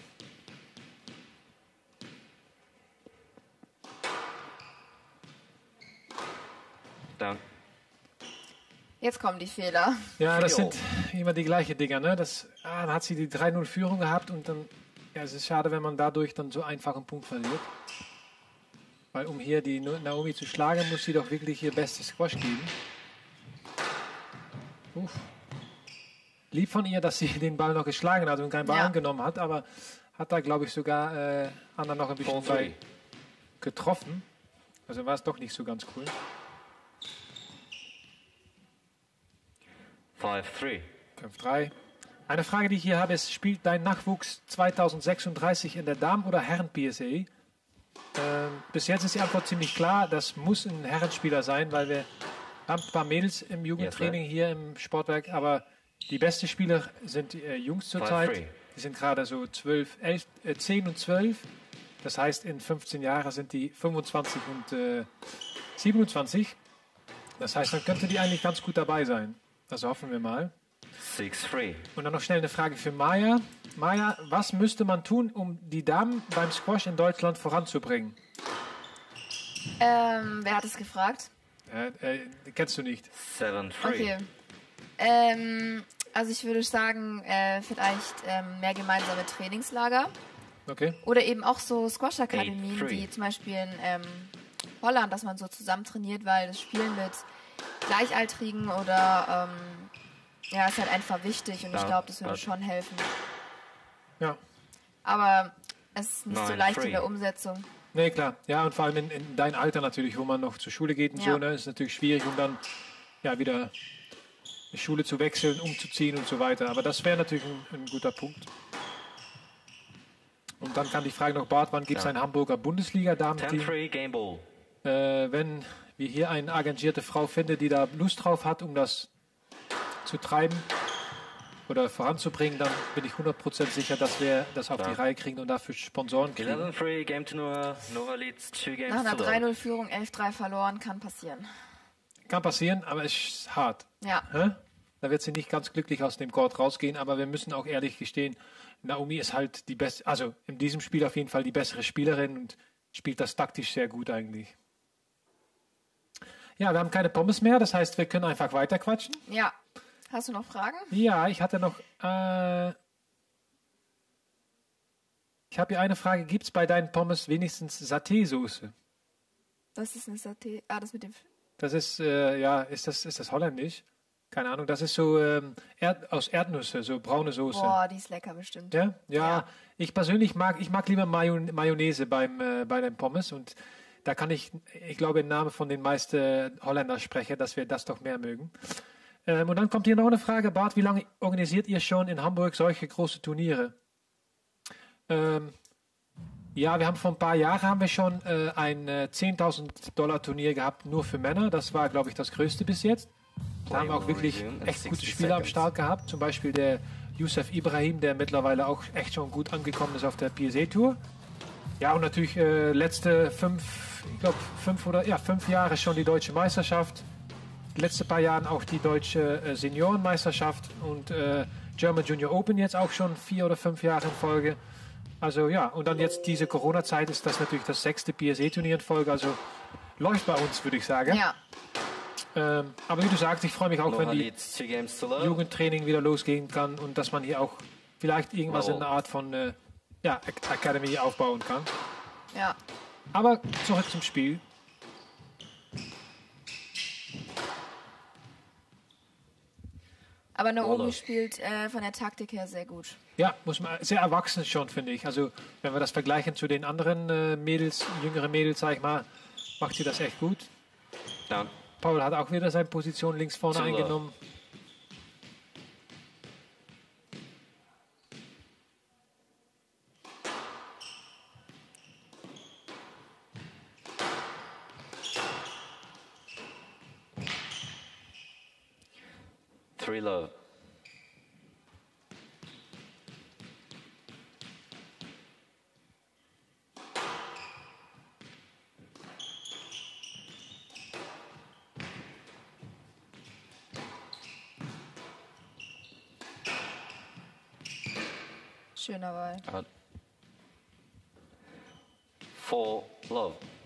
Speaker 1: Down.
Speaker 9: Jetzt kommen die Fehler.
Speaker 2: Ja, das sind immer die gleichen Dinger. Ne? Das, ah, dann hat sie die 3-0-Führung gehabt und dann, ja, es ist schade, wenn man dadurch dann so einfach einen Punkt verliert. Weil um hier die Naomi zu schlagen, muss sie doch wirklich ihr bestes Squash geben. Uff. Lieb von ihr, dass sie den Ball noch geschlagen hat und keinen Ball
Speaker 9: Ja.
Speaker 2: angenommen hat, aber hat da, glaube ich, sogar äh, Anna noch ein bisschen bei getroffen. Also war es doch nicht so ganz cool.
Speaker 1: 5-3.
Speaker 2: 5-3. Eine Frage, die ich hier habe, ist, spielt dein Nachwuchs 2036 in der Damen- oder Herren-PSA? Ähm, bis jetzt ist die Antwort ziemlich klar, das muss ein Herrenspieler sein, weil wir haben ein paar Mädels im Jugendtraining hier im Sportwerk, aber die besten Spieler sind äh, Jungs zurzeit. Die sind gerade so 12, 11, äh, 10 und 12. Das heißt, in 15 Jahren sind die 25 und äh, 27. Das heißt, dann könnte die eigentlich ganz gut dabei sein. Also hoffen wir mal.
Speaker 1: 6-3.
Speaker 2: Und dann noch schnell eine Frage für Maya. Maya, was müsste man tun, um die Damen beim Squash in Deutschland voranzubringen?
Speaker 9: Ähm, wer hat es gefragt?
Speaker 2: Äh, äh, kennst du nicht.
Speaker 1: 7-3.
Speaker 9: Okay. Ähm, also ich würde sagen, äh, vielleicht ähm, mehr gemeinsame Trainingslager
Speaker 2: Okay.
Speaker 9: oder eben auch so Squash-Akademien, wie zum Beispiel in ähm, Holland, dass man so zusammen trainiert, weil das Spielen mit Gleichaltrigen oder ähm, ja, ist halt einfach wichtig und ich
Speaker 1: Ja,
Speaker 9: glaube, das würde schon helfen.
Speaker 2: Ja.
Speaker 9: Aber es ist nicht so
Speaker 1: Nine,
Speaker 9: leicht in
Speaker 1: three.
Speaker 9: der Umsetzung.
Speaker 2: Nee, klar. Ja, und vor allem in, in dein Alter natürlich, wo man noch zur Schule geht und
Speaker 9: Ja.
Speaker 2: so, ne, ist natürlich schwierig, um dann ja wieder die Schule zu wechseln, umzuziehen und so weiter. Aber das wäre natürlich ein, ein guter Punkt. Und dann kam die Frage noch, Bart, wann gibt es
Speaker 1: Ja.
Speaker 2: ein Hamburger Bundesliga-Damenteam?
Speaker 1: 10-3 Game Ball.
Speaker 2: äh, wenn wir hier eine engagierte Frau finden, die da Lust drauf hat, um das zu treiben oder voranzubringen, dann bin ich 100% sicher, dass wir das auf
Speaker 1: Ja.
Speaker 2: die Reihe kriegen und dafür Sponsoren kriegen.
Speaker 1: 11-3 Game to Noah. Noah leads 2 games
Speaker 9: Nach einer
Speaker 1: to love.
Speaker 9: 3-0-Führung 11-3 verloren, kann passieren.
Speaker 2: Kann passieren, aber es ist hart.
Speaker 9: Ja.
Speaker 2: Hä? Da wird sie nicht ganz glücklich aus dem Court rausgehen, aber wir müssen auch ehrlich gestehen, Naomi ist halt die beste, also in diesem Spiel auf jeden Fall die bessere Spielerin und spielt das taktisch sehr gut eigentlich. Ja, wir haben keine Pommes mehr, das heißt, wir können einfach weiter quatschen.
Speaker 9: Ja. Hast du noch Fragen?
Speaker 2: Ja, ich hatte noch. Äh, ich habe hier eine Frage: Gibt es bei deinen Pommes wenigstens Saté-Soße?
Speaker 9: Das ist eine Saté. Ah, das mit dem.
Speaker 2: Das ist, äh, ja, ist das, ist das holländisch? Keine Ahnung, das ist so ähm, Erd, aus Erdnüsse, so braune Soße.
Speaker 9: Boah, die ist lecker bestimmt.
Speaker 2: Ja? ja,
Speaker 9: Ja.
Speaker 2: ich persönlich mag, ich mag lieber Mayon Mayonnaise beim, äh, bei den Pommes und da kann ich, ich glaube, im Namen von den meisten Holländer sprechen, dass wir das doch mehr mögen. Ähm, und dann kommt hier noch eine Frage, Bart, wie lange organisiert ihr schon in Hamburg solche große Turniere? Ähm, ja, wir haben vor ein paar Jahren haben wir schon äh, ein äh, 10.000 Dollar Turnier gehabt, nur für Männer. Das war, glaube ich, das größte bis jetzt. Da haben wir auch wirklich echt gute Spieler am Start gehabt. Zum Beispiel der Youssef Ibrahim, der mittlerweile auch echt schon gut angekommen ist auf der PSA Tour. Ja, und natürlich äh, letzte fünf, ich glaube fünf oder ja, fünf Jahre schon die deutsche Meisterschaft. Letzte paar Jahren auch die deutsche äh, Seniorenmeisterschaft und äh, German Junior Open jetzt auch schon vier oder fünf Jahre in Folge. Also ja, und dann jetzt diese Corona-Zeit ist das natürlich das sechste PSA-Turnier in Folge. Also läuft bei uns, würde ich sagen.
Speaker 9: Ja.
Speaker 2: Ähm, aber wie du sagst, ich freue mich auch, wenn die
Speaker 1: leads 2 games to love.
Speaker 2: Jugendtraining wieder losgehen kann und dass man hier auch vielleicht irgendwas in der Art von äh, ja, Ac- Academy aufbauen kann.
Speaker 9: Ja.
Speaker 2: Aber zurück zum Spiel.
Speaker 9: Aber Naomi spielt äh, von der Taktik her sehr gut.
Speaker 2: Ja, muss man sehr erwachsen schon, finde ich. Also wenn wir das vergleichen zu den anderen äh, Mädels, jüngeren Mädels, sag ich mal, macht sie das echt gut.
Speaker 1: Down.
Speaker 2: Paul hat auch wieder seine Position links vorne
Speaker 1: Zimmer.
Speaker 2: eingenommen.
Speaker 1: Three love.
Speaker 9: Schöner Ball.
Speaker 1: Out. Four love.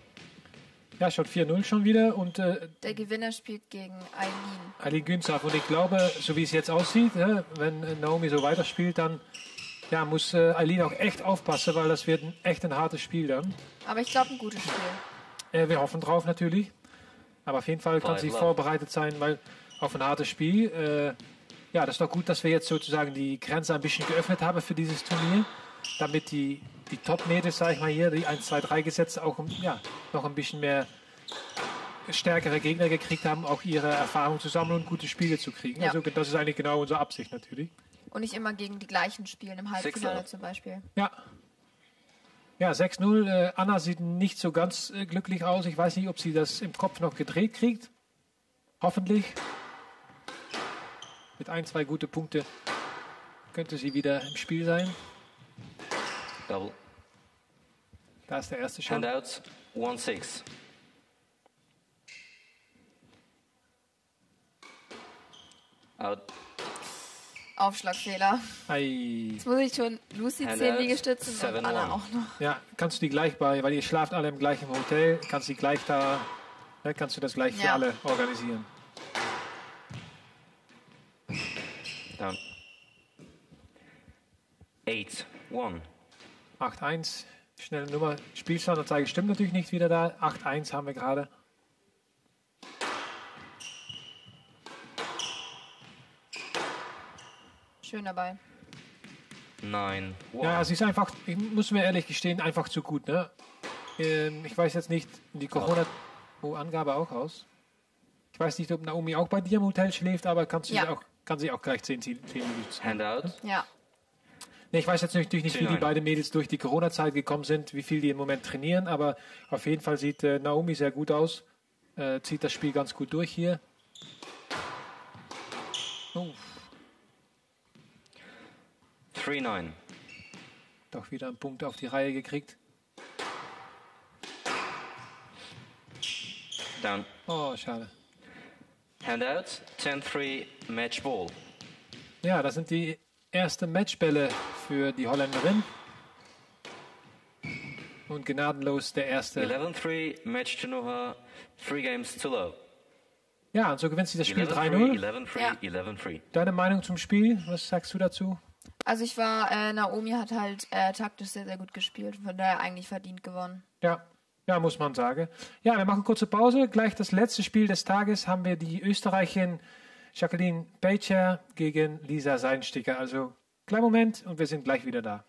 Speaker 2: Ja, schon 4-0 schon wieder und äh,
Speaker 9: Der Gewinner spielt gegen Eileen.
Speaker 2: Ali Günzaf. Und ich glaube, so wie es jetzt aussieht, ja, wenn äh, Naomi so weiterspielt, dann ja, muss äh, Eileen auch echt aufpassen, weil das wird ein, echt ein hartes Spiel dann.
Speaker 9: Aber ich glaube, ein gutes Spiel.
Speaker 2: Äh, wir hoffen drauf natürlich. Aber auf jeden Fall kann sie
Speaker 1: love.
Speaker 2: vorbereitet sein, weil auf ein hartes Spiel. Äh, ja, das ist doch gut, dass wir jetzt sozusagen die Grenze ein bisschen geöffnet haben für dieses Turnier, damit die, die Top-Mädels, sag ich mal hier, die 1, 2, 3 Gesetze auch ja, noch ein bisschen mehr stärkere Gegner gekriegt haben, auch ihre Erfahrung zu sammeln und gute Spiele zu kriegen.
Speaker 9: Ja.
Speaker 2: Also das ist eigentlich genau unsere Absicht natürlich.
Speaker 9: Und nicht immer gegen die gleichen spielen, im Halbfinale zum Beispiel.
Speaker 2: Ja. Ja, 6-0. Äh, Anna sieht nicht so ganz äh, glücklich aus. Ich weiß nicht, ob sie das im Kopf noch gedreht kriegt. Hoffentlich. Mit ein, zwei gute Punkte könnte sie wieder im Spiel sein.
Speaker 1: Double.
Speaker 2: Da ist der erste schon.
Speaker 1: Handouts, 1-6. Out.
Speaker 9: Aufschlagfehler.
Speaker 2: Ei.
Speaker 9: Jetzt muss ich schon Lucy
Speaker 1: And
Speaker 9: 10
Speaker 1: that's
Speaker 9: Liegestützen und Anna
Speaker 1: one.
Speaker 9: auch noch.
Speaker 2: Ja, kannst du die gleich bei, weil ihr schlaft alle im gleichen Hotel, kannst du die gleich da, ne, kannst du das gleich für
Speaker 9: Ja.
Speaker 2: alle organisieren.
Speaker 1: Down. 8, 1.
Speaker 2: 8-1, schnelle Nummer. Spielstandanzeige stimmt natürlich nicht wieder da. 8-1 haben wir gerade.
Speaker 9: Schön dabei.
Speaker 1: 9, 1.
Speaker 2: Ja, sie ist einfach, ich muss mir ehrlich gestehen, einfach zu gut. Ne? Ähm, ich weiß jetzt nicht, die Corona, oh, auch aus. Ich weiß nicht, ob Naomi auch bei dir im Hotel schläft, aber kannst du
Speaker 9: Ja.
Speaker 2: sie auch, kann sie auch gleich 10 10 Minuten.
Speaker 1: Handout.
Speaker 9: Ja.
Speaker 2: Nee, ich weiß jetzt natürlich nicht, wie die beiden Mädels durch die Corona-Zeit gekommen sind, wie viel die im Moment trainieren, aber auf jeden Fall sieht äh, Naomi sehr gut aus. Äh, zieht das Spiel ganz gut durch hier. Oh,
Speaker 1: 3, 9.
Speaker 2: doch wieder einen Punkt auf die Reihe gekriegt.
Speaker 1: Down.
Speaker 2: Oh, schade.
Speaker 1: Handouts, 10, 3. Match ball.
Speaker 2: Ja, das sind die ersten Matchbälle für die Holländerin. Und gnadenlos der erste.
Speaker 1: 11, 3. Match to Noha. 3 games to low.
Speaker 2: Ja, und so gewinnt sie das Spiel
Speaker 1: 11, 3.
Speaker 2: 3-0.
Speaker 1: 11, 3.
Speaker 9: Ja.
Speaker 1: 11, 3.
Speaker 2: Deine Meinung zum Spiel? Was sagst du dazu?
Speaker 9: Also ich war, äh, Naomi hat halt äh, taktisch sehr, sehr gut gespielt. Von daher eigentlich verdient gewonnen.
Speaker 2: Ja, ja, muss man sagen. Ja, wir machen kurze Pause. Gleich das letzte Spiel des Tages haben wir die Österreicherin Jacqueline Peitscher gegen Lisa Seinsticker. Also, kleinen Moment und wir sind gleich wieder da.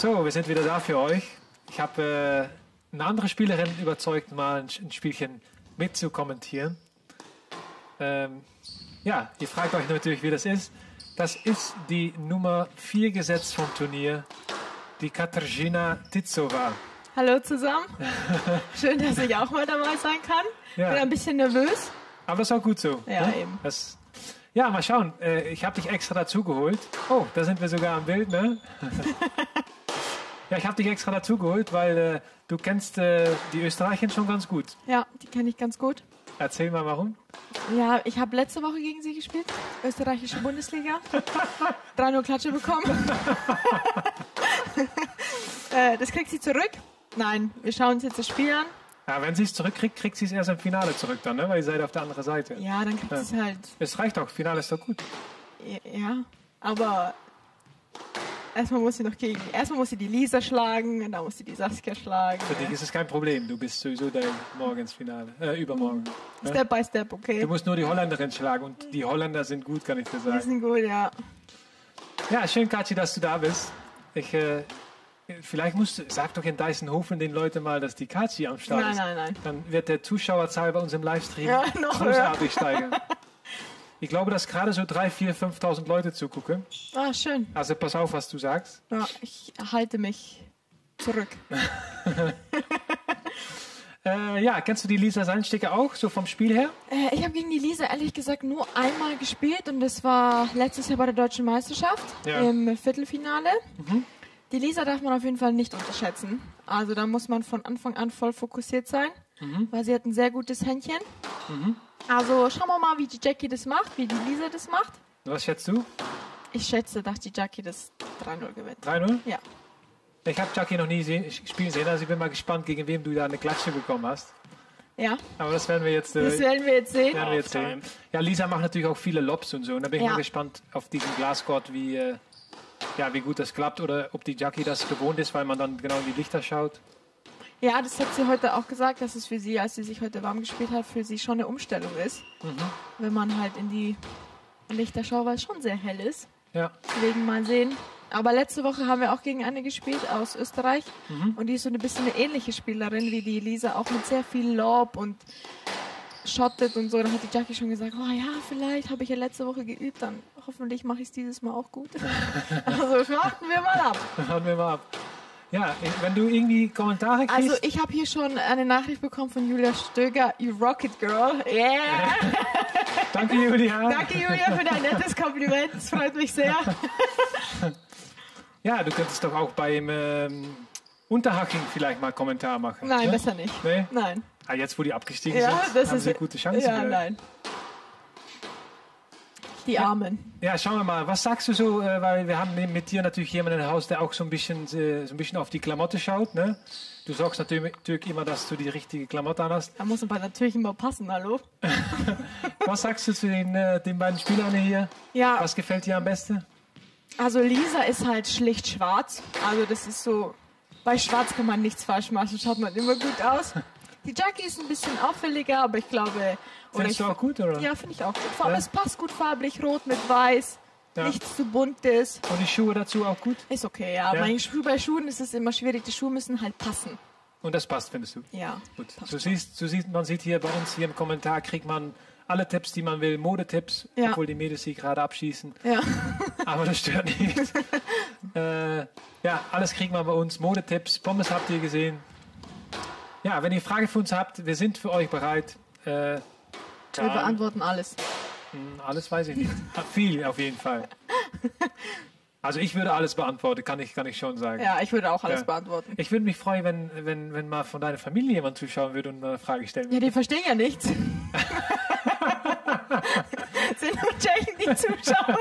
Speaker 2: So, wir sind wieder da für euch. Ich habe äh, eine andere Spielerin überzeugt, mal ein, ein Spielchen mit zu kommentieren. Ähm, ja, ihr fragt euch natürlich, wie das ist. Das ist die Nummer 4 Gesetz vom Turnier. die Katarzyna Titsova.
Speaker 10: Hallo zusammen. Schön, dass ich auch mal dabei sein kann.
Speaker 2: Ja.
Speaker 10: Bin ein bisschen nervös.
Speaker 2: Aber das ist auch gut so.
Speaker 10: Ja,
Speaker 2: ne?
Speaker 10: eben.
Speaker 2: Das, ja, mal schauen. Äh, ich habe dich extra dazugeholt. Oh, da sind wir sogar am Bild, ne? ja, ich habe dich extra dazugeholt, weil äh, du kennst äh, die Österreicherin schon ganz gut.
Speaker 10: Ja, die kenne ich ganz gut.
Speaker 2: Erzähl mal, warum.
Speaker 10: Ja, ich habe letzte Woche gegen sie gespielt. Österreichische Bundesliga. 3-0 Klatsche bekommen. äh, das kriegt sie zurück. Nein, wir schauen uns jetzt das Spiel an.
Speaker 2: Ja, wenn sie es zurückkriegt, kriegt sie es erst im Finale zurück dann, ne? Weil ihr seid auf der anderen Seite.
Speaker 10: Ja, dann kriegt
Speaker 2: Ja.
Speaker 10: sie es halt.
Speaker 2: Es reicht doch, Finale ist doch gut.
Speaker 10: Ja, aber erstmal muss sie noch gegen. Erstmal muss sie die Lisa schlagen und dann muss sie die Saskia schlagen.
Speaker 2: Für dich ist es kein Problem. Du bist sowieso dann morgen ins Finale. Äh, übermorgen. ne?
Speaker 10: Step by step, okay.
Speaker 2: Du musst nur die Holländerin schlagen und die Holländer sind gut, kann ich dir
Speaker 10: Die
Speaker 2: sagen.
Speaker 10: sind gut, ja.
Speaker 2: Ja, schön, Katja, dass du da bist. Ich, äh, vielleicht musst du, sag doch in Deisenhofen den Leuten mal, dass die Katja am Start
Speaker 10: Nein,
Speaker 2: ist.
Speaker 10: nein, nein.
Speaker 2: Dann wird der Zuschauerzahl bei uns im Livestream
Speaker 10: Ja, noch
Speaker 2: großartig steigen. Ich glaube, dass gerade so 3.000, 4.000, 5.000 Leute zugucken.
Speaker 10: Ah, schön.
Speaker 2: Also pass auf, was du sagst.
Speaker 10: Ja, ich halte mich zurück.
Speaker 2: Äh, ja, kennst du die Lisa Sandsticker auch, so vom Spiel her?
Speaker 10: Äh, ich habe gegen die Lisa ehrlich gesagt nur einmal gespielt und das war letztes Jahr bei der Deutschen Meisterschaft
Speaker 2: Ja.
Speaker 10: im Viertelfinale. Die Lisa darf man auf jeden Fall nicht unterschätzen. Also da muss man von Anfang an voll fokussiert sein, weil sie hat ein sehr gutes Händchen. Also schauen wir mal, wie die Jackie das macht, wie die Lisa das macht.
Speaker 2: Was schätzt du?
Speaker 10: Ich schätze, dass die Jackie das 3-0 gewinnt.
Speaker 2: 3-0?
Speaker 10: Ja.
Speaker 2: Ich habe Jackie noch nie spielen sehen, also ich bin mal gespannt, gegen wem du da eine Klatsche bekommen hast.
Speaker 10: Ja,
Speaker 2: Aber das werden wir jetzt, äh,
Speaker 10: das werden wir jetzt sehen.
Speaker 2: werden wir jetzt sehen. Ja, Lisa macht natürlich auch viele Lobs und so. Und da bin ich
Speaker 10: Ja.
Speaker 2: mal gespannt auf diesen Glascourt, wie, äh, ja, wie gut das klappt oder ob die Jackie das gewohnt ist, weil man dann genau in die Lichter schaut.
Speaker 10: Ja, das hat sie heute auch gesagt, dass es für sie, als sie sich heute warm gespielt hat, für sie schon eine Umstellung ist. Wenn man halt in die Lichter schaut, weil es schon sehr hell ist.
Speaker 2: Ja,
Speaker 10: Deswegen mal sehen. Aber letzte Woche haben wir auch gegen eine gespielt aus Österreich.
Speaker 2: Mhm.
Speaker 10: Und die ist so ein bisschen eine ähnliche Spielerin wie die Lisa, auch mit sehr viel Lob und schottet und so. Da hat die Jackie schon gesagt, oh ja, vielleicht habe ich ja letzte Woche geübt, dann hoffentlich mache ich es dieses Mal auch gut. also warten wir mal ab.
Speaker 2: hören wir mal ab. Ja, wenn du irgendwie Kommentare kriegst.
Speaker 10: Also ich habe hier schon eine Nachricht bekommen von Julia Stöger, you rock it, girl. Yeah!
Speaker 2: danke, Julia.
Speaker 10: Danke, Julia, für dein nettes Kompliment. Das freut mich sehr.
Speaker 2: Ja, du könntest doch auch beim ähm, Unterhaching vielleicht mal Kommentar machen.
Speaker 10: Nein,
Speaker 2: ne?
Speaker 10: besser nicht.
Speaker 2: Nee?
Speaker 10: Nein.
Speaker 2: Ah, jetzt, wo die abgestiegen
Speaker 10: Ja,
Speaker 2: sind,
Speaker 10: das
Speaker 2: haben
Speaker 10: ist
Speaker 2: sie gute Chancen.
Speaker 10: Ja,
Speaker 2: gell?
Speaker 10: nein. Die Armen.
Speaker 2: Ja, schauen wir mal. Was sagst du so, äh, weil wir haben neben- mit dir natürlich jemanden im Haus, der auch so ein bisschen, äh, so ein bisschen auf die Klamotte schaut. Ne? Du sorgst natürlich, natürlich immer, dass du die richtige Klamotte an hast.
Speaker 10: Da muss man natürlich immer passen, hallo?
Speaker 2: Was sagst du zu den, äh, den beiden Spielern hier?
Speaker 10: Ja,
Speaker 2: Was gefällt dir am besten?
Speaker 10: also Lisa ist halt schlicht schwarz. Also das ist so, bei schwarz kann man nichts falsch machen, schaut man immer gut aus. Die Jackie ist ein bisschen auffälliger, aber ich glaube...
Speaker 2: Findest
Speaker 10: ich,
Speaker 2: du auch gut, oder?
Speaker 10: Ja, finde ich auch gut. Vor allem,
Speaker 2: Ja?
Speaker 10: es passt gut farblich, rot mit weiß,
Speaker 2: Ja.
Speaker 10: nichts zu buntes.
Speaker 2: Und die Schuhe dazu auch gut?
Speaker 10: Ist okay, ja.
Speaker 2: Ja.
Speaker 10: Schuh, bei Schuhen ist es immer schwierig, die Schuhe müssen halt passen.
Speaker 2: Und das passt, findest du?
Speaker 10: Ja.
Speaker 2: Gut. So siehst, so sieht, man sieht hier bei uns hier im Kommentar, kriegt man alle Tipps, die man will, Modetipps,
Speaker 10: Ja.
Speaker 2: obwohl die Mädels sie gerade abschießen.
Speaker 10: Ja.
Speaker 2: Aber das stört nicht. äh, ja, alles kriegt man bei uns. Modetipps, Pommes habt ihr gesehen. Ja, wenn ihr Fragen für uns habt, wir sind für euch bereit. Äh,
Speaker 10: Wir beantworten alles.
Speaker 2: alles weiß ich nicht. Viel auf jeden Fall. Also ich würde alles beantworten, kann ich, kann ich schon sagen.
Speaker 10: Ja, ich würde auch alles
Speaker 2: Ja.
Speaker 10: beantworten.
Speaker 2: Ich würde mich freuen, wenn, wenn, wenn mal von deiner Familie jemand zuschauen würde und eine Frage stellen
Speaker 10: Ja, die verstehen ja nichts. Sind nur Tschechen, die zuschauen.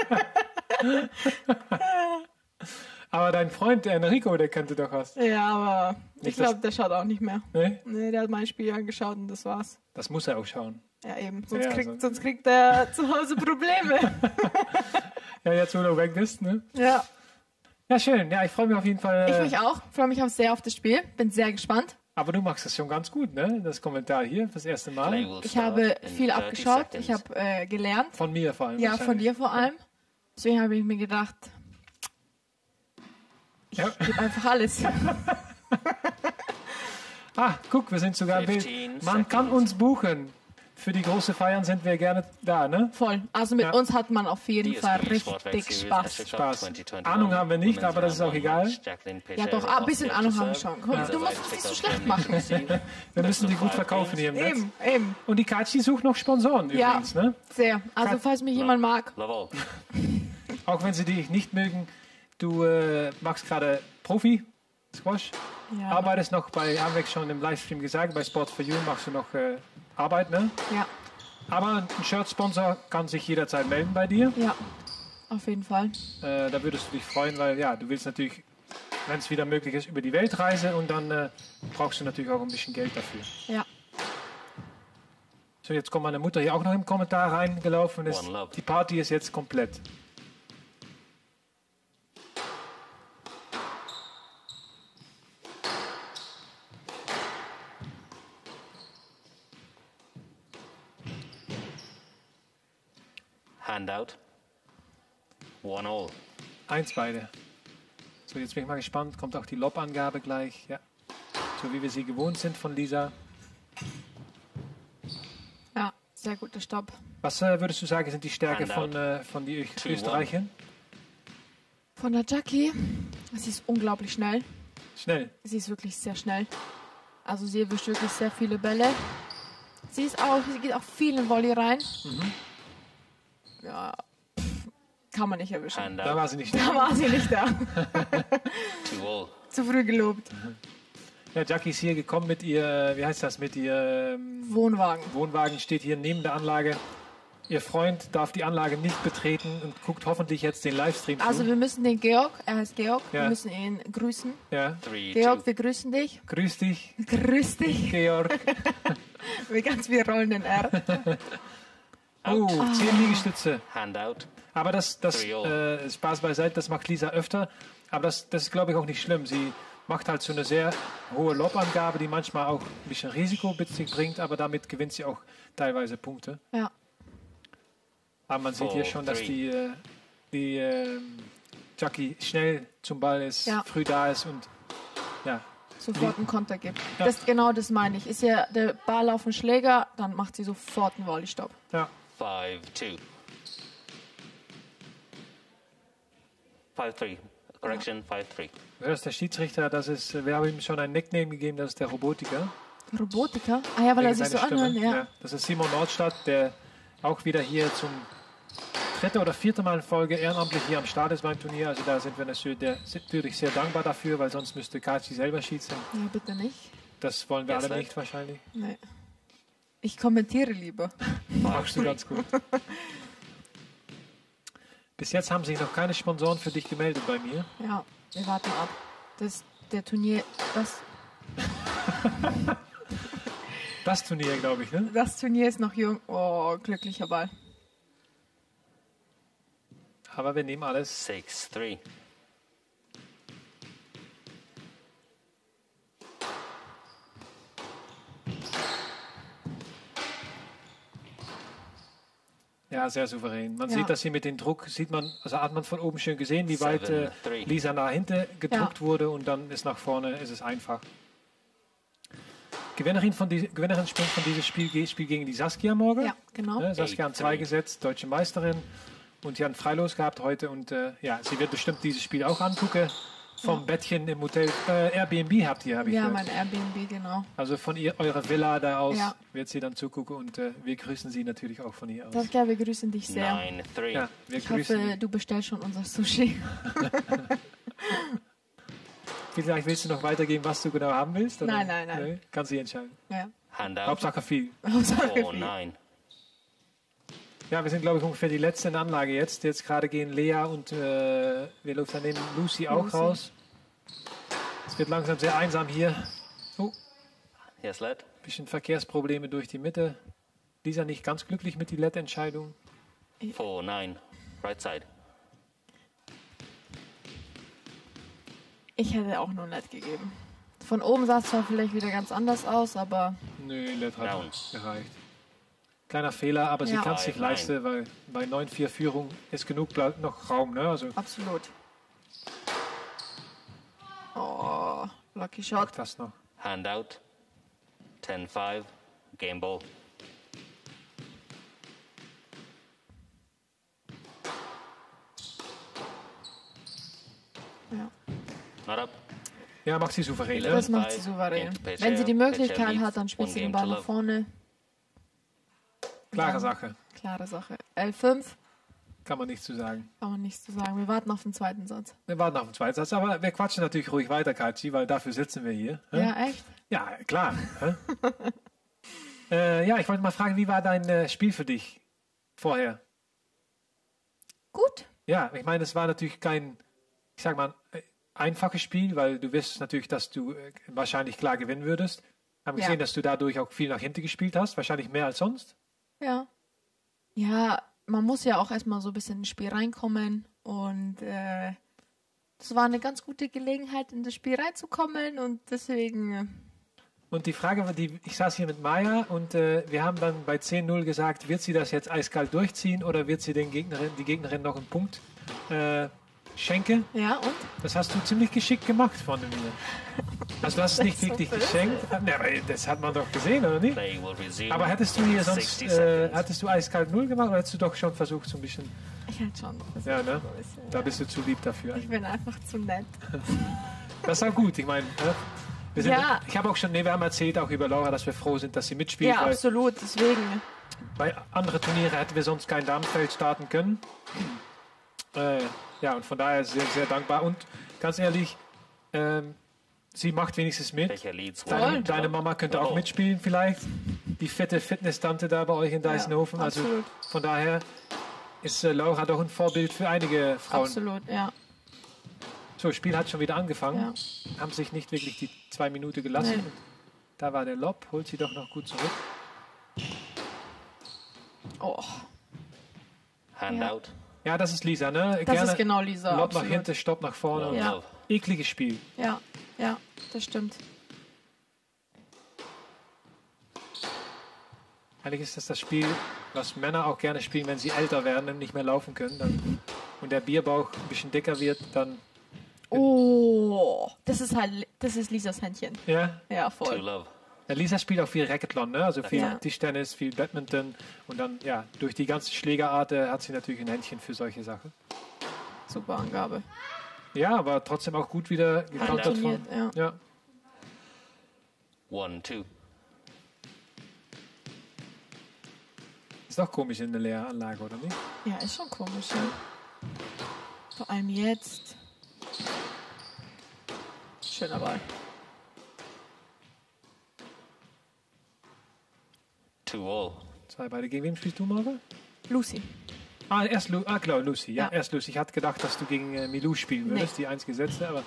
Speaker 2: Aber dein Freund der Enrico, der könnte doch was.
Speaker 10: Ja, aber ich
Speaker 2: Nicht,
Speaker 10: glaube, der schaut auch nicht mehr.
Speaker 2: Ne?
Speaker 10: Nee, der hat mein Spiel angeschaut und das war's.
Speaker 2: Das muss er auch schauen.
Speaker 10: Ja, eben. Sonst,
Speaker 2: Ja,
Speaker 10: kriegt,
Speaker 2: so-
Speaker 10: sonst kriegt er zu Hause Probleme.
Speaker 2: Ja, jetzt wo du weg bist, ne?
Speaker 10: ja.
Speaker 2: Ja, schön. Ja, ich freue mich auf jeden Fall.
Speaker 10: Ich
Speaker 2: äh,
Speaker 10: mich auch. Freue mich auch sehr auf das Spiel. Bin sehr gespannt.
Speaker 2: Aber du machst das schon ganz gut, ne? Das Kommentar hier, das erste Mal.
Speaker 10: Ich habe viel
Speaker 6: 30
Speaker 10: abgeschaut. Ich
Speaker 6: seconds.
Speaker 10: habe äh, gelernt.
Speaker 2: Von mir vor allem.
Speaker 10: Ja, von dir vor allem. Deswegen habe ich mir gedacht, ich
Speaker 2: Ja.
Speaker 10: gebe einfach alles.
Speaker 2: Ah, guck, wir sind sogar im Bild.
Speaker 6: 15
Speaker 2: Man kann uns buchen für die große Feiern sind wir gerne da, ne?
Speaker 10: Voll. Also mit
Speaker 2: Ja.
Speaker 10: uns hat man auf jeden Fall richtig Spaß.
Speaker 2: Spaß.
Speaker 6: 2021.
Speaker 2: Ahnung haben wir nicht, aber das ist auch egal.
Speaker 10: Ja doch, ein bisschen Ahnung haben wir schon. Komm,
Speaker 6: The
Speaker 10: du musst es nicht so schlecht machen.
Speaker 2: Wir müssen die gut verkaufen hier im Netz.
Speaker 10: Eben, eben.
Speaker 2: Und die Kachi sucht noch Sponsoren
Speaker 10: Ja.
Speaker 2: übrigens, ne?
Speaker 10: Sehr. Also falls mich jemand mag.
Speaker 2: Auch wenn sie dich nicht mögen, du äh, machst gerade Profi Squash.
Speaker 10: Ja.
Speaker 2: Arbeitest noch bei, haben wir schon im Livestream gesagt, bei Sports for You machst du noch äh, Arbeit, ne?
Speaker 10: ja,
Speaker 2: Aber ein Shirt-Sponsor kann sich jederzeit melden bei dir.
Speaker 10: ja, auf jeden Fall.
Speaker 2: Äh, da würdest du dich freuen, weil ja, du willst natürlich, wenn es wieder möglich ist, über die Weltreise und dann äh, brauchst du natürlich auch ein bisschen Geld dafür.
Speaker 10: Ja.
Speaker 2: So, jetzt kommt meine Mutter hier auch noch im Kommentar reingelaufen. Ist, die Party ist jetzt komplett. 1-1 beide. So, jetzt bin ich mal gespannt. Kommt auch die Lob-Angabe gleich. Ja. So wie wir sie gewohnt sind von Lisa.
Speaker 10: Ja, sehr guter Stopp.
Speaker 2: Was äh, würdest du sagen, sind die Stärke von, äh, von die Österreichern?
Speaker 10: Von der Jackie. Sie ist unglaublich schnell.
Speaker 2: Schnell.
Speaker 10: Sie ist wirklich sehr schnell. Also sie erwischt wirklich sehr viele Bälle. Sie ist auch, sie geht auch viel in Volley rein. Mhm. Ja, kann man nicht erwischen.
Speaker 6: Handout.
Speaker 2: Da war sie nicht.
Speaker 10: Da war sie nicht da.
Speaker 6: Two all.
Speaker 10: Zu früh gelobt.
Speaker 2: Ja, Jackie ist hier gekommen mit ihr, wie heißt das, mit ihr ähm,
Speaker 10: Wohnwagen.
Speaker 2: Wohnwagen steht hier neben der Anlage. Ihr Freund darf die Anlage nicht betreten und guckt hoffentlich jetzt den Livestream
Speaker 10: Also
Speaker 2: zu.
Speaker 10: wir müssen den Georg, er heißt Georg,
Speaker 2: Ja.
Speaker 10: wir müssen ihn grüßen.
Speaker 2: Ja,
Speaker 6: Three,
Speaker 10: Georg,
Speaker 6: two.
Speaker 10: wir grüßen dich.
Speaker 2: grüß dich,
Speaker 10: Grüß dich.
Speaker 2: Georg.
Speaker 10: Mit ganz viel rollenden R.
Speaker 2: Oh,
Speaker 10: Ah.
Speaker 2: zehn Liegestütze.
Speaker 6: Handout.
Speaker 2: Aber das, das äh, Spaß beiseite, das macht Lisa öfter. Aber das, das ist, glaube ich, auch nicht schlimm. Sie macht halt so eine sehr hohe Lobangabe, die manchmal auch ein bisschen Risiko mit sich bringt, aber damit gewinnt sie auch teilweise Punkte.
Speaker 10: Ja,
Speaker 2: Aber man sieht hier schon, dass
Speaker 6: three.
Speaker 2: die, äh, die ähm, Jackie schnell zum Ball ist,
Speaker 10: Ja.
Speaker 2: früh da ist und ja,
Speaker 10: sofort einen Konter gibt.
Speaker 2: Ja.
Speaker 10: Das, genau das meine ich. Ist ja der Ball auf den Schläger, dann macht sie sofort einen Volley-Stopp.
Speaker 2: ja.
Speaker 6: Five, two. Five, three. Correction, five, three.
Speaker 2: Du hörst, der Schiedsrichter, das ist, wir haben ihm schon ein Nickname gegeben, das ist der Robotiker.
Speaker 10: Robotiker? Ah ja, weil er
Speaker 2: Wegen
Speaker 10: sich so anhört.
Speaker 2: Stimme.
Speaker 10: Ja.
Speaker 2: Das ist Simon Nordstadt, der auch wieder hier zum dritte oder vierte Mal in Folge ehrenamtlich hier am Start ist beim Turnier. Also da sind wir natürlich sehr- dankbar dafür, weil sonst müsste Kaci selber schießen.
Speaker 10: ja, bitte nicht.
Speaker 2: Das wollen wir
Speaker 6: Yes,
Speaker 2: alle nicht wahrscheinlich.
Speaker 10: Nee. Ich kommentiere lieber.
Speaker 2: Machst du ganz gut. Bis jetzt haben sich noch keine Sponsoren für dich gemeldet bei mir.
Speaker 10: Ja, wir warten ab. Das, der Turnier, das.
Speaker 2: das Turnier, glaube ich, ne?
Speaker 10: Das Turnier ist noch jung. Oh, glücklicher Ball.
Speaker 2: Aber wir nehmen alles.
Speaker 6: 6-3.
Speaker 2: Ja, sehr souverän. Man
Speaker 10: Ja.
Speaker 2: sieht, dass sie mit dem Druck, sieht man, also hat man von oben schön gesehen, wie weit äh. Lisa nach hinten gedruckt
Speaker 10: Ja.
Speaker 2: wurde und dann ist nach vorne, ist es einfach. Gewinnerin von, die, Gewinnerin Spiel von diesem Spiel, Spiel gegen die Saskia morgen.
Speaker 10: Ja, genau.
Speaker 2: Ne, Saskia an zwei gesetzt, deutsche Meisterin. Und die hat Freilos gehabt heute. Und äh, ja, sie wird bestimmt dieses Spiel auch angucken. Vom Bettchen im Hotel. Äh, Airbnb habt ihr, habe ich
Speaker 10: Ja,
Speaker 2: gehört.
Speaker 10: mein Airbnb, genau.
Speaker 2: Also von ihr, eurer Villa da aus
Speaker 10: Ja.
Speaker 2: wird sie dann zugucken. Und äh, wir grüßen sie natürlich auch von hier aus.
Speaker 10: Saskia, wir grüßen dich sehr.
Speaker 6: Nine, three.
Speaker 2: Ja, wir
Speaker 10: Ich
Speaker 2: grüßen
Speaker 10: hoffe, du bestellst schon unser Sushi.
Speaker 2: Vielleicht willst du noch weitergeben, was du genau haben willst? oder?
Speaker 10: Nein, nein, nein.
Speaker 2: Nee? Kannst du entscheiden.
Speaker 10: Ja.
Speaker 2: Hauptsache viel.
Speaker 10: Hauptsache
Speaker 6: Four,
Speaker 10: viel.
Speaker 6: nine.
Speaker 2: Ja, wir sind, glaube ich, ungefähr die letzte in der Anlage jetzt. Jetzt gerade gehen Lea und äh, wir laufen daneben Lucy auch
Speaker 10: Lucy.
Speaker 2: raus. Es wird langsam sehr einsam hier. Oh,
Speaker 6: Yes, led.
Speaker 2: bisschen Verkehrsprobleme durch die Mitte. Lisa nicht ganz glücklich mit der LED-Entscheidung.
Speaker 6: Four, nine. Right side.
Speaker 10: Ich hätte auch nur nett gegeben. Von oben sah es zwar vielleicht wieder ganz anders aus, aber
Speaker 2: Nö, LED hat
Speaker 6: Down.
Speaker 2: gereicht kleiner Fehler, aber
Speaker 10: ja.
Speaker 2: sie kann es sich leisten, weil bei 9-4 Führung ist genug noch Raum. Ne? Also
Speaker 10: Absolut. Oh, lucky shot.
Speaker 2: Das noch.
Speaker 6: Handout. 10-5. Game ball. Ja. Not up.
Speaker 2: Ja, macht sie souverän. Ne?
Speaker 10: Das macht sie souverän. Wenn sie die Möglichkeit hat, dann spielt sie den Ball nach vorne.
Speaker 2: Klare
Speaker 10: Dann-
Speaker 2: Sache.
Speaker 10: Klare Sache. L5
Speaker 2: Kann man nichts zu sagen.
Speaker 10: kann man nichts zu sagen. Wir warten auf den zweiten Satz.
Speaker 2: Wir warten auf den zweiten Satz, aber wir quatschen natürlich ruhig weiter, Kachi, weil dafür sitzen wir hier. hä?
Speaker 10: Ja, echt?
Speaker 2: Ja, klar. äh, ja, ich wollte mal fragen, wie war dein äh, Spiel für dich vorher?
Speaker 10: Gut.
Speaker 2: Ja, ich meine, es war natürlich kein, ich sag mal, äh, einfaches Spiel, weil du wirst natürlich, dass du äh, wahrscheinlich klar gewinnen würdest. Haben
Speaker 10: Ja.
Speaker 2: gesehen, dass du dadurch auch viel nach hinten gespielt hast, wahrscheinlich mehr als sonst.
Speaker 10: Ja. Ja, man muss ja auch erstmal so ein bisschen ins Spiel reinkommen und äh, das war eine ganz gute Gelegenheit, in das Spiel reinzukommen und deswegen, äh,
Speaker 2: Und die Frage, war, die, ich saß hier mit Maya und äh, wir haben dann bei 10-0 gesagt, wird sie das jetzt eiskalt durchziehen oder wird sie den Gegnerin, die Gegnerin noch einen Punkt äh, schenken?
Speaker 10: ja, und?
Speaker 2: Das hast du ziemlich geschickt gemacht von mir. Also du hast es nicht wirklich geschenkt. Ja, aber das hat man doch gesehen, oder nicht? Aber hättest du hier sonst,
Speaker 6: 60
Speaker 2: äh, hattest du eiskalt 0 gemacht oder hättest du doch schon versucht, so ein bisschen,
Speaker 10: Ich halt schon.
Speaker 2: Ja, ne?
Speaker 10: bisschen,
Speaker 2: Da bist du zu lieb dafür.
Speaker 10: Ich bin einfach zu nett.
Speaker 2: Das ist auch gut, ich meine, ne? wir sind,
Speaker 10: Ja.
Speaker 2: ich habe auch schon, nee, wir haben erzählt auch über Laura, dass wir froh sind, dass sie mitspielt,
Speaker 10: Ja,
Speaker 2: weil
Speaker 10: absolut. Deswegen.
Speaker 2: bei anderen Turniere hätten wir sonst kein Damenfeld starten können. Äh, ja, und von daher sehr, sehr dankbar. Und ganz ehrlich, ähm, sie macht wenigstens mit. Deine, deine Mama könnte auch
Speaker 6: Oh.
Speaker 2: mitspielen vielleicht. Die fette Fitness-Tante da bei euch in Deisenhofen. also
Speaker 10: absolut.
Speaker 2: von daher ist äh, Laura doch ein Vorbild für einige Frauen.
Speaker 10: Absolut, ja.
Speaker 2: So, Spiel hat schon wieder angefangen.
Speaker 10: Ja.
Speaker 2: Haben sich nicht wirklich die zwei Minuten gelassen.
Speaker 10: Nee.
Speaker 2: Da war der Lob, holt sie doch noch gut zurück.
Speaker 10: Oh,
Speaker 6: Hand
Speaker 10: Ja.
Speaker 2: Ja, das ist Lisa, ne?
Speaker 10: das
Speaker 2: Gerne
Speaker 10: ist genau Lisa.
Speaker 2: Lob nach hinten, Stopp nach vorne.
Speaker 10: Ja.
Speaker 2: Ekliges Spiel.
Speaker 10: Ja, ja, das stimmt.
Speaker 2: Eigentlich ist das das Spiel, was Männer auch gerne spielen, wenn sie älter werden und nicht mehr laufen können. Dann, und der Bierbauch ein bisschen dicker wird, dann,
Speaker 10: Oh, das ist halt, das ist Lisas Händchen.
Speaker 2: ja.
Speaker 10: Ja,
Speaker 6: To
Speaker 10: voll.
Speaker 2: Ja, Lisa spielt auch viel Racketlon, ne? also viel
Speaker 10: Ja.
Speaker 2: Tischtennis, viel Badminton. Und dann, ja, durch die ganze Schlägerart äh, hat sie natürlich ein Händchen für solche Sachen.
Speaker 10: Super Angabe.
Speaker 2: Ja, aber trotzdem auch gut wieder gekantert von.
Speaker 10: Ja.
Speaker 2: Ja.
Speaker 6: One, two.
Speaker 2: Ist doch komisch in der Lehranlage, oder nicht?
Speaker 10: Ja, ist schon komisch, ja. Vor allem jetzt. Schöner Ball.
Speaker 6: Two all.
Speaker 2: Zwei beide. Gegen wen spielst du, Marvin?
Speaker 10: Lucy.
Speaker 2: Ah, erst Lu ah, klar, Lucy. Ja,
Speaker 10: Ja.
Speaker 2: erst Lucy. Ich hatte gedacht, dass du gegen äh, Milou spielen würdest, die eins gesetzte, aber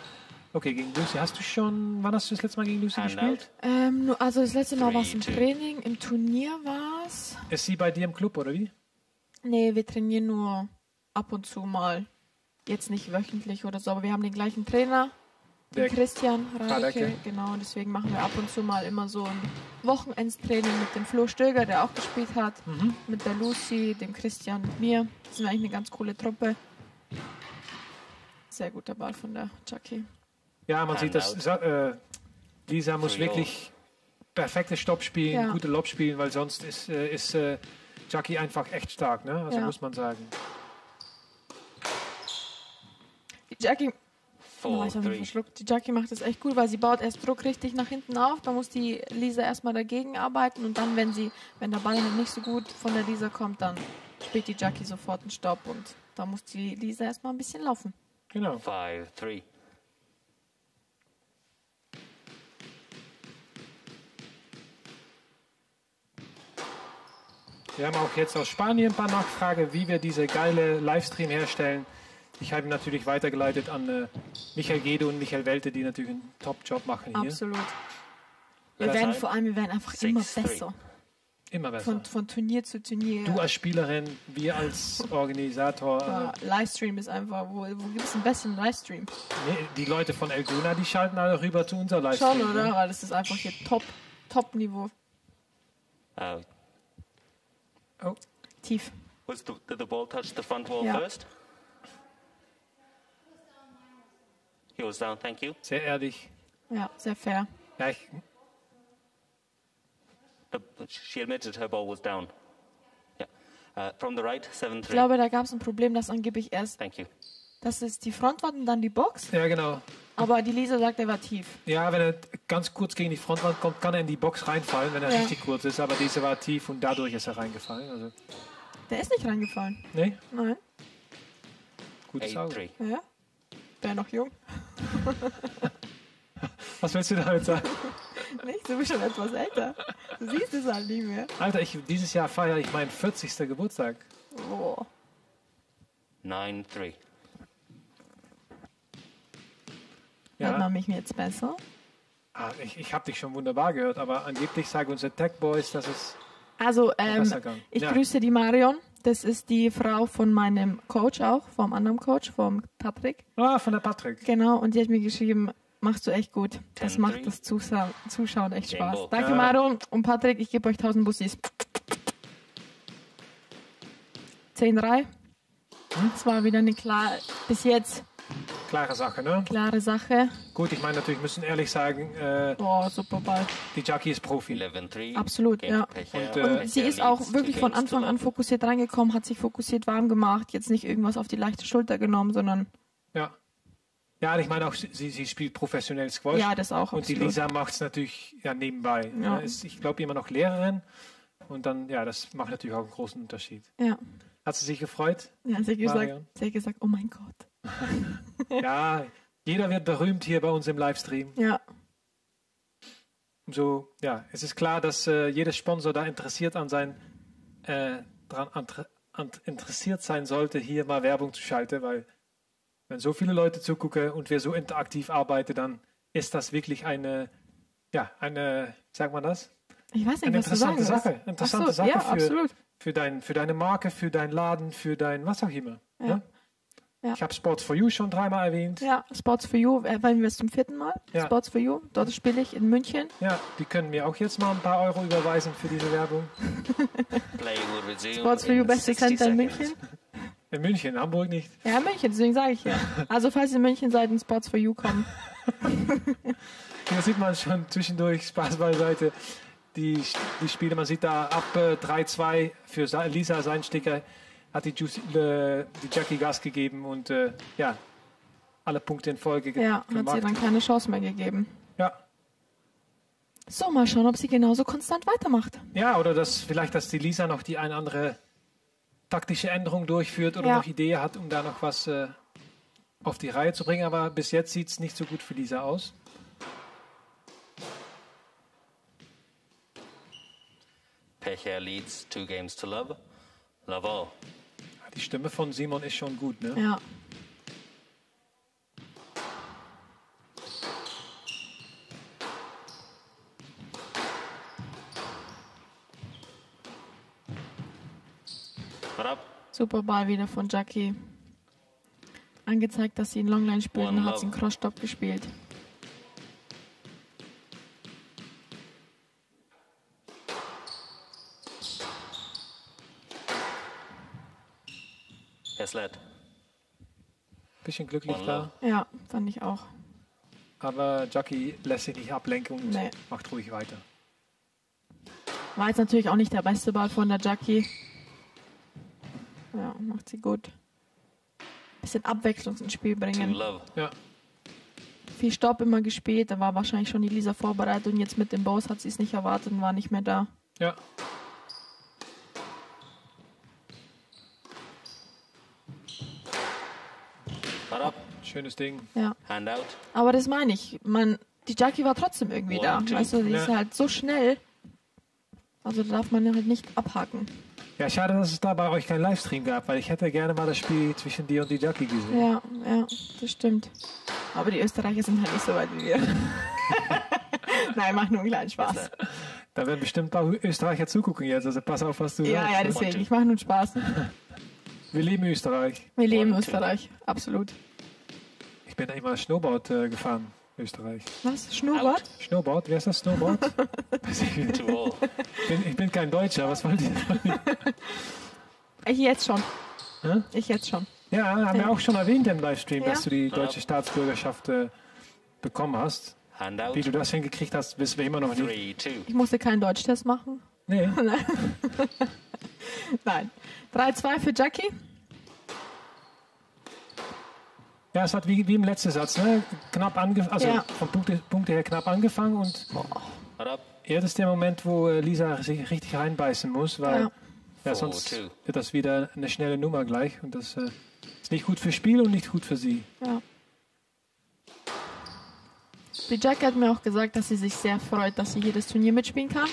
Speaker 2: okay, gegen Lucy. Hast du schon, wann hast du das letzte Mal gegen Lucy
Speaker 6: Hand
Speaker 2: gespielt?
Speaker 10: Ähm, also das letzte Mal war es im. Training, im Turnier war es.
Speaker 2: Ist sie bei dir im Club, oder wie?
Speaker 10: Nee, wir trainieren nur ab und zu mal. Jetzt nicht wöchentlich oder so, aber wir haben den gleichen Trainer,
Speaker 2: Der-
Speaker 10: Christian Radeke. Genau, deswegen machen wir ab und zu mal immer so ein Wochenendstraining mit dem Flo Stöger, der auch gespielt hat,
Speaker 2: Mhm.
Speaker 10: mit der Lucy, dem Christian, mit mir. Das sind eigentlich eine ganz coole Truppe. Sehr guter Ball von der Jackie.
Speaker 2: Ja, man sieht das.
Speaker 6: Handout.
Speaker 2: Sa- Äh, Lisa muss wirklich perfekte Stopp spielen,
Speaker 10: Ja.
Speaker 2: gute Lob spielen, weil sonst ist, äh, ist äh, Jackie einfach echt stark, ne? Also
Speaker 10: Ja.
Speaker 2: muss man sagen.
Speaker 10: Jackie,
Speaker 6: Four,
Speaker 10: ich habe mich
Speaker 6: three.
Speaker 10: verschluckt. Die Jackie macht das echt gut, weil sie baut erst Druck richtig nach hinten auf. Da muss die Lisa erstmal dagegen arbeiten und dann, wenn sie, wenn der Ball nicht so gut von der Lisa kommt, dann spielt die Jackie sofort einen Stopp und da muss die Lisa erstmal ein bisschen laufen.
Speaker 2: Genau.
Speaker 6: Five, three.
Speaker 2: Wir haben auch jetzt aus Spanien ein paar Nachfragen, wie wir diese geile Livestream herstellen. Ich habe ihn natürlich weitergeleitet an äh, Michael Gede und Michael Welte, die natürlich einen Top-Job machen hier.
Speaker 10: Absolut. Wir werden
Speaker 2: heißt-
Speaker 10: vor allem, wir werden einfach
Speaker 6: Six,
Speaker 10: immer
Speaker 6: three.
Speaker 10: besser.
Speaker 2: Immer besser.
Speaker 10: Von, von Turnier zu Turnier.
Speaker 2: Du als Spielerin, wir als Organisator.
Speaker 10: Ja, Livestream ist einfach, wo, wo gibt es einen besseren Livestream?
Speaker 2: Nee, die Leute von Elguna, die schalten alle rüber zu unser Livestream.
Speaker 10: Schon, oder?
Speaker 2: ne?
Speaker 10: Weil das ist einfach hier Top, Top-Niveau.
Speaker 6: Uh,
Speaker 10: Tief.
Speaker 6: was the, did the ball touch the front wall
Speaker 10: Yeah.
Speaker 6: first? He was down, thank you.
Speaker 2: Sehr ehrlich.
Speaker 10: Ja, sehr fair.
Speaker 2: Ja, ich,
Speaker 6: she admitted her ball was down. Yeah. Uh, from the right, seven,
Speaker 10: Ich
Speaker 6: three.
Speaker 10: glaube, da gab es ein Problem, dass angeblich erst,
Speaker 6: Thank you.
Speaker 10: das ist die Front war und dann die Box.
Speaker 2: ja, genau.
Speaker 10: Aber die Lisa sagt, er war tief.
Speaker 2: Ja, wenn er ganz kurz gegen die Frontwand kommt, kann er in die Box reinfallen, wenn er
Speaker 10: Ja.
Speaker 2: richtig kurz ist. Aber diese war tief und dadurch ist er reingefallen. Also,
Speaker 10: Der ist nicht reingefallen.
Speaker 2: nee,
Speaker 10: Nein.
Speaker 2: gutes Auge.
Speaker 6: 8-3.
Speaker 10: Ja. Der noch jung.
Speaker 2: Was willst du damit sagen?
Speaker 10: Nicht? Du bist schon etwas älter. Du siehst es halt nicht mehr.
Speaker 2: Alter, ich, dieses Jahr feiere ich meinen 40. Geburtstag.
Speaker 10: Boah.
Speaker 6: 9-3.
Speaker 10: Hört
Speaker 2: Ja,
Speaker 10: man mich jetzt besser?
Speaker 2: ah, ich, ich habe dich schon wunderbar gehört, aber angeblich sagen unsere Tech Boys, dass es
Speaker 10: Also, ähm,
Speaker 2: besser kann.
Speaker 10: ich
Speaker 2: Ja.
Speaker 10: grüße die Marion. Das ist die Frau von meinem Coach auch, vom anderen Coach, vom Patrick.
Speaker 2: Ah, von der Patrick.
Speaker 10: Genau, und die hat mir geschrieben, machst du echt gut. Das
Speaker 6: 10-3.
Speaker 10: macht das Zusa Zuschauen echt Spaß. Danke,
Speaker 2: Ja.
Speaker 10: Marion. Und Patrick, ich gebe euch 1000 Bussis. 10-3. Das war wieder eine klar, bis jetzt
Speaker 2: Klare Sache, ne?
Speaker 10: klare Sache.
Speaker 2: Gut, ich meine natürlich, wir müssen ehrlich sagen, äh,
Speaker 10: Boah, super Ball.
Speaker 2: die Jackie ist Profi.
Speaker 6: 11-3.
Speaker 10: Absolut, ja.
Speaker 2: Und, äh,
Speaker 10: Und sie ist auch wirklich von Anfang an fokussiert reingekommen, hat sich fokussiert warm gemacht, jetzt nicht irgendwas auf die leichte Schulter genommen, sondern
Speaker 2: Ja. Ja, und ich meine auch, sie, sie spielt professionell Squash.
Speaker 10: ja, das auch.
Speaker 2: Und die
Speaker 10: absolut.
Speaker 2: Lisa macht es natürlich ja, nebenbei.
Speaker 10: Ja.
Speaker 2: Ja. Ist, ich glaube immer noch Lehrerin. Und dann, ja, das macht natürlich auch einen großen Unterschied.
Speaker 10: Ja,
Speaker 2: Hat sie sich gefreut?
Speaker 10: ja sie, hat gesagt,
Speaker 2: Marion?
Speaker 10: sie hat gesagt, oh mein Gott.
Speaker 2: Ja, jeder wird berühmt hier bei uns im Livestream.
Speaker 10: Ja,
Speaker 2: So, ja, es ist klar, dass äh, jeder Sponsor da interessiert an sein, äh, dran an, an, interessiert sein sollte, hier mal Werbung zu schalten, weil wenn so viele Leute zugucken und wir so interaktiv arbeiten, dann ist das wirklich eine, ja, eine, sagt man das?
Speaker 10: ich weiß nicht,
Speaker 2: Eine
Speaker 10: was du sagen
Speaker 2: interessante. Sache. Interessante
Speaker 10: Ach so,
Speaker 2: Sache
Speaker 10: ja,
Speaker 2: für-
Speaker 10: absolut.
Speaker 2: Für, dein, für deine Marke, für deinen Laden, für dein was auch immer.
Speaker 10: Ja.
Speaker 2: Ne?
Speaker 10: Ja.
Speaker 2: Ich habe Sports for You schon dreimal erwähnt.
Speaker 10: Ja, Sports for You, äh, wollen wir es zum vierten Mal?
Speaker 2: Ja.
Speaker 10: Sports for You, dort spiele ich in München.
Speaker 2: Ja, die können mir auch jetzt mal ein paar Euro überweisen für diese Werbung.
Speaker 10: Sports for You,
Speaker 6: in
Speaker 10: beste
Speaker 6: 60
Speaker 10: Center in. München.
Speaker 2: In München, Hamburg nicht.
Speaker 10: Ja, München, deswegen sage ich ja. Also, falls ihr in München seid und Sports for You kommen.
Speaker 2: Hier sieht man schon zwischendurch, Spaß beiseite, die, die Spiele. Man sieht da ab äh, 3-2 für Sa- Lisa seinen Sticker, hat die, Juicy, äh, die Jackie Gas gegeben und äh, ja, alle Punkte in Folge ge
Speaker 10: Ja, hat sie
Speaker 2: gemacht.
Speaker 10: dann keine Chance mehr gegeben.
Speaker 2: Ja.
Speaker 10: So, mal schauen, ob sie genauso konstant weitermacht.
Speaker 2: ja, oder dass vielleicht, dass die Lisa noch die eine andere taktische Änderung durchführt oder
Speaker 10: Ja.
Speaker 2: noch Idee hat, um da noch was äh, auf die Reihe zu bringen. Aber bis jetzt sieht es nicht so gut für Lisa aus.
Speaker 6: Pecher leads two games to love. Love all.
Speaker 2: Die Stimme von Simon ist schon gut, ne?
Speaker 10: Ja. Super Ball wieder von Jackie. Angezeigt, dass sie in Longline und hat sie einen Crossstopp gespielt.
Speaker 6: Led.
Speaker 2: Bisschen glücklich da.
Speaker 10: Ja, fand ich auch.
Speaker 2: Aber Jackie lässt sich nicht ablenken und
Speaker 10: Nee.
Speaker 2: macht ruhig weiter.
Speaker 10: War jetzt natürlich auch nicht der beste Ball von der Jackie. Ja, macht sie gut. Bisschen Abwechslung ins Spiel bringen.
Speaker 6: love.
Speaker 2: Ja,
Speaker 10: Viel Stopp immer gespielt, da war wahrscheinlich schon die Lisa vorbereitet und jetzt mit dem Boss hat sie es nicht erwartet und war nicht mehr da.
Speaker 2: ja.
Speaker 6: What up?
Speaker 2: Schönes Ding.
Speaker 10: Ja.
Speaker 6: Hand out.
Speaker 10: Aber das meine ich. Man, die Jackie war trotzdem irgendwie da.
Speaker 6: One, two.
Speaker 10: Weißt du, die ist
Speaker 2: Ja.
Speaker 10: halt so schnell. Also da darf man halt nicht abhaken.
Speaker 2: Ja, schade, dass es da bei euch keinen Livestream gab, weil ich hätte gerne mal das Spiel zwischen dir und die Jackie gesehen.
Speaker 10: Ja, ja, das stimmt. Aber die Österreicher sind halt nicht so weit wie wir. Nein, macht nur einen kleinen Spaß.
Speaker 2: Da werden bestimmt ein paar Österreicher zugucken jetzt, also pass auf, was du
Speaker 10: Ja,
Speaker 2: sagst.
Speaker 10: ja, deswegen. Ich mache nur Spaß.
Speaker 2: Wir lieben Österreich.
Speaker 10: Wir
Speaker 6: two.
Speaker 10: Österreich. Absolut.
Speaker 2: Ich bin einmal Snowboard äh, gefahren, Österreich.
Speaker 10: Was? Schnurrbart?
Speaker 2: Snowboard? Wer ist das Snowboard? Ich nicht. Bin, ich bin kein Deutscher, was wollt ihr?
Speaker 10: Ich jetzt schon.
Speaker 2: Hä?
Speaker 10: Ich jetzt schon.
Speaker 2: Ja, haben wir auch schon erwähnt im Livestream,
Speaker 10: Ja.
Speaker 2: dass du die deutsche Staatsbürgerschaft äh, bekommen hast.
Speaker 6: Hand out.
Speaker 2: Wie du das hingekriegt hast, wissen wir immer noch nicht.
Speaker 6: Three, two.
Speaker 10: Ich musste keinen Deutschtest machen.
Speaker 2: Nee.
Speaker 10: Nein. 3-2 für Jackie.
Speaker 2: Ja, es hat wie, wie im letzten Satz, ne? Knapp angefangen, also
Speaker 10: Ja.
Speaker 2: von Punkte, Punkte her knapp angefangen und
Speaker 6: up.
Speaker 2: jetzt ist der Moment, wo äh, Lisa sich richtig reinbeißen muss, weil
Speaker 10: Ja.
Speaker 2: ja, sonst wird das wieder eine schnelle Nummer gleich und das äh, ist nicht gut fürs Spiel und nicht gut für sie.
Speaker 10: Ja. Die Jackie hat mir auch gesagt, dass sie sich sehr freut, dass sie hier das Turnier mitspielen kann.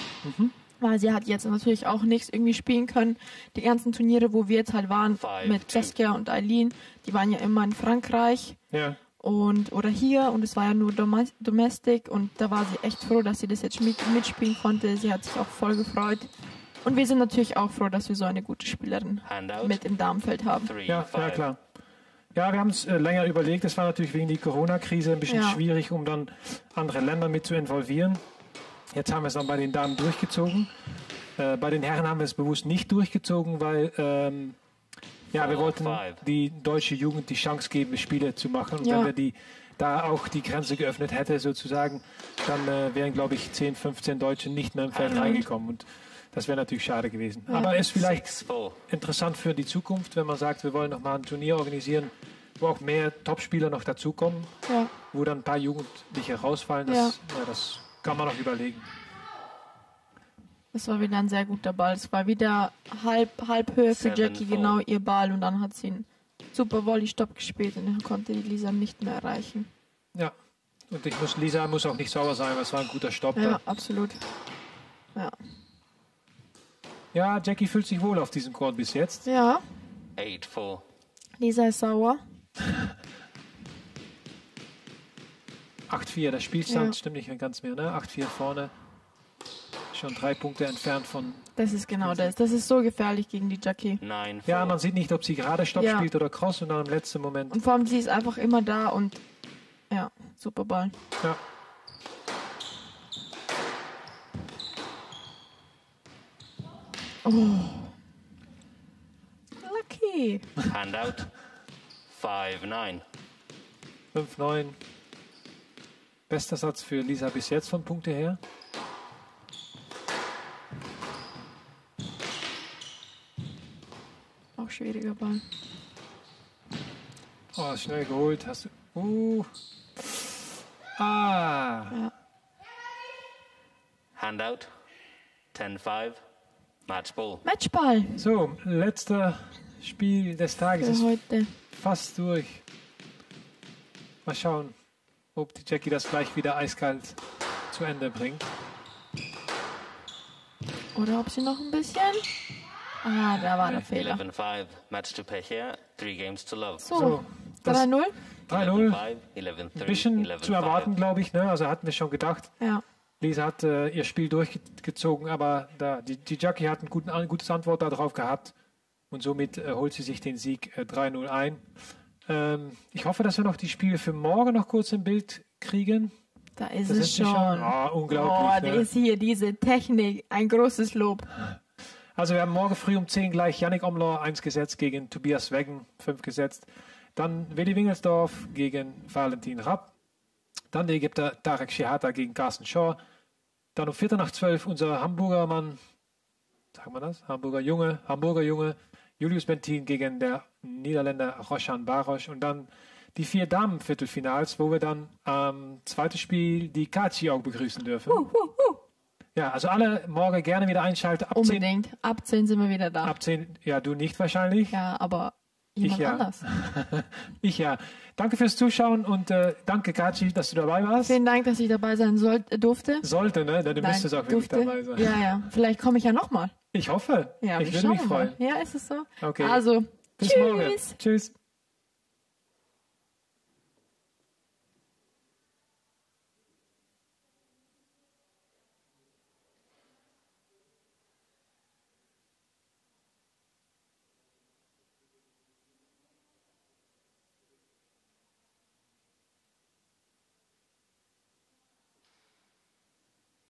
Speaker 10: Weil sie hat jetzt natürlich auch nichts irgendwie spielen können. Die ganzen Turniere, wo wir jetzt halt waren,
Speaker 6: Five,
Speaker 10: mit
Speaker 6: two.
Speaker 10: Jessica und Eileen, die waren ja immer in Frankreich
Speaker 2: Ja,
Speaker 10: und oder hier und es war ja nur Domestic und da war sie echt froh, dass sie das jetzt mit, mitspielen konnte. Sie hat sich auch voll gefreut. Und wir sind natürlich auch froh, dass wir so eine gute Spielerin mit im Damenfeld haben.
Speaker 6: Three,
Speaker 2: ja, ja
Speaker 6: five.
Speaker 2: klar. Ja, wir haben es äh, länger überlegt. Es war natürlich wegen der Corona-Krise ein bisschen
Speaker 10: Ja.
Speaker 2: schwierig, um dann andere Länder mit zu involvieren. Jetzt haben wir es dann bei den Damen durchgezogen. Äh, bei den Herren haben wir es bewusst nicht durchgezogen, weil ähm, ja, wir wollten die deutsche Jugend die Chance geben, Spiele zu machen. Und
Speaker 10: Ja.
Speaker 2: wenn wir die da auch die Grenze geöffnet hätte, sozusagen, dann äh, wären, glaube ich, 10, 15 Deutsche nicht mehr im Feld reingekommen. Und das wäre natürlich schade gewesen. Aber ist vielleicht interessant für die Zukunft, wenn man sagt, wir wollen noch mal ein Turnier organisieren, wo auch mehr Topspieler noch dazukommen,
Speaker 10: Ja.
Speaker 2: wo dann ein paar Jugendliche rausfallen. Das,
Speaker 10: Ja.
Speaker 2: ja. das kann man noch überlegen.
Speaker 10: Das war wieder ein sehr guter Ball. Es war wieder halb, halb Höhe für Jackie, genau ihr Ball. Und dann hat sie einen super Volley-Stopp gespielt und dann konnte die Lisa nicht mehr erreichen.
Speaker 2: Ja. Und ich muss, Lisa muss auch nicht sauer sein, weil es war ein guter Stopp.
Speaker 10: Ja,
Speaker 2: Ja.
Speaker 10: absolut. Ja.
Speaker 2: ja, Jackie fühlt sich wohl auf diesem Court bis jetzt.
Speaker 10: ja,
Speaker 6: Eight, four.
Speaker 10: Lisa ist sauer.
Speaker 2: 8-4, der Spielstand
Speaker 10: Ja.
Speaker 2: stimmt nicht mehr ganz mehr, ne? 8-4 vorne. Schon drei Punkte entfernt von.
Speaker 10: Das ist genau das. Das ist so gefährlich gegen die Jackie.
Speaker 6: Four.
Speaker 2: Ja, man sieht nicht, ob sie gerade Stopp
Speaker 10: Ja.
Speaker 2: spielt oder Cross und dann im letzten Moment.
Speaker 10: Und vor allem, sie ist einfach immer da und ja, super Ball.
Speaker 2: Ja.
Speaker 10: Lucky.
Speaker 6: Handout. Five, nine.
Speaker 2: 5-9. Bester Satz für Lisa bis jetzt von Punkte her.
Speaker 10: Auch schwieriger Ball.
Speaker 2: Oh, schnell geholt. Hast du. Uh. Ah.
Speaker 6: Handout. Ten, five. Match ball.
Speaker 10: Matchball
Speaker 2: So, letzter Spiel des Tages
Speaker 10: für
Speaker 2: ist
Speaker 10: heute.
Speaker 2: fast durch. Mal schauen, ob die Jackie das gleich wieder eiskalt zu Ende bringt.
Speaker 10: Oder ob sie noch ein bisschen. Ah, da war der Fehler.
Speaker 6: Eleven, five. Match to pay here. Three games to love.
Speaker 10: So,
Speaker 2: So, das
Speaker 10: 3-0.
Speaker 2: 3-0.
Speaker 6: Five, eleven, three.
Speaker 2: Ein bisschen zu erwarten, glaube ich. Ne? Also hatten wir schon gedacht.
Speaker 10: Ja.
Speaker 2: Lisa hat äh, ihr Spiel durchgezogen, aber da, die, die Jackie hat ein gutes Antwort darauf gehabt und somit äh, holt sie sich den Sieg äh, 3-0 ein. Ähm, ich hoffe, dass wir noch die Spiele für morgen noch kurz im Bild kriegen.
Speaker 10: Da ist
Speaker 2: Das
Speaker 10: es schon.
Speaker 2: schon. Ah, unglaublich,
Speaker 10: Oh,
Speaker 2: ne?
Speaker 10: die ist hier diese Technik. Ein großes Lob.
Speaker 2: Also wir haben morgen früh um 10 gleich Yannick Omlor 1 gesetzt gegen Tobias Weggen 5 gesetzt. Dann Willi Wingelsdorf gegen Valentin Rapp. Dann der Ägypter Tarek Shihata gegen Carsten Shaw. Dann um Viertel nach zwölf unser Hamburger Mann, sagen wir das? Hamburger Junge, Hamburger Junge, Julius Bentin gegen der Niederländer Roshan Barosch. Und dann die vier Damen-Viertelfinals, wo wir dann am zweiten Spiel die Kachi auch begrüßen dürfen. Ja, also alle morgen gerne wieder einschalten. Ab 10,
Speaker 10: Unbedingt. Ab 10 sind wir wieder da.
Speaker 2: ab 10, ja, du nicht wahrscheinlich.
Speaker 10: Ja, aber jemand
Speaker 2: ja.
Speaker 10: anders.
Speaker 2: Ich ja. Danke fürs Zuschauen und äh, danke, Kachi, dass du dabei warst.
Speaker 10: Vielen Dank, dass ich dabei sein soll, durfte.
Speaker 2: Sollte, ne? Denn du
Speaker 10: Nein,
Speaker 2: müsstest auch wirklich dabei sein.
Speaker 10: Ja, ja. Vielleicht komme ich ja nochmal.
Speaker 2: Ich hoffe.
Speaker 10: Ja,
Speaker 2: ich würde mich
Speaker 10: schauen
Speaker 2: freuen.
Speaker 10: Ja, ist es so?
Speaker 2: Okay.
Speaker 10: Also,
Speaker 2: Bis
Speaker 10: tschüss.
Speaker 2: morgen. Tschüss.